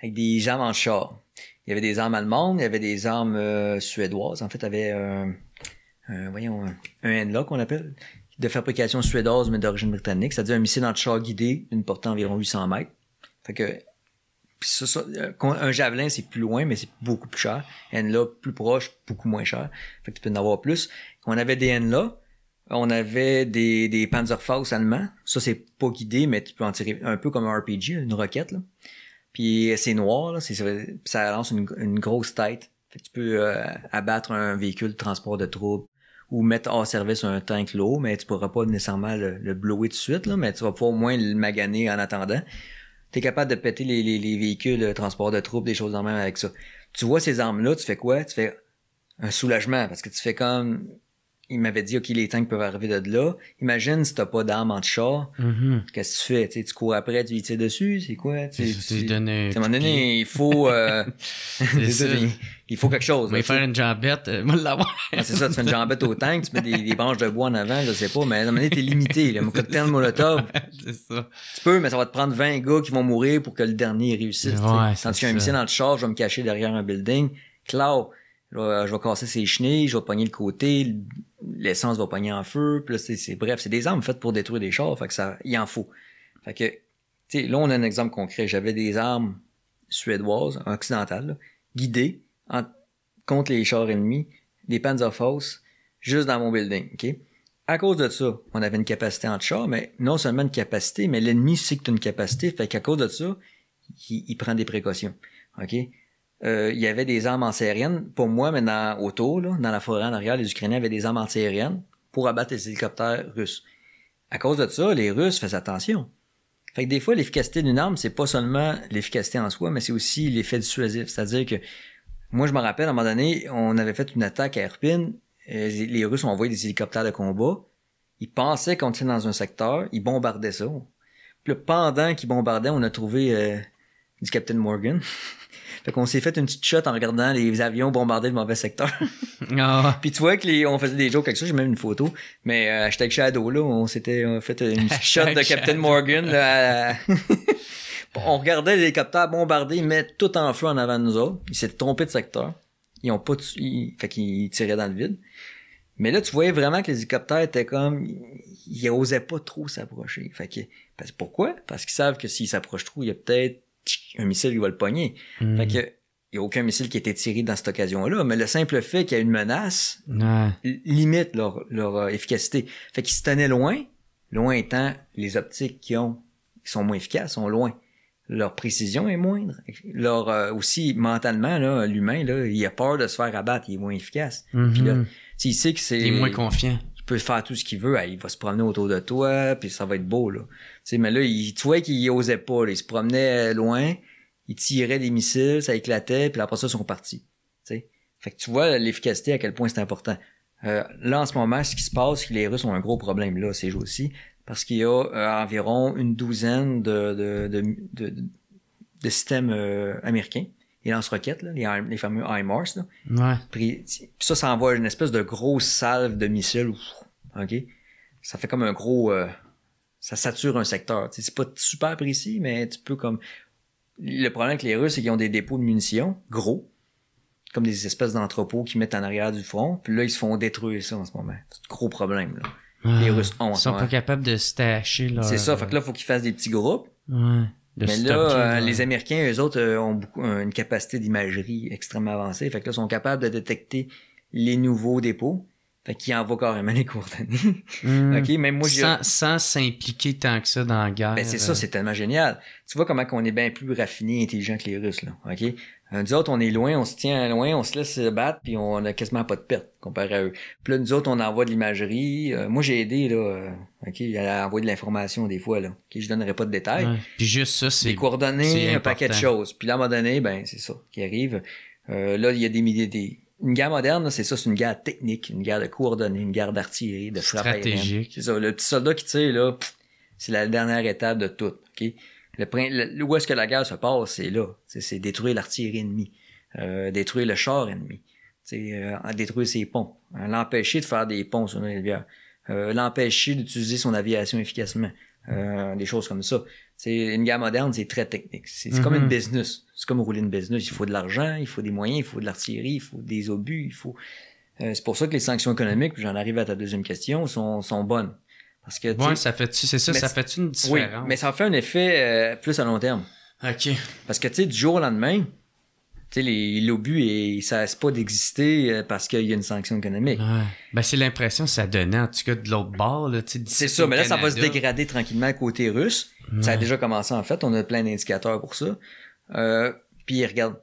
avec des armes en char. Il y avait des armes allemandes, il y avait des armes euh, suédoises. En fait, il y avait un, voyons, un, NLA qu'on appelle, de fabrication suédoise, mais d'origine britannique. C'est-à-dire un missile anti-char guidé, d'une portée environ 800 mètres. Fait que, euh, un javelin, c'est plus loin, mais c'est beaucoup plus cher. NLA, plus proche, beaucoup moins cher. Fait que tu peux en avoir plus. On avait des NLA, on avait des, des Panzerfaust allemands. Ça, c'est pas guidé, mais tu peux en tirer un peu comme un RPG, une roquette, là. Puis c'est noir, là, ça lance une, une grosse tête. Tu peux euh, abattre un véhicule de transport de troupes ou mettre hors service un tank lourd, mais tu pourras pas nécessairement le, le blower de suite, là, mais tu vas pouvoir au moins le maganer en attendant. Tu capable de péter les, les, les véhicules de transport de troupes, des choses en même avec ça. Tu vois ces armes-là, tu fais quoi? Tu fais un soulagement, parce que tu fais comme... Il m'avait dit, OK, les tanks peuvent arriver de là. Imagine si t'as pas d'armes anti-char. Mhm. Qu'est-ce que tu fais? Tu cours après, tu lui tires dessus, c'est quoi? Tu, Tu tu à un moment donné, il faut, euh, (laughs) (laughs) ça. il, il faut quelque chose. Y sais. faire une jambette, euh, moi l'avoir. Ouais, c'est ça, tu fais une jambette au tank, tu mets des, des branches de bois en avant, je sais pas, mais à un moment donné, t'es limité. Mon cocktail Molotov, (laughs) c'est ça. tu peux, mais ça va te prendre 20 gars qui vont mourir pour que le dernier réussisse. Ouais, Tandis qu'un missile dans le char, je vais me cacher derrière un building. Clau, je vais, je vais casser ses chenilles, je vais pogner le côté, l'essence va pogner en feu, puis là, c'est, bref, c'est des armes faites pour détruire des chars, fait que ça, il en faut. Fait que, tu sais, là, on a un exemple concret. J'avais des armes suédoises, occidentales, là, guidées contre les chars ennemis, des Panzerfaust, juste dans mon building, OK? À cause de ça, on avait une capacité en char, mais non seulement une capacité, mais l'ennemi sait que tu as une capacité, fait qu'à cause de ça, il, il prend des précautions, OK? Euh, il y avait des armes antiaériennes, pour moi, mais dans, autour, là, dans la forêt en arrière, les Ukrainiens avaient des armes antiaériennes pour abattre les hélicoptères russes. À cause de ça, les Russes faisaient attention. Fait que des fois, l'efficacité d'une arme, c'est pas seulement l'efficacité en soi, mais c'est aussi l'effet dissuasif. C'est-à-dire que, moi, je me rappelle, à un moment donné, on avait fait une attaque à Irpin, euh, les Russes ont envoyé des hélicoptères de combat, ils pensaient qu'on était dans un secteur, ils bombardaient ça. Puis pendant qu'ils bombardaient, on a trouvé euh, du Captain Morgan. (laughs) fait qu'on s'est fait une petite shot en regardant les avions bombarder le mauvais secteur. (laughs) Ah, Puis tu vois que les, on faisait des jokes avec ça, j'ai même une photo. Mais euh, hashtag Shadow, là, on s'était fait une petite shot de Captain. Morgan. Là, à- (laughs) on regardait l'hélicoptère bombarder, mettre tout en feu en avant de nous autres. Ils s'étaient trompés de secteur. Ils ont pas... Ils, fait qu'ils tiraient dans le vide. Mais là, tu voyais vraiment que les hélicoptères étaient comme... Ils osaient pas trop s'approcher. Fait que... Parce, pourquoi? Parce qu'ils savent que s'ils s'approchent trop, il y a peut-être un missile qui va le pogner. hmm. Fait que... Il n'y a aucun missile qui a été tiré dans cette occasion-là, mais le simple fait qu'il y a une menace Ouais. limite leur, leur euh, efficacité. Fait qu'ils se tenaient loin, loin étant les optiques qui ont, qui sont moins efficaces, sont loin. Leur précision est moindre. Leur euh, aussi mentalement là, l'humain là, il a peur de se faire abattre, il est moins efficace. Puis là, s'il sait que c'est Il est moins confiant. il peut faire tout ce qu'il veut, il va se promener autour de toi, puis ça va être beau là. Sais, mais là, il, tu vois qu'il osait pas, là. il se promenait loin, il tirait des missiles, ça éclatait, puis après ça, ils sont partis. Sais. Fait que tu vois l'efficacité à quel point c'est important. Euh, là, en ce moment, ce qui se passe, c'est que les Russes ont un gros problème là, ces jours-ci, parce qu'il y a euh, environ une douzaine de, de, de, de, de systèmes euh, américains, les lance-roquettes, là, les, les fameux HIMARS, là, Ouais. puis, ça, ça envoie une espèce de grosse salve de missiles. OK? Ça fait comme un gros... ça sature un secteur. C'est pas super précis, mais tu peux comme... Le problème avec les Russes, c'est qu'ils ont des dépôts de munitions gros, comme des espèces d'entrepôts qu'ils mettent en arrière du front. Puis là, ils se font détruire ça en ce moment. C'est un gros problème. Là. Les Ah. Russes ont Ils sont pas capables de se tâcher. C'est ça. Fait que là, il faut qu'ils fassent des petits groupes. Ouais. De Mais là, euh, les Américains, eux autres, euh, ont beaucoup, euh, une capacité d'imagerie extrêmement avancée. Fait que là, ils sont capables de détecter les nouveaux dépôts. Fait qu'ils envoient carrément les coordonnées. Hmm. OK? Même moi, j'ai... sans, sans s'impliquer tant que ça dans la guerre. Ben, c'est ça, euh, c'est tellement génial. Tu vois comment on est bien plus raffiné et intelligent que les Russes, là. OK? Euh, nous autres, on est loin, on se tient loin, on se laisse se battre, puis on a quasiment pas de perte comparé à eux. Puis là, nous autres, on envoie de l'imagerie. Euh, moi, j'ai aidé, là, euh, OK, à envoyer de l'information des fois, là. OK, je donnerai pas de détails. ouais. Puis juste ça, c'est. des coordonnées, un paquet de choses. Puis là, à un moment donné, ben, c'est ça qui arrive. Euh, là, il y a des milliers des. Une guerre moderne, c'est ça, c'est une guerre technique, une guerre de coordonnées, une guerre d'artillerie, de frappe. Stratégique. C'est ça. Le petit soldat qui tire, là, c'est la dernière étape de tout. OK? Le, où est-ce que la guerre se passe, c'est là. C'est détruire l'artillerie ennemie, euh, détruire le char ennemi, euh, détruire ses ponts, hein, l'empêcher de faire des ponts sur une rivière, euh, l'empêcher d'utiliser son aviation efficacement, euh, des choses comme ça. C'est une guerre moderne, c'est très technique. C'est comme une mm-hmm. business. C'est comme rouler une business. Il faut de l'argent, il faut des moyens, il faut de l'artillerie, il faut des obus, il faut. Euh, c'est pour ça que les sanctions économiques, j'en arrive à ta deuxième question, sont, sont bonnes. Parce que ouais, ça fait c'est ça, ça fait une différence. Oui, mais ça fait un effet euh, plus à long terme. OK. Parce que tu sais du jour au lendemain, sais l'obus et ça cesse pas d'exister euh, parce qu'il y a une sanction économique. Ouais. Ben c'est l'impression que ça donnait en tout cas de l'autre bord là, C'est ça, mais là ça va se dégrader tranquillement côté russe. Ça a déjà commencé en fait, on a plein d'indicateurs pour ça. Euh, puis regarde,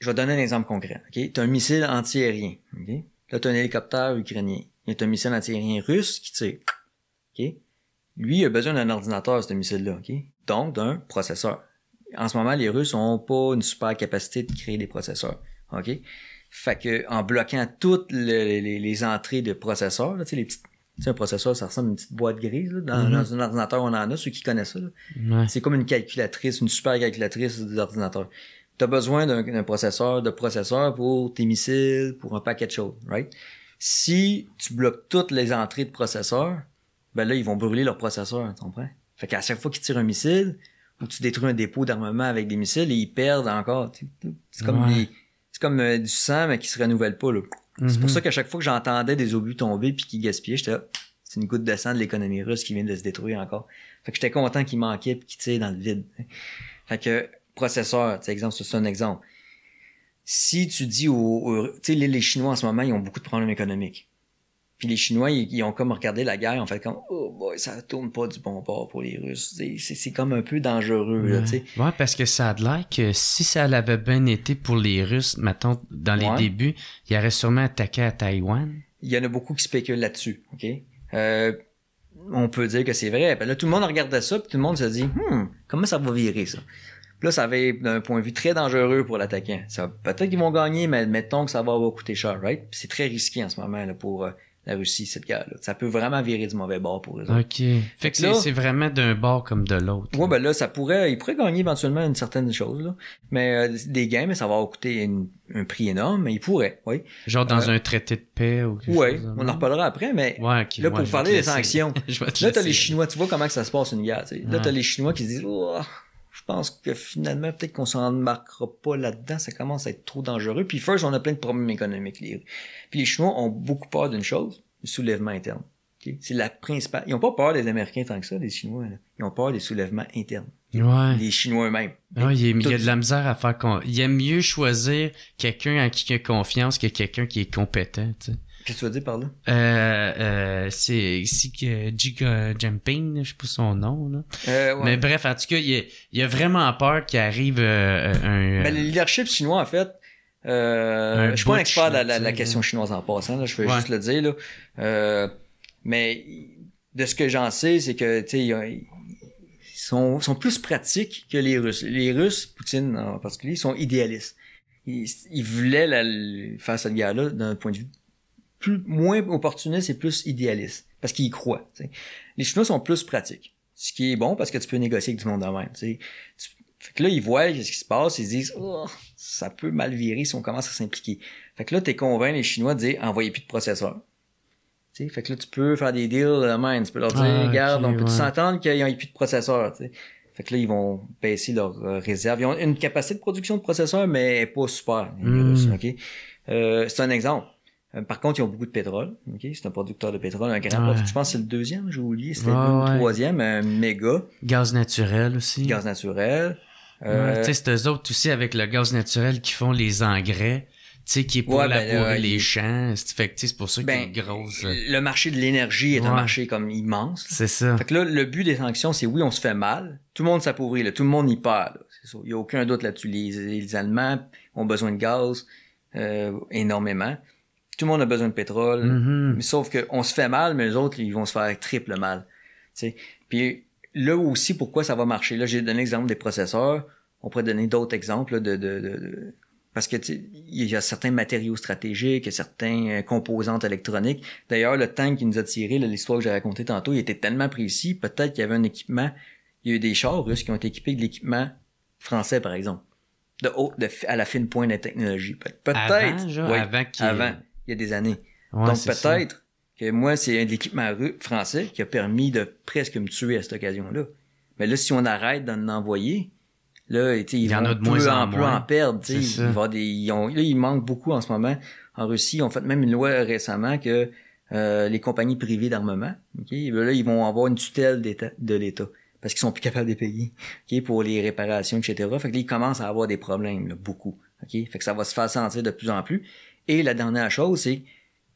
je vais donner un exemple concret. OK, tu as un missile antiaérien, OK? Là tu as un hélicoptère ukrainien. Il y a un missile antiaérien russe qui tire lui, il a besoin d'un ordinateur, ce missile-là, Donc, d'un processeur. En ce moment, les Russes ont pas une super capacité de créer des processeurs, OK? Fait que, en bloquant toutes les, entrées de processeurs, tu sais, les petites un processeur, ça ressemble à une petite boîte grise. Mm-hmm. dans, un ordinateur, on en a, ceux qui connaissent ça. C'est comme une calculatrice, une super calculatrice d'ordinateur. Tu as besoin d'un processeur, de processeur pour tes missiles, pour un paquet de choses, right? Si tu bloques toutes les entrées de processeurs, ben là, ils vont brûler leur processeur, tu comprends? Fait qu'à chaque fois qu'ils tirent un missile, ou tu détruis un dépôt d'armement avec des missiles, ils perdent encore. C'est comme, c'est comme euh, du sang, mais qui se renouvelle pas, là. C'est pour mhm. ça qu'à chaque fois que j'entendais des obus tomber puis qui gaspillaient, j'étais là, c'est une goutte de sang de l'économie russe qui vient de se détruire encore. Fait que j'étais content qu'il manquait puis qu'il tire dans le vide. Fait que, processeur, exemple, c'est un exemple. Si tu dis aux, tu sais, les Chinois en ce moment, ils ont beaucoup de problèmes économiques. Puis les Chinois, ils, ont comme regardé la guerre, en fait comme oh boy, ça tourne pas du bon bord pour les Russes. C'est comme un peu dangereux, ouais. là, tu sais. Ouais, parce que ça a l'air que si ça avait bien été pour les Russes, mettons, dans les débuts, ils auraient sûrement attaqué à Taïwan. Il y en a beaucoup qui spéculent là-dessus, OK? Euh, on peut dire que c'est vrai. Ben là, tout le monde regardait ça, puis tout le monde se dit, hmm, comment ça va virer, ça? Puis là, ça va être d'un point de vue très dangereux pour l'attaquant. Ça Peut-être qu'ils vont gagner, mais mettons que ça va avoir coûté cher, right? c'est très risqué en ce moment là, pour... La Russie, cette guerre-là. Ça peut vraiment virer du mauvais bord pour eux. OK. Fait que c'est vraiment d'un bord comme de l'autre. Ouais, ben là, ça pourrait, ils pourraient gagner éventuellement une certaine chose, là. Mais euh, des gains, mais ça va coûter un prix énorme, mais ils pourraient, oui. Genre dans euh, un traité de paix ou quelque ouais, on en reparlera après, mais ouais, là, pour parler des sanctions, (laughs) là, t'as les Chinois, tu vois comment que ça se passe une guerre, tu sais. Là, t'as les Chinois qui se disent, oh, je pense que finalement, peut-être qu'on s'en marquera pas là-dedans, ça commence à être trop dangereux. Puis first, on a plein de problèmes économiques. Les... Puis les Chinois ont beaucoup peur d'une chose, le soulèvement interne. C'est la principale. Ils ont pas peur des Américains tant que ça, les Chinois. Ils ont peur des soulèvements internes. Ouais. Les Chinois eux-mêmes. Ah, il, y a, de la misère à faire. Con... Il aime mieux choisir quelqu'un en qui il a confiance que quelqu'un qui est compétent. Qu'est-ce que tu veux dire par là? Euh, euh, c'est ici que Giga Jumping, je sais pas son nom. Là. Euh, Mais bref, en tout cas, il, y a, vraiment peur qu'il arrive euh, un... Ben, le leadership chinois, en fait, euh, je suis pas un expert de la, question chinoise en passant, là, je veux juste le dire. Là. Euh, mais de ce que j'en sais, c'est que ils sont, sont plus pratiques que les Russes. Les Russes, Poutine en particulier, sont idéalistes. Ils, ils voulaient la, faire cette guerre-là d'un point de vue plus, moins opportuniste et plus idéaliste. Parce qu'ils y croient. Les Chinois sont plus pratiques. Ce qui est bon parce que tu peux négocier avec du monde de même. Tu, fait que là, ils voient ce qui se passe, ils se disent oh, ça peut mal virer si on commence à s'impliquer. Fait que là, t'es convaincu les Chinois de dire envoyez plus de processeurs. T'sais, fait que là, tu peux faire des deals de même. Tu peux leur dire, ah, regarde, on peut s'entendre qu'ils n'ont plus de processeurs. T'sais. Fait que là, ils vont baisser leurs euh, réserves. Ils ont une capacité de production de processeurs, mais pas super. Hmm. Euh, c'est un exemple. Euh, par contre, ils ont beaucoup de pétrole. Okay? C'est un producteur de pétrole, un grand Je pense que c'est le deuxième, j'ai oublié. C'était le troisième, un méga. Gaz naturel aussi. Gaz naturel. Euh... tu sais, c'est eux autres aussi avec le gaz naturel qui font les engrais. Tu sais, qui est pour ouais, ben, labourer les champs. Fait c'est pour ça qu'il ben, y a une grosse... Euh, le marché de l'énergie est un marché comme immense. C'est ça. Fait que là, le but des sanctions, c'est oui, on se fait mal. Tout le monde s'appauvrit, là. Tout le monde y perd. Il y a aucun doute là-dessus. Les, les, Allemands ont besoin de gaz, euh, énormément. Tout le monde a besoin de pétrole. Mm-hmm. mais sauf qu'on se fait mal, mais les autres, ils vont se faire triple mal. sais. Puis là aussi, pourquoi ça va marcher? Là, j'ai donné l'exemple des processeurs. On pourrait donner d'autres exemples de, de, de, parce que il y a certains matériaux stratégiques, il y a certains euh, composantes électroniques. D'ailleurs, le tank qui nous a tiré, l'histoire que j'ai racontée tantôt, il était tellement précis, peut-être qu'il y avait un équipement, il y a eu des chars russes qui ont été équipés de l'équipement français, par exemple. De haut, de, à la fine pointe de la technologie. Pe- Avant, Peut-être. genre, oui, avant qu'il- avant, il y a des années. Ouais, Donc peut-être que moi, c'est l'équipement français qui a permis de presque me tuer à cette occasion-là. Mais là, si on arrête d'en envoyer, là, tu sais, ils Il y en vont a de peu moins en moins. en perdre. Il, va des, ils ont- là, il manque beaucoup en ce moment. En Russie, on fait même une loi récemment que euh, les compagnies privées d'armement, ok, là, ils vont avoir une tutelle de l'État parce qu'ils sont plus capables de payer pour les réparations, etc. Fait que là, ils commencent à avoir des problèmes, là, beaucoup. ok. Fait que ça va se faire sentir de plus en plus. Et la dernière chose, c'est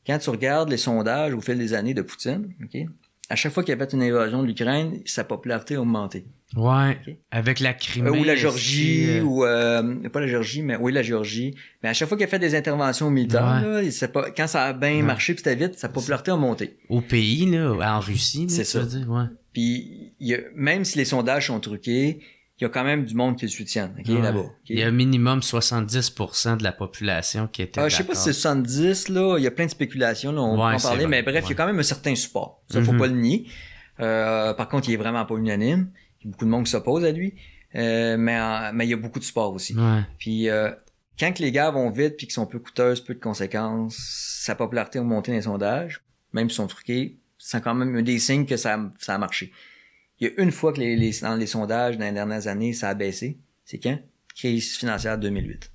quand tu regardes les sondages au fil des années de Poutine, ok, à chaque fois qu'il y avait une invasion de l'Ukraine, sa popularité a augmenté. Ouais. Avec la Euh, Crimée. ou la Géorgie, que- ou euh, pas la Géorgie, mais oui la Géorgie. Mais à chaque fois qu'il a fait des interventions militaires, Ouais. là, c'est pas, quand ça a bien Ouais. marché puis c'était vite, sa popularité a monté. Au pays, là, en Russie, C'est ça. Puis même si les sondages sont truqués, il y a quand même du monde qui le soutiennent, ok, Ouais. là-bas. Il y a minimum 70% de la population qui était Ah, je sais pas si c'est 70, là, il y a plein de spéculations, là, on Ouais, peut en parler, mais bref, il y a quand même un certain support. Ça, faut Mhm. pas le nier. Euh, par contre, il est vraiment pas unanime. Il y a beaucoup de monde qui s'oppose à lui. Euh, mais, en- mais il y a beaucoup de support aussi. Puis euh, quand que les gars vont vite puis qu'ils sont peu coûteuses, peu de conséquences, sa popularité a monté dans les sondages, même s'ils sont truqués, c'est quand même un des signes que ça, ça a marché. Il y a une fois que les, les- dans les sondages dans les dernières années, ça a baissé. C'est quand? Crise financière 2008.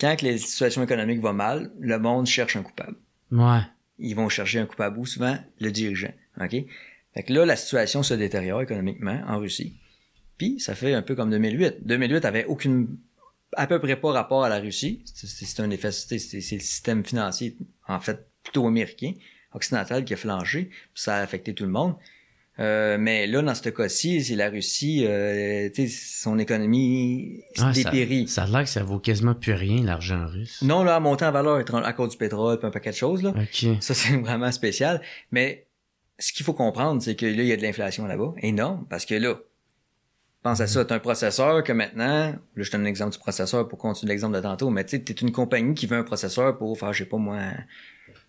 Quand que les situations économiques vont mal, le monde cherche un coupable. Ouais. Ils vont chercher un coupable où souvent? Le dirigeant. OK? Fait que là, la situation se détériore économiquement en Russie. Puis, ça fait un peu comme 2008. 2008 avait aucune, à peu près pas rapport à la Russie. C'est un effet, c'est le système financier, en fait, plutôt américain, occidental qui a flanché. Puis ça a affecté tout le monde. Euh, mais là, dans ce cas-ci, c'est la Russie, euh, tu sais, son économie se ça, dépérit. ça a l'air que ça vaut quasiment plus rien, l'argent russe. Non, là, a monté en valeur à cause du pétrole, puis un paquet de choses, là. OK. Ça, c'est (laughs) vraiment spécial. Mais ce qu'il faut comprendre, c'est que là, il y a de l'inflation là-bas, énorme, parce que là, pense à ça, t'as un processeur que maintenant, là, je donne un exemple du processeur pour continuer l'exemple de tantôt, mais tu sais, t'es une compagnie qui veut un processeur pour faire, je sais pas moi,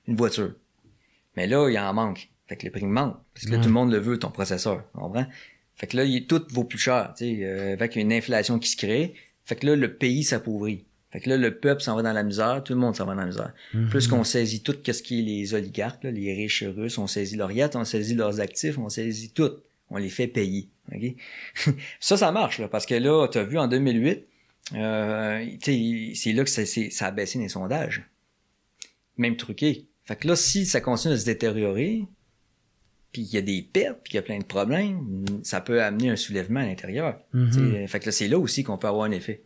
une voiture. Mais là, il en manque. Fait que le prix manque. Parce que là, tout le monde le veut, ton processeur. Comprends? Fait que là, il, tout vaut plus cher, tu sais, euh, avec une inflation qui se crée. Fait que là, le pays s'appauvrit. Fait que là, le peuple s'en va dans la misère, tout le monde s'en va dans la misère. Mhm. Plus qu'on saisit tout ce qui est les oligarques, là, les riches russes, on saisit leurs yachts, on saisit leurs actifs, on saisit tout. On les fait payer. ok? (laughs) Ça, ça marche, là, parce que là, tu as vu en 2008, euh, c'est là que ça, ça a baissé les sondages. Même truqué. Fait que là, si ça continue de se détériorer, puis il y a des pertes, puis il y a plein de problèmes, ça peut amener un soulèvement à l'intérieur. Mhm. Fait que là, c'est là aussi qu'on peut avoir un effet.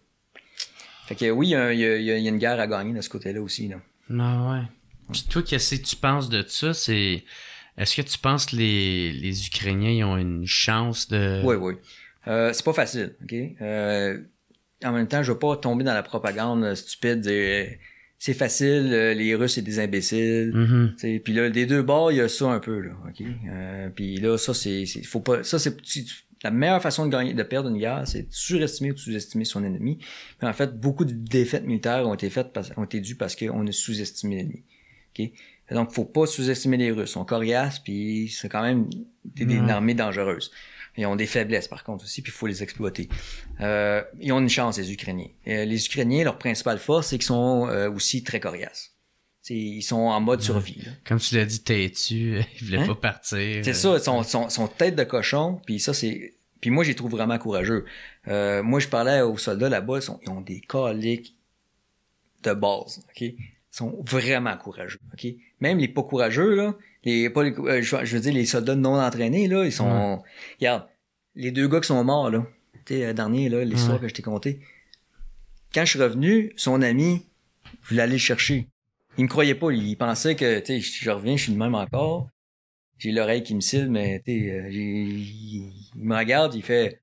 Fait que oui, il y, a, il y a- il y a une guerre à gagner de ce côté-là aussi. Là. Ah ouais. Puis toi, qu'est-ce que tu penses de ça? C'est. Est-ce que tu penses que les, les Ukrainiens ils ont une chance de. Oui, oui. Euh, c'est pas facile, OK? Euh, en même temps, je veux pas tomber dans la propagande stupide de euh, c'est facile, euh, les Russes, c'est des imbéciles. Mhm. T'sais, Puis là, des deux bords, il y a ça un peu, là, OK? Euh, puis là, ça, c'est... faut pas... Ça, c'est... La meilleure façon de gagner, de perdre une guerre, c'est de surestimer ou de sous-estimer son ennemi. Mais en fait, beaucoup de défaites militaires ont été faites, parce, ont été dues parce qu'on a sous-estimé l'ennemi. OK? Donc, faut pas sous-estimer les Russes. Ils sont coriaces, puis c'est quand même des, des- une Ouais. armée dangereuse. Ils ont des faiblesses, par contre, aussi, puis il faut les exploiter. Euh, ils ont une chance, les Ukrainiens. Euh, les Ukrainiens, leur principale force, c'est qu'ils sont euh, aussi très coriaces. T'sais, ils sont en mode survie. là. Comme tu l'as dit, têtu, (laughs) ils voulaient Hein? pas partir. C'est ça, son, son, son tête de cochon, puis ça, c'est... Puis moi, je les trouve vraiment courageux. Euh, moi, je parlais aux soldats là-bas, ils, sont- ils ont des coliques de base, OK? Ils sont vraiment courageux, OK? Même les pas courageux, là, les, pas les, euh, je, je veux dire, les soldats non entraînés, là, ils sont... Regarde, les deux gars qui sont morts, là, tu sais, le dernier, là, l'histoire Ouais. que je t'ai contée. Quand je suis revenu, son ami voulait aller le chercher. Il me croyait pas, il pensait que, tu sais, je reviens, je suis le même encore j'ai l'oreille qui me cille, mais tu sais, euh, il, me regarde, il fait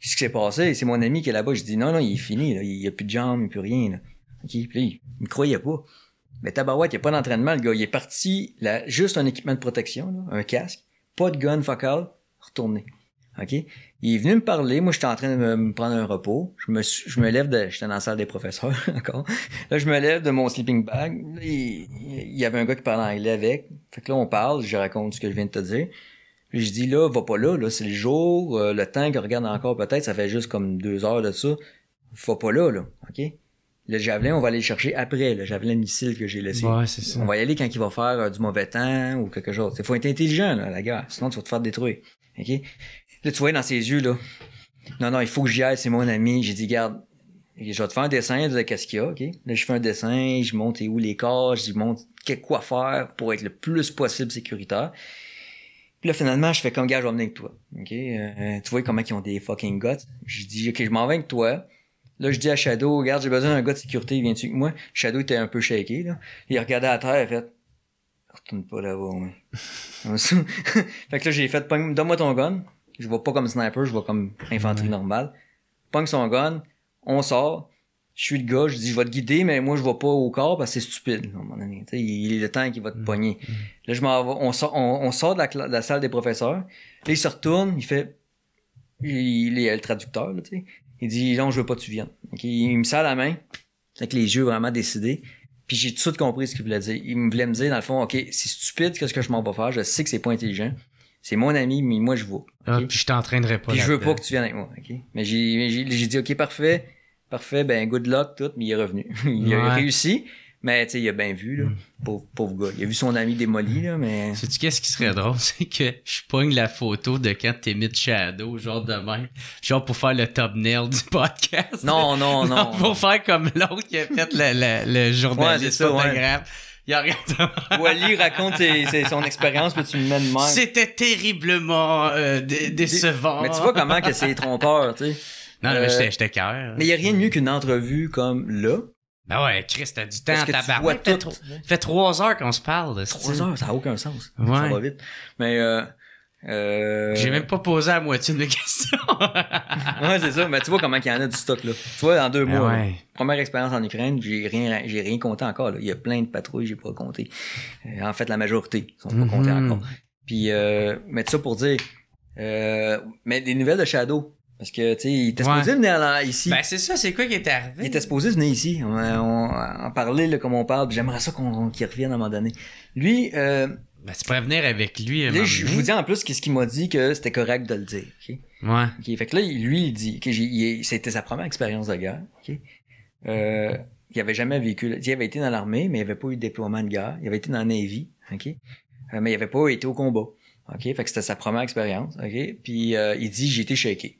Qu'est-ce qui s'est passé? C'est mon ami qui est là-bas. Je dis non, non, il est fini, là. il n'y a plus de jambes, il n'y a plus rien. Là. OK, puis il me croyait pas. Mais tabarouette, il n'y a pas d'entraînement, le gars. Il est parti, là, juste un équipement de protection, là, un casque, pas de gun focal, retourné. OK? Il est venu me parler. Moi, j'étais en train de me, prendre un repos. Je me, je me lève de, j'étais dans la salle des professeurs, (laughs) encore. Là, je me lève de mon sleeping bag. Là, il, il y avait un gars qui parlait anglais avec. Fait que là, on parle. Je raconte ce que je viens de te dire. Puis je dis là, va pas là, là, c'est le jour, euh, le temps que regarde encore peut-être, ça fait juste comme deux heures de ça. Va pas là, là, OK? Le javelin, on va aller le chercher après, le javelin missile que j'ai laissé. Ouais, c'est ça. On va y aller quand il va faire euh, du mauvais temps ou quelque chose. Il faut être intelligent, là, la gare. Sinon, tu vas te faire détruire. OK? Là, tu vois dans ses yeux, là. Non, non, il faut que j'y aille, c'est mon ami. J'ai dit, garde, je vais te faire un dessin de qu'est-ce qu'il y a, OK? Là, je fais un dessin, je monte où les corps, je montre quoi faire pour être le plus possible sécuritaire. Puis là, finalement, je fais comme gars, je vais venir avec toi. OK? Euh, tu vois comment ils ont des fucking guts. Je dis, OK, je m'en vais avec toi. Là, je dis à Shadow, regarde, j'ai besoin d'un gars de sécurité, viens-tu avec moi? Shadow était un peu shaké, là. Il regardait à terre, il fait, retourne pas là-bas, moi. (laughs) fait que là, j'ai fait, donne-moi ton gun. Je vois pas comme sniper, je vois comme infanterie normale. Pogne son gun, on sort. Je suis le gars, je dis, je vais te guider, mais moi, je vais pas au corps parce que c'est stupide, à un moment donné. il est le temps qu'il va te mm. pogner. Mm. Là, je m'en on sort, on, sort de la, salle des professeurs. Là, il se retourne, il fait, il, est le traducteur, là, tu sais. Il dit, non, je veux pas que tu viennes. il me serre la main, avec les yeux vraiment décidés. Puis j'ai tout de suite compris ce qu'il voulait dire. Il me voulait me dire, dans le fond, OK, c'est stupide, qu'est-ce que je m'en vais faire? Je sais que c'est pas intelligent. C'est mon ami, mais moi, je vois. Ah, puis je t'entraînerai pas. Puis je veux pas que tu viennes avec moi, OK? Mais j'ai, j'ai, dit, OK, parfait, parfait, ben, good luck, tout, mais il est revenu. (laughs) il a réussi. Mais tu sais, il a bien vu, là. Mm. Pauvre, pauvre, gars. Il a vu son ami démoli, là, mais. Sais-tu qu'est-ce qui serait drôle? (laughs) C'est que je pogne la photo de quand t'es mis Shadow, genre de même. Genre pour faire le thumbnail du podcast. Non, non, (laughs) non. pour faire comme l'autre qui a fait le, le, le journaliste ouais, photographe. Ouais. Il a rien Wally raconte son expérience, puis tu me mets de même. C'était terriblement euh, décevant. Mais tu vois comment que c'est trompeur, tu sais. Non, non, euh, j'étais cœur. Mais il y a rien de mieux qu'une entrevue comme là, ben ouais, Chris, t'as du temps, t'as fait, tout. fait trois heures qu'on se parle. Trois heures, ça n'a aucun sens. Ouais. Ça va vite. Mais euh, euh... J'ai même pas posé la moitié de mes (laughs) questions. ouais, c'est ça. Mais tu vois comment il y en a du stock, là. Tu vois, dans deux ben mois, première expérience en Ukraine, j'ai rien, j'ai rien compté encore, là. Il y a plein de patrouilles, j'ai pas compté. Euh, en fait, la majorité sont pas mm comptés encore. Puis, euh, mais ça pour dire, euh, mais des nouvelles de Shadow, parce que, tu sais, il était supposé venir là, ici. Ben, c'est ça, c'est quoi qui est arrivé? Il était supposé venir ici. On, on, parlait, là, comme on parle, j'aimerais ça qu'on, qu'il revienne à un moment donné. Lui, euh, Ben, tu pourrais venir avec lui. Là, je, vous dis en plus qu'est-ce qu'il m'a dit que c'était correct de le dire, ok? Ouais. Ok, fait que là, lui, il dit que c'était sa première expérience de guerre, ok? Euh, il avait jamais vécu, il avait été dans l'armée, mais il avait pas eu de déploiement de guerre. Il avait été dans la Navy, ok? Euh, mais il avait pas été au combat. OK? Fait que c'était sa première expérience. OK? Puis euh, il dit j'ai été shaké.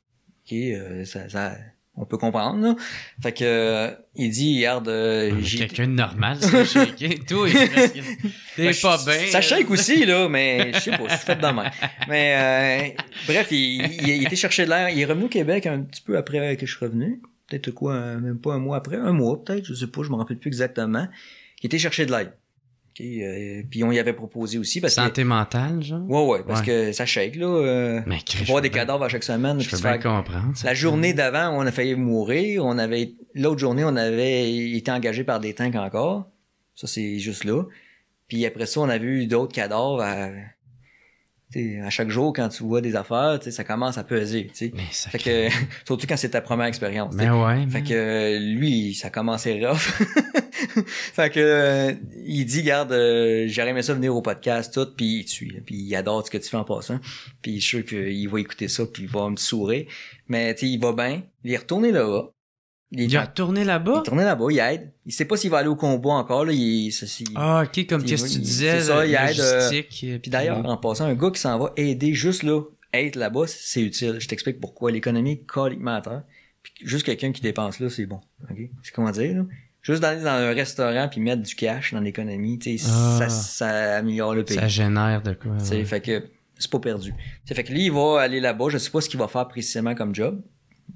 Euh, ça, ça, on peut comprendre. Là. Fait que euh, il dit hier de j'ai quelqu'un de normal, c'est. Tout (laughs) t'es pas bien. Ça shake aussi là, mais je sais pas, je suis fait de même. Mais euh, bref, il, il, était chercher de l'air. Il est revenu au Québec un petit peu après que je suis revenu. Peut-être quoi, même pas un mois après, un mois peut-être, je sais pas, je me rappelle plus exactement. Il était chercher de l'aide. Euh, puis on y avait proposé aussi parce Santé mentale, genre? Ouais, ouais, parce que ça shake, là. Euh, Mais voir des cadavres à chaque semaine. Je peux bien comprendre. La journée d'avant, on a failli mourir. On avait, l'autre journée, on avait été engagé par des tanks encore. Ça, c'est juste là. Puis après ça, on a vu d'autres cadavres à, à chaque jour, quand tu vois des affaires, ça commence à peser. Fait que, (laughs) surtout quand c'est ta première expérience. Mais ouais. Fait que lui, ça commençait rough. (laughs) fait que euh, il dit, garde, euh, j'aurais aimé ça venir au podcast, tout, puis il suit, puis il adore ce que tu fais en passant. Puis je suis sûr qu'il va écouter ça, puis il va me sourire. Mais il va bien. Il est retourné là-bas. Il, a retourné là-bas? Il est retourné là-bas, il aide. Il sait pas s'il va aller au combat encore, là. Il, ah, ok, comme qu'est-ce que tu disais. C'est ça, il aide. Euh, puis d'ailleurs, en passant, un gars qui s'en va aider juste là, être là-bas, c'est utile. Je t'explique pourquoi. L'économie est à terre. Puis juste quelqu'un qui dépense là, c'est bon. Ok? C'est comment dire, là? Juste d'aller dans un restaurant puis mettre du cash dans l'économie, tu sais, ça, ah. ça améliore le pays. Ça génère de quoi. Ouais. Fait que c'est pas perdu. T'sais, fait que lui, il va aller là-bas. Je sais pas ce qu'il va faire précisément comme job.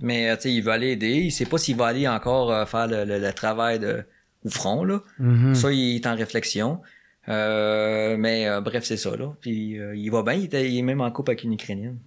Mais euh, tu sais, il veut aller aider. Il sait pas s'il va aller encore euh, faire le, le, travail de au front là. Mm-hmm. Ça, il est en réflexion. Euh, mais bref, c'est ça là. Puis il va bien. Il, est même en couple avec une Ukrainienne.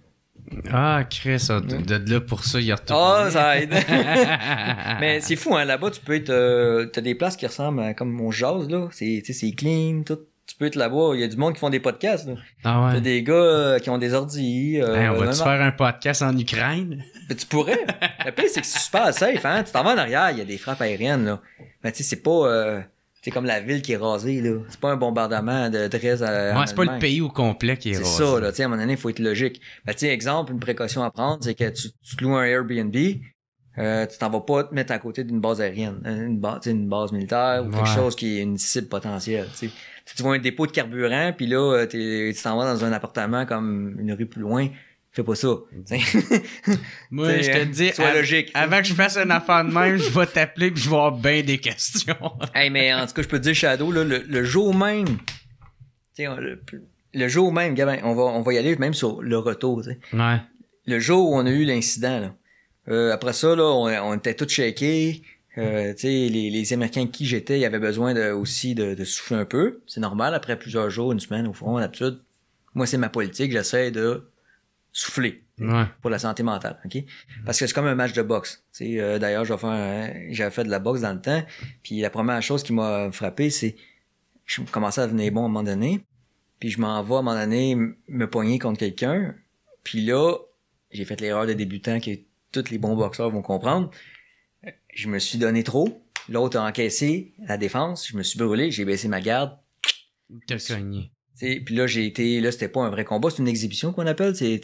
Ah, Chris, ah, de, là pour ça, il retourne. Ah, oh, ça aide. (laughs) mais c'est fou, hein. Là-bas, tu peux être. T'as des places qui ressemblent à comme mon jazz là. C'est, c'est clean, tout tu peux être là-bas. Il y a du monde qui font des podcasts. Là. Ah ouais. T'as des gars euh, qui ont des ordi. Euh, on va-tu faire un podcast en Ukraine? Mais tu pourrais. (laughs) Le pire, c'est que c'est super safe, hein. Tu t'en vas en arrière, il y a des frappes aériennes, là. Mais tu sais, c'est pas... Euh, C'est comme la ville qui est rasée, là. C'est pas un bombardement de 13 à. Ouais, c'est pas le pays au complet qui est, rasé. C'est ça, là. Tu sais, à un moment donné, il faut être logique. Ben, tu sais, exemple, une précaution à prendre, c'est que tu, tu te loues un Airbnb, euh, tu t'en vas pas te mettre à côté d'une base aérienne, une, base, une base militaire ou quelque chose qui est une cible potentielle. Tu, sais. tu vois un dépôt de carburant, puis là, euh, tu t'en vas dans un appartement comme une rue plus loin, fais pas ça. (laughs) Moi, je te dis, sois logique. Avant que je fasse un affaire de même, je vais t'appeler puis je vais avoir bien des questions. (laughs) hey, mais en tout cas, je peux te dire, Shadow, là, le, jour même, le, le jour même, Gabin, on va, on va y aller même sur le retour. Ouais. Le jour où on a eu l'incident, là, euh, après ça, là, on, était tous shakés. Euh, les, les Américains qui j'étais, ils avaient besoin de, aussi de, de souffler un peu. C'est normal, après plusieurs jours, une semaine au fond, d'habitude. Moi, c'est ma politique, j'essaie de souffler pour la santé mentale, ok? Parce que c'est comme un match de boxe. Euh, D'ailleurs, j'avais fait de la boxe dans le temps, puis la première chose qui m'a frappé, c'est je commençais à devenir bon à un moment donné, puis je m'en vais à un moment donné me poigner contre quelqu'un, puis là, j'ai fait l'erreur de débutant que tous les bons boxeurs vont comprendre. Je me suis donné trop. L'autre a encaissé la défense. Je me suis brûlé. J'ai baissé ma garde. T'as cogné. Puis là, j'ai été. Là, c'était pas un vrai combat. C'est une exhibition qu'on appelle. C'est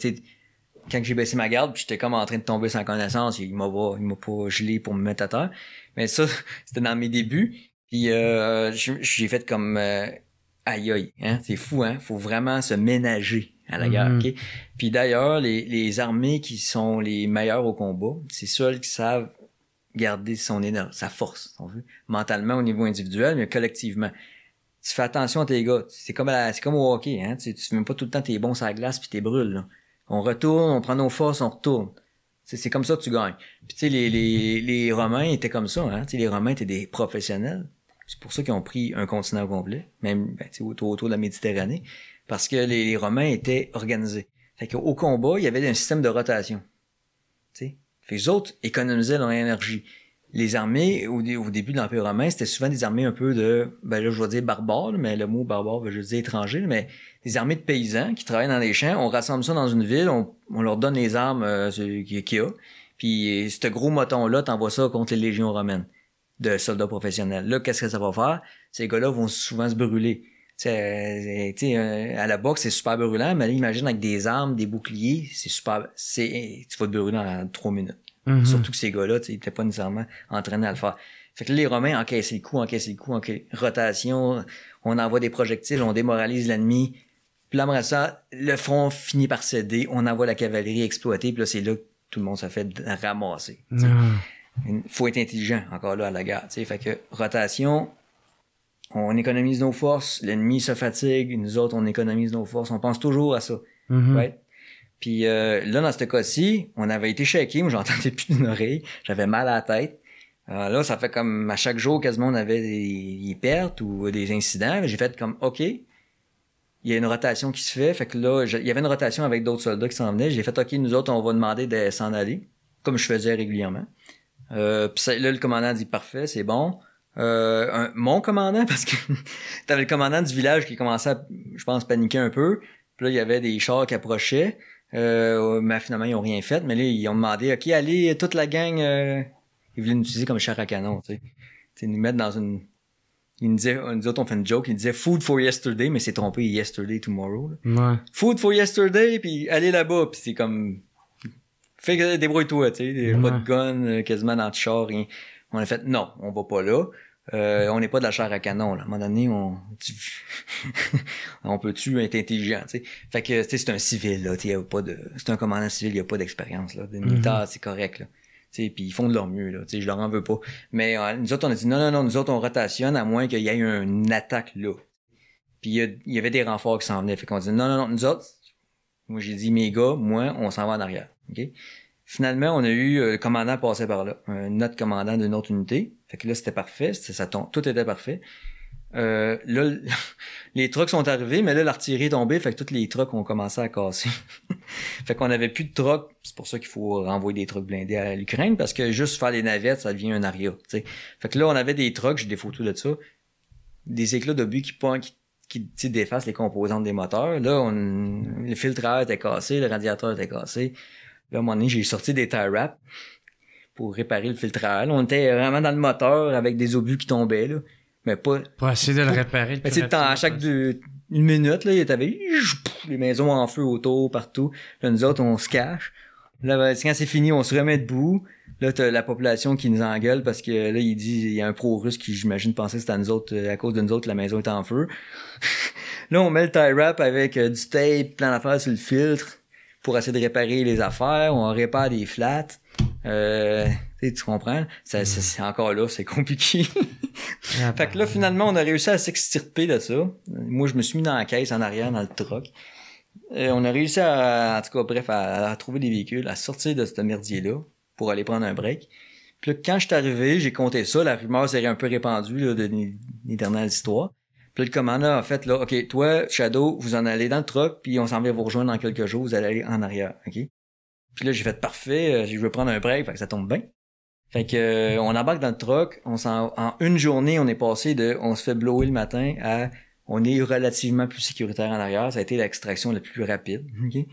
quand j'ai baissé ma garde, j'étais comme en train de tomber sans connaissance, il m'a pas, il m'a pas gelé pour me mettre à terre. Mais ça, (laughs) c'était dans mes débuts. Puis euh, j'ai fait comme euh, aïe aïe, hein, c'est fou, hein. Faut vraiment se ménager à la guerre. Mhm. Puis d'ailleurs, les, les armées qui sont les meilleures au combat, c'est celles qui savent garder son énergie, sa force, on veut, mentalement au niveau individuel, mais collectivement. Tu fais attention à tes gars. C'est comme c'est comme au hockey, hein. Tu, tu fais même pas tout le temps tes bons sur la glace puis t'es brûles. Là. On retourne, on prend nos forces, on retourne. C'est comme ça que tu gagnes. Puis tu sais, les, les, les Romains étaient comme ça, hein. sais, les Romains étaient des professionnels. C'est pour ça qu'ils ont pris un continent complet, même ben, autour, autour de la Méditerranée parce que les, Romains étaient organisés. Fait qu'au combat, il y avait un système de rotation. Fait que les autres économisaient leur énergie. Les armées, au, début de l'Empire romain, c'était souvent des armées un peu de, ben là, je vais dire barbares, mais le mot barbare veut dire étranger, mais des armées de paysans qui travaillent dans les champs. On rassemble ça dans une ville, on, leur donne les armes euh, qu'il y a. Puis, ce gros moton-là, t'envoies ça contre les légions romaines de soldats professionnels. Là, qu'est-ce que ça va faire? Ces gars-là vont souvent se brûler. Tu euh, à la boxe, c'est super brûlant, mais là, imagine avec des armes, des boucliers, c'est super. C'est, tu vas te brûler en trois minutes. Mm-hmm. Surtout que ces gars-là, ils n'étaient pas nécessairement entraînés à le faire. Fait que les Romains encaissent les coups, encaissent les coups, encaissent... rotation, on envoie des projectiles, on démoralise l'ennemi. Puis là, après ça, le front finit par céder, on envoie la cavalerie exploiter, puis là, c'est là que tout le monde se fait ramasser. Il faut être intelligent, encore là, à la guerre. Fait que rotation, on économise nos forces, l'ennemi se fatigue, nous autres, on économise nos forces, on pense toujours à ça. Mm-hmm. Puis euh, là, dans ce cas-ci, on avait été shaké, moi j'entendais plus d'une oreille, j'avais mal à la tête. Euh, là, ça fait comme à chaque jour, quasiment, on avait des, pertes ou des incidents. J'ai fait comme, OK, il y a une rotation qui se fait. Fait que là, il y avait une rotation avec d'autres soldats qui s'en venaient. J'ai fait, OK, nous autres, on va demander de s'en aller, comme je faisais régulièrement. Euh, puis là, le commandant dit, parfait, c'est bon. Euh, mon commandant, (laughs) parce que t'avais le commandant du village qui commençait à, je pense, paniquer un peu. Puis là, il y avait des chars qui approchaient. Euh, mais finalement, ils ont rien fait. Mais là, ils ont demandé, OK, allez, toute la gang, euh, ils voulaient nous utiliser comme char à canon, tu sais. T'sais, nous mettre dans une... Ils nous disaient, nous autres, on fait une joke, ils disaient food for yesterday, mais c'est trompé yesterday tomorrow. Ouais. Food for yesterday, puis allez là-bas, puis c'est comme... Fais débrouille-toi, tu sais, pas de gun, quasiment dans le char, rien. On a fait, non, on va pas là. Euh, on n'est pas de la chair à canon. Là. À un moment donné, on, (laughs) on peut-tu être intelligent, tu sais? Fait que c'est un civil, là. Y a pas de... C'est un commandant civil, il n'y a pas d'expérience. là. Des militaires, mhm. c'est correct. Là. Puis ils font de leur mieux, là. sais je leur en veux pas. Mais euh, nous autres, on a dit non, non, non, nous autres, on rotationne à moins qu'il y ait une attaque là. Puis il y, avait des renforts qui s'en venaient. Fait qu'on dit non, non, non, nous autres, moi j'ai dit mes gars, moi, on s'en va en arrière. OK? Finalement, on a eu euh, le commandant passé par là, un autre commandant d'une autre unité. Fait que là, c'était parfait, ça tout était parfait. Euh, là, (laughs) les trucks sont arrivés, mais là, l'artillerie est tombée, fait que tous les trucks ont commencé à casser. (laughs) fait qu'on avait plus de trucks, c'est pour ça qu'il faut renvoyer des trucks blindés à l'Ukraine, parce que juste faire les navettes, ça devient un aria. Fait que là, on avait des trucks, j'ai des photos de ça, des éclats d'obus qui, qui, qui défacent les composantes des moteurs. Là, on, le filtre à air était cassé, le radiateur était cassé. Là, à un moment donné, j'ai sorti des tie wraps pour réparer le filtrage. On était vraiment dans le moteur avec des obus qui tombaient. Là. Mais pas. Pour essayer de le réparer. le Mais tu sais, à chaque deux, une minute, là, t'avais les maisons en feu autour, partout. Là, nous autres, on se cache. Là, ben, quand c'est fini, on se remet debout. Là, t'as la population qui nous engueule parce que là, il dit, il y a un pro-russe qui, j'imagine, pensait que c'était à nous autres, euh, à cause de nous autres, la maison est en feu. (laughs) là, on met le tie wrap avec euh, du tape, plein d'affaires sur le filtre pour essayer de réparer les affaires. On répare des flats. Euh, tu comprends? Ça, ça, c'est encore là, c'est compliqué. (laughs) Ah, Fait que là, finalement, on a réussi à s'extirper de ça. Moi, je me suis mis dans la caisse en arrière, dans le truck. Euh, on a réussi à, en tout cas, bref, à, à trouver des véhicules, à sortir de ce merdier-là pour aller prendre un break. Puis là, quand je suis arrivé, j'ai compté ça. La rumeur s'est un peu répandue là, de les dernières histoires. Puis le commandant a fait, là, OK, toi, Shadow, vous en allez dans le truck, puis on s'en va vous rejoindre dans quelques jours, vous allez aller en arrière, OK? Puis là, j'ai fait parfait, euh, je veux prendre un break, fait que ça tombe bien. Fait que euh, on embarque dans le truck, on s'en, en une journée, on est passé de on se fait blower le matin à on est relativement plus sécuritaire en arrière. Ça a été l'extraction la plus rapide. ok?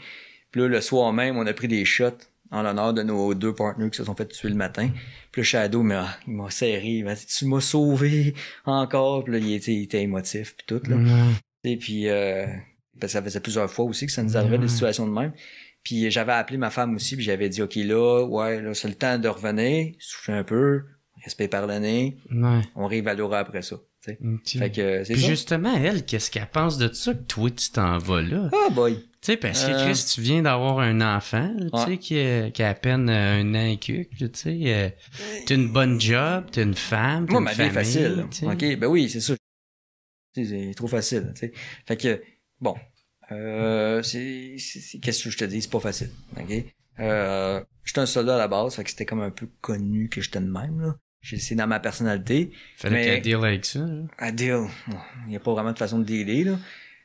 Puis là, le soir même, on a pris des shots en l'honneur de nos deux partenaires qui se sont fait tuer le matin. Puis le Shadow, mais, ah, il m'a serré, il m'a dit Tu m'as sauvé encore. Puis là, il était, il était émotif, puis tout. Là. Et puis, euh, que ça faisait plusieurs fois aussi que ça nous arrivait des situations de même. Puis j'avais appelé ma femme aussi, puis j'avais dit, OK, là, ouais, là, c'est le temps de revenir, souffler un peu, respect par le nez, on réévaluera après ça. Fait que c'est Puis ça. justement, elle, qu'est-ce qu'elle pense de ça que toi, tu t'en vas là? Ah boy. Tu sais, parce que Euh. Chris, tu viens d'avoir un enfant, tu Ouais. sais, qui, a- qui a à peine euh, un an et quelques, tu sais. euh, t'as une bonne job, t'as une femme, t'as Moi, une ma vie est facile. tu sais. OK, ben oui, c'est ça. C'est trop facile, tu sais. Fait que, bon, euh, c'est, qu'est-ce que je te dis, c'est pas facile, OK? Euh, j'étais un soldat à la base, fait que c'était comme un peu connu que j'étais de même, là. J'ai- C'est dans ma personnalité. Fallait mais- qu'elle deal avec ça, là. À deal, il n'y a pas vraiment de façon de dealer, là.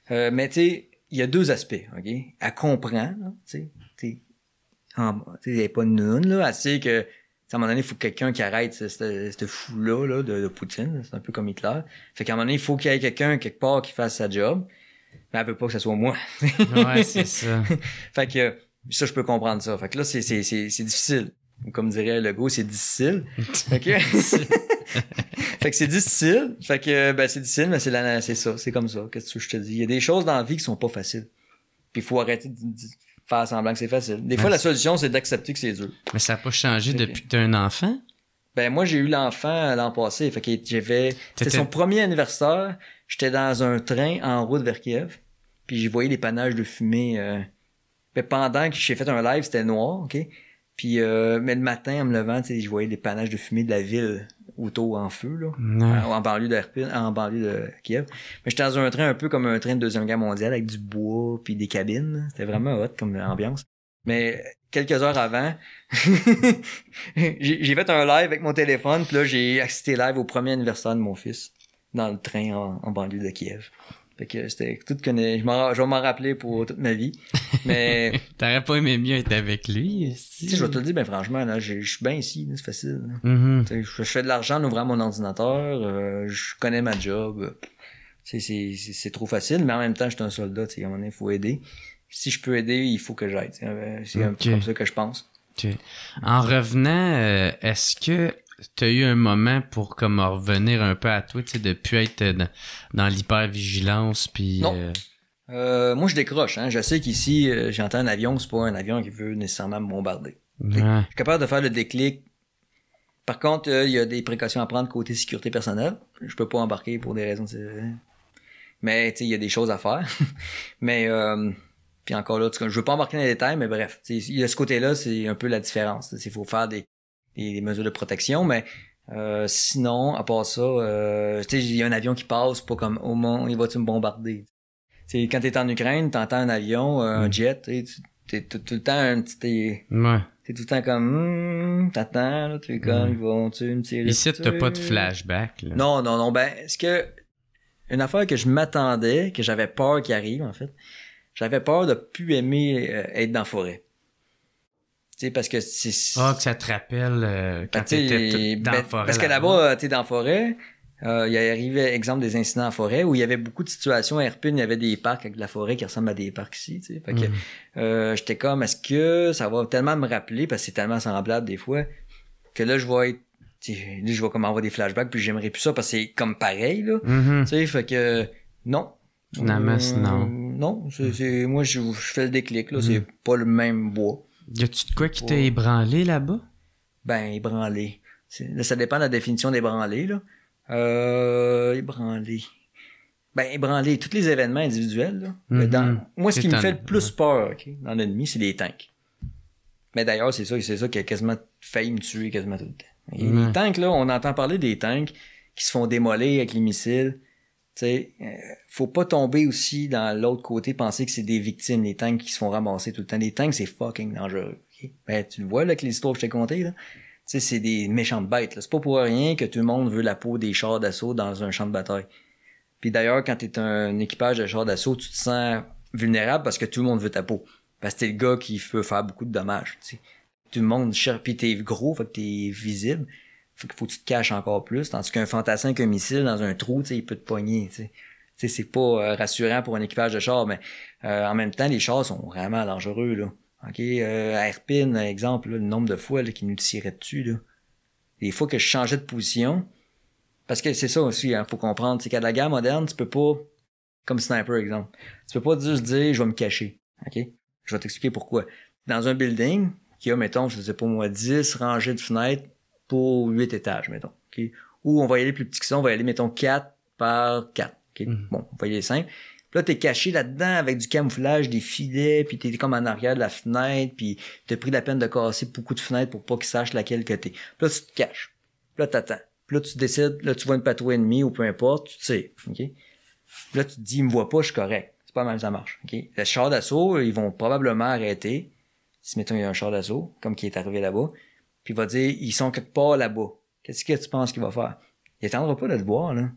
Euh, mais tu sais, il y a deux aspects, OK? Elle comprend, tu sais. elle est pas noune, là. Elle sait que, à un moment donné, il faut quelqu'un qui arrête ce, ce, ce fou-là, là, de, de Poutine. C'est un peu comme Hitler. Fait qu'à un moment donné, il faut qu'il y ait quelqu'un, quelque part, qui fasse sa job. Mais elle veut pas que ce soit moi. Ouais, (laughs) c'est ça. fait que, ça, je peux comprendre ça. Fait que là, c'est, c'est, c'est, c'est difficile. Comme dirait le go, c'est difficile. Fait que, (laughs) (laughs) fait que c'est difficile. Fait que, ben, c'est difficile, mais c'est la, c'est ça. C'est comme ça. Qu'est-ce que je te dis? Il y a des choses dans la vie qui sont pas faciles. Puis il faut arrêter de, faire semblant que c'est facile. Des fois, la solution, c'est d'accepter que c'est dur. Mais ça n'a pas changé depuis que t'as un enfant? Ben, moi, j'ai eu l'enfant l'an passé. Fait que j'avais, c'était son premier anniversaire. J'étais dans un train en route vers Kiev. Puis j'ai voyé les panaches de fumée, euh, ben, pendant que j'ai fait un live, c'était noir, ok? Puis, euh, mais le matin, en me levant, tu sais, je voyais des panaches de fumée de la ville auto en feu, là. Ouais. en banlieue en banlieue de Kiev. Mais j'étais dans un train un peu comme un train de Deuxième Guerre mondiale avec du bois puis des cabines. C'était vraiment hot comme ambiance. Mais quelques heures avant, (laughs) j'ai j'ai fait un live avec mon téléphone, puis là, j'ai assisté live au premier anniversaire de mon fils dans le train en, en banlieue de Kiev. Fait que c'était tout connu. Je, je vais m'en rappeler pour toute ma vie. Mais (laughs) T'aurais pas aimé mieux être avec lui? tu sais, je vais te le dire, ben franchement, là, je je suis bien ici, c'est facile. sais, Je fais de l'argent en ouvrant mon ordinateur, euh, je connais ma job. C'est, c'est, c'est, c'est trop facile, mais en même temps, je suis un soldat, tu sais, à un moment donné, il faut aider. Si je peux aider, il faut que j'aide. euh, C'est un peu Ok. comme ça que je pense. Ok. En revenant, euh, est-ce que tu as eu un moment pour comme revenir un peu à toi, tu sais, de plus être dans, dans l'hypervigilance, puis... Non. euh, Euh, moi, je décroche. Hein. Je sais qu'ici, euh, j'entends un avion, c'est pas un avion qui veut nécessairement me bombarder. ouais. Je suis capable de faire le déclic. Par contre, euh, il y a des précautions à prendre côté sécurité personnelle. Je peux pas embarquer pour des raisons de... Mais, tu sais, il y a des choses à faire. (laughs) mais, euh, puis encore là, tu sais, je veux pas embarquer dans les détails, mais bref. il y a ce côté-là, c'est un peu la différence. Il faut faire des, des, des mesures de protection, mais euh, sinon, à part ça, euh, tu sais, il y a un avion qui passe, pas comme, au moment, il va-tu me bombarder? Tu sais, quand t'es en Ukraine, t'entends un avion, euh, un Mm. jet, tu tu- t'es tout, tout le temps un petit... t'es- Ouais. Tout le temps comme, hum, t'attends, là, t'es comme, Ouais. ils vont-tu me tirer Ici, t'as pas de flashback, là. Non, non, non, ben, ce que, une affaire que je m'attendais, que j'avais peur qu'il arrive, en fait, j'avais peur de plus aimer euh, être dans la forêt. Sais, parce que c'est... Ah, que ça te rappelle euh, quand Ben, tu dans ben, la forêt. Parce que là-bas, tu dans la forêt, euh, il y arrivait, exemple, des incidents en forêt où il y avait beaucoup de situations à il y avait des parcs avec de la forêt qui ressemblent à des parcs ici, tu sais. Fait que, Mhm. euh, j'étais comme, est-ce que ça va tellement me rappeler, parce que c'est tellement semblable des fois, que là, je vais être là, je vais comme avoir des flashbacks, puis j'aimerais plus ça parce que c'est comme pareil, là. Mhm. Tu sais, fait que, non. Finalement, non. Non, c'est, moi, je, je fais le déclic, là. C'est pas le même bois. Y a-tu de quoi qui t'a ébranlé là-bas? Ben, ébranlé. Ça dépend de la définition d'ébranlé, là. Euh, ébranlé. Ben, ébranlé, tous les événements individuels, là. Mhm. Mais dans- moi, ce qui me fait le plus peur, dans l'ennemi, c'est les tanks. Mais d'ailleurs, c'est ça, c'est ça qui a quasiment failli me tuer quasiment tout le temps. Et. Les tanks, là, on entend parler des tanks qui se font démolir avec les missiles. Sais, euh, faut pas tomber aussi dans l'autre côté, penser que c'est des victimes, les tanks qui se font ramasser tout le temps. Les tanks, c'est fucking dangereux. Ben, tu le vois, là, avec les histoires que je t'ai contées, là. Tu c'est des méchantes bêtes, là. C'est pas pour rien que tout le monde veut la peau des chars d'assaut dans un champ de bataille. Puis d'ailleurs, quand t'es un équipage de chars d'assaut, tu te sens vulnérable parce que tout le monde veut ta peau. Parce que t'es le gars qui peut faire beaucoup de dommages, tu. Tout le monde cherche, puis t'es gros, fait que t'es visible. Fait faut que tu te caches encore plus. Tandis qu'un fantassin avec un missile dans un trou, tu sais, il peut te pogner, tu sais. C'est pas euh, rassurant pour un équipage de chars, mais euh, en même temps, les chars sont vraiment dangereux, là. OK? Euh, exemple, là, le nombre de fois là, nous tiraient dessus, là. Des fois que je changeais de position, parce que c'est ça aussi, hein, faut comprendre, c'est qu'à la guerre moderne, tu peux pas, comme sniper, exemple, tu peux pas juste dire, je vais me cacher. OK? Je vais t'expliquer pourquoi. Dans un building, qui a, mettons, je sais pas moi, 10 rangées de fenêtres pour 8 étages, mettons. OK? Ou on va y aller plus petit que ça, on va y aller, mettons, 4 par 4. OK? Mhm. Bon, on va y aller simple. Puis là, t'es caché là-dedans avec du camouflage, des filets, puis t'es comme en arrière de la fenêtre, puis t'as pris la peine de casser beaucoup de fenêtres pour pas qu'ils sachent laquelle que t'es. Puis là, tu te caches. Puis là, t'attends. Puis là, tu décides, là, tu vois une patrouille ennemie ou peu importe, tu tires. OK? Puis là, tu te dis, il me voit pas, je suis correct. C'est pas mal ça marche. OK? Le char d'assaut, ils vont probablement arrêter. Si, mettons, il y a un char d'assaut, comme qui est arrivé là-bas, puis il va dire, ils sont quelque part là-bas. Qu'est-ce que tu penses qu'il va faire? Il attendra pas de te voir, là.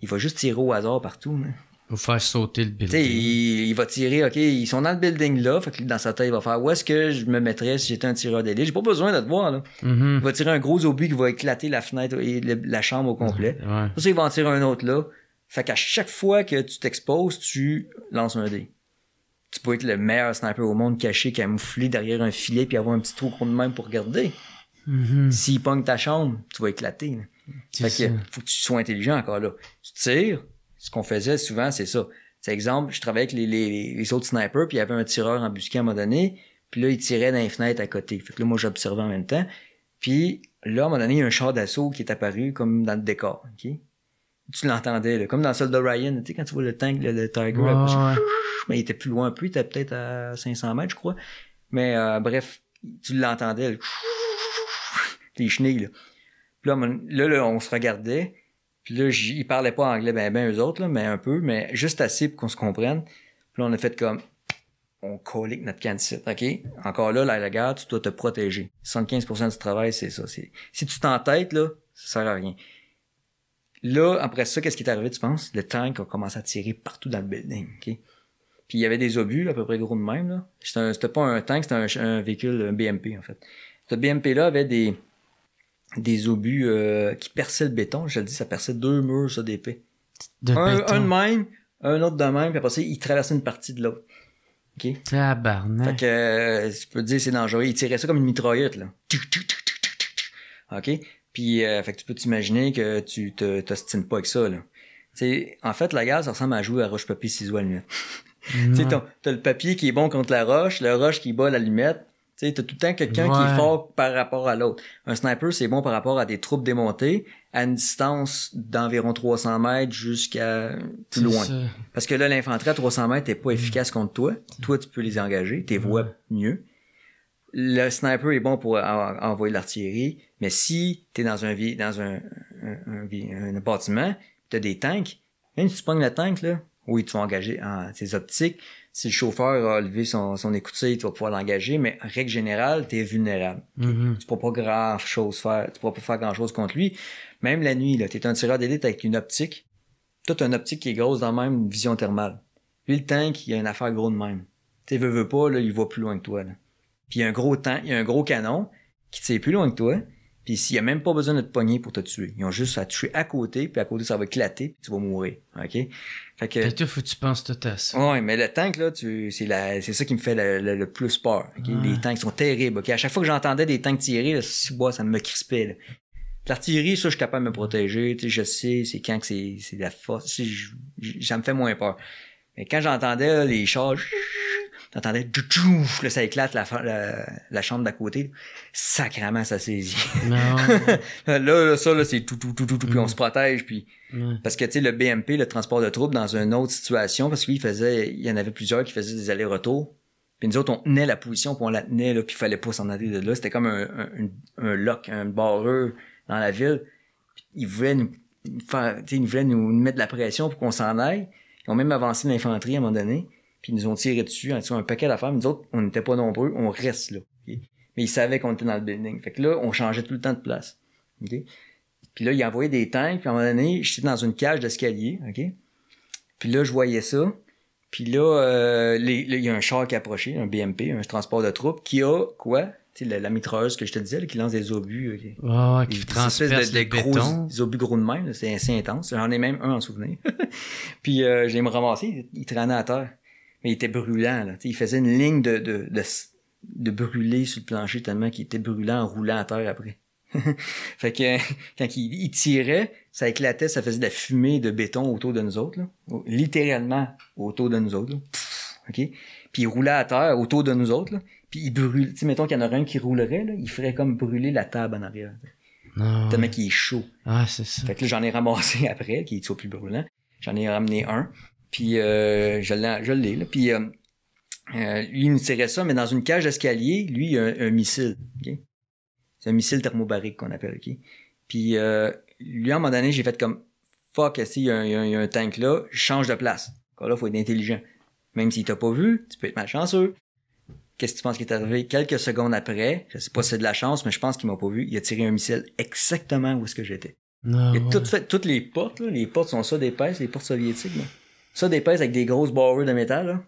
Il va juste tirer au hasard partout, là. Faut faire sauter le building. il, il va tirer, OK, ils sont dans le building là, fait que dans sa tête, il va faire où est-ce que je me mettrais si j'étais un tireur d'élite? J'ai pas besoin de te voir, là. Mhm. Il va tirer un gros obus qui va éclater la fenêtre et le- la chambre au complet. Ouais. Ça, il va en tirer un autre là. Fait qu'à chaque fois que tu t'exposes, tu lances un dé. Tu peux être le meilleur sniper au monde caché, camouflé derrière un filet puis avoir un petit trou de même pour regarder. Mhm. S'il pogne ta chambre, tu vas éclater. là. Fait que faut que tu sois intelligent encore là. Tu tires, ce qu'on faisait souvent, c'est ça. C'est exemple, je travaillais avec les, les, les autres snipers, puis il y avait un tireur embusqué à un moment donné, puis là, il tirait dans les fenêtres à côté. Fait que là, moi, j'observais en même temps. Puis là, à un moment donné, il y a un char d'assaut qui est apparu comme dans le décor. ok? Tu l'entendais, comme dans Soldat Ryan, tu sais, quand tu vois le tank, le, le Tiger, ouais. mais il était plus loin un peu, il était peut-être à 500 mètres, je crois. Mais euh, bref, tu l'entendais, le les chenilles, là. Là, là, là, on se regardait. Puis là, ils parlaient pas anglais ben ben eux autres, là, mais un peu, mais juste assez pour qu'on se comprenne. Puis là, on a fait comme on colique notre cancite, OK? Encore là, la, la guerre, tu dois te protéger. 75% du travail, c'est ça. Si tu t'entêtes, là, ça sert à rien. Là, après ça, qu'est-ce qui est arrivé, tu penses? Le tank a commencé à tirer partout dans le building, OK? Puis il y avait des obus, là, à peu près gros de même, là. C'était, pas un tank, c'était un, un véhicule, un BMP, en fait. Ce BMP-là avait des, des obus euh, qui perçaient le béton. Je le dis, ça perçait deux murs, ça, d'épais. De Un, béton. un de même, un autre de même, puis après ça, il traversait une partie de l'autre. OK? Tabarnak. Fait que, euh, tu peux te dire, c'est dangereux. Il tirait ça comme une mitraillette, là. OK? Puis, euh, fait que tu peux t'imaginer que tu te, t'ostines pas avec ça, là. Tu sais, en fait, la guerre, ça ressemble à jouer à roche-papier, ciseaux, (laughs) allumette. Tu sais, t'as, le papier qui est bon contre la roche, le roche qui bat l'allumette. Tu sais, t'as tout le temps quelqu'un qui est fort par rapport à l'autre. Un sniper, c'est bon par rapport à des troupes démontées à une distance d'environ 300 mètres jusqu'à plus loin. ça. Parce que là, l'infanterie à 300 mètres n'est pas efficace contre toi. Toi, tu peux les engager. Tes Ouais. mieux. Le sniper est bon pour en- envoyer de l'artillerie. Mais si t'es dans un, dans un, un, un un bâtiment, t'as des tanks, même si tu pognes le tank, là, oui, tu vas engager en tes optiques. Si le chauffeur a levé son, son écoutille, tu vas pouvoir l'engager, mais en règle générale, t'es vulnérable. Mhm. Tu pourras pas grand chose faire. Tu pourras pas faire grand chose contre lui. Même la nuit, là, t'es un tireur d'élite avec une optique. Toi, t'as une optique qui est grosse dans même une vision thermale. Lui, le tank, il a une affaire gros de même. Tu sais, veut, veut pas, là, il voit plus loin que toi, là. Puis il y a un gros tank, il y a un gros canon qui tire plus loin que toi. Puis s'il y a même pas besoin de te pogner pour te tuer. Ils ont juste à te tuer à côté, puis à côté, ça va éclater, puis tu vas mourir. OK? Fait que... Fait faut que tu penses tout à ça. Ouais, mais le tank, là, tu, c'est la, c'est ça qui me fait le, le- le plus peur. ok? Ouais. Les tanks sont terribles. ok? À chaque fois que j'entendais des tanks tirer, là, si bois, ça me crispait. Là. L'artillerie, ça, je suis capable de me protéger. Tu sais, je sais, c'est quand que c'est, c'est de la force. Tu sais, je- je- ça me fait moins peur. Mais quand j'entendais là, les charges, j'entendais tchouf, là, ça éclate la, la, la chambre d'à côté. Sacrement, ça saisit. Non. (laughs) là, là, ça, là, c'est tout, tout, tout, tout, tout, puis on Mm. se protège, puis parce que, tu sais, le BMP, le transport de troupes, dans une autre situation, parce qu'il faisait, il y en avait plusieurs qui faisaient des allers-retours. Puis nous autres, on tenait la position, puis on la tenait, là, puis il fallait pas s'en aller de là. C'était comme un, un, un- lock, un barreur dans la ville. Puis ils voulaient nous faire, tu sais, ils voulaient nous mettre de la pression pour qu'on s'en aille. Ils ont même avancé l'infanterie à un moment donné, puis ils nous ont tiré dessus, en un paquet d'affaires. Mais Nous autres, on n'était pas nombreux, on reste là. Mais ils savaient qu'on était dans le building. Fait que là, on changeait tout le temps de place. ok? Puis là, il envoyait des tanks, puis à un moment donné, j'étais dans une cage d'escalier, OK? Puis là, je voyais ça. Puis là, euh, les- là, il y a un char qui approchait, un BMP, un transport de troupes, qui a quoi? Tu sais, la, la mitrailleuse que je te disais, là, qui lance des obus. euh, qui- transperce espèces le gros, béton. des obus gros de même, c'est assez intense. J'en ai même un en souvenir. (laughs) puis euh, j'ai me ramasser, il, il traînait à terre. Mais il était brûlant, là. Il faisait une ligne de, de, de, de brûler sur le plancher tellement qu'il était brûlant en roulant à terre après. (laughs) fait que quand il, il tirait, ça éclatait, ça faisait de la fumée de béton autour de nous autres, là. littéralement autour de nous autres. Là. Pff, OK? Puis il roulait à terre autour de nous autres, là. puis il brûle. Tu sais, mettons qu'il y en aurait un qui roulerait, là, il ferait comme brûler la table en arrière. Non. Tellement qu'il est chaud. Ah, c'est ça. Fait que là, j'en ai ramassé (laughs) après, qui est toujours plus brûlant. J'en ai ramené un. Puis euh, je l'ai, là. Puis euh, euh, lui, il nous tirait ça, mais dans une cage d'escalier, lui, il a un, un missile. C'est un missile thermobarique qu'on appelle, OK? Puis euh, lui, à un moment donné, j'ai fait comme fuck, si il y, a un- il y a un- tank là, je change de place. Encore là, faut être intelligent. Même s'il t'a pas vu, tu peux être malchanceux. Qu'est-ce que tu penses qui est arrivé? Quelques secondes après, je sais pas si c'est de la chance, mais je pense qu'il m'a pas vu. Il a tiré un missile exactement où est-ce que j'étais. Non. Il a ouais. tout fait, toutes les portes, là, les portes sont ça d'épaisse, les portes soviétiques, là. Ça d'épaisse avec des grosses barres de métal, là.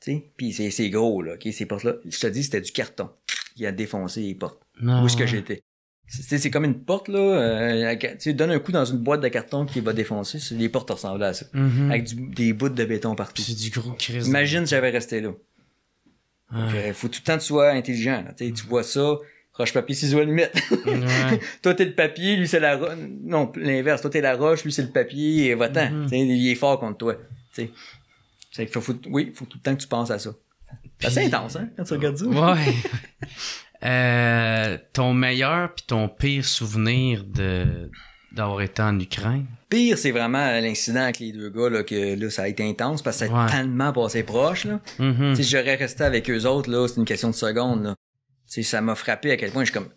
Tu sais, puis c'est, gros, là, ok, ces portes-là. Je te dis, c'était du carton. Il a défoncé les portes. Non, Où est-ce que j'étais? C'est, comme une porte, là, euh, tu sais, donne un coup dans une boîte de carton qui va défoncer, les portes ressemblaient à ça. Mhm. Avec du- des bouts de béton partout. C'est du gros crise. Imagine si j'avais resté là. Il faut tout le temps que tu sois intelligent, là. Tu tu vois ça, roche, papier, ciseaux limite. Ouais. (laughs) toi t'es le papier, lui c'est la roche. Non, l'inverse. Toi t'es la roche, lui c'est le papier, et va-t'en. Sais, Il est fort contre toi. Tu sais. C'est qu'il faut, faut- oui, faut tout le temps que tu penses à ça. C'est assez Puis- intense, hein, quand tu regardes ça. Ouais. (laughs) Euh, ton meilleur puis ton pire souvenir de d'avoir été en Ukraine? Pire, c'est vraiment l'incident avec les deux gars, là, que là, ça a été intense parce que ça a Ouais. tellement passé proche, là. Mhm. Si j'aurais resté avec eux autres, là, c'est une question de secondes, là. Tu sais, ça m'a frappé à quel point je suis comme,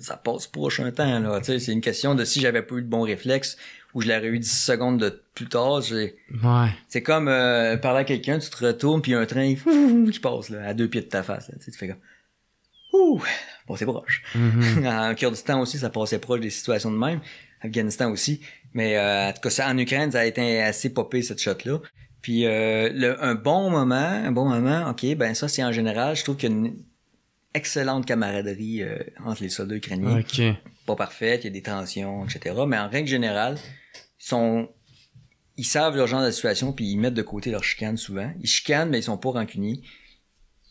ça passe proche un temps, là. Tu sais, c'est une question de si j'avais pas eu de bons réflexes ou je l'aurais eu 10 secondes de plus tard, j'ai, Ouais. C'est comme euh, parler à quelqu'un, tu te retournes, puis un train (laughs) qui passe là, à deux pieds de ta face. Là, tu, fais comme Ouh, bon, c'est proche. Mhm. (laughs) en Kurdistan aussi, ça passait proche des situations de même. Afghanistan aussi. Mais euh, en tout cas, ça, en Ukraine, ça a été assez popé cette shot-là. Puis euh, le, un bon moment, un bon moment, ok, ben ça c'est en général, je trouve une excellente camaraderie euh, entre les soldats ukrainiens Ok. pas parfaite, il y a des tensions, etc. Mais en règle générale, ils sont ils savent leur genre de situation puis ils mettent de côté leur chicane souvent. Ils chicanent mais ils sont pas rancuniers.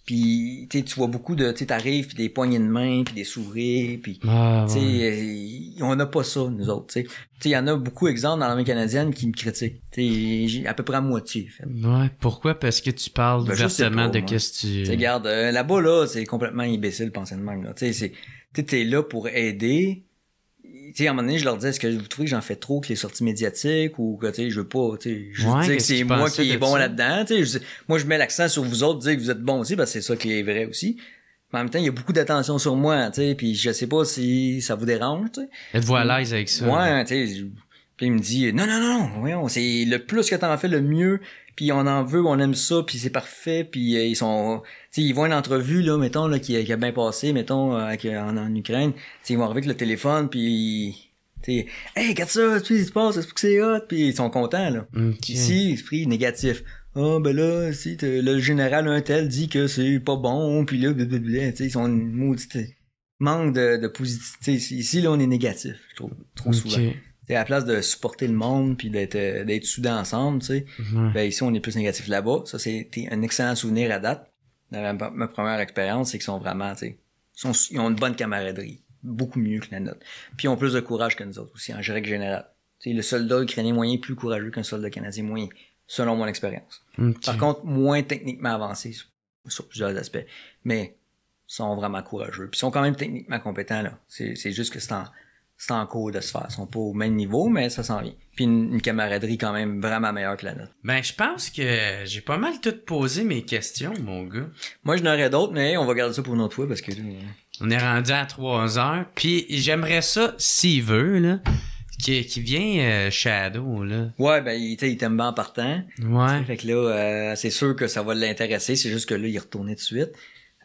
Puis tu vois beaucoup de tu t'arrives puis des poignées de main puis des sourires puis Ah, tu sais ouais. euh, on n'a pas ça nous autres, tu sais. Tu sais il y en a beaucoup d'exemples dans l'armée canadienne qui me critiquent. Tu à peu près à moitié fait. Ouais, pourquoi? Parce que tu parles Ben, de qu'est-ce que Tu regarde, euh, là-bas, là, c'est complètement imbécile penser de même, là. Tu sais, c'est, tu sais, t'es là pour aider. Tu sais, à un moment donné, je leur disais, est-ce que vous trouvez que j'en fais trop que les sorties médiatiques ou que, tu sais, je veux pas, tu sais, je Ouais, dis que c'est moi qui est bon là-dedans, tu sais. Moi, je mets l'accent sur vous autres, dire que vous êtes bons aussi, parce que c'est ça qui est vrai aussi. Mais en même temps, il y a beaucoup d'attention sur moi, tu sais, puis je sais pas si ça vous dérange, tu sais. Êtes-vous à l'aise avec ça? Ouais, tu sais. Puis il me dit non non non, voyons, c'est le plus que t'en fais le mieux. Puis on en veut, on aime ça, puis c'est parfait. Puis euh, ils sont, tu sais, ils voient une entrevue là, mettons là qui, a- qui a bien passé, mettons euh, avec, en, en Ukraine. Tu sais, ils vont arriver avec le téléphone, puis tu sais, hey, regarde ça, tu sais, il se passe, c'est que c'est hot, puis ils sont contents là. Ok. Ici, esprit négatif. Ah ben là, si le général un tel dit que c'est pas bon, puis là, blablabla, tu sais, ils sont une maudite manque de, de positivité. Ici, là, on est négatif, je trouve, trop souvent. À la place de supporter le monde puis d'être euh, d'être soudés ensemble, tu sais. Ouais. Ben ici on est plus négatif là-bas. Ça c'était un excellent souvenir à date. Dans ma, ma première expérience, c'est qu'ils sont vraiment, tu sais, ils, ont une bonne camaraderie. beaucoup mieux que la nôtre. Puis ils ont plus de courage que nous autres aussi, en règle générale. T'sais, le soldat ukrainien moyen est plus courageux qu'un soldat canadien moyen, selon mon expérience. Par contre, moins techniquement avancés sur, sur plusieurs aspects. Mais sont vraiment courageux. Puis ils sont quand même techniquement compétents, là. C'est, c'est juste que c'est en, c'est en cours de se faire. Ils sont pas au même niveau, mais ça s'en vient. Puis une, une camaraderie quand même vraiment meilleure que la nôtre. Ben, je pense que j'ai pas mal tout posé mes questions, mon gars. Moi, je n'aurais d'autres, mais on va garder ça pour une autre fois parce que On est rendu à 3 heures. Puis j'aimerais ça, s'il veut, là, qui, qui vient euh, Shadow, là. Ouais, ben, il, il t'aime bien en partant. Ouais. Fait que là, euh, c'est sûr que ça va l'intéresser. C'est juste que là, il est retourné de suite.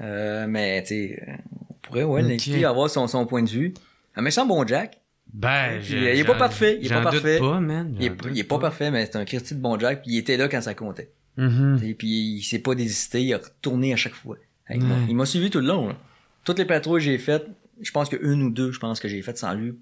Euh, mais, tu sais, euh, on pourrait, ouais, Ok. l'inviter à avoir son, son point de vue. Un méchant bon Jack. Ben, Puis, il est pas parfait, il est pas parfait. pas, man. Il est, il pas parfait, mais c'est un Christy de bon Jack. Puis il était là quand ça comptait. Mhm. Et puis il s'est pas désisté, il a retourné à chaque fois. avec Ouais. moi. Il m'a suivi tout le long. là. Toutes les patrouilles que j'ai faites, je pense que une ou deux, je pense que j'ai faites sans lui.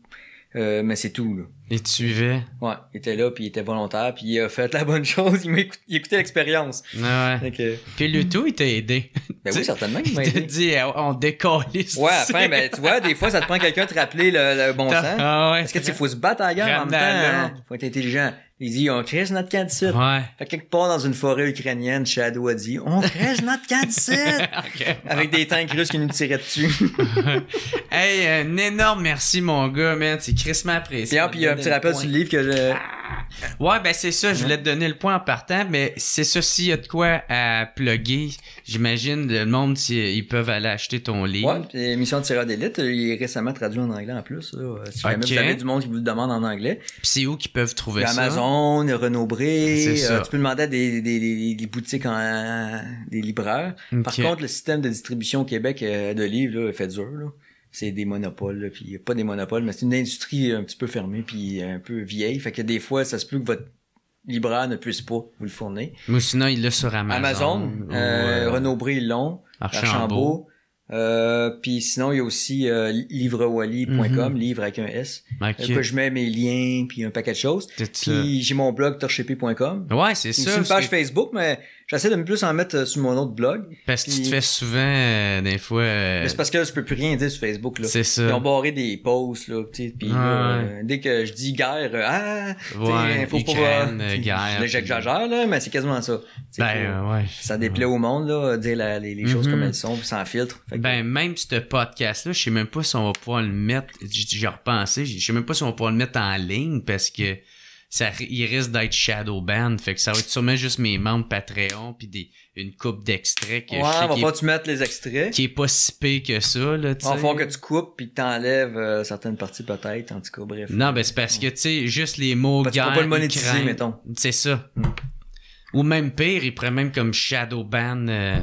Euh, mais c'est tout, là. Et tu suivais. Ouais, il était là, puis il était volontaire, puis il a fait la bonne (laughs) chose, il m'a écouté, il écoutait l'expérience. Ouais. Puis Luto, il t'a aidé. ben oui, certainement, il Il m'a t'a dit, eh, on décalisse. Ouais, à la fin, ben, tu vois, des fois, ça te prend quelqu'un de te rappeler le, le bon sens. Ah ouais. Parce que, tu faut se battre à la guerre en même temps. Hein. Faut être intelligent. Il dit, on crée notre camp d'ici. Ouais. Fait que quelque part dans une forêt ukrainienne, Shadow a dit, on crée notre camp d'ici. (laughs) ok. Avec des tanks russes qui nous tiraient dessus. (laughs) Hey, un énorme merci, mon gars, man. C'est crissement apprécié. Puis, ah, puis il y a un petit rappel sur le livre que je... Ouais, ben c'est ça, je voulais te donner le point en partant, mais c'est ça, s'il y a de quoi à plugger, j'imagine le monde, ils peuvent aller acheter ton livre. Ouais, puis Mission de tireur d'élite, il est récemment traduit en anglais en plus. là. Si jamais vous avez du monde qui vous le demande en anglais. Puis c'est où qu'ils peuvent trouver ça? Amazon, Renaud Bré, euh, tu peux demander à des, des, des, des boutiques, en, des libraires. Par contre, le système de distribution au Québec euh, de livres, là, fait dur. Là. C'est des monopoles, là, puis pas des monopoles, mais c'est une industrie un petit peu fermée puis un peu vieille. Fait que des fois, ça se peut que votre libraire ne puisse pas vous le fournir. Ou sinon, il l'a sur Amazon. Amazon, ou, euh, euh, Renaud Bré, ils l'ont. Archambault. Euh, puis sinon, il y a aussi euh, livrewally.com, livre avec un S. Mhm. Ok. Euh, que je mets mes liens, puis un paquet de choses. C'est. Puis j'ai mon blog torchépé.com. Ouais, c'est C'est ça. une page c'est- Facebook, mais j'essaie de me plus en mettre euh, sur mon autre blog. Parce que tu te fais souvent, euh, des fois... euh, Mais c'est parce que je peux plus rien dire sur Facebook. Là. c'est Ils ça. ont barré des posts, là, puis là, ouais. euh, dès que je dis guerre, ah, Ouais, faut pas... Ukraine, sais, guerre, (laughs) là, J'exagère, là, mais c'est quasiment ça. Ben, ouais. Ça déplaît au monde, là, dire la- les, les choses Mhm. comme elles sont, puis sans filtre. Fait que- Ben, même ce podcast-là, je sais même pas si on va pouvoir le mettre. J'ai repensé, je sais même pas si on va pouvoir le mettre en ligne parce que ça, il risque d'être shadow ban. Fait que ça va être sûrement juste mes membres Patreon puis des, une coupe d'extraits que ouais, je sais va qui, pas tu mettre les extraits. qui est pas si pire que ça, là, tu va sais. falloir que tu coupes puis que t'enlèves euh, certaines parties peut-être, en tout cas, bref. Non, ben c'est parce que, tu sais, juste les mots Ben, tu peux guerre, pas le monétiser, mettons. C'est ça. Mm. Ou même pire, ils prennent même comme shadow ban. euh,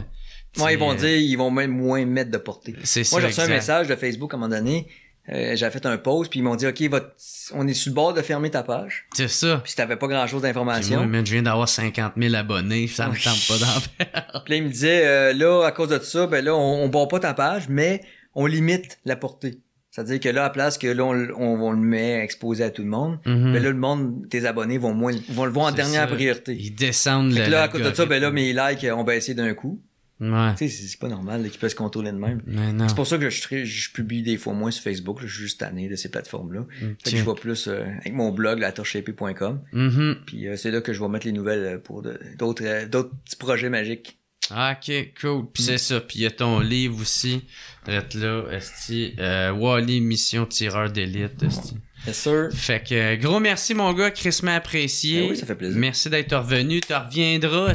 ils vont euh, dire, ils vont même moins mettre de portée. C'est ça. Moi, j'ai reçu un message de Facebook à un moment donné. Euh, j'avais fait un post, puis ils m'ont dit, OK, votre- on est sur le bord de fermer ta page. C'est ça. Puis si t'avais pas grand-chose moi, d'informations. man, je viens d'avoir 50 000 abonnés, ça me tente pas d'en (laughs) faire. Puis là, il me disait, euh, là, à cause de ça, ben là, on, on barre pas ta page, mais on limite la portée. C'est-à-dire que là, à place que là, on, le- on, on le met exposé à tout le monde, Mhm. ben là, le monde, tes abonnés vont moins, vont le voir en dernière ça. priorité. Ils descendent le. là, à cause de ça, ben là, mes likes ont baissé d'un coup. Ouais. Tu sais, c'est pas normal qu'ils peuvent se contrôler de même. C'est pour ça que je, je publie des fois moins sur Facebook. là. Je suis juste tanné de ces plateformes-là. Fait que je Ok. vais plus euh, avec mon blog, la torchépé.com. Mhm. Puis euh, c'est là que je vais mettre les nouvelles euh, pour d'autres euh, d'autres petits projets magiques. Ah, Ok, cool. Mm. Puis c'est ça. Puis il y a ton livre aussi. Là, esti. Euh, Wally, mission tireur d'élite, esti. Bien sûr. Fait que, gros merci, mon gars. Crissement apprécié. Ben oui, ça fait plaisir. Merci d'être revenu. Tu reviendras.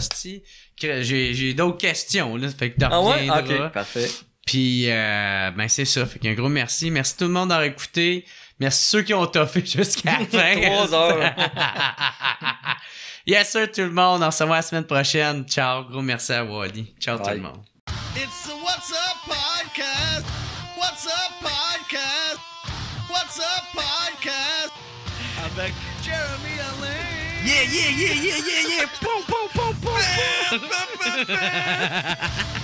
Que- J'ai d'autres questions, là. Fait que tu Ah ouais? reviendras. Ok, parfait. Puis, euh, ben c'est ça. Fait qu'un gros merci. Merci tout le monde d'avoir écouté. Merci ceux qui ont toffé (laughs) jusqu'à la fin. (laughs) Trois heures. (laughs) yes, sir, tout le monde. On se revoit la semaine prochaine. Ciao. Gros merci à Wally. Ciao tout le monde. It's the What's Up Podcast. What's Up Podcast. What's Up Podcast. Avec Jeremy Alain. Yeah, yeah, yeah, yeah, yeah, yeah. Poum, poum, poum, poum. Yeah.